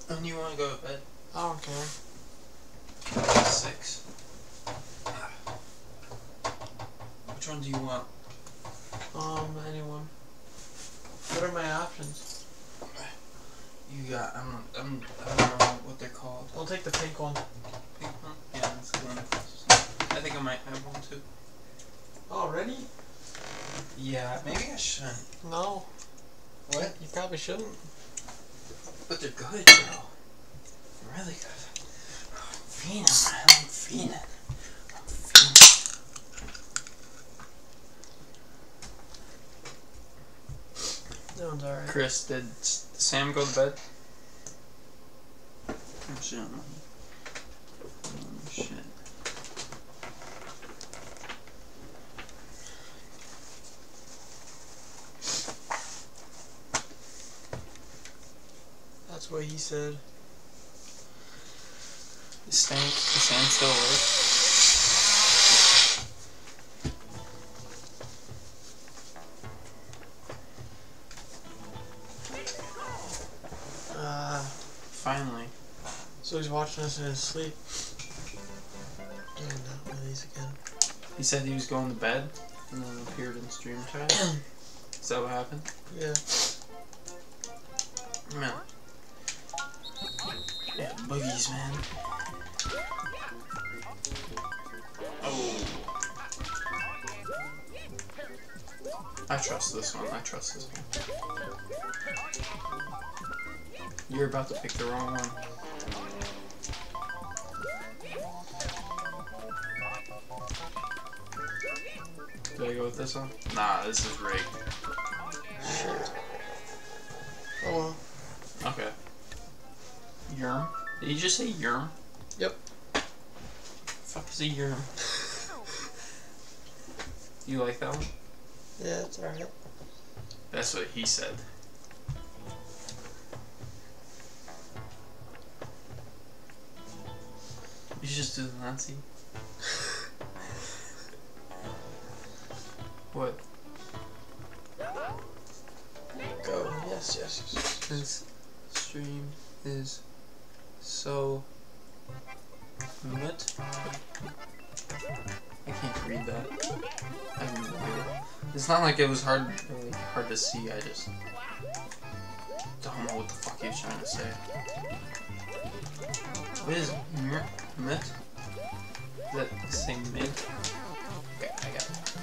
When you want to go to bed? I don't care. Six. Which one do you want? Um, anyone. What are my options? You got. I'm. I'm. I don't know what they're called. I'll take the pink one. Pink one? Yeah, that's the one. I think I might have one too. Already? Yeah, maybe I shouldn't. No. What? You probably shouldn't. But they're good, bro. They're really good. fiending, man. I'm fiending. I'm fiending. That one's alright. Chris, did Sam go to bed? Oh shit. Oh, shit. That's what he said. Is Sam, is Sam still works. Uh, Finally. so he's watching us in his sleep. Doing that one of these again. He said he was going to bed and then appeared in stream chat. Is that what happened? Yeah. Man. Yeah, boogies, man. I trust this one. I trust this one. You're about to pick the wrong one. Do I go with this one? Nah, this is rigged. Shit. Oh well. Okay. Yerm? Did you just say Yerm? Yep. Fuck is a Yerm? You like that one? Yeah, it's alright. That's what he said. You should just do the Nazi. what? Go. Yes, yes, yes. yes. This stream is so lit. I can't read that. I have no idea. It's not like it was hard really hard to see, I just don't know what the fuck he was trying to say. What is mit? Is that the same mid? Okay, I got it.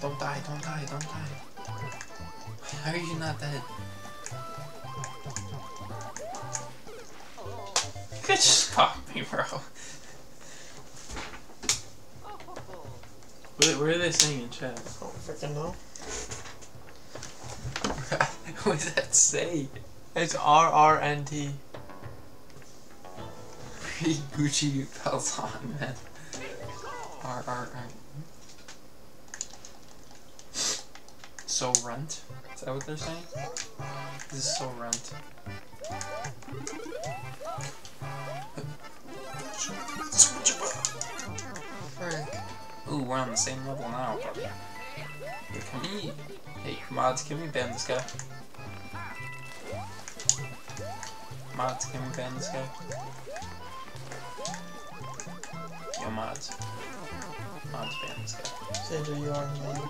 Don't die, don't die, don't die. How are you not dead? You could just pop me, bro. What, what are they saying in chat? I don't freaking know. what does that say? It's R R N T. Free Gucci belts on, man. R R R. So runt? Is that what they're saying? This is so runt. Frank. Ooh, we're on the same level now, buddy. Here, come here. Hey, mods, can we ban this guy? Mods, can we ban this guy? Yo, mods. Mods ban this guy. Sandra, you are man.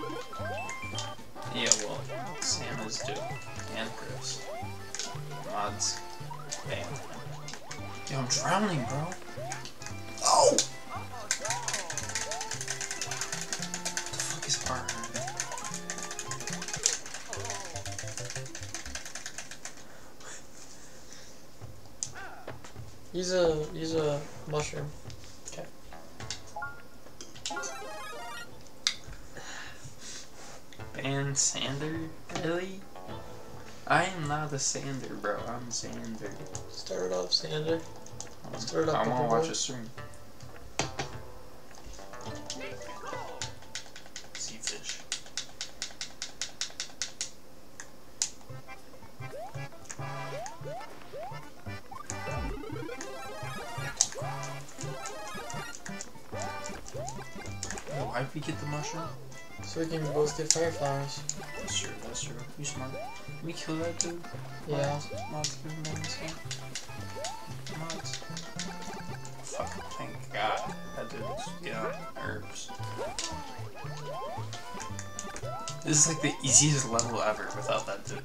Yeah, well, Sam is due. And Chris. Mods. Bam. Yo, I'm drowning, bro. Oh! Use a use a mushroom. Okay. Ban Sander? Really? I am not a Sander, bro. I'm Sander. Start it off, Sander. Um, Start up I with want to watch a stream. Yo, why'd we get the mushroom? So we can both get fire flowers. That's true, that's true. You smart. Can we kill that dude? Yeah. Mods, mods, give him that stuff. Mods. Fuck, thank God. That dude's getting on my nerves. This is like the easiest level ever without that dude.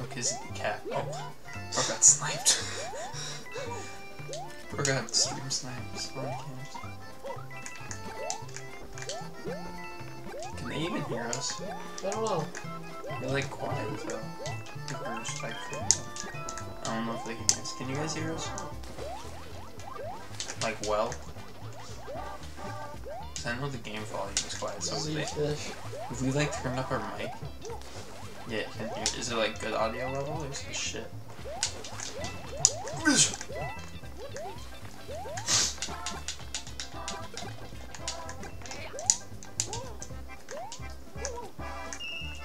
Look, his cat. Oh, bro got sniped. bro got stream sniped. They even hear us? I don't know. They're like quiet though. Like they're respectful. I don't know if they can hear us. Can you guys hear us? Like well? I know the game volume is quiet, so if, they, fish. if we like turn up our mic, yeah, it can hear. Is it like good audio level or is it shit?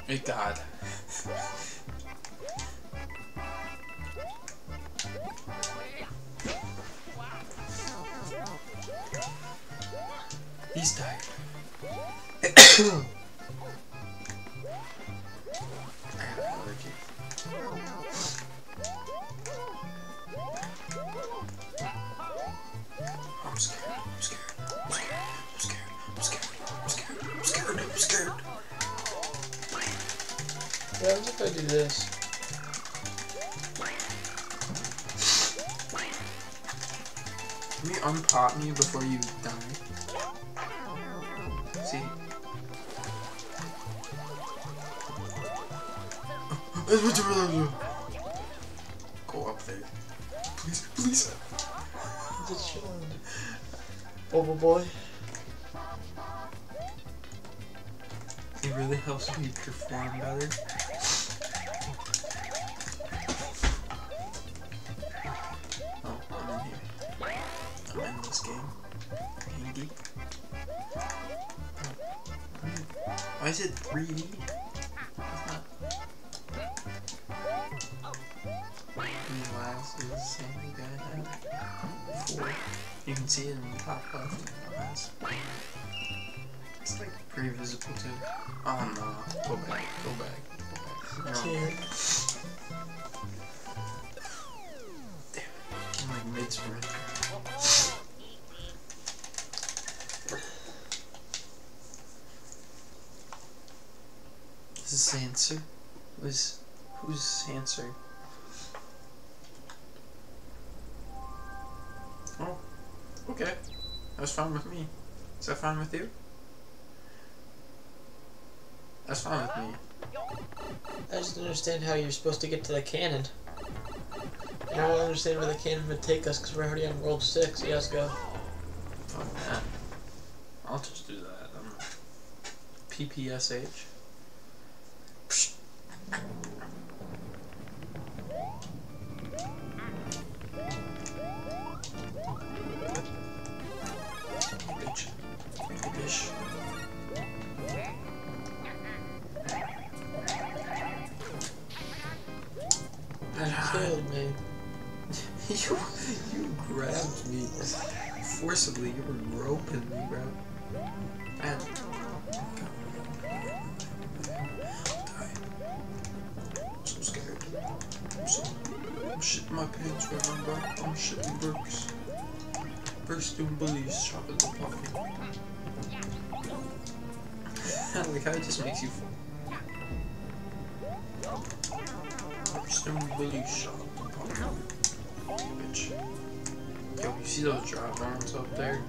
Hey God. He's tired. This? Can you unpop me before you die? See? That's what you really do. Go up there. Please, please. Just chilling. Bubble boy. It really helps me perform better. Handy. Why is it 3D? It's not. These glasses, same thing I had before. You can see it in the top left of the glass. It's like pretty visible too. Oh no. Go back, go back, go back. No. Can't. I'm like mid This is Sanser. Who's who's Sanser? Oh, okay. That's fine with me. Is that fine with you? That's fine with me. I just understand how you're supposed to get to the cannon. I don't understand where the cannon would take us because we're already on World 6. You guys go. Fuck that. I'll just do that. I'm PPSH. Bitch. Bitch. Killed me. You, killed me. you grabbed me forcibly. You were groping me, bro. Shitting my pants right now, bro. I'm shitting brooks. First doing bullies, shop at the puppy. like how it just makes you fall. First doing bullies, shop at the puppy. Bitch. Yo, you see those drop downs up there?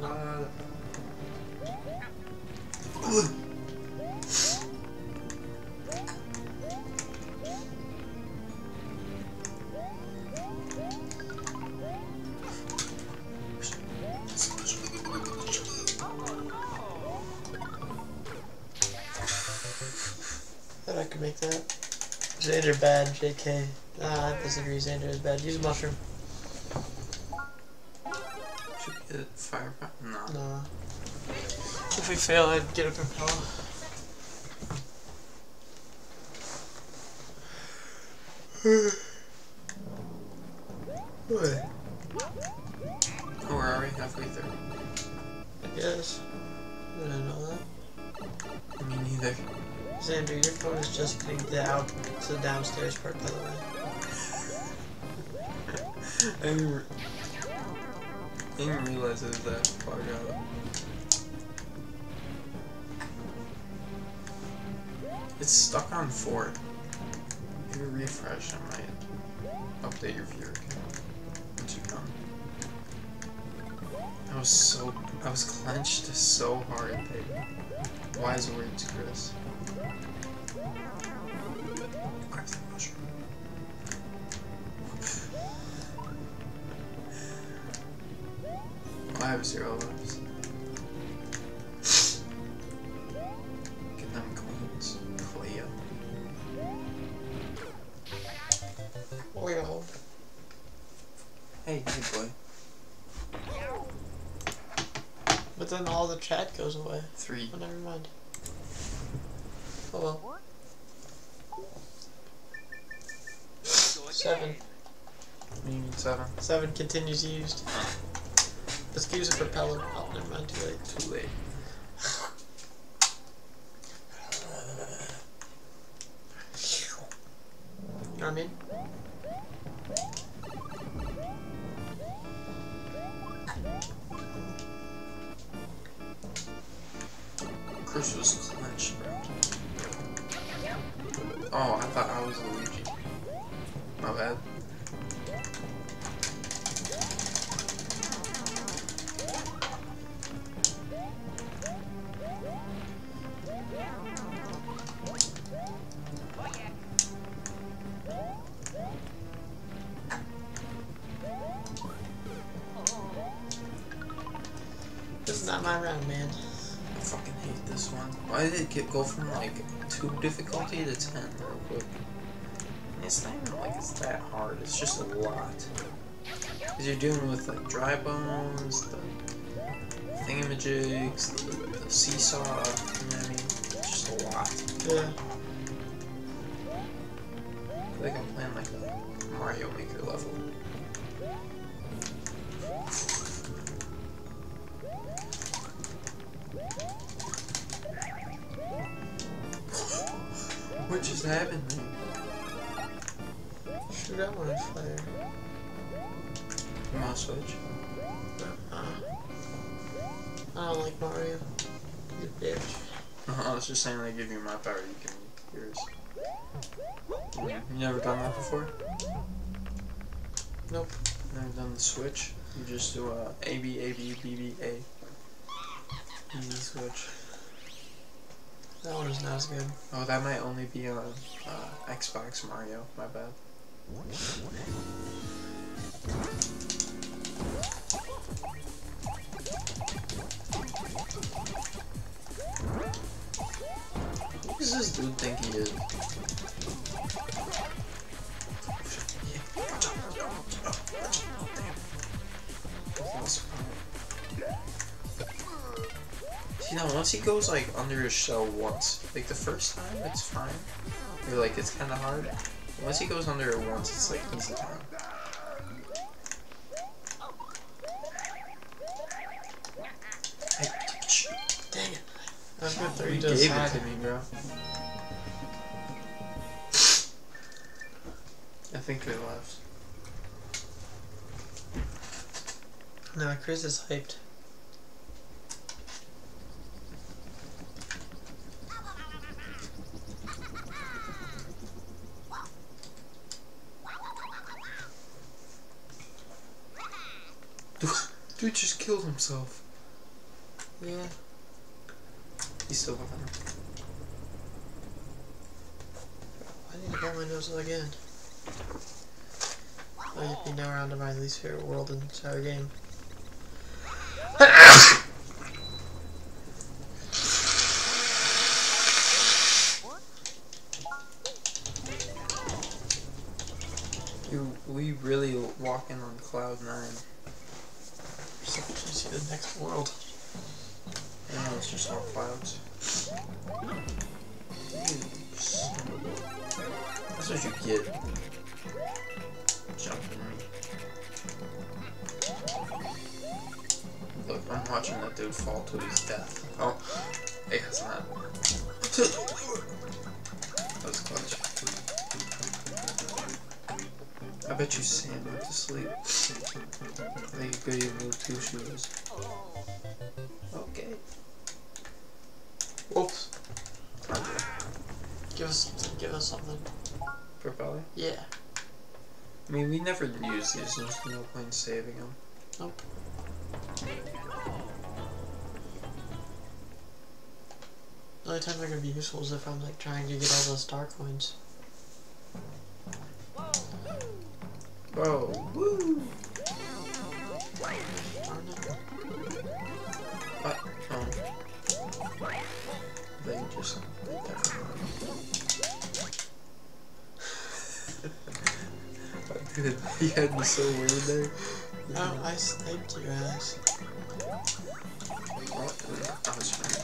But Shabada. can make that. Xander bad, JK. Nah, I disagree. Xander is bad. Use a mushroom. Fire. No. Nah. If we fail, I'd get a propeller. Continues used. Let's use a propeller. Oh, never mind. Too late. Too late. It go from like 2 difficulty to 10 real quick? And it's not even like it's that hard, it's just a lot. Because you're dealing with like dry bones, the thingamajigs, the, the seesaw, you know what I mean? It's just a lot. Yeah. I feel like I'm playing like a Mario Maker level. What just happened? Shoot that one on fire. You wanna switch? Uh, I don't like Mario. You bitch. I was just saying, I give you my power, you can yours. You you never done that before? Nope. Never done the switch? You just do a A B A B B B A. Easy switch. That one is not as good. Oh, that might only be on uh, Xbox Mario. My bad. Who does this dude think he is? See know, once he goes like under his shell once, like the first time it's fine, or like it's kind of hard. Once he goes under it once, it's like easy time. Hey. Dang it. I was gonna You you to the gave it to me, bro. I think they left. No, Chris is hyped. Dude just killed himself. Yeah. He's still alive. I need to blow my nose again. I have be now around to my least favorite world in the entire game. You, we really walking on cloud nine. I know it's just all clouds. You son of a- That's what you get. Jumping. Look, I'm watching that dude fall to his death. Oh, hey, that's not. That was clutch. Bet you Sam went to sleep. They could you move two shoes. Okay. Whoops. Give us give us something. Propeller? Yeah. I mean, we never use these, there's no point saving them. Nope. The only time they're gonna be useful is if I'm like trying to get all those star coins. Bro, woo! Oh. They just did that. Dude, he had me so weird there. Oh, I sniped your ass. Oh, I was trying to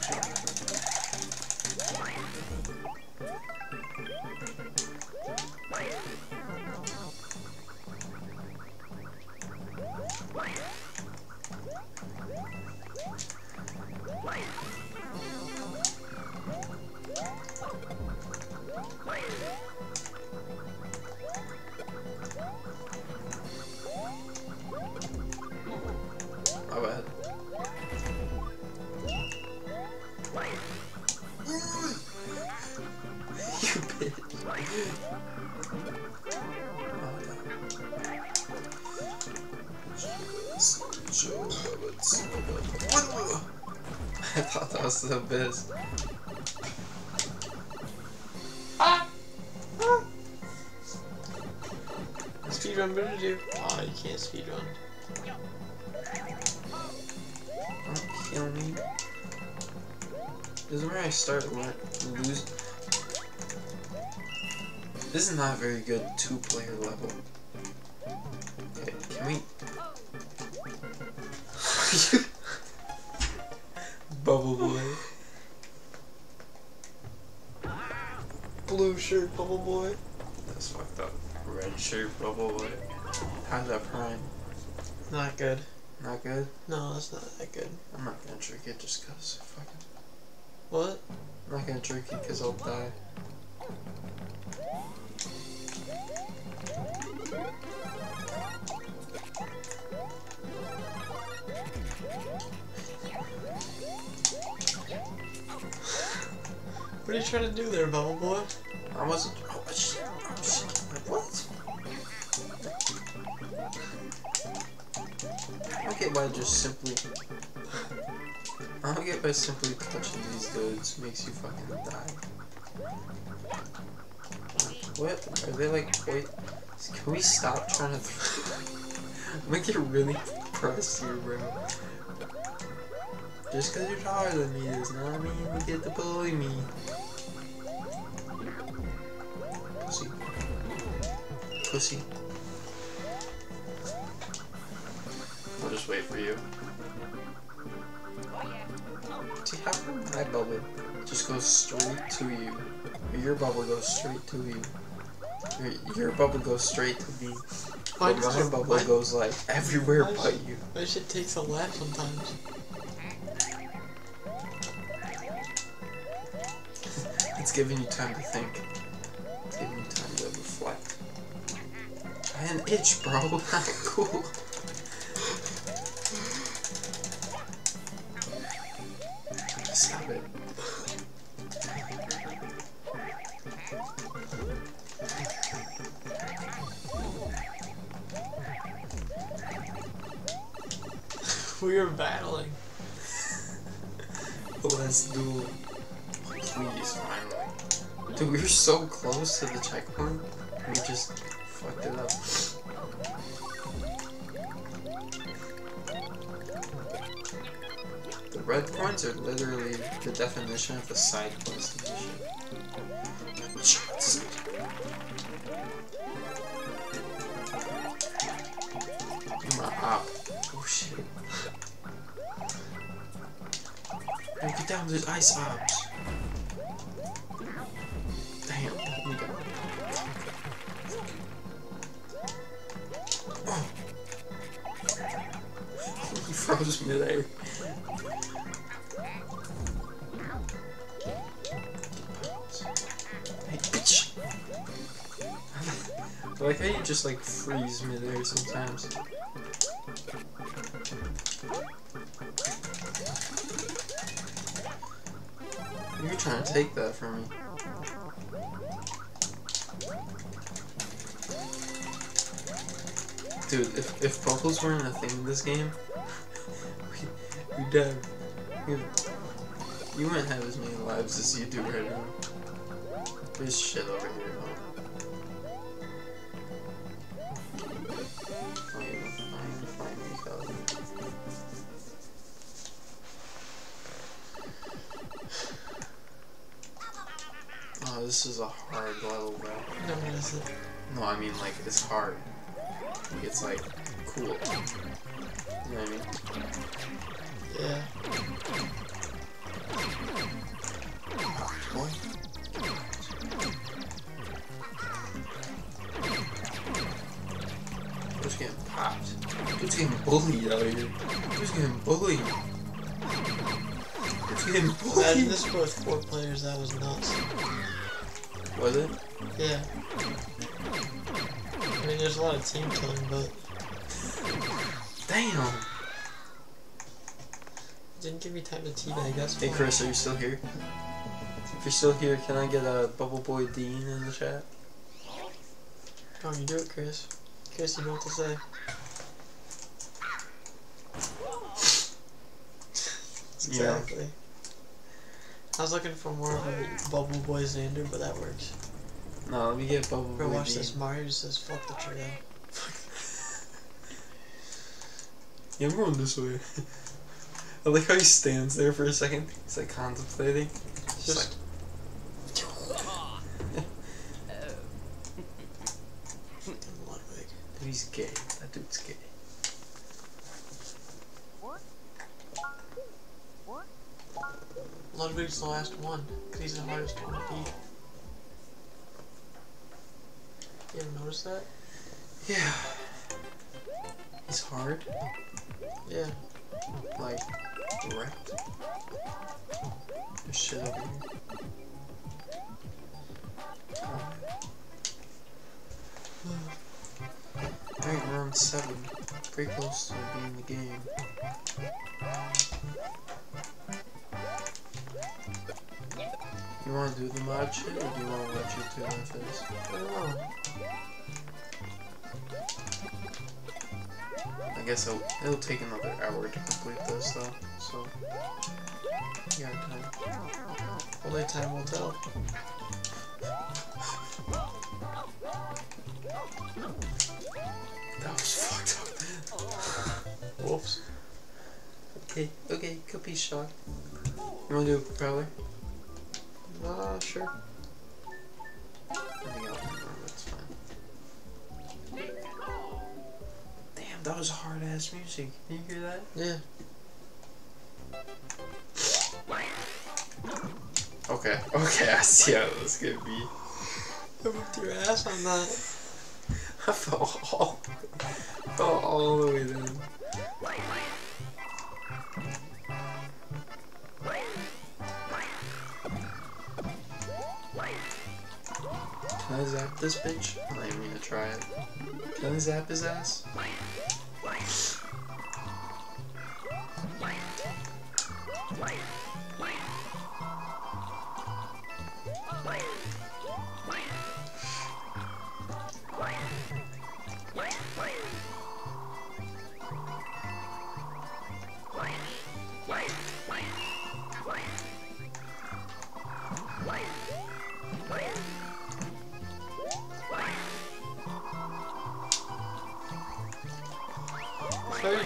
is not a very good two-player level. Okay, can we? Bubble boy. Blue shirt, bubble boy. That's fucked up. Red shirt, bubble boy. How's that prime? Not good. Not good. No, that's not that good. I'm not gonna trick it just cause. Fucking. What? I'm not gonna trick it cause I'll die. What are you trying to do there, bubble boy? I wasn't. Oh shit! Oh shit! What? I don't get by just simply. I don't get by simply touching these dudes makes you fucking die. What? Are they like wait? Can we stop trying to? I'm gonna get really pressed here, bro. Just because you're taller than me does not mean you get to bully me. Pussy. Pussy. I'll just wait for you. See, how come my bubble just goes straight to you? Or your bubble goes straight to you? Your, your bubble goes straight to me. But my bubble goes like everywhere but you. That shit takes a lap sometimes. It's giving you time to think. It's giving you time to reflect. I had an itch, bro. Not cool. Stop it. We are battling. Let's do. Please, finally. Dude, we were so close to the checkpoint. We just fucked it up. The red points are literally the definition of a side quest mission. Shots. Do my op. Oh shit. Hey, get down, there's ice ops. Damn, we got Oh. He froze midair. Hey, bitch! Like how you just like freeze midair sometimes. You're trying to take that from me. Dude, if, if bubbles weren't a thing in this game, we, we'd have, we'd, you wouldn't have as many lives as you do right now. There's shit over here Oh, this is a hard level, bro. No, it. No, I mean like it's hard. It's like cool. You know what I mean? Yeah. Boy. Dude's getting popped. Dude's getting bullied out here. Dude's getting bullied. Dude's getting Imagine this with four players, that was nuts. Was it? Yeah. I mean, there's a lot of team killing, but Damn. it didn't give me time to teabag, that's Hey. Chris, are you still here? If you're still here, can I get a Bubble Boy Dean in the chat? On, you do it, Chris. Chris, you know what to say. Yeah. I was looking for more of a Bubble Boy Xander, but that works. No, let me get Bubble Bro, Boy watch Dean. this. Mario says, fuck the trio. Yeah, I'm going this way. I like how he stands there for a second. He's like contemplating. Just, Just- like. Ludwig. He's gay. That dude's gay. Ludwig's the last one, because he's the hardest one to beat. You ever notice that? Yeah. He's hard. Yeah. Like, wrecked. There's shit over here. Alright, round seven. Pretty close to being the game. You wanna do the shit, or do you wanna let you two with this? I don't know. I guess it'll, it'll take another hour to complete this though, so... Got time. Only time will tell. That was fucked up. Whoops. Okay, okay, cookie shot. You wanna do propeller? Uh, sure. I think I'll no, that's fine. Damn, that was hard ass music. Can you hear that? Yeah. Okay, okay, I see how this could be. I whipped your ass on that. I fell all, fell all the way down. Can I zap this bitch? I'm gonna try it. Can I zap his ass?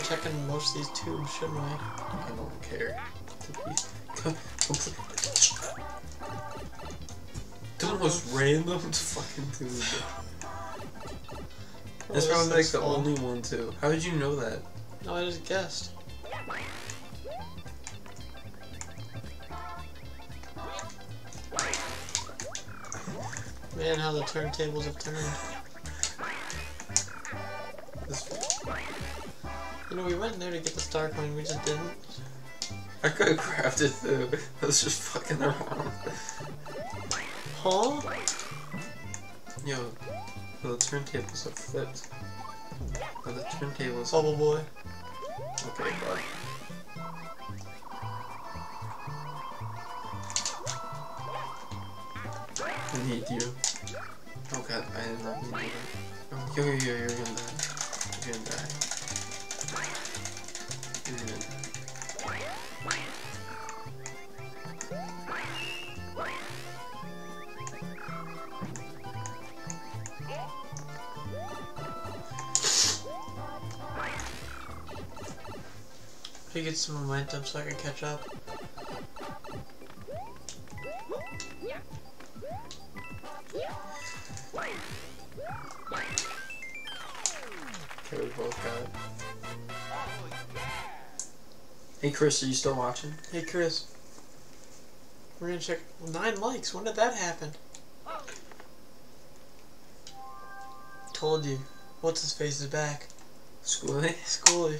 checking most of these tubes, shouldn't I? I don't care. the most random fucking tube. That's probably like the only one too. How did you know that? No, I just guessed. Man, how the turntables have turned. This you know, we went in there to get the star coin, we just didn't. I could have grabbed it too. I was just fucking around. Huh? Yo, the turntables are flipped. Oh, the turntables. Bubble boy. Okay, bud. I need you. Oh god, I did not need you. Yo, yo, yo, you're gonna die. You're gonna die. To get some momentum so I can catch up. Okay, we both got it. Hey Chris, are you still watching? Hey Chris. We're gonna check nine likes. When did that happen? Told you. What's his face is back. Schoolie? Schoolie.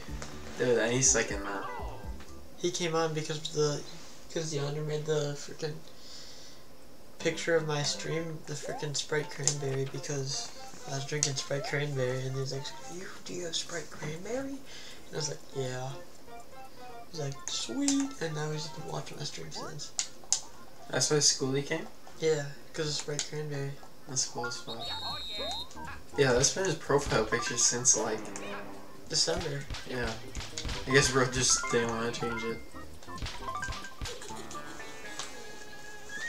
Dude, any second now. He came on because the because the Yonder made the freaking picture of my stream, the freaking Sprite cranberry because I was drinking Sprite cranberry and he's like, You do you have Sprite cranberry? And I was like, Yeah. He's like, Sweet and now he's been watching my stream since. That's why Schoolie came? Yeah, because of Sprite cranberry. That's cool as fuck. Yeah, that's been his profile picture since like, December. yeah. I guess bro just didn't want to change it.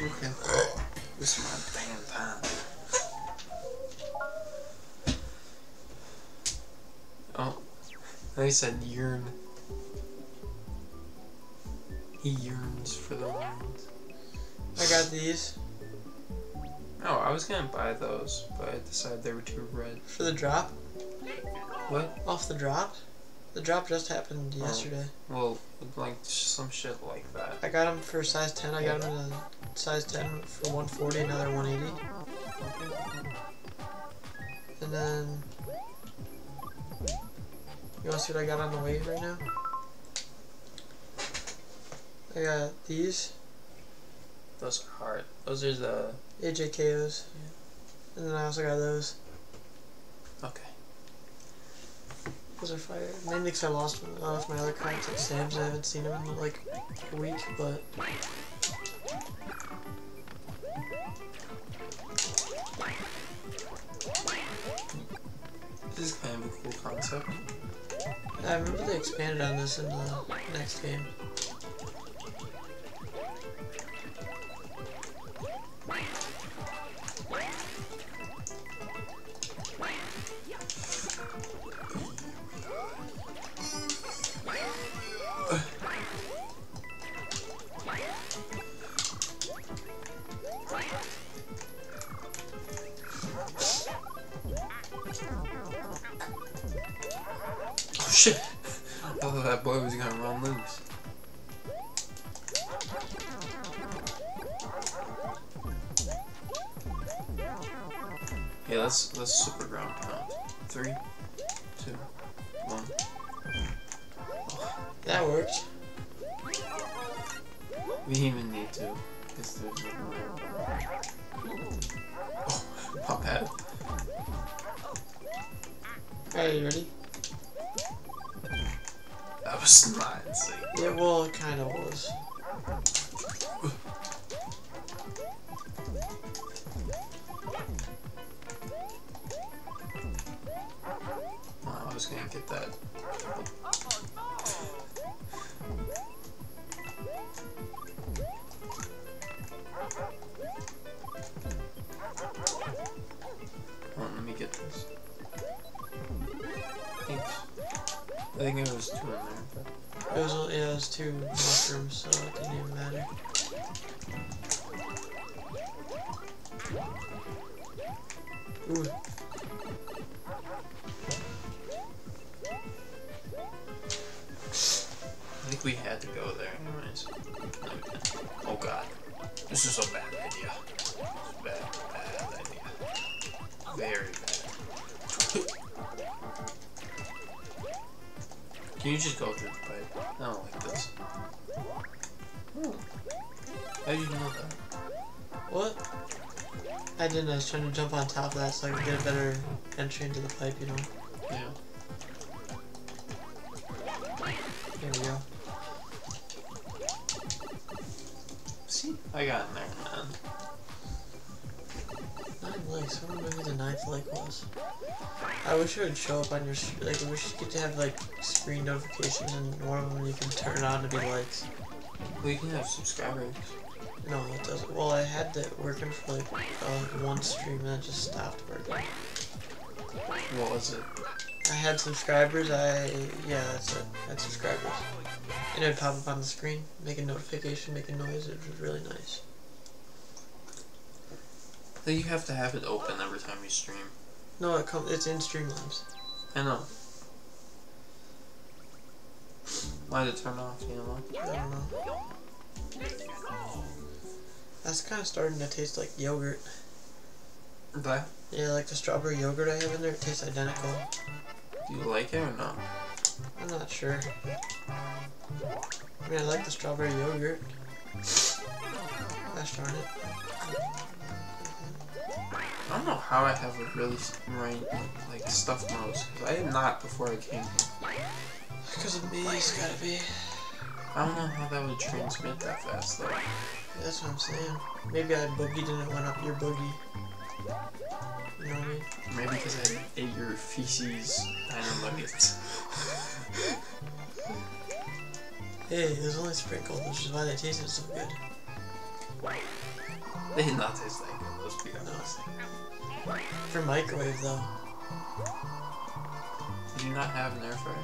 Okay. This is my damn time. Oh, I said yearn. He yearns for the land. I got these Oh, I was gonna buy those, but I decided they were too red. for the drop. What? Off the drop? The drop just happened Oh. yesterday. Well, like some shit like that. I got them for size 10. I got them in a size 10 for 140, another 180. And then. You wanna see what I got on the way right now? I got these Those are hard. Those are the AJKOs. And then I also got those. okay. Those are fire. Mainly because I lost one off my other cards at Sam's. I haven't seen him in like a week, but. This is kind of a cool concept. I remember they expanded on this in the next game. Thought that boy was gonna run loose. Yeah, let's let's super ground pound. Three, two, one. That worked. We didn't even need to. 'cause there's there. Oh, my bad. Alright, you ready? That was not. Yeah, well, it kind of was. was two mushrooms, so it didn't even matter. Ooh. I think we had to go there. Anyways. Oh god. This is a bad idea. Bad, bad idea. Very bad. Can you just go through I didn't. I was trying to jump on top of that so I could get a better entry into the pipe, you know? Yeah. There we go. See? I got in there, man. Nine likes. I wonder who the ninth like was. I wish it would show up on your like. I wish you get to have like screen notifications and one of them you can turn on to be likes. We can have subscribers. No, it doesn't. Well, I had that working for like uh, one stream and it just stopped working. What was it? I had subscribers. I yeah, that's it. I had subscribers, and it would pop up on the screen, make a notification, make a noise. It was really nice. Then you have to have it open every time you stream. No, it comes. It's in Streamlabs. I know. Why did it turn off? You know? I don't know. That's kind of starting to taste like yogurt. But? Yeah, like the strawberry yogurt I have in there. It tastes identical. Do you like it or not? I'm not sure. I mean, I like the strawberry yogurt. Gosh darn it. I don't know how I have a really right like stuffed nose. I did not before I came here. Because of me, it's gotta be. I don't know how that would transmit that fast though. That's what I'm saying. Maybe I boogied and it went up your boogie. You know what I mean? Maybe because I ate your feces dino nuggets. Hey, it was only sprinkled, which is why they tasted so good. They did not taste like good, let's be honest. For microwave, though. Did you not have an air fryer?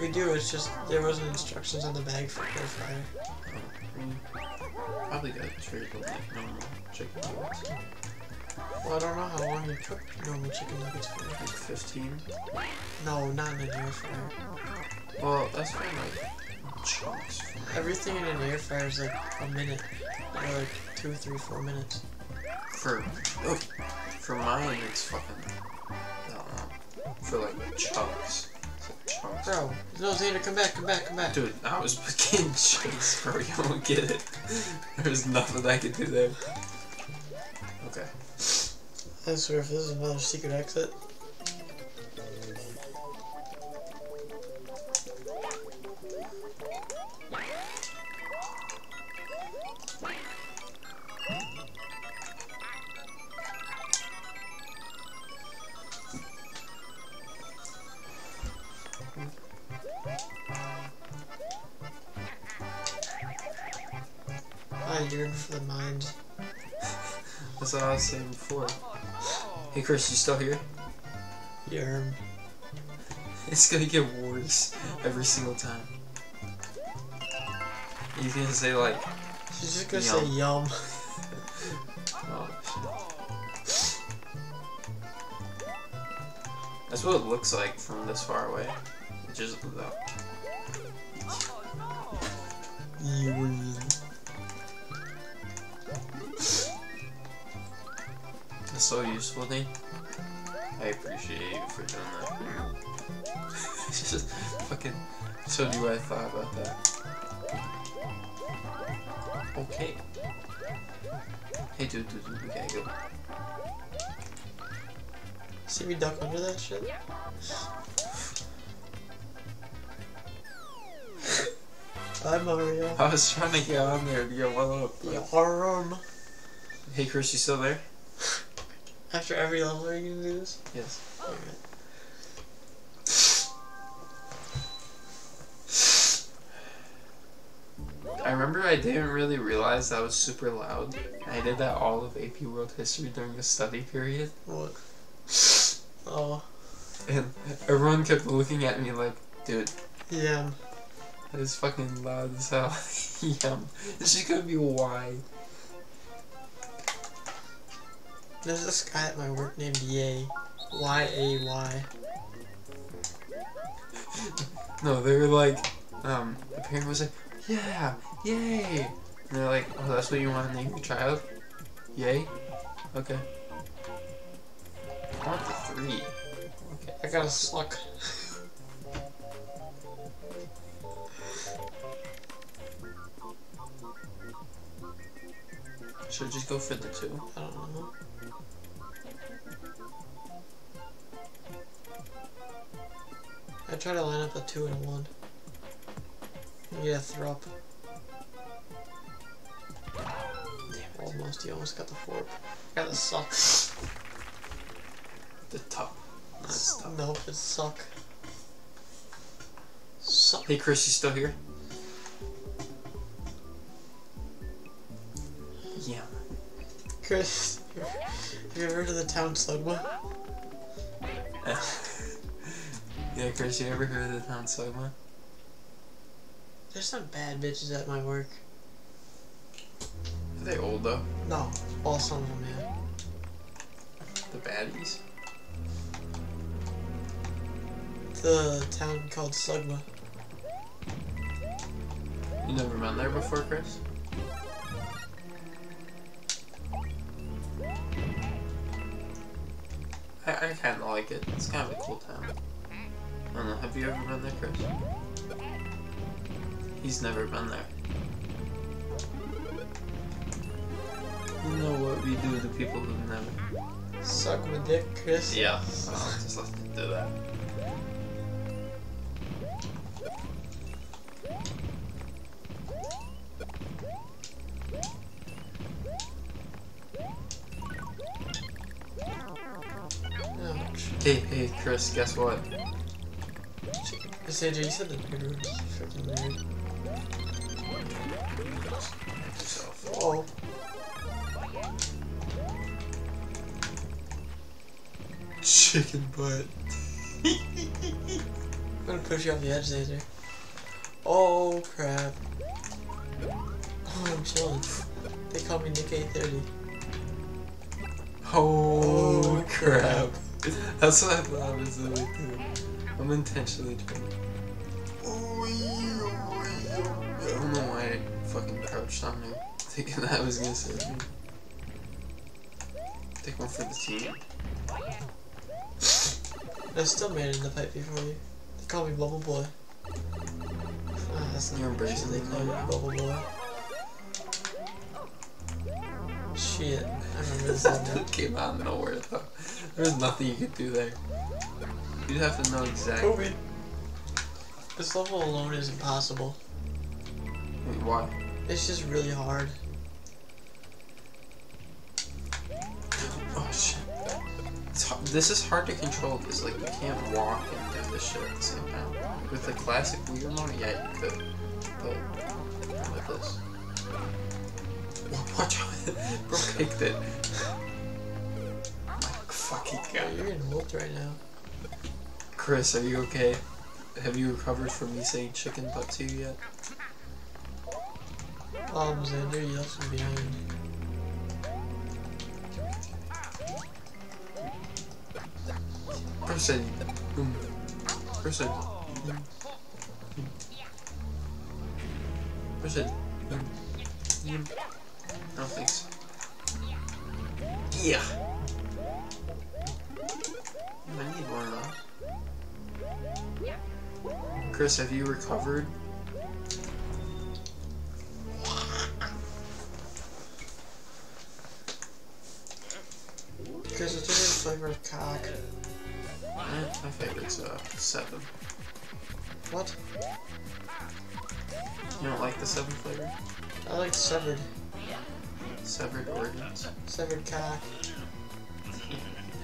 We do, it's just there wasn't instructions on the bag for air fryer. Oh. Mm. Probably got with like normal chicken nuggets. Well, I don't know how long you cook normal chicken nuggets for. Like 15? No, not in an air fryer. Well, that's fine, like chunks. Everything in an air fryer is like a minute. Or like two, three, four minutes. For, oh, for mine, it's fucking, I don't know, for like chunks. It's like chunks. Bro, no, Xander, come back, come back, come back. Dude, I was getting chunks, bro. You don't get it. There's nothing I can do there. Okay. I swear, if this is another secret exit. I yearn for the mind. That's what I was saying before. Hey, Chris, you still here? Yearn. It's gonna get worse every single time. He's gonna say like, She's just gonna say yum. oh. That's what it looks like from this far away. Just without. Yearn. It's so useful, Nate. I appreciate you for doing that. just fucking showed you what I thought about that. Okay. Hey, dude, dude, dude, we gotta go. See me duck under that shit? Hi Mario. I was trying to get on there to get one up. Yarn. Hey, Chris, you still there? After every level, are you gonna do this? Yes. Alright. I remember I didn't really realize that was super loud. I did that all of AP World History during the study period. What? Oh, And everyone kept looking at me like, dude, yeah. that is fucking loud as hell. yeah, this is gonna be why. There's this guy at my work named Yay. Y-A-Y. no, they were like, um, the parent was like, yeah, yay! And they're like, oh, that's what you want to name your child? Yay? Okay. I want the three. Okay, I got a suck. Should I just go for the two? I don't know. I try to line up a two and a one. You get a throw up. Damn, almost. You almost got the four. Got the suck. The top. That's tough. Nope, it's suck. Suck. Hey Chris, you still here? Yeah. Chris, have you ever heard of the town Slugma? yeah, Chris, you ever heard of the town Slugma? There's some bad bitches at my work. Are they old though? No, all some of them, yeah. The baddies? The town called Slugma. You never been there before, Chris? I, I kind of like it. It's kind of a cool town. I don't know. Have you ever been there, Chris? He's never been there. You know what we do to people who've never. Suck my dick, Chris. Yeah. I'll just let them do that. Hey, hey, Chris, guess what? AJ, you said the freaking. Chicken butt. I'm gonna push you off the edge, AJ. Oh crap. Oh, I'm chilling. They call me Nick 830. Oh, Oh, crap. That's what I thought I was doing too. I'm intentionally trying. I don't know why I fucking crouched on there, thinking that I was gonna say me. Take one for the team. I still made it in the pipe before you. They call me Bubble Boy. Ah, that's You're not embracing They call me. Bubble Boy. Shit. I remember this. That came out of nowhere though. There's nothing you could do there. You'd have to know exactly. Kobe. This level alone is impossible. Wait, why? It's just really hard. Oh shit. This is hard to control because like you can't walk and do this shit at the same time. With the classic Wii remote, yeah, you could. But with this. Watch out! Bro kicked it. My fucking god. you're getting whooped right now. Chris, are you okay? Have you recovered from me saying chicken butt to you yet? Um, Xander, you left me behind. Person. Um, person. Um, person. Um, um, no thanks. Yeah. I need of those. Chris, have you recovered? Chris, what's your favorite flavor of cock? My favorite's uh seven. What? You don't like the seven flavor? I like severed. Severed organs. Severed cock.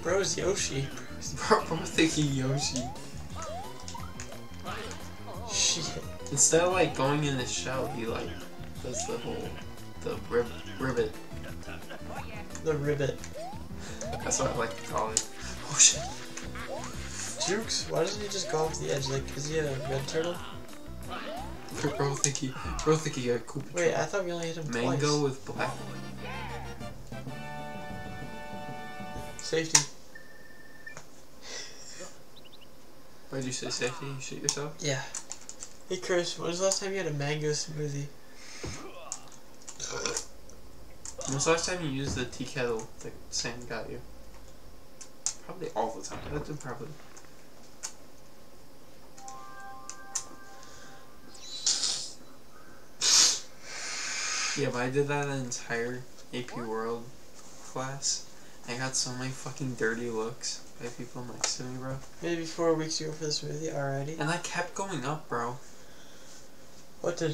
Bro's Yoshi. Bro, I'm thinking Yoshi. Shit. Instead of like going in his shell, he like does the whole the rib rivet. The ribbit. That's what I like to call it. Oh shit. Jukes, why doesn't he just go off the edge? Like, is he a red turtle? Bro think he bro think he got Koopa Wait, I thought we only hit him Mango twice. with black. Safety. Why'd you say safety? You shoot yourself? Yeah. Hey Chris, when was the last time you had a mango smoothie? When was the last time you used the tea kettle that Sam got you? Probably all the time. That's probably. Yeah, but I did that the entire AP World class. I got so many fucking dirty looks by people next to me, bro. Maybe four weeks ago for the smoothie. already. And I kept going up, bro. What did?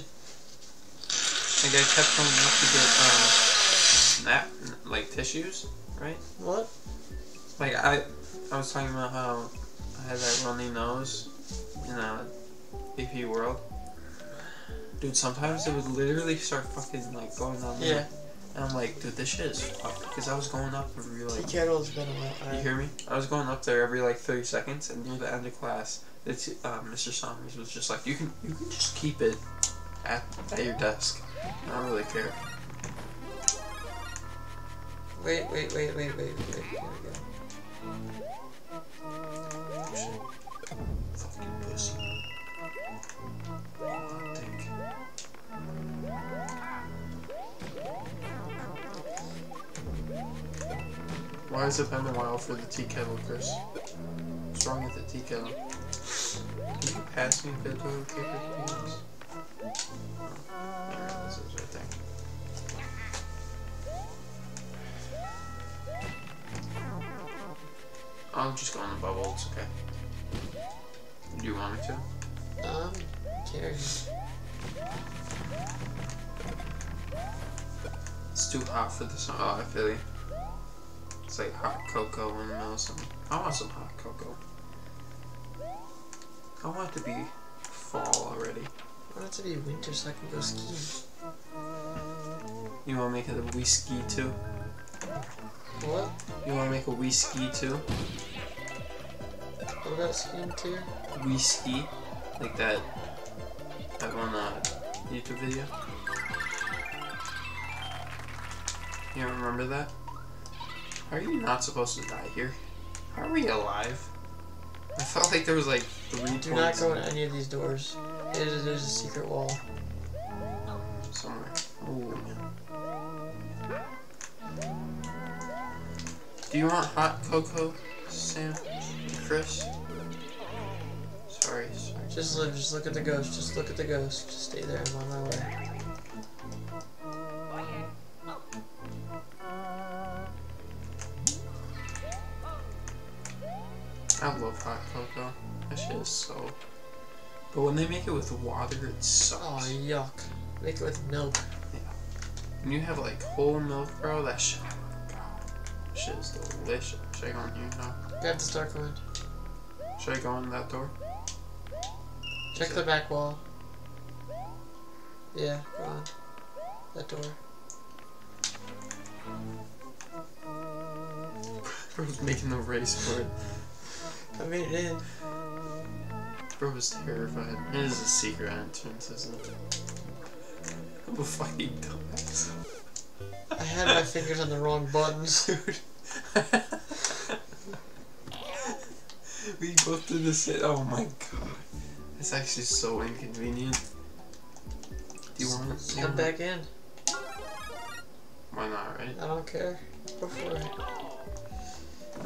Like I kept going up to get uh, nap like tissues, right? What? Like I, I was talking about how I had that runny nose in uh, AP World. Dude, sometimes it would literally start fucking like going on. Yeah. And I'm like, dude, this shit is fucked because I was going up every like. Tea kettle's been a while. You hear me? I was going up there every like 30 seconds, and near the end of class, the t- uh, Mr. Summers was just like, "You can, you can just keep it at, at your desk. I don't really care." Wait, wait, wait, wait, wait, wait. Here we go. Fucking pussy. Why has it been a while for the tea kettle, Chris? What's wrong with the tea kettle? Can you pass me a bit of toilet paper, please? There it is, it's right there. I'll just go in the bubble, it's okay. Do you want me to? Um, Carrie. It's too hot for this. Oh, I feel you. It's like hot cocoa in the middle some. I want some hot cocoa. I want it to be fall already. I want it to be winter so I can go skiing. You want to make it a whiskey too? What? You want to make a whiskey too? What about skiing too? Whiskey, like that. That one uh, YouTube video. You remember that? Are you not supposed to die here? Are we alive? I felt like there was like three Do not go in any of these doors. It is, there's a secret wall. somewhere. Oh man. Do you want hot cocoa, Sam? Chris? Sorry, sorry. Just live, just look at the ghost, just look at the ghost. Just stay there, I'm on my way. I love hot cocoa. That shit is so. But when they make it with water, it sucks. Oh, yuck. Make it with milk. Yeah. When you have like whole milk, bro, that shit. Oh. That shit is delicious. Should I go in here now? Got the star coin. Should I go in that door? Check the back wall. Yeah, go on. That door. Bro's making the race for it. I made it in. Bro was terrified. It is a secret entrance, isn't it? I'm a fucking dumbass. I had my fingers on the wrong buttons. Dude. we both did the same. Oh my god. It's actually so inconvenient. Do you want you Come back in. Why not, right? I don't care. Go for it.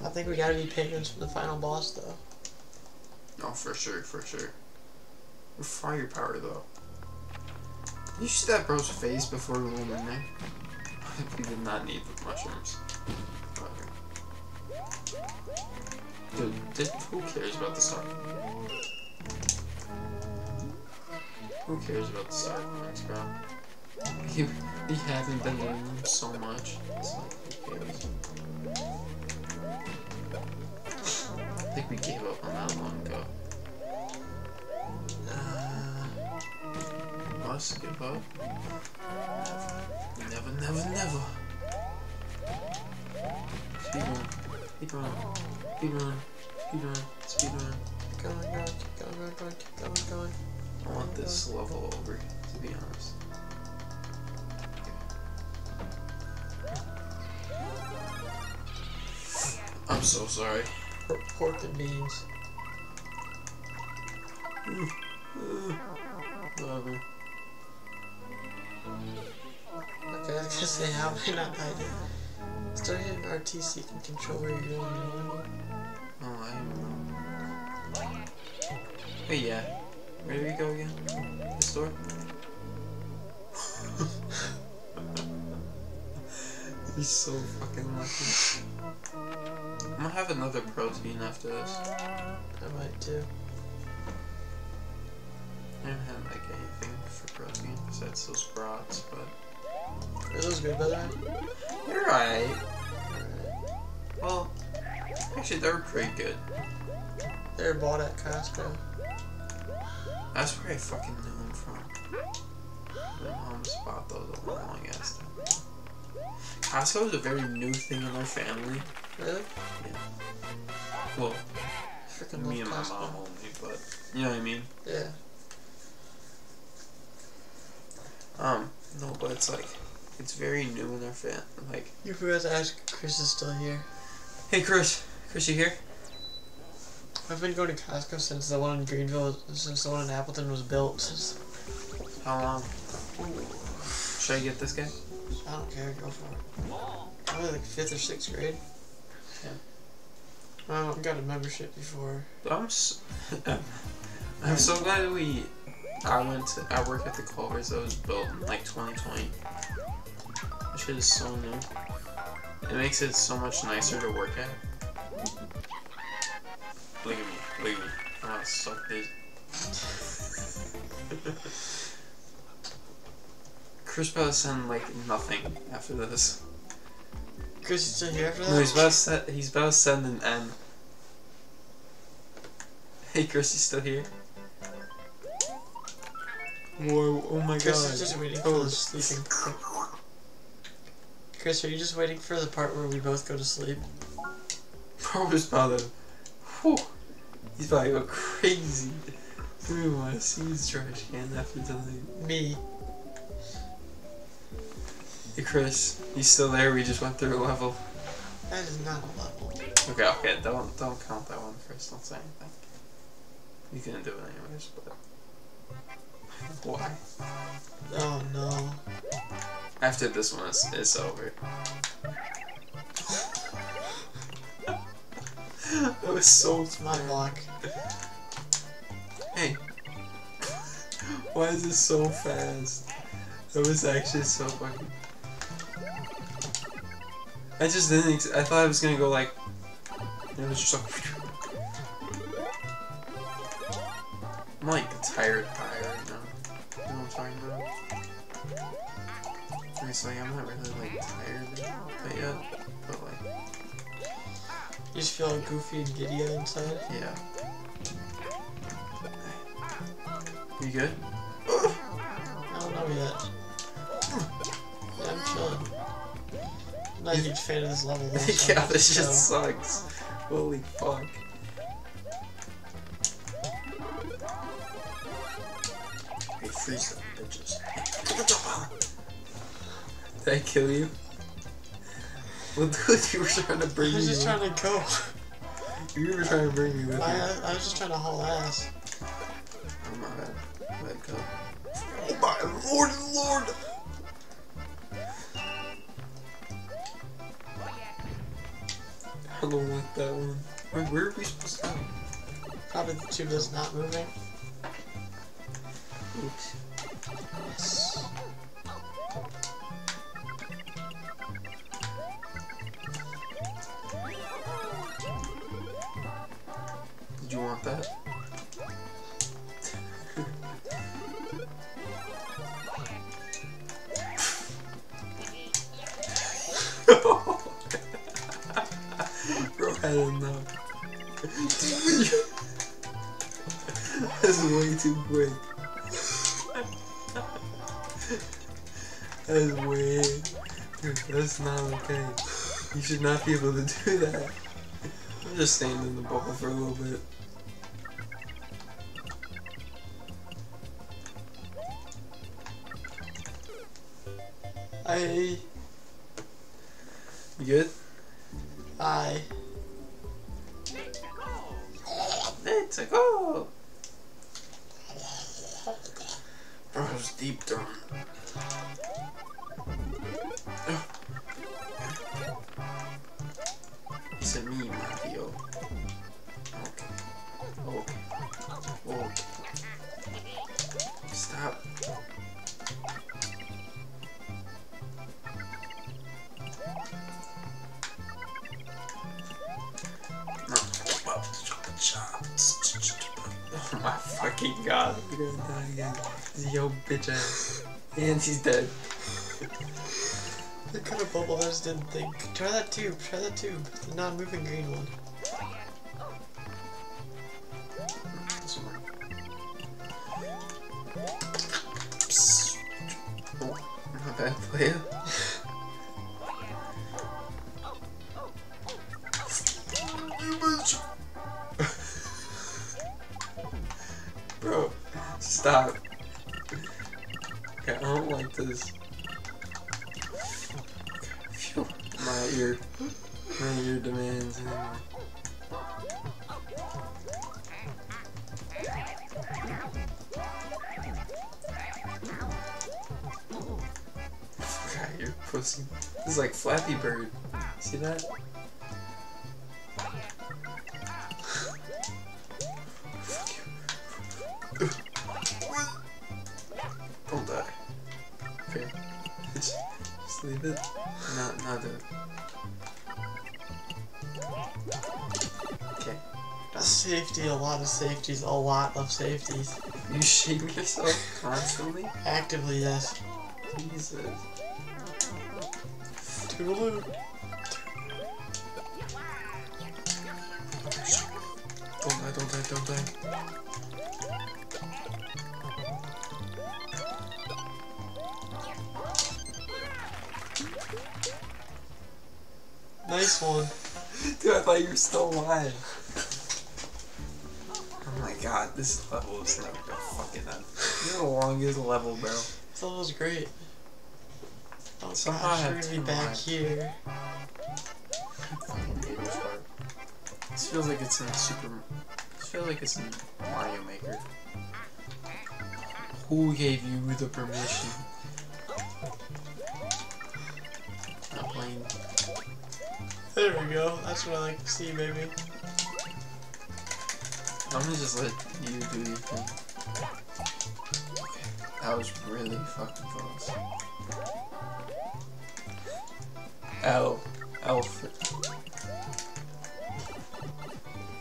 I think we gotta be penguins for the final boss, though. No, for sure, for sure. With firepower, though. Did you see that bro's face before we went in there? we did not need the mushrooms. Whatever. Dude, who cares about the star? Who cares about the star points, bro? We, we haven't been doing so much. It's like, who cares? Think we gave up on that long ago. Uh, must give up. Never, never, never. Speed run, speed run, speed run, speed run, speed run. Going, going, keep going, going, going, keep going, going. I want this level over, to be honest. I'm so sorry. Por- Pork and beans. Whatever. Okay, I say, how have I not died yet? Start hitting RTC can control where you're going? Oh, I know. Hey, yeah. Where do we go again? This door? He's so fucking lucky. I'm gonna have another protein after this. I might too. I haven't had like anything for protein besides those brats, but This was good, by the way. you're right. Well, actually, they were pretty good. They were bought at Costco. That's where I fucking knew them from. My mom's bought those a long ass time. Costco is a very new thing in our family. Really? Well, Freaking me and my Costco. mom only, but you know what I mean. Yeah. Um, no, but it's like it's very new in our fam. Like, You forgot to ask Chris is still here. hey, Chris, Chris, you here? I've been going to Costco since the one in Greenville, since the one in Appleton was built. How long? Should I get this guy? I don't care, go for it. Probably like fifth or sixth grade. Yeah. I got a membership before. I'm s I'm so glad we. I went to. I work at the Culver's that was built in like 2020. This shit is so new. It makes it so much nicer to work at. Look at me. Look at me. I'm gonna suck this. Chris about to send like nothing after this. Chris, you still here after that? No, he's about to set, he's about to send an M. Hey, Chris, you still here? Whoa! Oh my Chris god! is just waiting Oh. for the sleeping. Chris, are you just waiting for the part where we both go to sleep? Bro is about to. Whew, he's about to go crazy. Dude, want to see his trash can after tonight. Me. Hey, Chris, you still there? We just went through a level. That is not a level. Okay, okay, don't don't count that one first. Don't say anything. You can do it anyways, but why? Oh no. After this one, it's, it's over. that was so It's my block. Hey. Why is it so fast? That was actually so fucking. I just didn't. Ex- I thought I was gonna go like. It was just like. I'm like tired high right now. You know what I'm talking about? It's like I'm not really like tired but yet, but like You just feel goofy and giddy inside. yeah. You good? Not a huge fan of this level though. yeah, this shit chill. sucks. Holy fuck. Hey, freeze them bitches. Did I kill you? Well, dude, you were trying to bring me I was just with- trying to go. You were trying to bring me with I, you. I was just trying to haul ass. Oh my bad. Let go. Oh my lord, don't like that one. Where, where are we supposed to go? Probably the tube that's not moving. Oops. You should not be able to do that. I'm just staying in the bubble for a little bit. I. You good? I. Let's go! Bro's deep down. My fucking god. We're gonna die again. Yo, bitch ass. And he's dead. The kind of bubble I just didn't think. Try that tube. Try that tube. The non-moving green one. This one. Psst. Oh, bad player. Stop. Okay, I don't like this. Phew, my ear, my ear demands anymore. God, you're pussy. This is like Flappy Bird. See that? Just leave it. Not, not do it. Okay. A safety, a lot of safeties, a lot of safeties. You shame yourself constantly? Actively, yes. Jesus. Toodaloo. Don't die, don't die, don't die. Nice one. Dude, I thought you were still alive. Oh my god, this level is never gonna fucking end. This is the longest level, bro. This level's great. Oh Somehow gosh, we're gonna be back lives. here. This feels like it's in Super. This feels like it's in Mario Maker. Who gave you the permission? Not playing. There we go. That's what I like to see, baby. I'm gonna just let you do your thing. That was really fucking close. L. Alfred.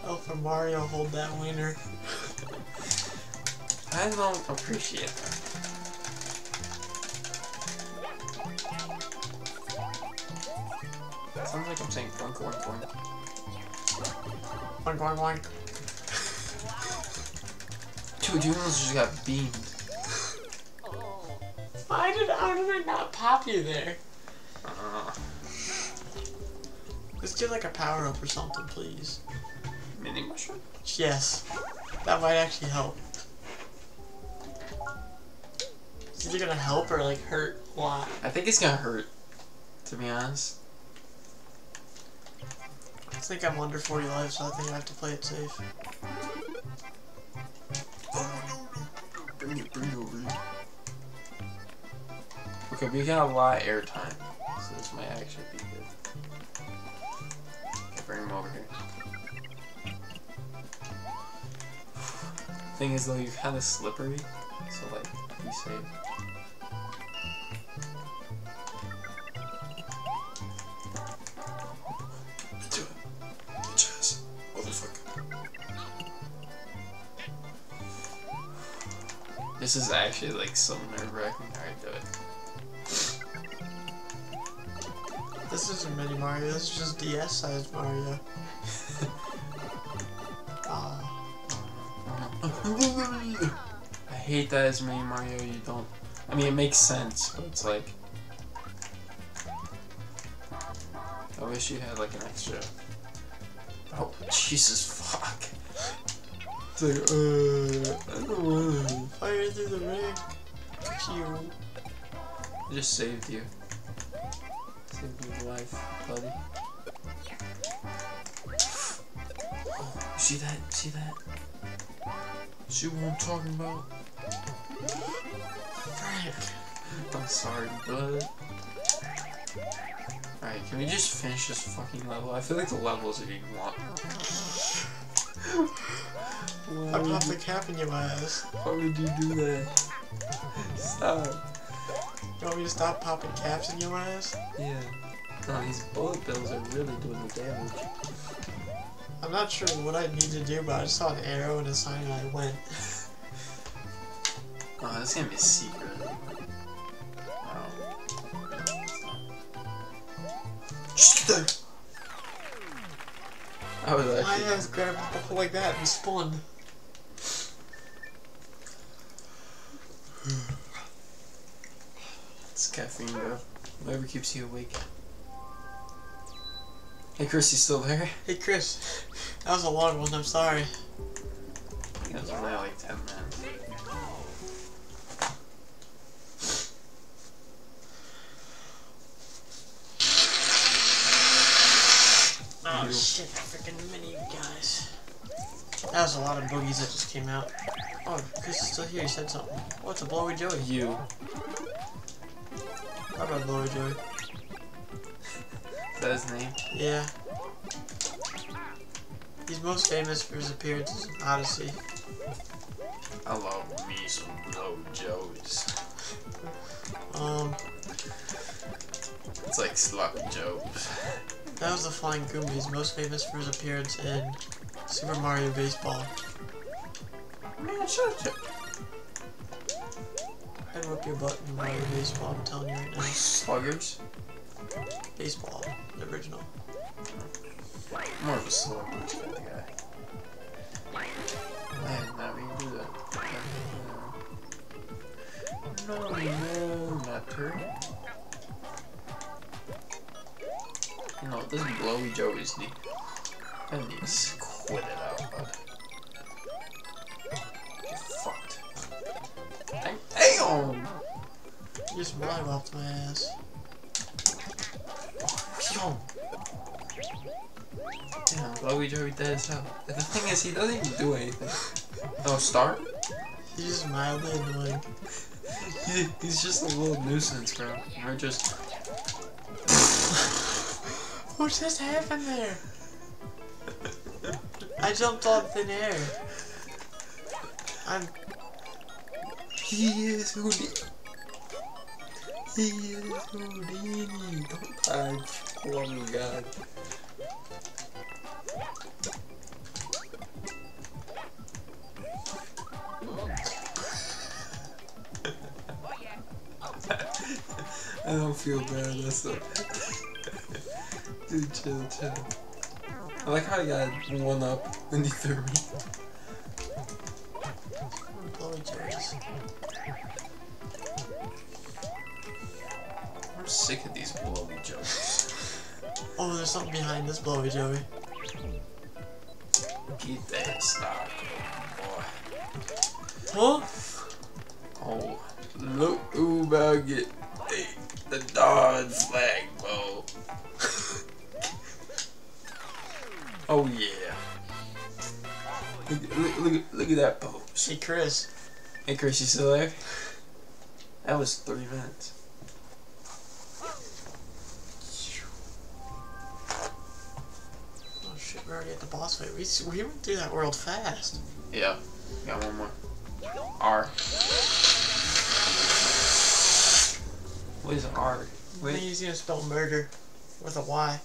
Oh, for Mario, hold that wiener. I don't appreciate that. Sounds like I'm saying boink boink boink. Boink, boink, boink. Dude, you almost just got beamed. Why did, how did I not pop you there? Uh, Let's get like a power up or something, please. mini mushroom? Yes. That might actually help. Is it gonna help or like hurt a lot? I think it's gonna hurt, to be honest. I think I'm under 40 lives, so I think I have to play it safe. Bring it, bring it over here. Okay, we got a lot of airtime, so this might actually be good. Okay, bring him over here. Thing is though, you're kind of slippery, so like, be safe. This is actually like so nerve wracking. Alright, do it. This isn't mini Mario, this is just DS sized Mario. Ah, I hate that as mini Mario you don't. I mean, it makes sense, but it's like. I wish you had like an extra. Oh, Jesus fuck. It's like, uh, I don't want fire through the ring. Pew. I just saved you. Saved your life, buddy. Oh, see that? See that? See what I'm talking about? Frank. I'm sorry, bud. Alright, can we just finish this fucking level? I feel like the levels are getting long. I popped the cap in your ass. Why would you do that? Stop. You want me to stop popping caps in your ass? Yeah. No, these bullet bills are really doing the damage. I'm not sure what I need to do, but I just saw an arrow and a sign and I went. Oh, that's gonna be a secret. Wow. I was I actually. just grabbed the ball like that and spun. It's caffeine, bro. Whatever keeps you awake. Hey, Chris, you still there? Hey Chris, that was a long one, I'm sorry. It was only like 10 minutes. Oh You. shit, freaking mini guys. That was a lot of boogies that just came out. Oh, Chris is still here, he said something. What's a blowy Joey? You. How about blowy Joey? Is that his name? Yeah. He's most famous for his appearances in Odyssey. I love me some blow joes. Um, It's like sloppy joes. That was the Flying Goomba. He's most famous for his appearance in Super Mario Baseball. Man, shut up. I'd whip your butt in Mario Baseball, I'm telling you right now. Sluggers? Baseball, the original. More of a slugger kind of guy. Not mean to do that. No, no, not No, this blowy Joey's neat. I need to quit it out, bud. Get fucked. Damn! Damn! You just live off my ass. Yo. Damn, blowy Joey dead as hell. The thing is, he doesn't even do anything. No, start? He's just mildly annoying. He, he's just a little nuisance, bro. We're just. What just happened there? I jumped on thin air. I'm. He is Houdini. He is Houdini. Don't die. Oh my god. I don't feel bad. That's the. Dude, chill, chill. I like how I got one up and he threw me. I'm sick of these blowy jokes. Oh, there's something behind this Blowy Joey. Keep that stock, boy. Huh? Oh, look who about get the Dodge flag, bro. oh yeah. Look, look, look, look at that pose. Hey, Chris. Hey Chris, you still there? That was three minutes. Oh shit, we're already at the boss fight. We, we went through that world fast. Yeah, got one more. R. What is R? I Wait, think he's gonna spell murder with a Y.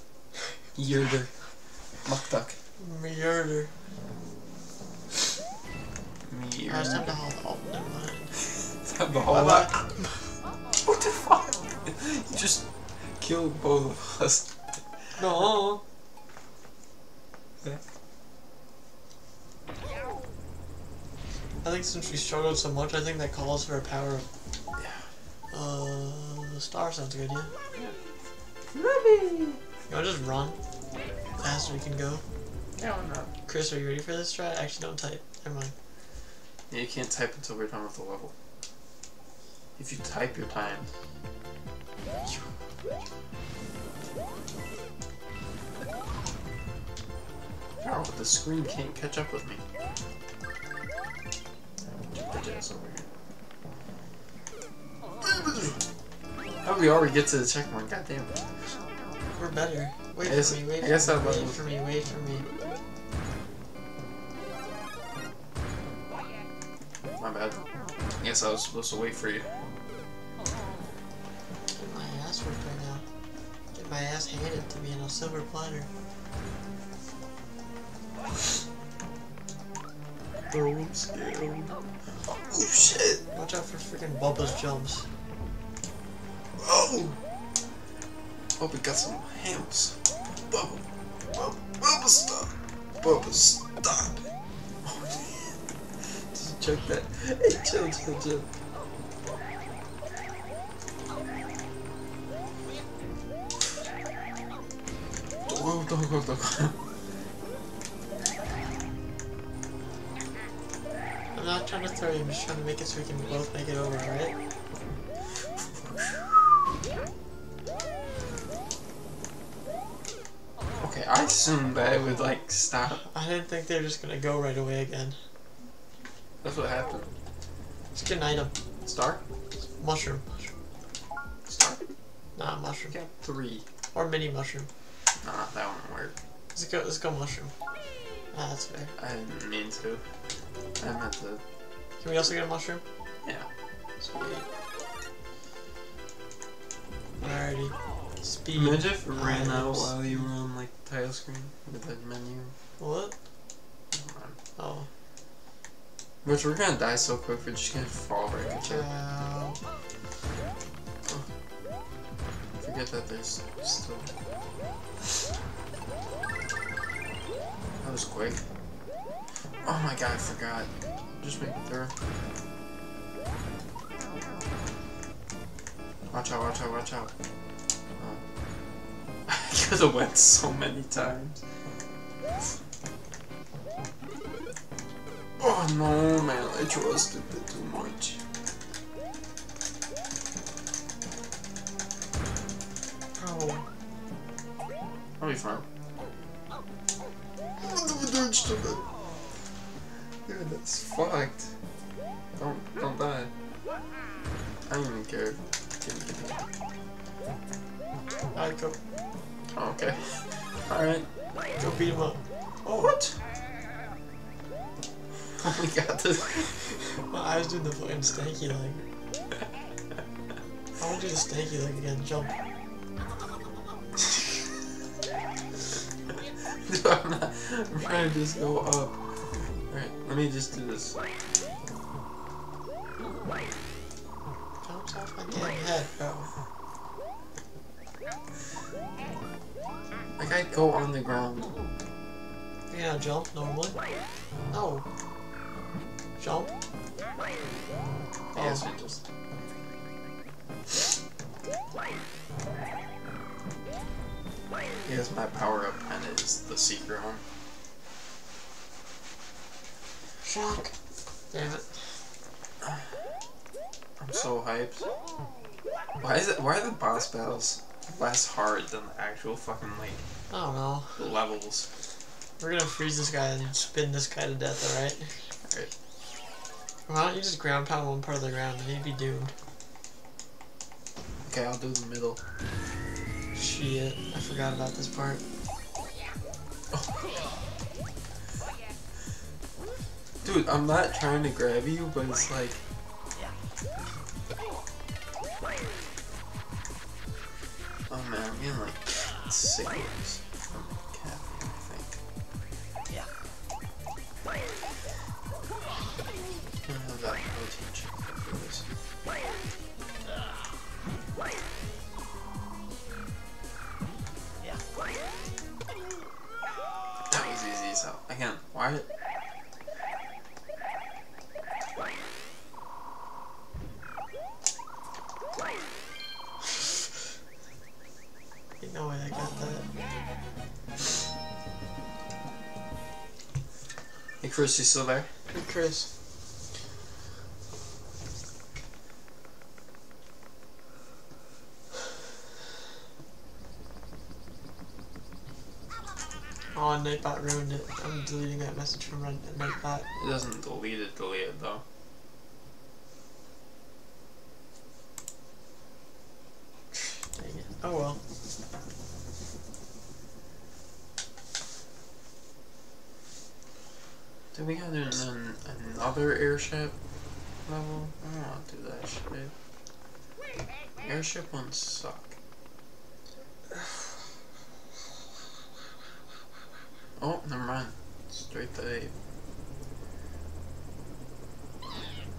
Yerder. Muckduck. Murder. Me. I was time to haul. Oh, never mind. Have the whole Bye lot. What the fuck? You just killed both of us. No. Yeah. I think since we struggled so much, I think that calls for a power of. Yeah. Uh, the star sounds good, yeah. Ruby! You wanna just run? Fast we can go. Yeah, why not? Chris, are you ready for this try? Actually, don't type. Never mind. Yeah, you can't type until we're done with the level. If you type, you're timed. Oh, but the screen can't catch up with me. Get the ass over here. How do we already get to the checkpoint? Goddamn. We're better. Wait I guess- for me, wait I guess for me, wait for me, wait for me. My bad. I guess I was supposed to wait for you. Get my ass worked right now. Get my ass handed to me on a silver platter. Oh, I'm scared. Oh shit! Watch out for freaking Bubba's jumps. Oh! Oh, we got some hams. Bubba. Bubba, Bubba stop. Bubba stop. Oh, Just check that. Hey, chill, chill, chill. Go, go, go, go. I'm not trying to throw you, I'm just trying to make it so we can both make it over, alright? Okay, I assumed that it would like stop. I didn't think they were just gonna go right away again. That's what happened. Let's get an item. Star? Mushroom. Star? Nah, mushroom. Got three. Or mini mushroom. Nah, that won't work. Let's go, let's go mushroom. Ah, that's fair. I didn't mean to. I meant to. Can we also get a mushroom? Yeah. Sweet. Alrighty. Speed. Imagine if ran out while you were on like the title screen with the menu. What? Oh. Which we're gonna die so quick, we're just gonna fall right into it. Cow. Forget that there's still. That was quick. Oh my god, I forgot. Just make it through. Watch out, watch out, watch out. I could have went so many times. Oh no, man, I trusted it too much. Oh. I'll be fine. Dude, stupid. Dude, that's fucked. Don't, don't die. I don't even care. Give me, give me. Alright, go. Oh, okay. Alright. Go beat him up. Oh, what? Oh my god, this. My eyes doing the fucking stanky leg. I want to do the stanky leg again. Jump. Dude, I'm not. I'm trying to just go up. Alright, let me just do this. Jumps off my damn head, bro. Like, I go on the ground. Know, jump normally. No. Jump. I guess we just. I guess my power up pen is the secret one. Shock. Damn it. I'm so hyped. Why is it? Why are the boss battles less hard than the actual fucking like I don't know. levels? We're gonna freeze this guy and spin this guy to death, alright? Alright. Why don't you just ground pound one part of the ground and he'd be doomed? Okay, I'll do the middle. Shit, I forgot about this part. Dude, I'm not trying to grab you, but it's like. Oh man, I'm getting like signals from Kathy, I think. Yeah. I don't have that protein shake for this. That was easy as hell. Again, why? Ain't no way I got that. Hey Chris, you still there? Hey, Chris. Oh, Nightbot ruined it. I'm deleting that message from Nightbot. It doesn't delete it, delete it though. Dang it. Oh well. Do we gotta do an, another airship level? I don't wanna do that shit. Airship ones suck. Oh, never mind. Straight to eight.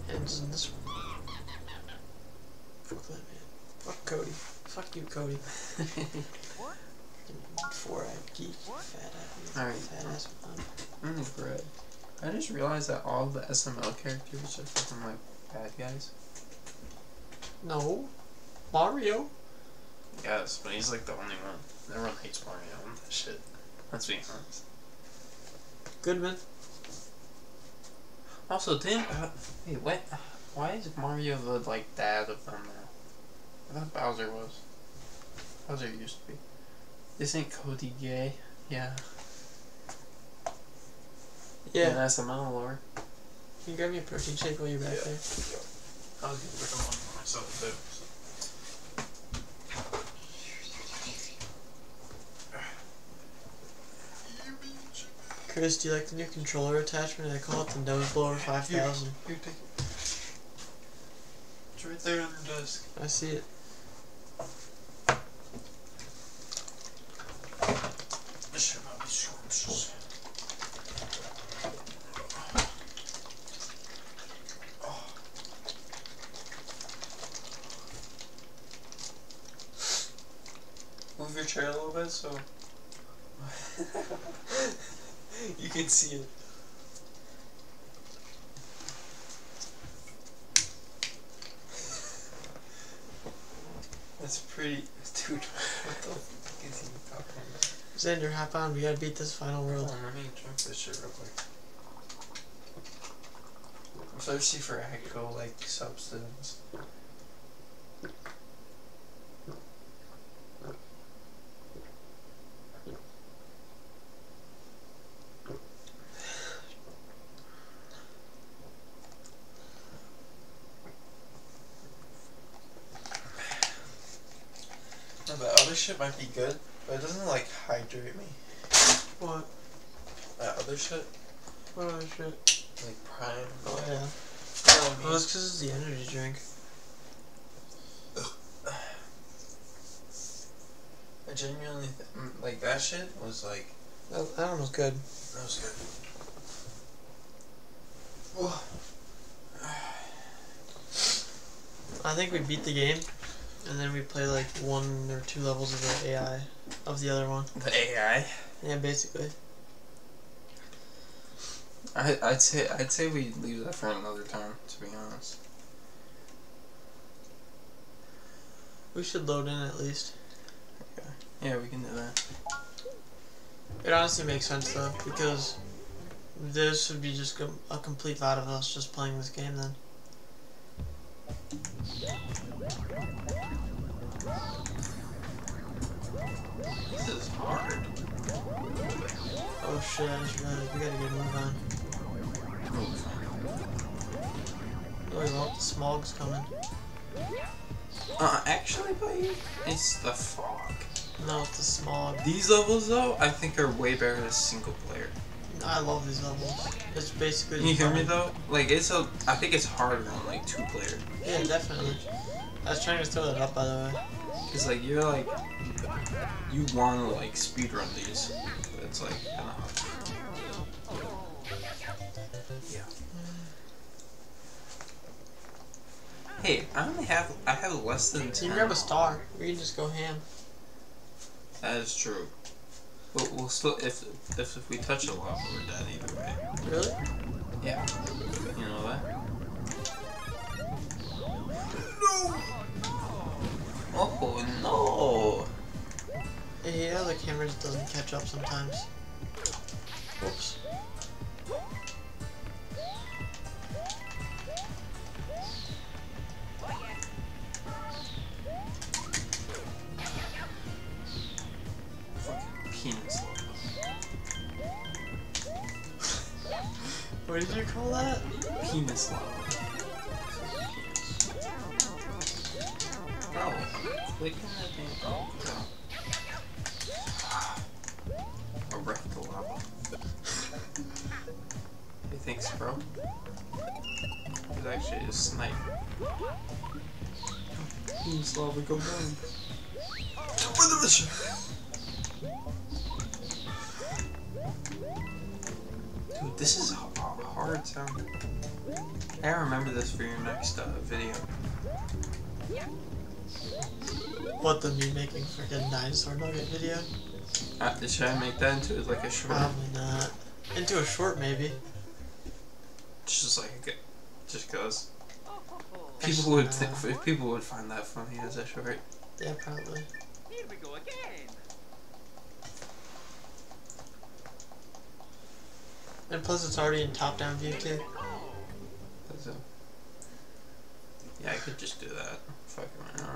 Ends in this one. Fuck that man. Fuck Cody. Fuck you, Cody. Four eyed geek. Fat ass. Alright. Fat ass mom. Mm, bread. I just realized that all the SML characters are fucking like bad guys. No. Mario. Yes, but he's like the only one. Everyone hates Mario and that shit. Let's be honest. Goodman. Also, didn't uh, wait what? Why is Mario the like dad of them now? I thought Bowser was. Bowser used to be. Isn't Cody gay? Yeah. Yeah. In SML lore. Can you grab me a protein shake while you're back Yeah. there? I was gonna one for myself too. Chris, do you like the new controller attachment? I call it the Nose Blower 5000. Here, take it. It's right there on the desk. I see it. This should not be scrumptious. Move your chair a little bit so you can see it. that's pretty. Dude, what the fuck is he talking about? Xander, hop on. We gotta beat this final Hold world. on, let me drink this shit real quick. I'm thirsty for actual like substance. No, the other shit might be good, but it doesn't like hydrate me. What? That other shit, What other shit? like Prime. Oh, yeah. Know Well, that's because it's the energy drink. I genuinely th- mm, like that shit was like That, that one was good. that was good. I think we beat the game, and then we play like one or two levels of the AI of the other one. The AI. Yeah, basically. I I'd say I'd say we leave that for another time. To be honest. We should load in at least. Yeah, we can do that. It honestly makes sense though, because this would be just a complete lot of us just playing this game then. This is hard. Oh shit, I just we gotta get a move on. No, we won't. The smog's coming. Uh, actually, buddy, it's the fog. No, it's the smog. These levels, though, I think are way better as single player. I love these levels. It's basically. Can you hear me though? Like it's a, I think it's harder on like two player. Yeah, definitely. I was trying to throw that up by the way. Cause like you're like, you want to like speed run these, but it's like kind of hard. Yeah. Hey, I only have I have less than You ten. can grab a star. We can just go ham. That is true. But we'll still if if, if we touch a lava, we're dead either way. Really? Yeah. You know that? Oh, no! Oh no! Yeah, the camera just doesn't catch up sometimes. Whoops. What did you call that? Penis lava. Bro, click on that thing. Oh. A wreck the lava. hey, thanks, bro. It's actually a snipe. Penis lava, go down. this is a hard sound. I remember this for your next uh, video. What the me making freaking dinosaur nugget video? Uh, should I make that into like a short? Probably not. Into a short maybe. Just like a, just cause. People would think, if people would find that funny as a short. Yeah, probably. Here we go again. And plus it's already in top down view too. That's it. Yeah, I could just do that. Fuck it, why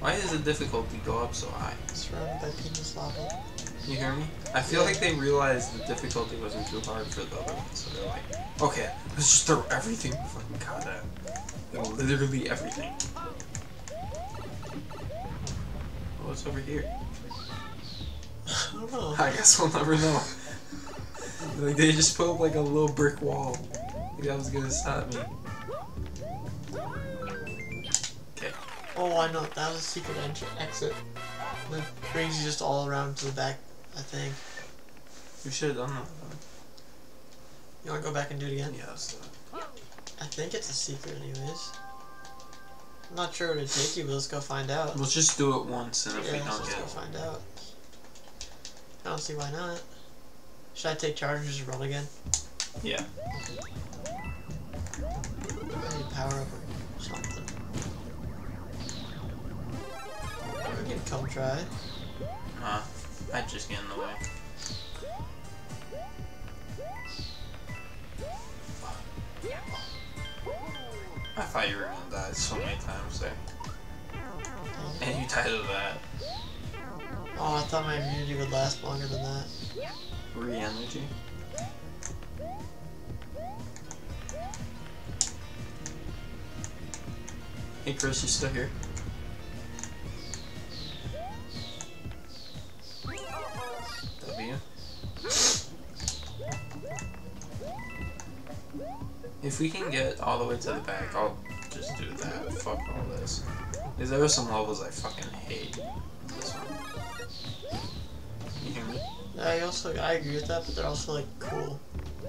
Why does the difficulty go up so high? Surrounded by penis lava. You hear me? I feel like they realized the difficulty wasn't too hard for the other one, so they're like, okay, let's just throw everything fucking god at. Literally everything. What's over here? I don't know. I guess we'll never know. like they just put up like a little brick wall. Like that was gonna stop me. Oh, I know. That was a secret exit. That brings you just all around to the back, I think. We should have done that. You wanna go back and do it again? Yeah, let's. I think it's a secret anyways. I'm not sure what it'd take you, but let's go find out. Let's just do it once, and if yeah, we let's don't get go it, find out. I don't see why not. Should I take charge and just run again? yeah. I need power up or something. We can come try. Nah, I'd just get in the way. I thought you were gonna die so many times there. And you died of that. Oh, I thought my immunity would last longer than that. Re-energy. Hey Chris, you still here? If we can get all the way to the back, I'll just do that. Fuck all this. Because there are some levels I fucking hate. This one. You hear me? I also I agree with that, but they're also like cool.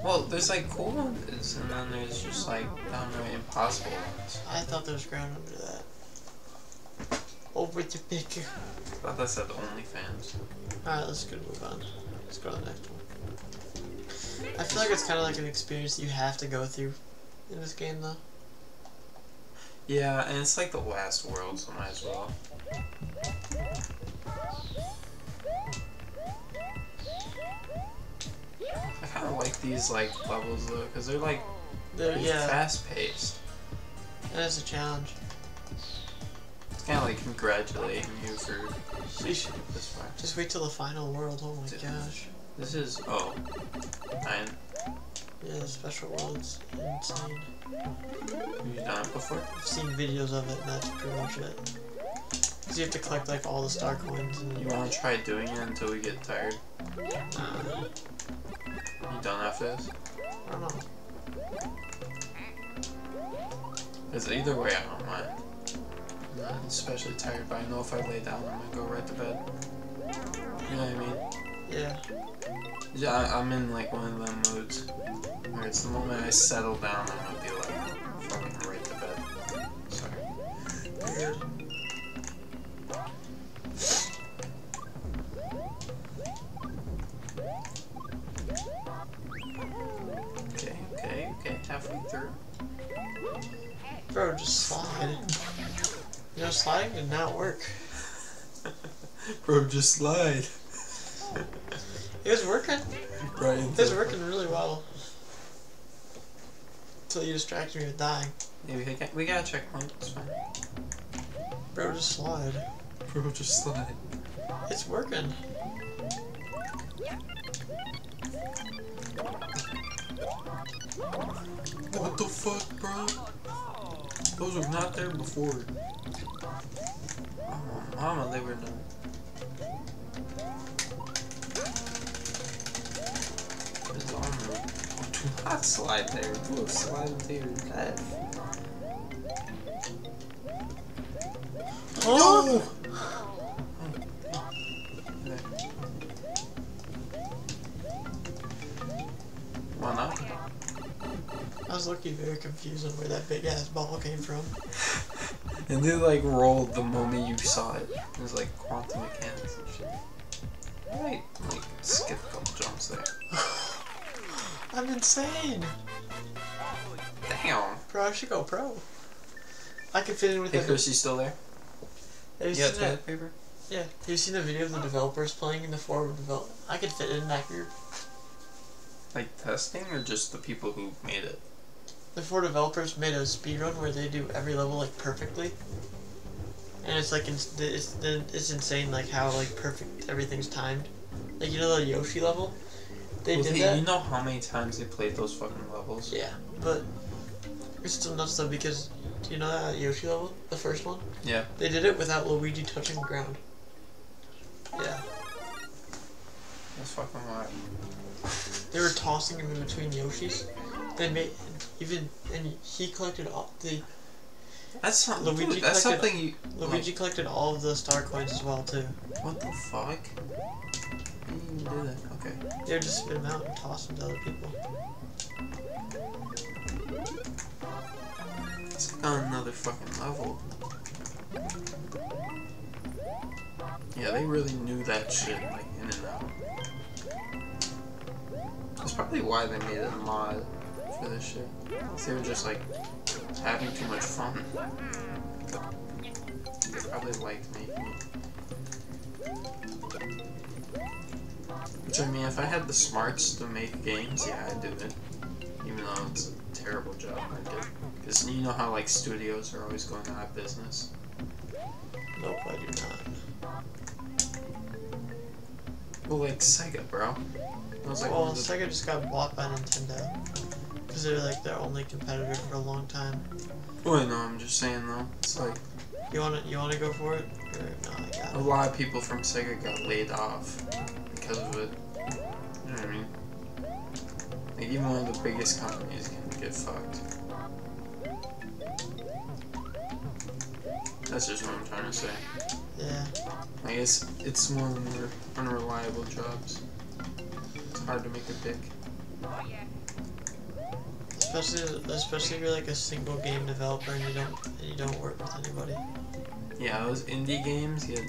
Well, there's like cool ones, and then there's just like downright impossible ones. I thought there was ground under that. Over the picture. I thought that said OnlyFans. Alright, let's go move on. Let's go to the next one. I feel like it's kind of like an experience you have to go through in this game, though. Yeah, and it's like the last world, so might as well. I kind of like these like levels though, because they're like They're, yeah, fast paced. That is a challenge. It's kind of like congratulating you for this far. Just wait till the final world. Oh my Dude. gosh. This is oh nine. Yeah, the special world's insane. Have you done it before? I've seen videos of it, and that's pretty much it. Cause you have to collect like all the star coins and You want to try doing it until we get tired? uh, You done after this? I don't know. Because either way, I don't mind. I'm especially tired, but I know if I lay down, I'm gonna go right to bed. You know what I mean? Yeah. Yeah, I, I'm in like one of them moods where it's the moment I settle down, I'm gonna be like fucking right to bed. Sorry. Okay, okay, okay, halfway through. Bro, just slide. You know, sliding did not work. Bro, just slide. It was working. Right It was working really well. Until you distracted me with dying. Yeah, we, got, we got a checkpoint, it's fine. Bro, just slide. Bro, just slide. It's working. What the fuck, bro? Those were not there before. Oh, mama, they were not. His armor. Oh, do not slide there. Do a slide into your death. Oh! oh. Why not? I was looking very confused on where that big ass ball came from. And they like rolled the moment you saw it. It was like quantum mechanics and shit. I might like skip a couple jumps there. I'm insane! Damn. Bro, I should go pro. I could fit in with Hey, the. Chris, you still there? Have you Yeah, seen toilet that? paper. Yeah. Have you seen the video of the developers playing in the forum of development? I could fit in that group. Like testing or just the people who made it? The four developers made a speedrun where they do every level like perfectly. And it's like ins- it's it's insane like how like perfect everything's timed. Like you know the Yoshi level, they Well, did hey, that. You know how many times they played those fucking levels? Yeah, but it's still nuts though because do you know that Yoshi level, the first one? Yeah. They did it without Luigi touching the ground. Yeah, That's fucking wild. they were tossing him in between Yoshis. They made even and he collected all the That's not Luigi dude, that's something you. Luigi collected all of the star coins as well too. What the fuck? Do you do that? Okay. Would just spit them out and toss them to other people. It's another fucking level. Yeah, they really knew that shit, like, in and out. That's probably why they made a mod for this shit. They were just, like, having too much fun. They probably liked making it. Which, I mean, if I had the smarts to make games, yeah, I'd do it. Even though it's a terrible job, I do. Because you know how, like, studios are always going out of business? Nope, I do not. Well, like Sega, bro. It was like well, of Sega just got bought by Nintendo. Because they're like their only competitor for a long time. Well, no, I'm just saying though. It's like You wanna you wanna go for it? Or no, I got a it. lot of people from Sega got laid off because of it. You know what I mean? Like even one of the biggest companies can get fucked. That's just what I'm trying to say. Yeah. I guess it's one of the more unreliable jobs. It's hard to make a pick. Oh, Especially especially if you're like a single game developer and you don't and you don't work with anybody. Yeah, those indie games, yeah.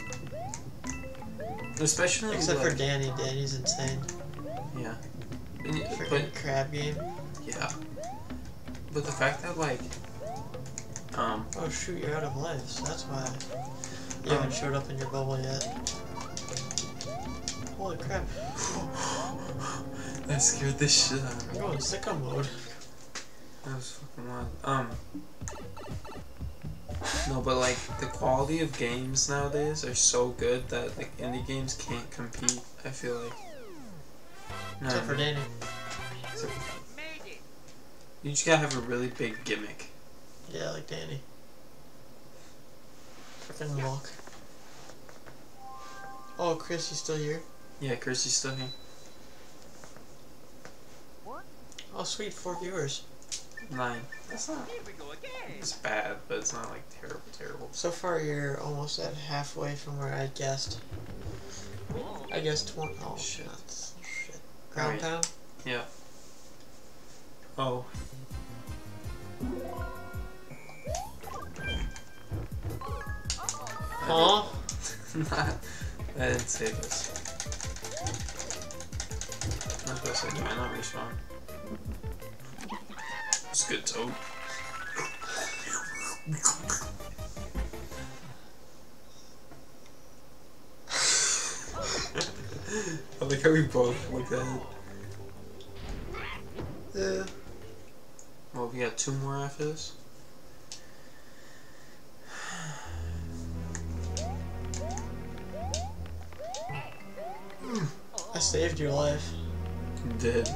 Especially Except for Dani. Dani's insane. yeah. And Freaking crab game. yeah, but the fact that like, um, Oh shoot, you're out of lives. That's why you haven't showed up in your bubble yet. Holy crap. that scared the shit out of me. I'm going sicko mode. That was fucking wild. Um, no, but like the quality of games nowadays are so good that like indie games can't compete. I feel like. No, Except for Dani. You just gotta have a really big gimmick. Yeah, like Dani. Freaking walk. Oh, Chris, you still here? Yeah, Kirsty's still here. What? Oh, sweet, four viewers. Nine. That's not. It's bad, but it's not like terrible, terrible. So far, you're almost at halfway from where I guessed. I guessed 20. Oh, Shit. nuts. Shit. Ground Right. pound? Yeah. Oh. Huh? I didn't say this. I'm supposed to say, do I not respawn? It's good, Toad. I like how we both look at it. Yeah. Well, we got two more after this. Hmm. I saved your life. You did.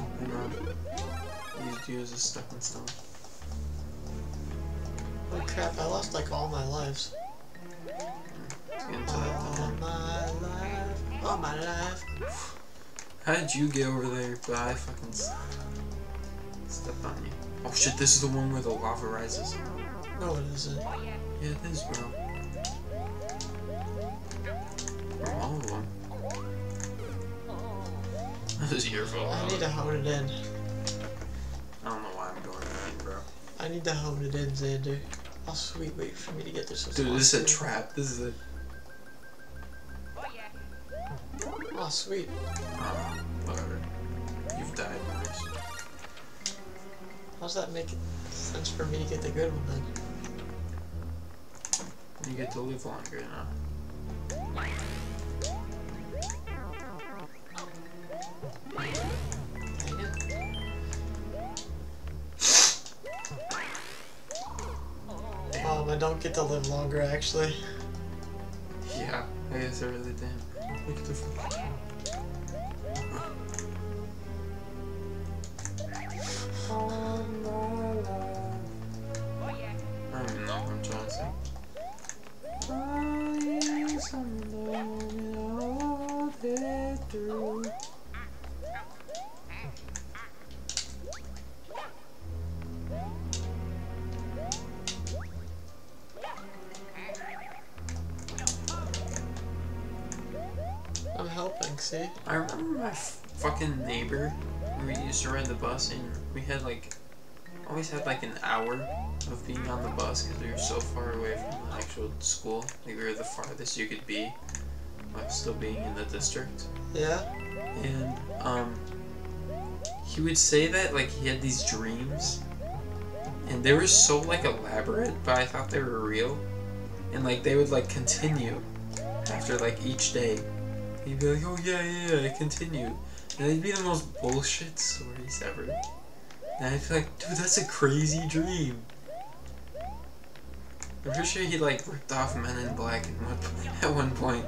I know. Used you as stepping stone. Oh crap, I lost like all my lives. Let's get into that All my life. All my life. How did you get over there? But I fucking stepped on you. Oh shit, this is the one where the lava rises. No, it isn't. Yeah, it is, bro. All of them. This is your fault. I need to hold it in. I don't know why I'm going in, bro. I need to hone it in, Xander. Oh sweet, wait for me to get this. Dude, this is a trap. This is a. Oh sweet. Uh, whatever. You've died worse. How's that make sense for me to get the good one then? You get to live longer now. Dang Um, I don't get to live longer actually. Yeah, I guess I really did. Look at the fucking. I don't even know what I'm trying to say. I remember my fucking neighbor. We used to ride the bus, and we had like, always had like an hour of being on the bus because we were so far away from the actual school. Like we were the farthest you could be while still being in the district. Yeah? And um, he would say that like he had these dreams, and they were so like elaborate, but I thought they were real, and like they would like continue after like each day. He'd be like, "Oh yeah, yeah, yeah, I continued," and it'd be the most bullshit stories ever. And I'd be like, "Dude, that's a crazy dream." I'm pretty sure he like ripped off Men in Black at one point.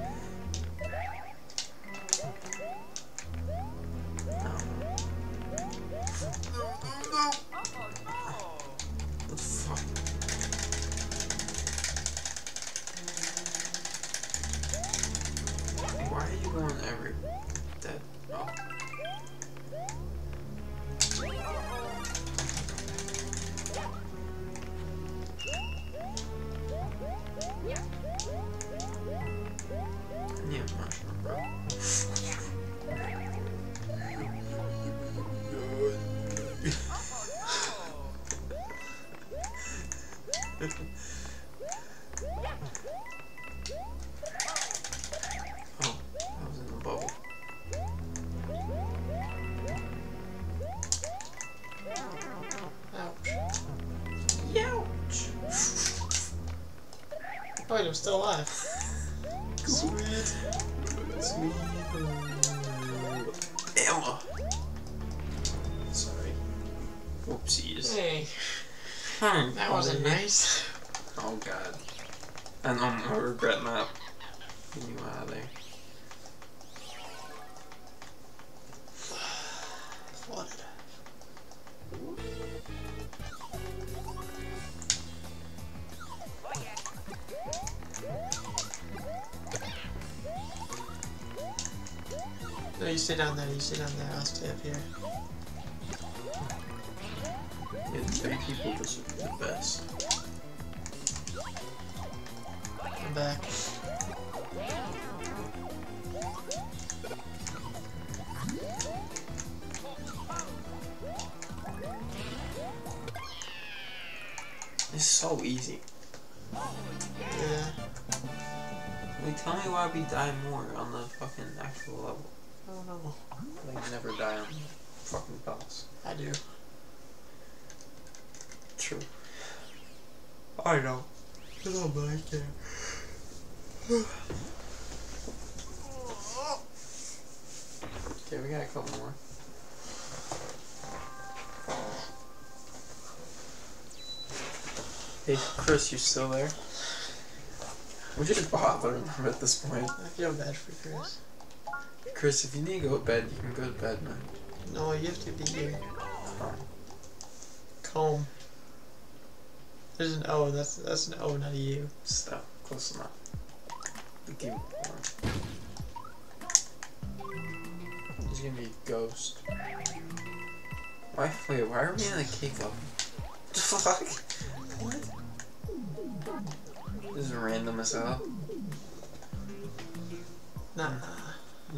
Yeah, people, this would the best. I'm back. It's so easy. Yeah. Like, tell me why we die more on the fucking actual level. I don't know. Like, never die on the fucking boss. I do. True. I know. Hello, back there. Okay, we got a couple more. Hey, Chris, you still there? We should bother him at this point. I feel bad for Chris. Chris, if you need to go to bed, you can go to bed, man. No, you have to be here. Comb. There's an O. That's that's an O, not a U. Stop. Close enough. The game warm. Gonna be a ghost. Why? Wait, why are we in a cake oven? The fuck? What? This is random as hell. Nah.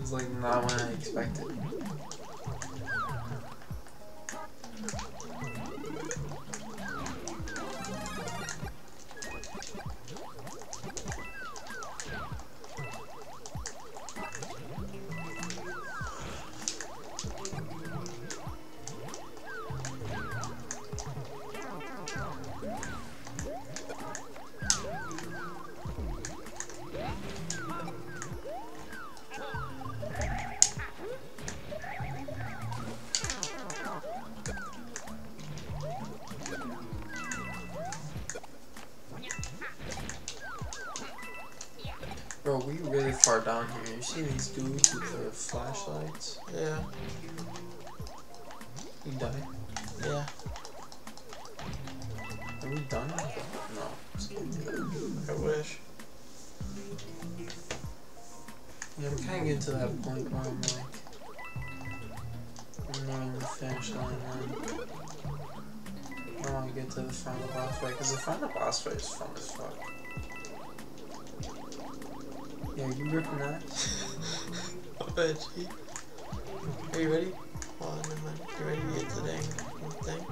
It's like not what I expected. Far down here. You see these dudes with their flashlights? Yeah. You die? Yeah. Are we done? No. I wish. Yeah, I'm kind of getting to that point where I'm like, I'm not on the finish line then. I want to get to the final boss fight, because the final boss fight is fun as fuck. Yeah, you ripping that? I bet you. Are you ready? Oh, never mind. You ready to get to the dang thing?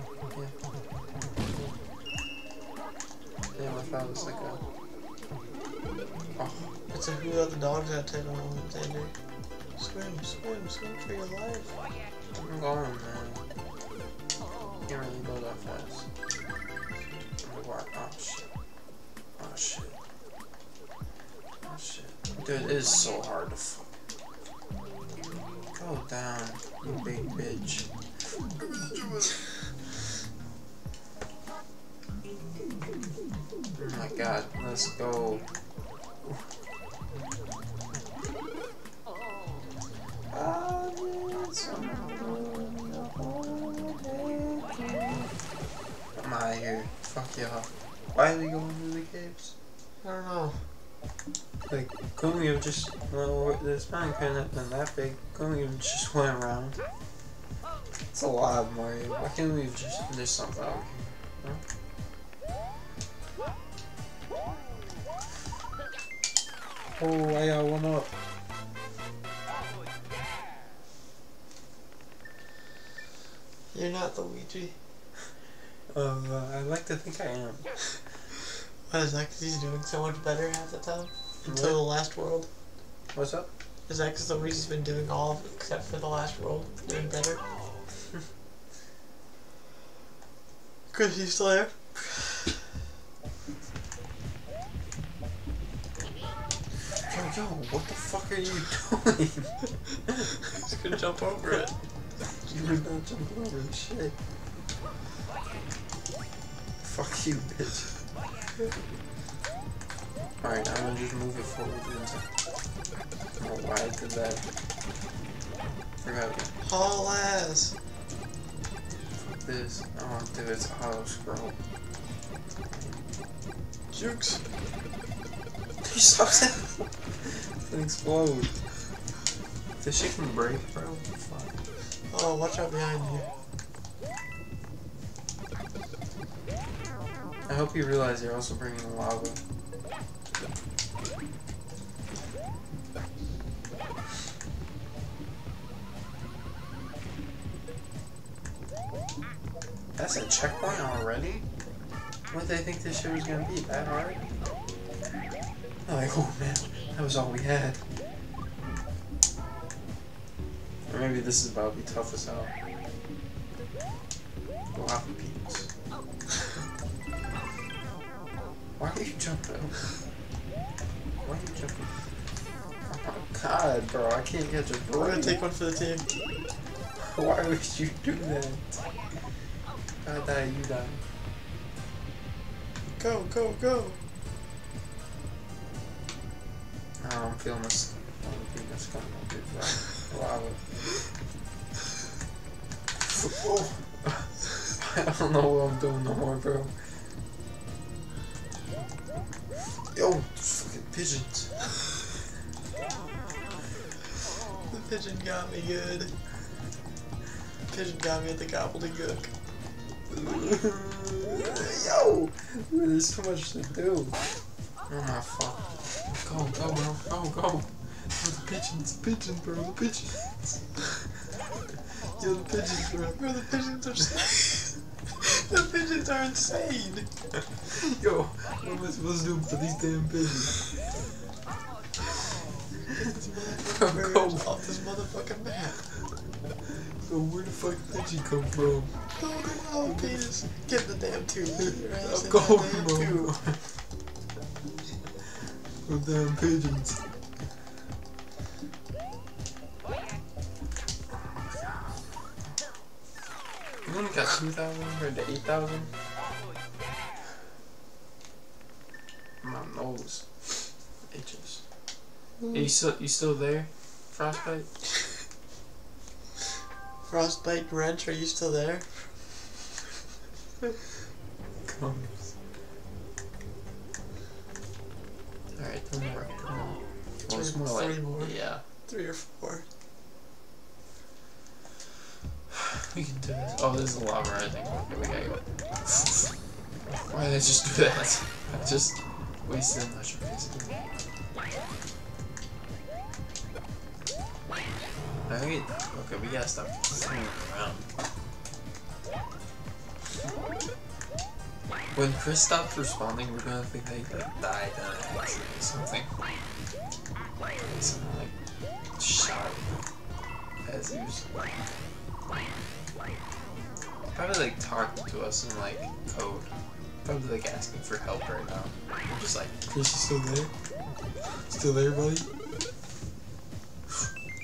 Yeah, I thought it was like a... Oh, It's a who let the dogs out take on Xander. Swim, swim, swim for your life. I'm going, man. Can't really go that fast. Oh shit. Oh shit. Dude, it is so hard to fuck. Go down, you big bitch. Oh my god, let's go. I'm out of here. Fuck y'all. Why are we going to the caves? I don't know. Like, have just, well, this mountain couldn't have been that big. Have just went around? It's a lot, of Mario. Why can't we just, there's something out here. Huh? Oh, I got one up. You're not the Ouija. Uh, I like to think I am. What is that? Because he's doing so much better half the time? Until the last world. What's up? Is that because the Ouija's been doing all of it except for the last world? Doing better? Because he's still there? Yo, yo, what the fuck are you doing? He's gonna jump over it. You were not jumping over the shit. Fuck you, bitch. Alright, I'm gonna just move it forward. I don't know why I did that. Forgot again. Haul ass. Fuck this. Oh, dude, it's auto scroll. Jukes. He stops it. It explode. This shit can break, bro. Fuck. Oh, watch out behind you. I hope you realize you're also bringing lava. That's a checkpoint already? What did they think this shit was gonna be? That hard? I'm like, oh man, that was all we had. Or maybe this is about to be tough as hell. Peaks. Why are you jumping? Why are you jumping? Oh god, bro, I can't catch a We're gonna take one for the team. Why would you do that? I die, you die. Go, go, go. Oh, I'm feeling this. I'm feeling That's kind of good, bro. Lava. Oh. I don't know what I'm doing no more, bro. Yo, fucking pigeons. The pigeon got me good. Pigeon got me at the gobbledygook. Yo, there's too much to do. Oh my fuck. Go, go, bro. Go, go. Oh, the pigeons, pigeons, bro. The pigeons. Yo, the pigeons, bro. Bro, the pigeons are The pigeons are insane. Yo, what am I supposed to do for these damn pigeons? Go. off this motherfucking map. Yo, where the fuck did pigeon come from? Go the wild penis. Get the damn tube. I'm going, bro. The damn pigeons. You only got 2,000 compared to 8,000? My nose. Itches. Are you still, you still there? Frostbite? Frostbite wrench, are you still there? Comes. Alright, more. Two more. Well, it's more like, three more. yeah. Three or four. We can do this. Oh, this is a lava, I think. Okay, we gotta go. Why did I just do that? I just wasted a mushroom basically. Alright, okay, we gotta stop flying around. When Chris stops responding, we're gonna think that he like died in an accident or something. Someone like shot as he was probably like talking to us in like code. Probably like asking for help right now. We're just like, Chris, you still there? Still there, buddy?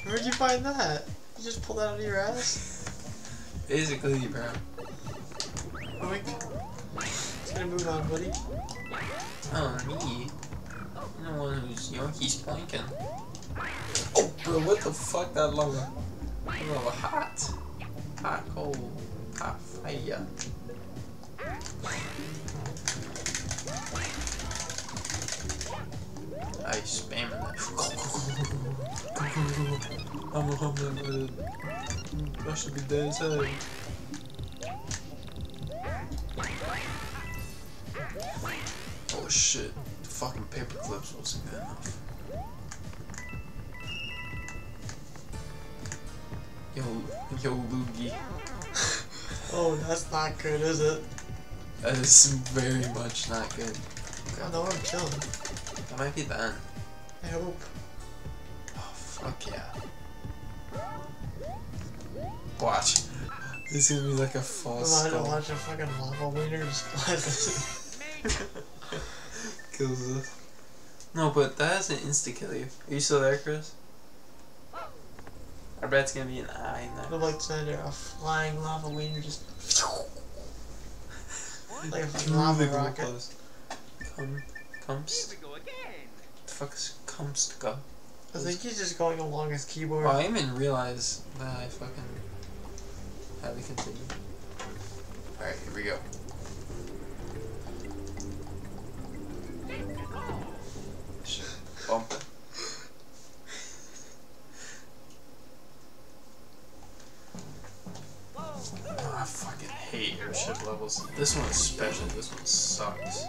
Where'd you find that? You just pulled that out of your ass? Basically, bro. Oink. It's gonna move on, buddy. Oh, me. I'm the one who's Yorkie's planking. Oh, bro, what the fuck? That lava. That lava hot. I spam that. I'm a I should be dead inside. Oh shit, the fucking paperclips wasn't good enough. Yo, yo, Loogie. Oh, that's not good, is it? That is very much not good. I don't know I'm chilling. That might be end. I hope. Oh, fuck yeah. Watch. This is gonna be like a false I don't skull. watch a fucking lava wiener just. Kills us. Uh, no, but that has an insta kill you. Are you still there, Chris? I bet it's gonna be an eye in I'd that. like to send a flying lava wiener just like a Through fucking lava rocket. post. Come, comes. Here we go again. The fuck is comes to go? I think he's just going along his keyboard. Oh, I didn't even realize that I fucking had to continue. Alright, here we go. Shit, bumping. Oh, I fucking hate airship levels. This one especially, this one sucks.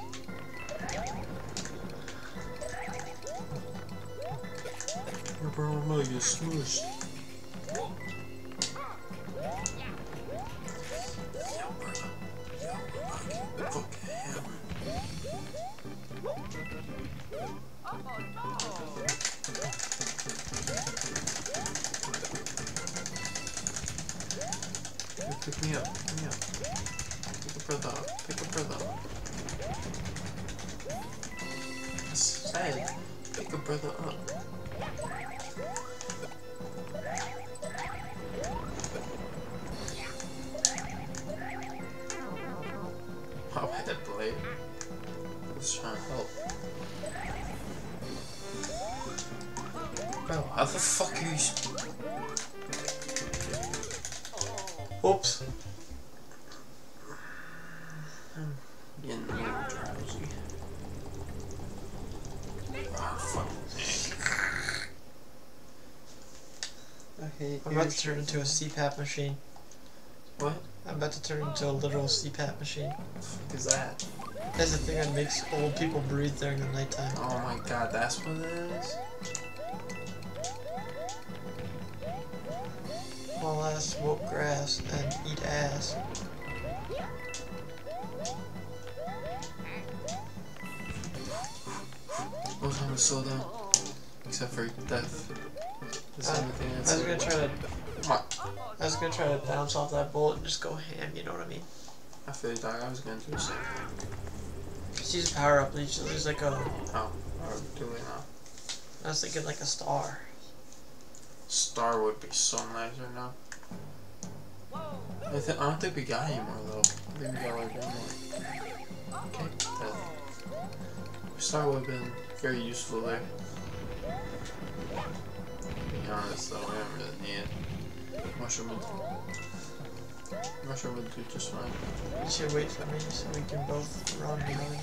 Bro, I'm gonna get Pick me up, pick me up. Pick a brother up, pick a brother up. I pick a brother up. Oh, head blade. Was trying to help. Bro, how the fuck are you? Oops. I'm getting a little drowsy. Okay, I'm about to turn into a CPAP machine. What? I'm about to turn into a literal CPAP machine. fuck is that? That's the thing that makes old people breathe during the nighttime. Oh my god, that's what it is? While I smoke grass and eat ass. Most time to slow down. Except for death. That's the uh, thing I was gonna try to. I was gonna try to bounce off that bullet and just go ham. You know what I mean? I feel like I was gonna do the same thing. Just use power up. Use, use like a. Oh, or do we not? I was thinking like a star. Star would be so nice right now. I, th- I don't think we got any more though. I think we got like one more. Okay. Star would have been very useful there. To be honest though, we don't really need it. Mushroom would, mushroom would do just fine. Should wait for me so we can both run behind.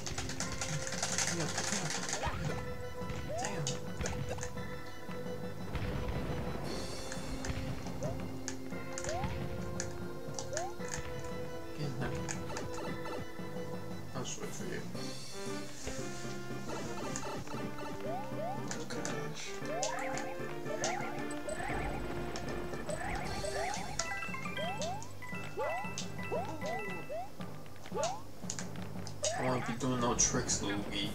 tricks, Luigi.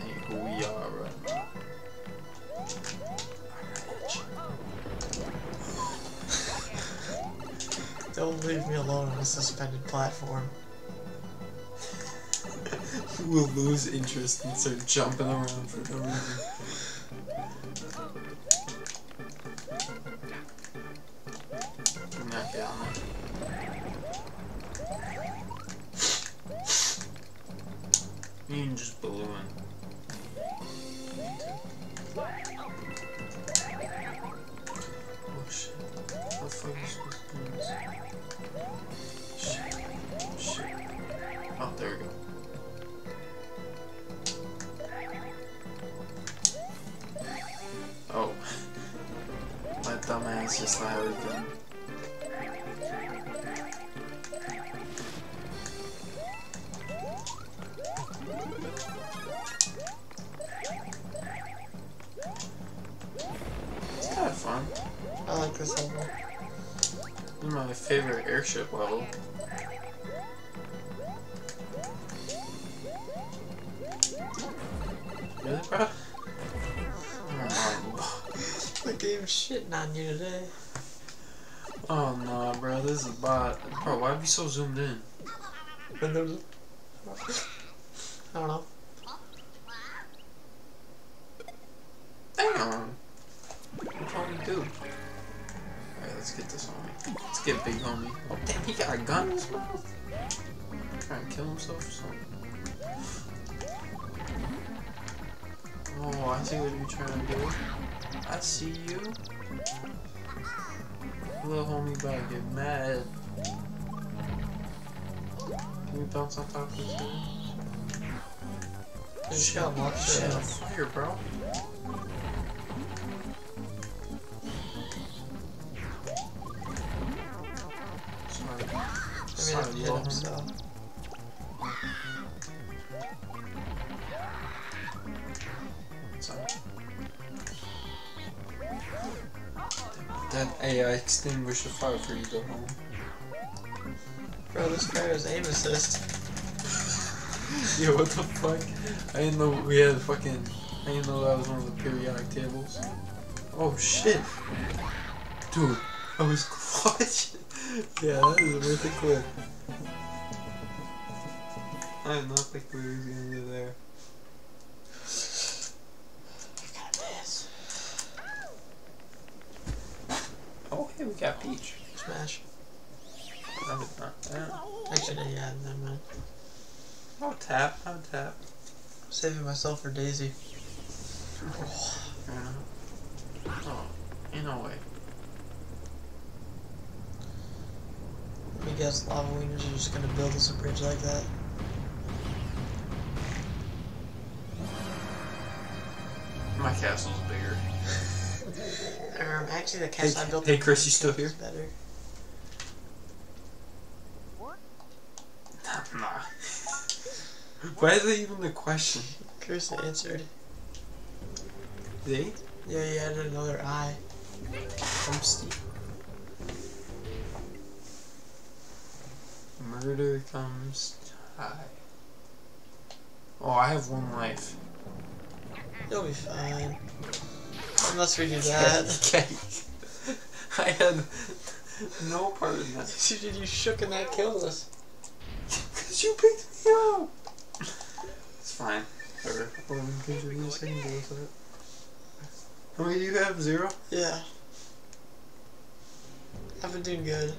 Ain't who we are right. Don't leave me alone on a suspended platform. You will lose interest and start jumping around for no reason. Knock out, You can just balloon. Fun. I like this level. This is my favorite airship level. Really, bro? The game's shitting on you today. oh no, bro, this is a bot. Bro, why be so zoomed in? AI extinguished the fire for you, though, homie. Bro, this guy has aim assist. Yo, what the fuck? I didn't know we had fucking. I didn't know that was one of the periodic tables. Oh shit! Dude, I was. What? yeah, that is worth a clip. I did not think we were gonna go there. Oh, hey, we got Peach. Smash. That was not that. Actually, yeah, never mind. Oh, tap. Oh, tap. Saving myself for Daisy. Fair enough. Oh, in a way. I guess lava wieners are just gonna build us a bridge like that. My castle's bigger. Um, actually, the castle Hey, I built. hey, Chris, you still here? Better. What? Nah. Why is that even the question? Chris answered. They? Yeah, he added another eye. Steve. Murder comes high. Oh, I have one life. You'll be fine. Unless we do that. I had no part in that. Dude, you shook and that killed us. Cause you picked me up. It's fine. Or eleven gives you a second to look at it. How many do you have? Zero? Yeah. I've been doing good.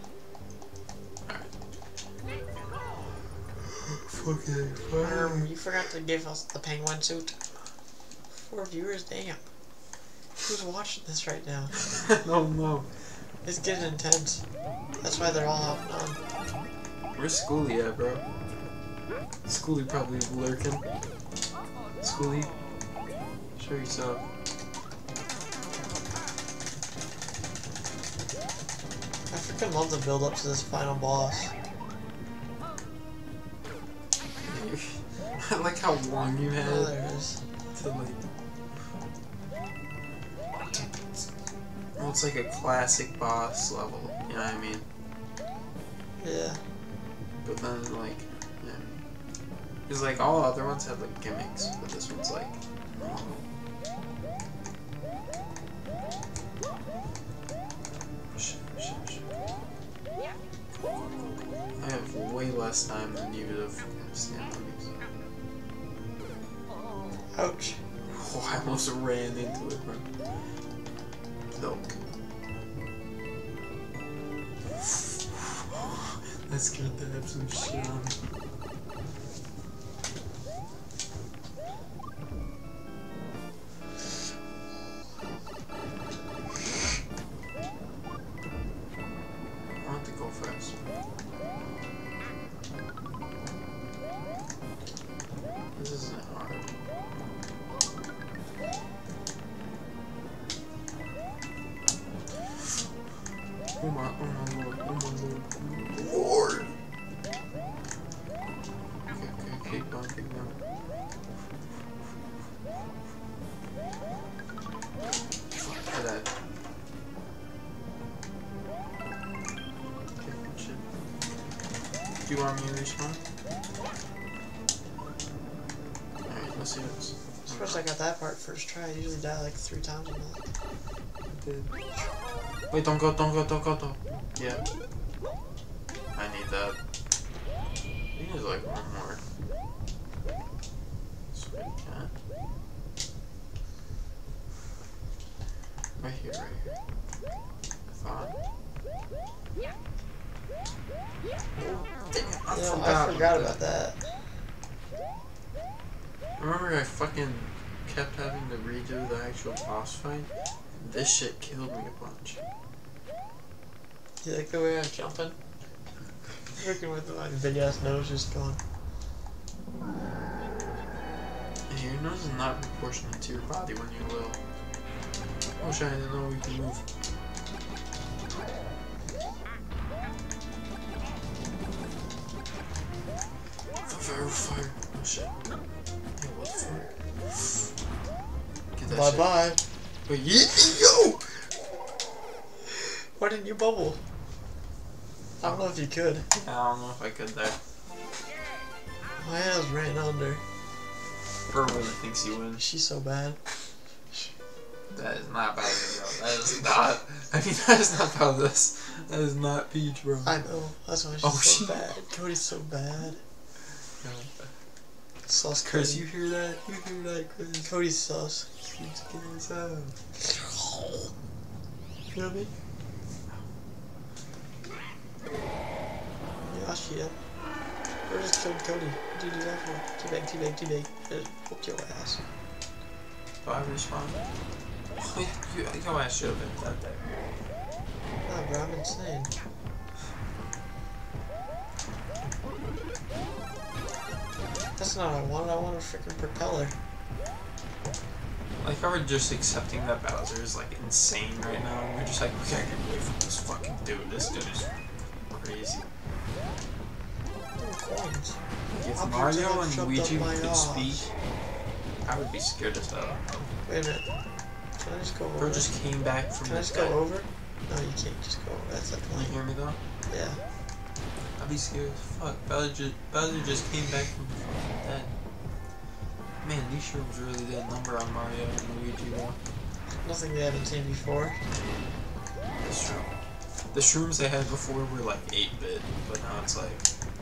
Fucking Um, you forgot to give us the penguin suit. Four viewers, damn. Who's watching this right now? oh no. It's getting intense. That's why they're all out on. Where's Schoolie at, bro? Schoolie probably lurking. Schoolie, show yourself. I freaking love the build up to this final boss. I like how long you oh, had Oh, there it is. to like. Well, it's like a classic boss level. You know what I mean? Yeah. But then like, yeah. Because like all other ones have like gimmicks, but this one's like. normal. I have way less time than you to stand on these. Ouch. Oh, I almost ran into it, bro. That's good to have some shit on. I Did. Wait, don't go, don't go, don't go, don't. Yeah. I need that. I think there's like one more. Sweet cat. Right here, right here. I thought. Damn, I You know, forgot, I forgot about that. Remember I fucking kept having to redo the actual boss fight? This shit killed me a bunch. You like the way I'm jumping? Freaking with my big ass nose just going. Your nose is not proportionate to your body when you're little. Oh shit, I didn't know we could move. Fire, fire. Oh shit. Hey, what? Get that Bye shit. bye. Yeah, yo! Why didn't you bubble? I don't know if you could. I don't know if I could there. My ass ran under. Bro really thinks you win. She's so bad. That is not bad, bro. That is not. I mean, that is not about this. That is not Peach, bro. I know. That's why she's Oh, so she- bad. Cody's so bad. Sauce Chris, you hear that? You hear that, Chris? Cody's sauce. His out. Feel me? Yeah, shit. Or just Cody. What'd you do that for? Teabag, teabag, teabag. Just whooped your ass. Do I respond? you, your ass should have been dead there. Nah, bro, I'm insane. That's not what I wanted. I want a freaking propeller. Like, how we're just accepting that Bowser is like insane right now, and we're just like, we gotta get away from this fucking dude. This dude is crazy. If Mario and Luigi could speak, I would be scared as hell. Wait a minute. Can I just go over? Bro just came back from Can I just go over? No, you can't just go over. That's the Can point. you hear me though? Yeah. I'd be scared as fuck. Bowser just, Bowser just came back from the fucking dead. Man, these shrooms really did a number on Mario and Luigi though. Nothing they haven't seen before. That's true. The shrooms they had before were like 8-bit, but now it's like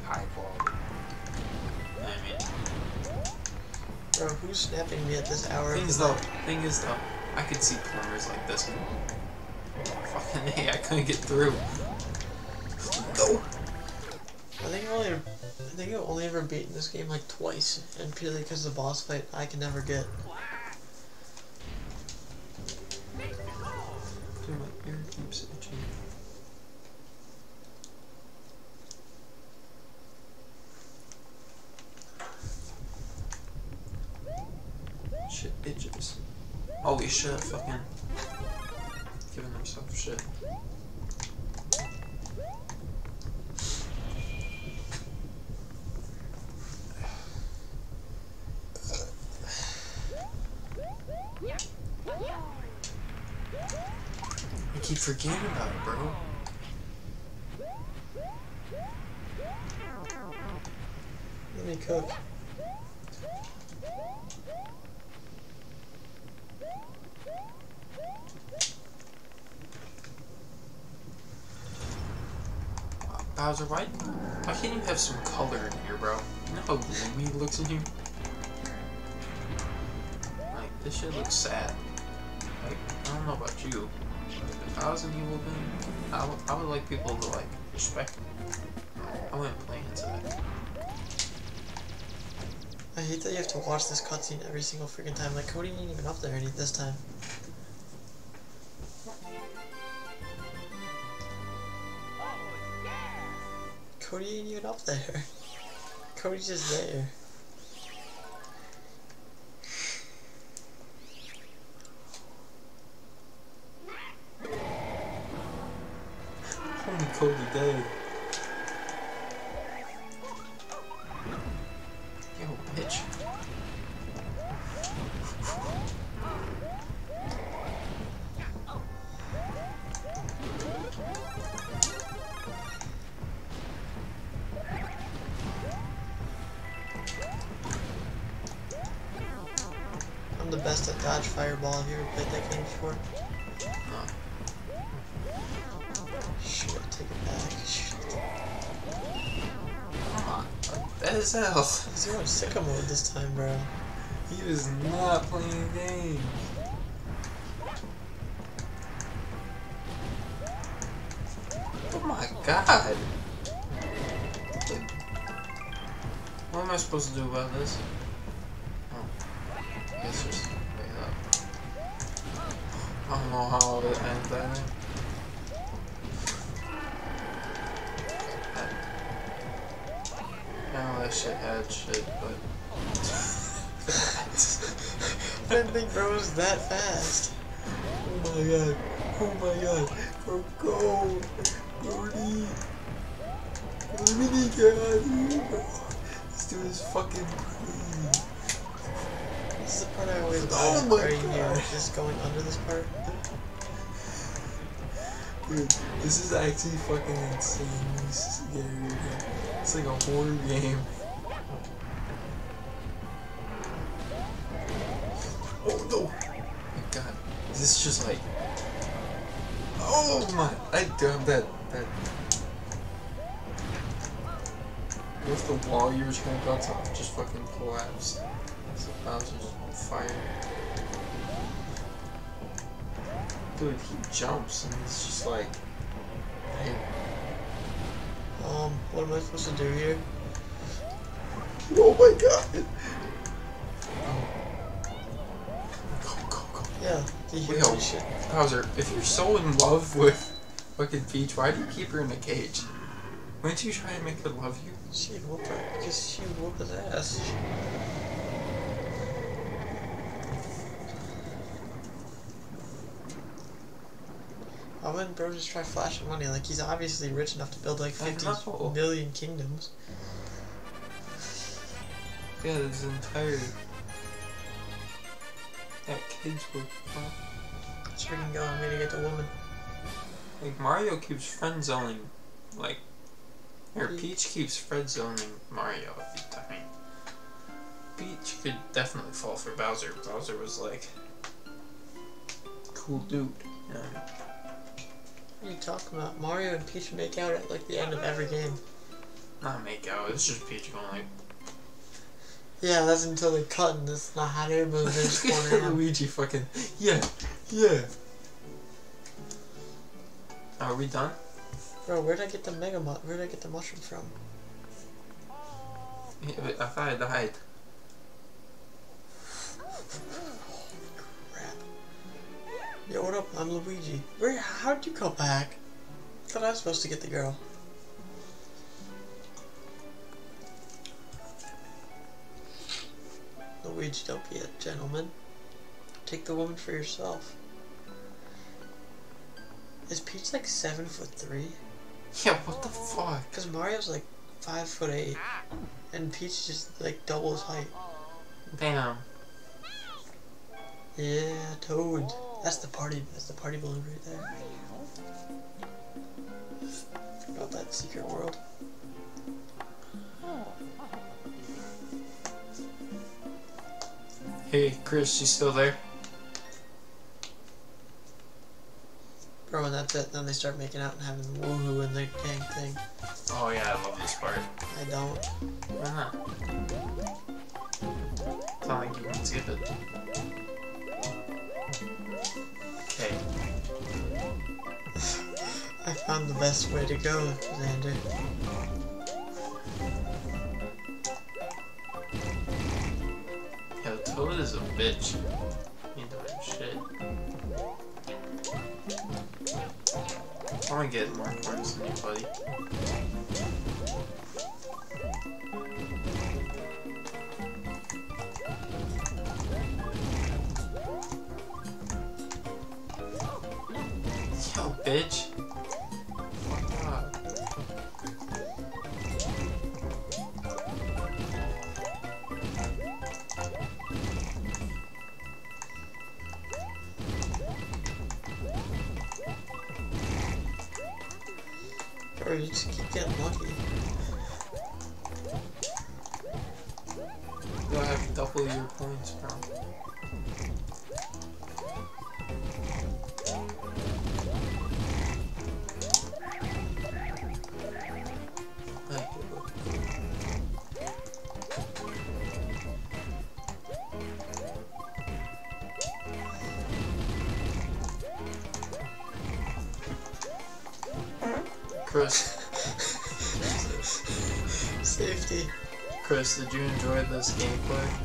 high quality. I mean, Bro, who's snapping me at this hour? things though, thing is though, I could see corners like this one. Fucking hey, I couldn't get through. No. I think only, I think I've only ever beaten this game like twice, and purely because of the boss fight I can never get. Dude, my ear keeps itching. Shit itches. Oh, Holy shit, fucking giving themselves shit. I keep forgetting about it, bro. Let me cook. Bowser, why, why can't you have some color in here, bro? You know how gloomy it looks in here? Like, this shit looks sad. Like, I don't know about you, if I was an evil thing, I would, I would like people to, like, respect me. I wouldn't play into that. I hate that you have to watch this cutscene every single freaking time. Like Cody ain't even up there any this time. Oh, Cody ain't even up there. Cody's just there. Only Cody dead. Yo, bitch. I'm the best at dodge fireball. Have you ever played that game before? That is hell. He's going sicko mode this time, bro. He was not playing a game. Oh my god. What am I supposed to do about this? Oh. Just up. I don't know how to end that. Know that shit had shit, but. I didn't think bro was that fast. Oh my god. Oh my god. Bro, go. Gordy. Gordy, get out of here, bro. This dude is fucking crazy. This is the part I always Oh my Are you here? Just going under this part? Dude, this is actually fucking insane. This is scary. It's like a horror game. Oh no! My god. Is this just like. Oh my. I, I'm dead. Dead. What if the wall you were trying to build on just fucking collapsed? So Bowser's fire. Dude, he jumps and it's just like. Um, what am I supposed to do here? oh my god! Go, go, go. Yeah, the shit. Bowser, if you're so in love with fucking Peach, why do you keep her in a cage? Wouldn't you try and make her love you? She'd whoop her. Just she'd whoop his ass. Why wouldn't bro just try flashing money? Like he's obviously rich enough to build like I fifty know. million kingdoms. Yeah, this entire. That cage was. It's freaking gonna get the woman. Like, Mario keeps friend zoning. Like. Or Peach keeps friend zoning Mario every time. Peach could definitely fall for Bowser. Bowser was like. Cool dude. You know what I mean? What are you talking about? Mario and Peach make out at like the end of every game. Not make out, it's just Peach going like. Yeah, that's until they cut and it's not how they're moving. They're just. Luigi fucking. Yeah, yeah. Are we done? Bro, where'd I get the mega mu- Where'd I get the mushroom from? Yeah, I thought I died. Yo, what up? I'm Luigi. Where? How'd you come back? thought I was supposed to get the girl. Luigi, don't be a gentleman. Take the woman for yourself. Is Peach like seven foot three? Yeah, what the fuck? Cause Mario's like five foot eight, and Peach just like double his height. Damn. Yeah, Toad. That's the party. That's the party balloon right there. About that secret world. Hey, Chris, you still there? Bro, and that's it. Then they start making out and having woohoo in the gang thing. Oh yeah, I love this part. I don't. Why not? It's not like you can skip it. I found the best way to go, Xander. Yo, Toad is a bitch. He ain't doing shit. I wanna get more coins than you, buddy. Yo, bitch. You just keep getting lucky. You have double your points, bro. Chris, did you enjoy this gameplay?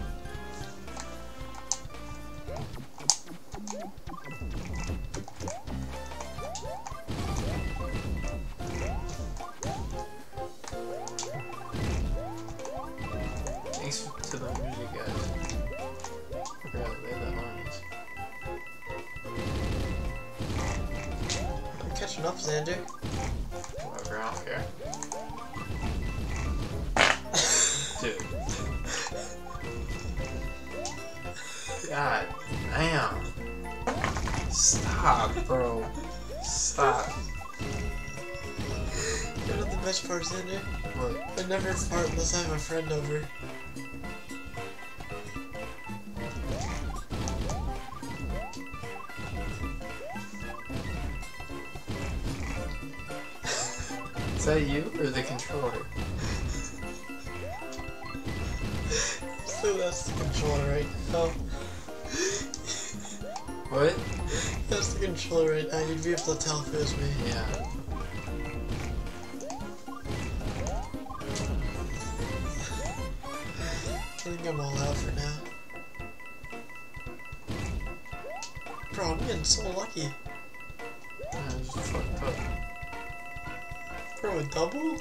Bro, a double?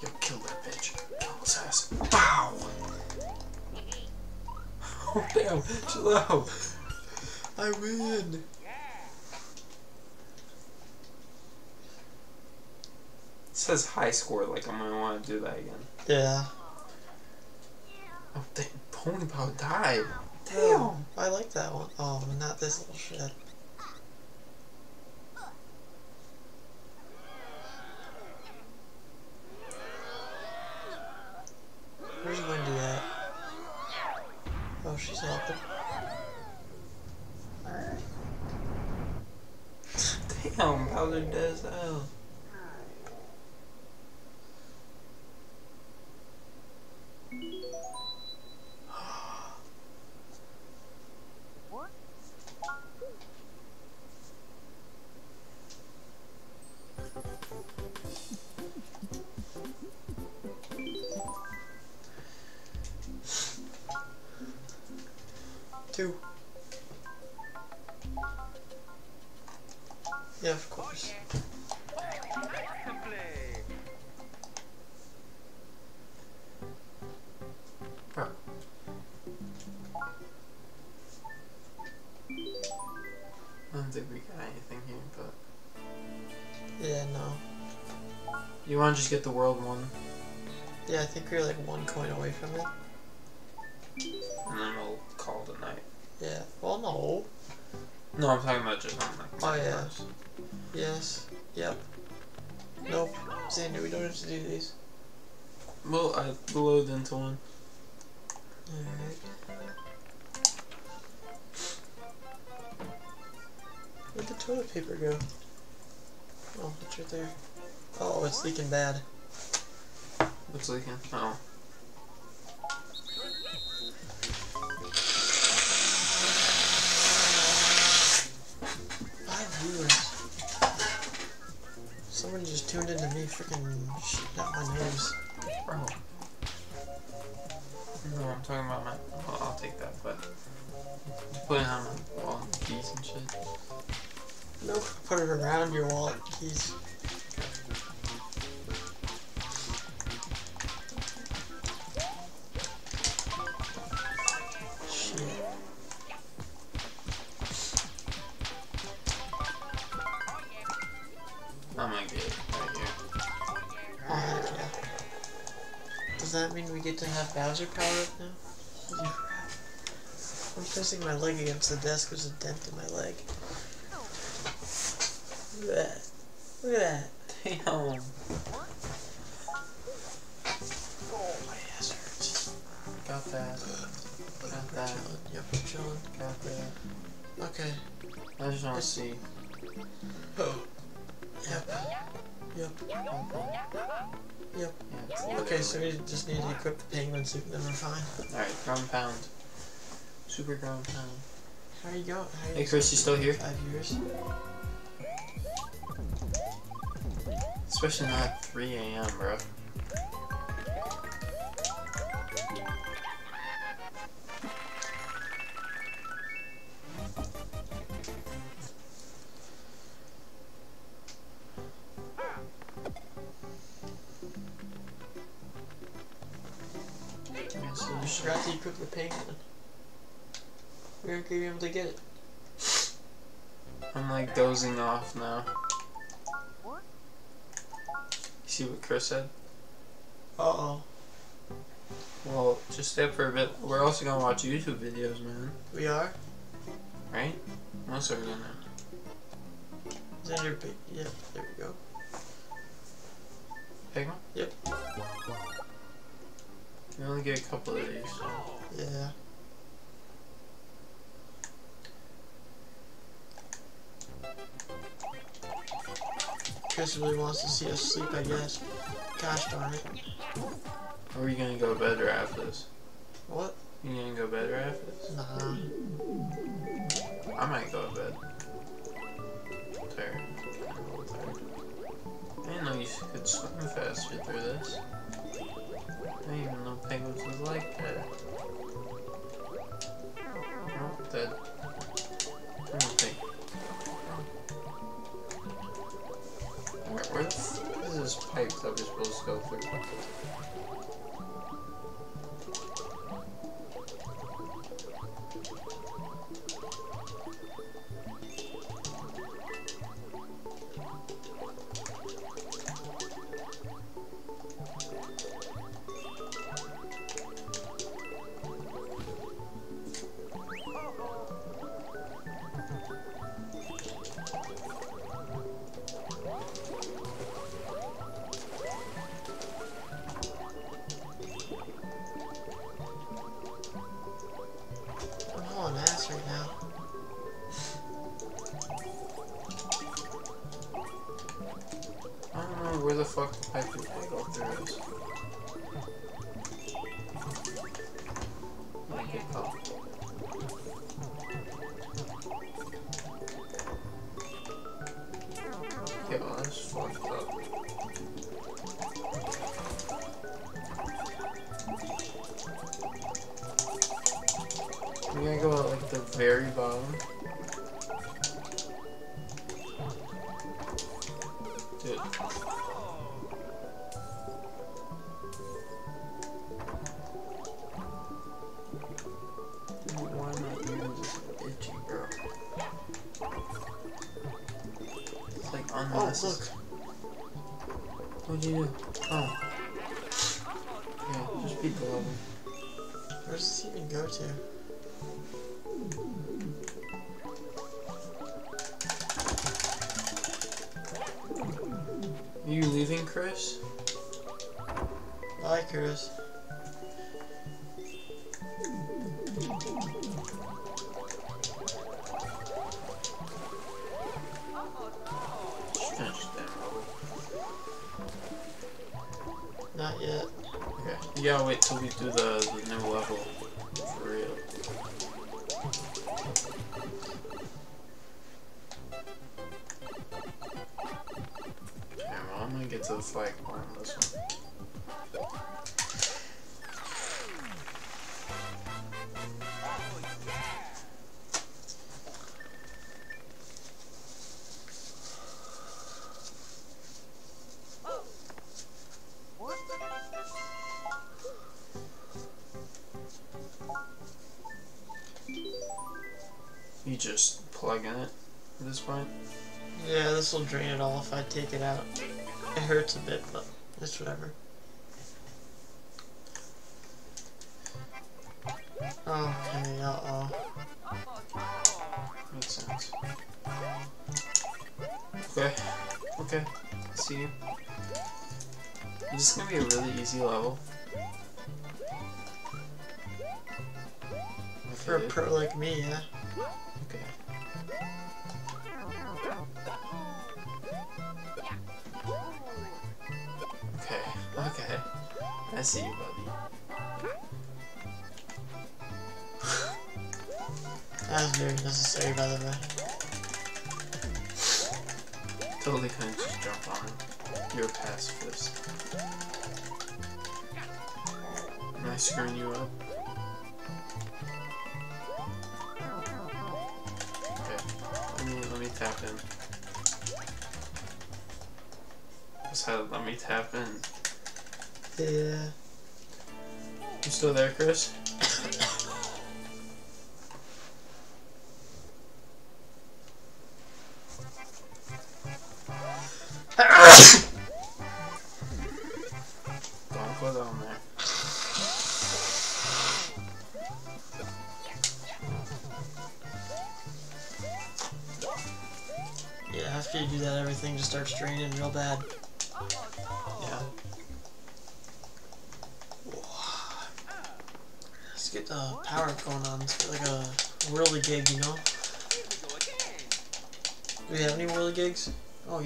Yo, kill that bitch. Kill his ass. Wow! Oh, damn. Out. I win! It says high score, like I'm gonna want to do that again. Yeah. Oh, damn. Pony Pow died. Damn! Oh, I like that one. Oh, not this little shit. Pressing my leg against the desk, there's a dent in my leg. Look at that. Look at that. Damn. Oh, my ass hurts. Got that. Got that. Chilling. Yep, I'm chilling. Got that. Okay. I just want to see. Oh. Yep. Yep. Got that. Yep. Okay, so we just need to equip the penguin suit and then we're fine. Alright, ground pound. Super ground pound. How you go? How Hey, Chris, you still here? Five years. Especially not at 3 a.m., bro. Yeah, so you forgot to equip the penguin. We aren't gonna be able to get it. I'm like dozing off now. You see what Chris said? Uh oh. Well, just stay up for a bit. We're also gonna watch YouTube videos, man. We are? Right? Most are gonna. Xander, big. Yep, there we go. Pick one? Yep. You only get a couple of these. So. Yeah. Chris really wants to see us sleep, I guess. Gosh darn it. Are you gonna go to bed or after this? What? You gonna go to bed or after this? Nah. I might go to bed. I'm tired. I'm tired. I didn't know you could swim faster through this. I didn't even know penguins was like that. Oh, well, where, where this, is pipes up. taken out.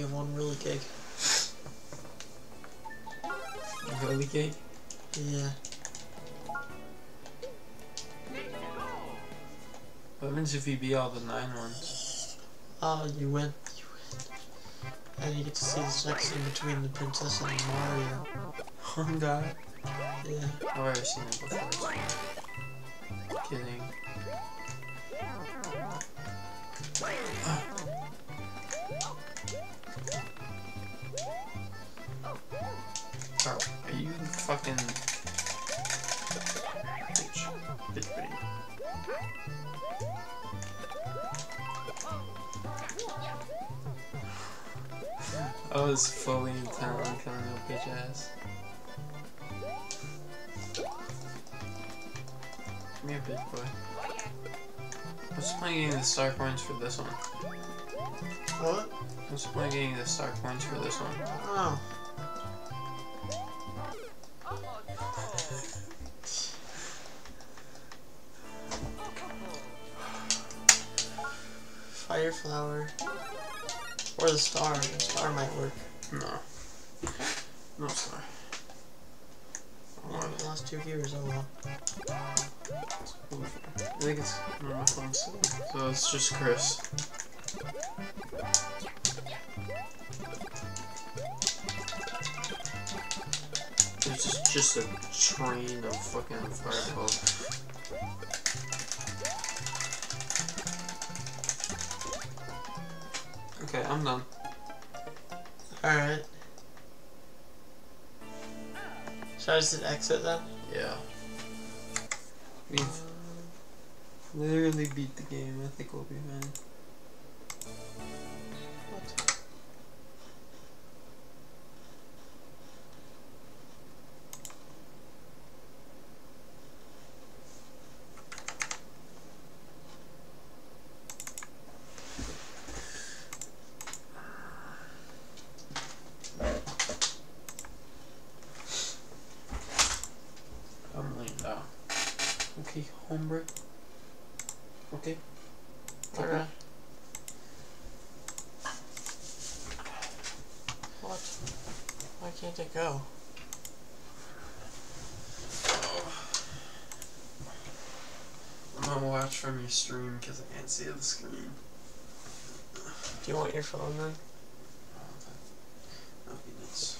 Have one really cake. Really cake? Yeah. What happens if you beat all the nine ones? Oh, you win. You win. And you get to see the sex in between the princess and Mario. Oh god. Yeah. I've already seen it before. Kidding. Fucking bitch? Bitch. I was fully intent on killing your bitch ass. Come here, bitch boy. The point of getting the star coins for this one? What? The point of getting the star coins for this one? Oh. Fire flower. Or the star. The star might work. No. No star. Oh, yeah, we lost two viewers, oh well. I think it's my still- So it's just Chris. There's just just a train of fucking fireballs. Okay, I'm done. Alright. Should I just hit exit then? Yeah. We've literally beat the game. I think we'll be fine. I'm laying down. Okay, hombre. Okay. Okay. What? Why can't it go? I'm gonna watch from your stream because I can't see the screen. Do you want your phone then? That'd be nice.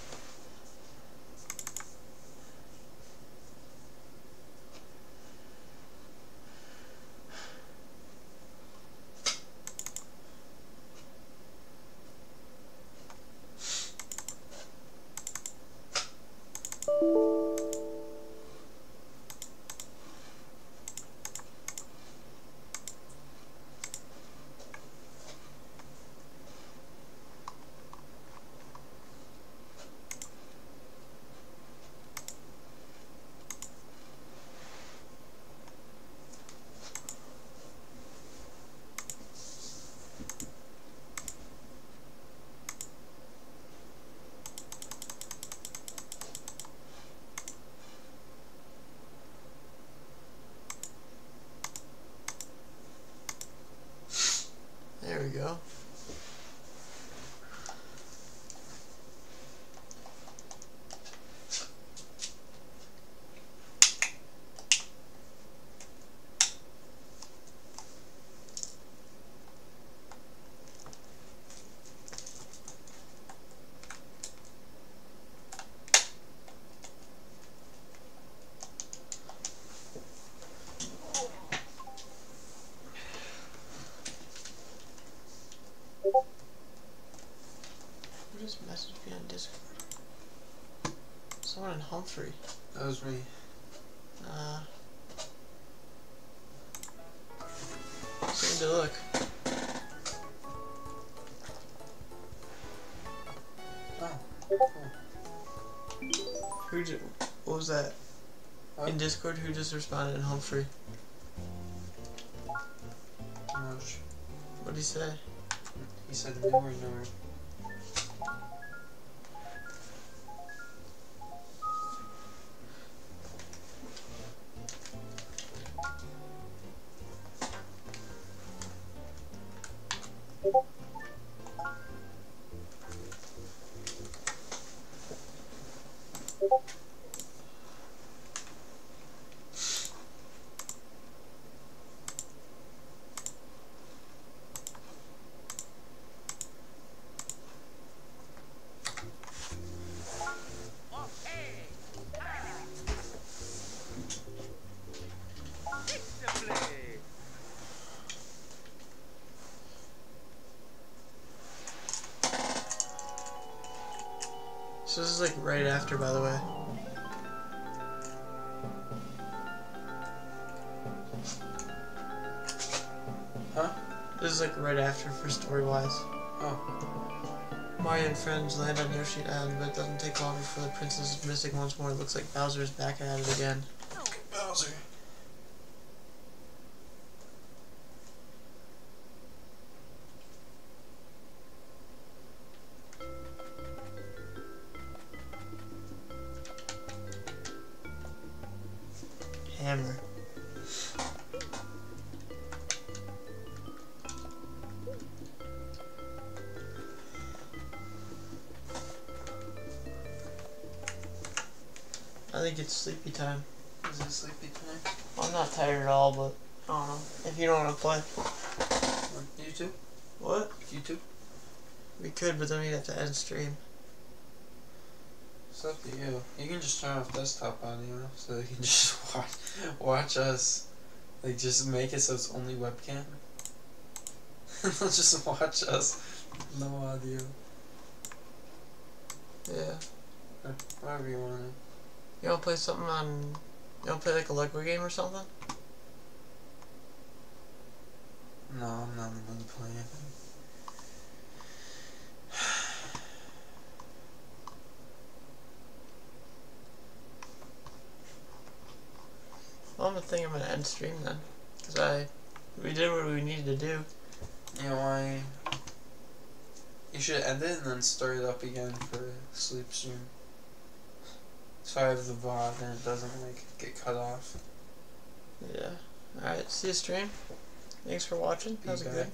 There we go. Who just messaged me on Discord? Humphrey. That was me. Uh. Seemed to look. Who ju- What was that? In Discord, who just responded in Humphrey? Much. What'd he say? He said newer, newer. By the way. Huh? This is like right after for story wise. Oh. Mario and friends land on Yoshi Island, but it doesn't take long before the princess is missing once more. It looks like Bowser's back at it again. It's sleepy time. Is it sleepy time? I'm not tired at all, but I don't know. If you don't want to play, You too? what? You too? We could, but then we'd have to end stream. It's up to you. You can just turn off desktop audio so you can just watch watch us. Like just make it so it's only webcam. They'll just watch us. No audio. Yeah. Whatever you want. You want to play something on? You want to play like a Lego game or something? No, I'm not in the mood to play anything. Well, I'm gonna think I'm gonna end stream then, cause I we did what we needed to do. You know why? You should end it and then start it up again for sleep stream. So I have the VOD and it doesn't like get cut off. Yeah. All right. See you stream. Thanks for watching. That was good.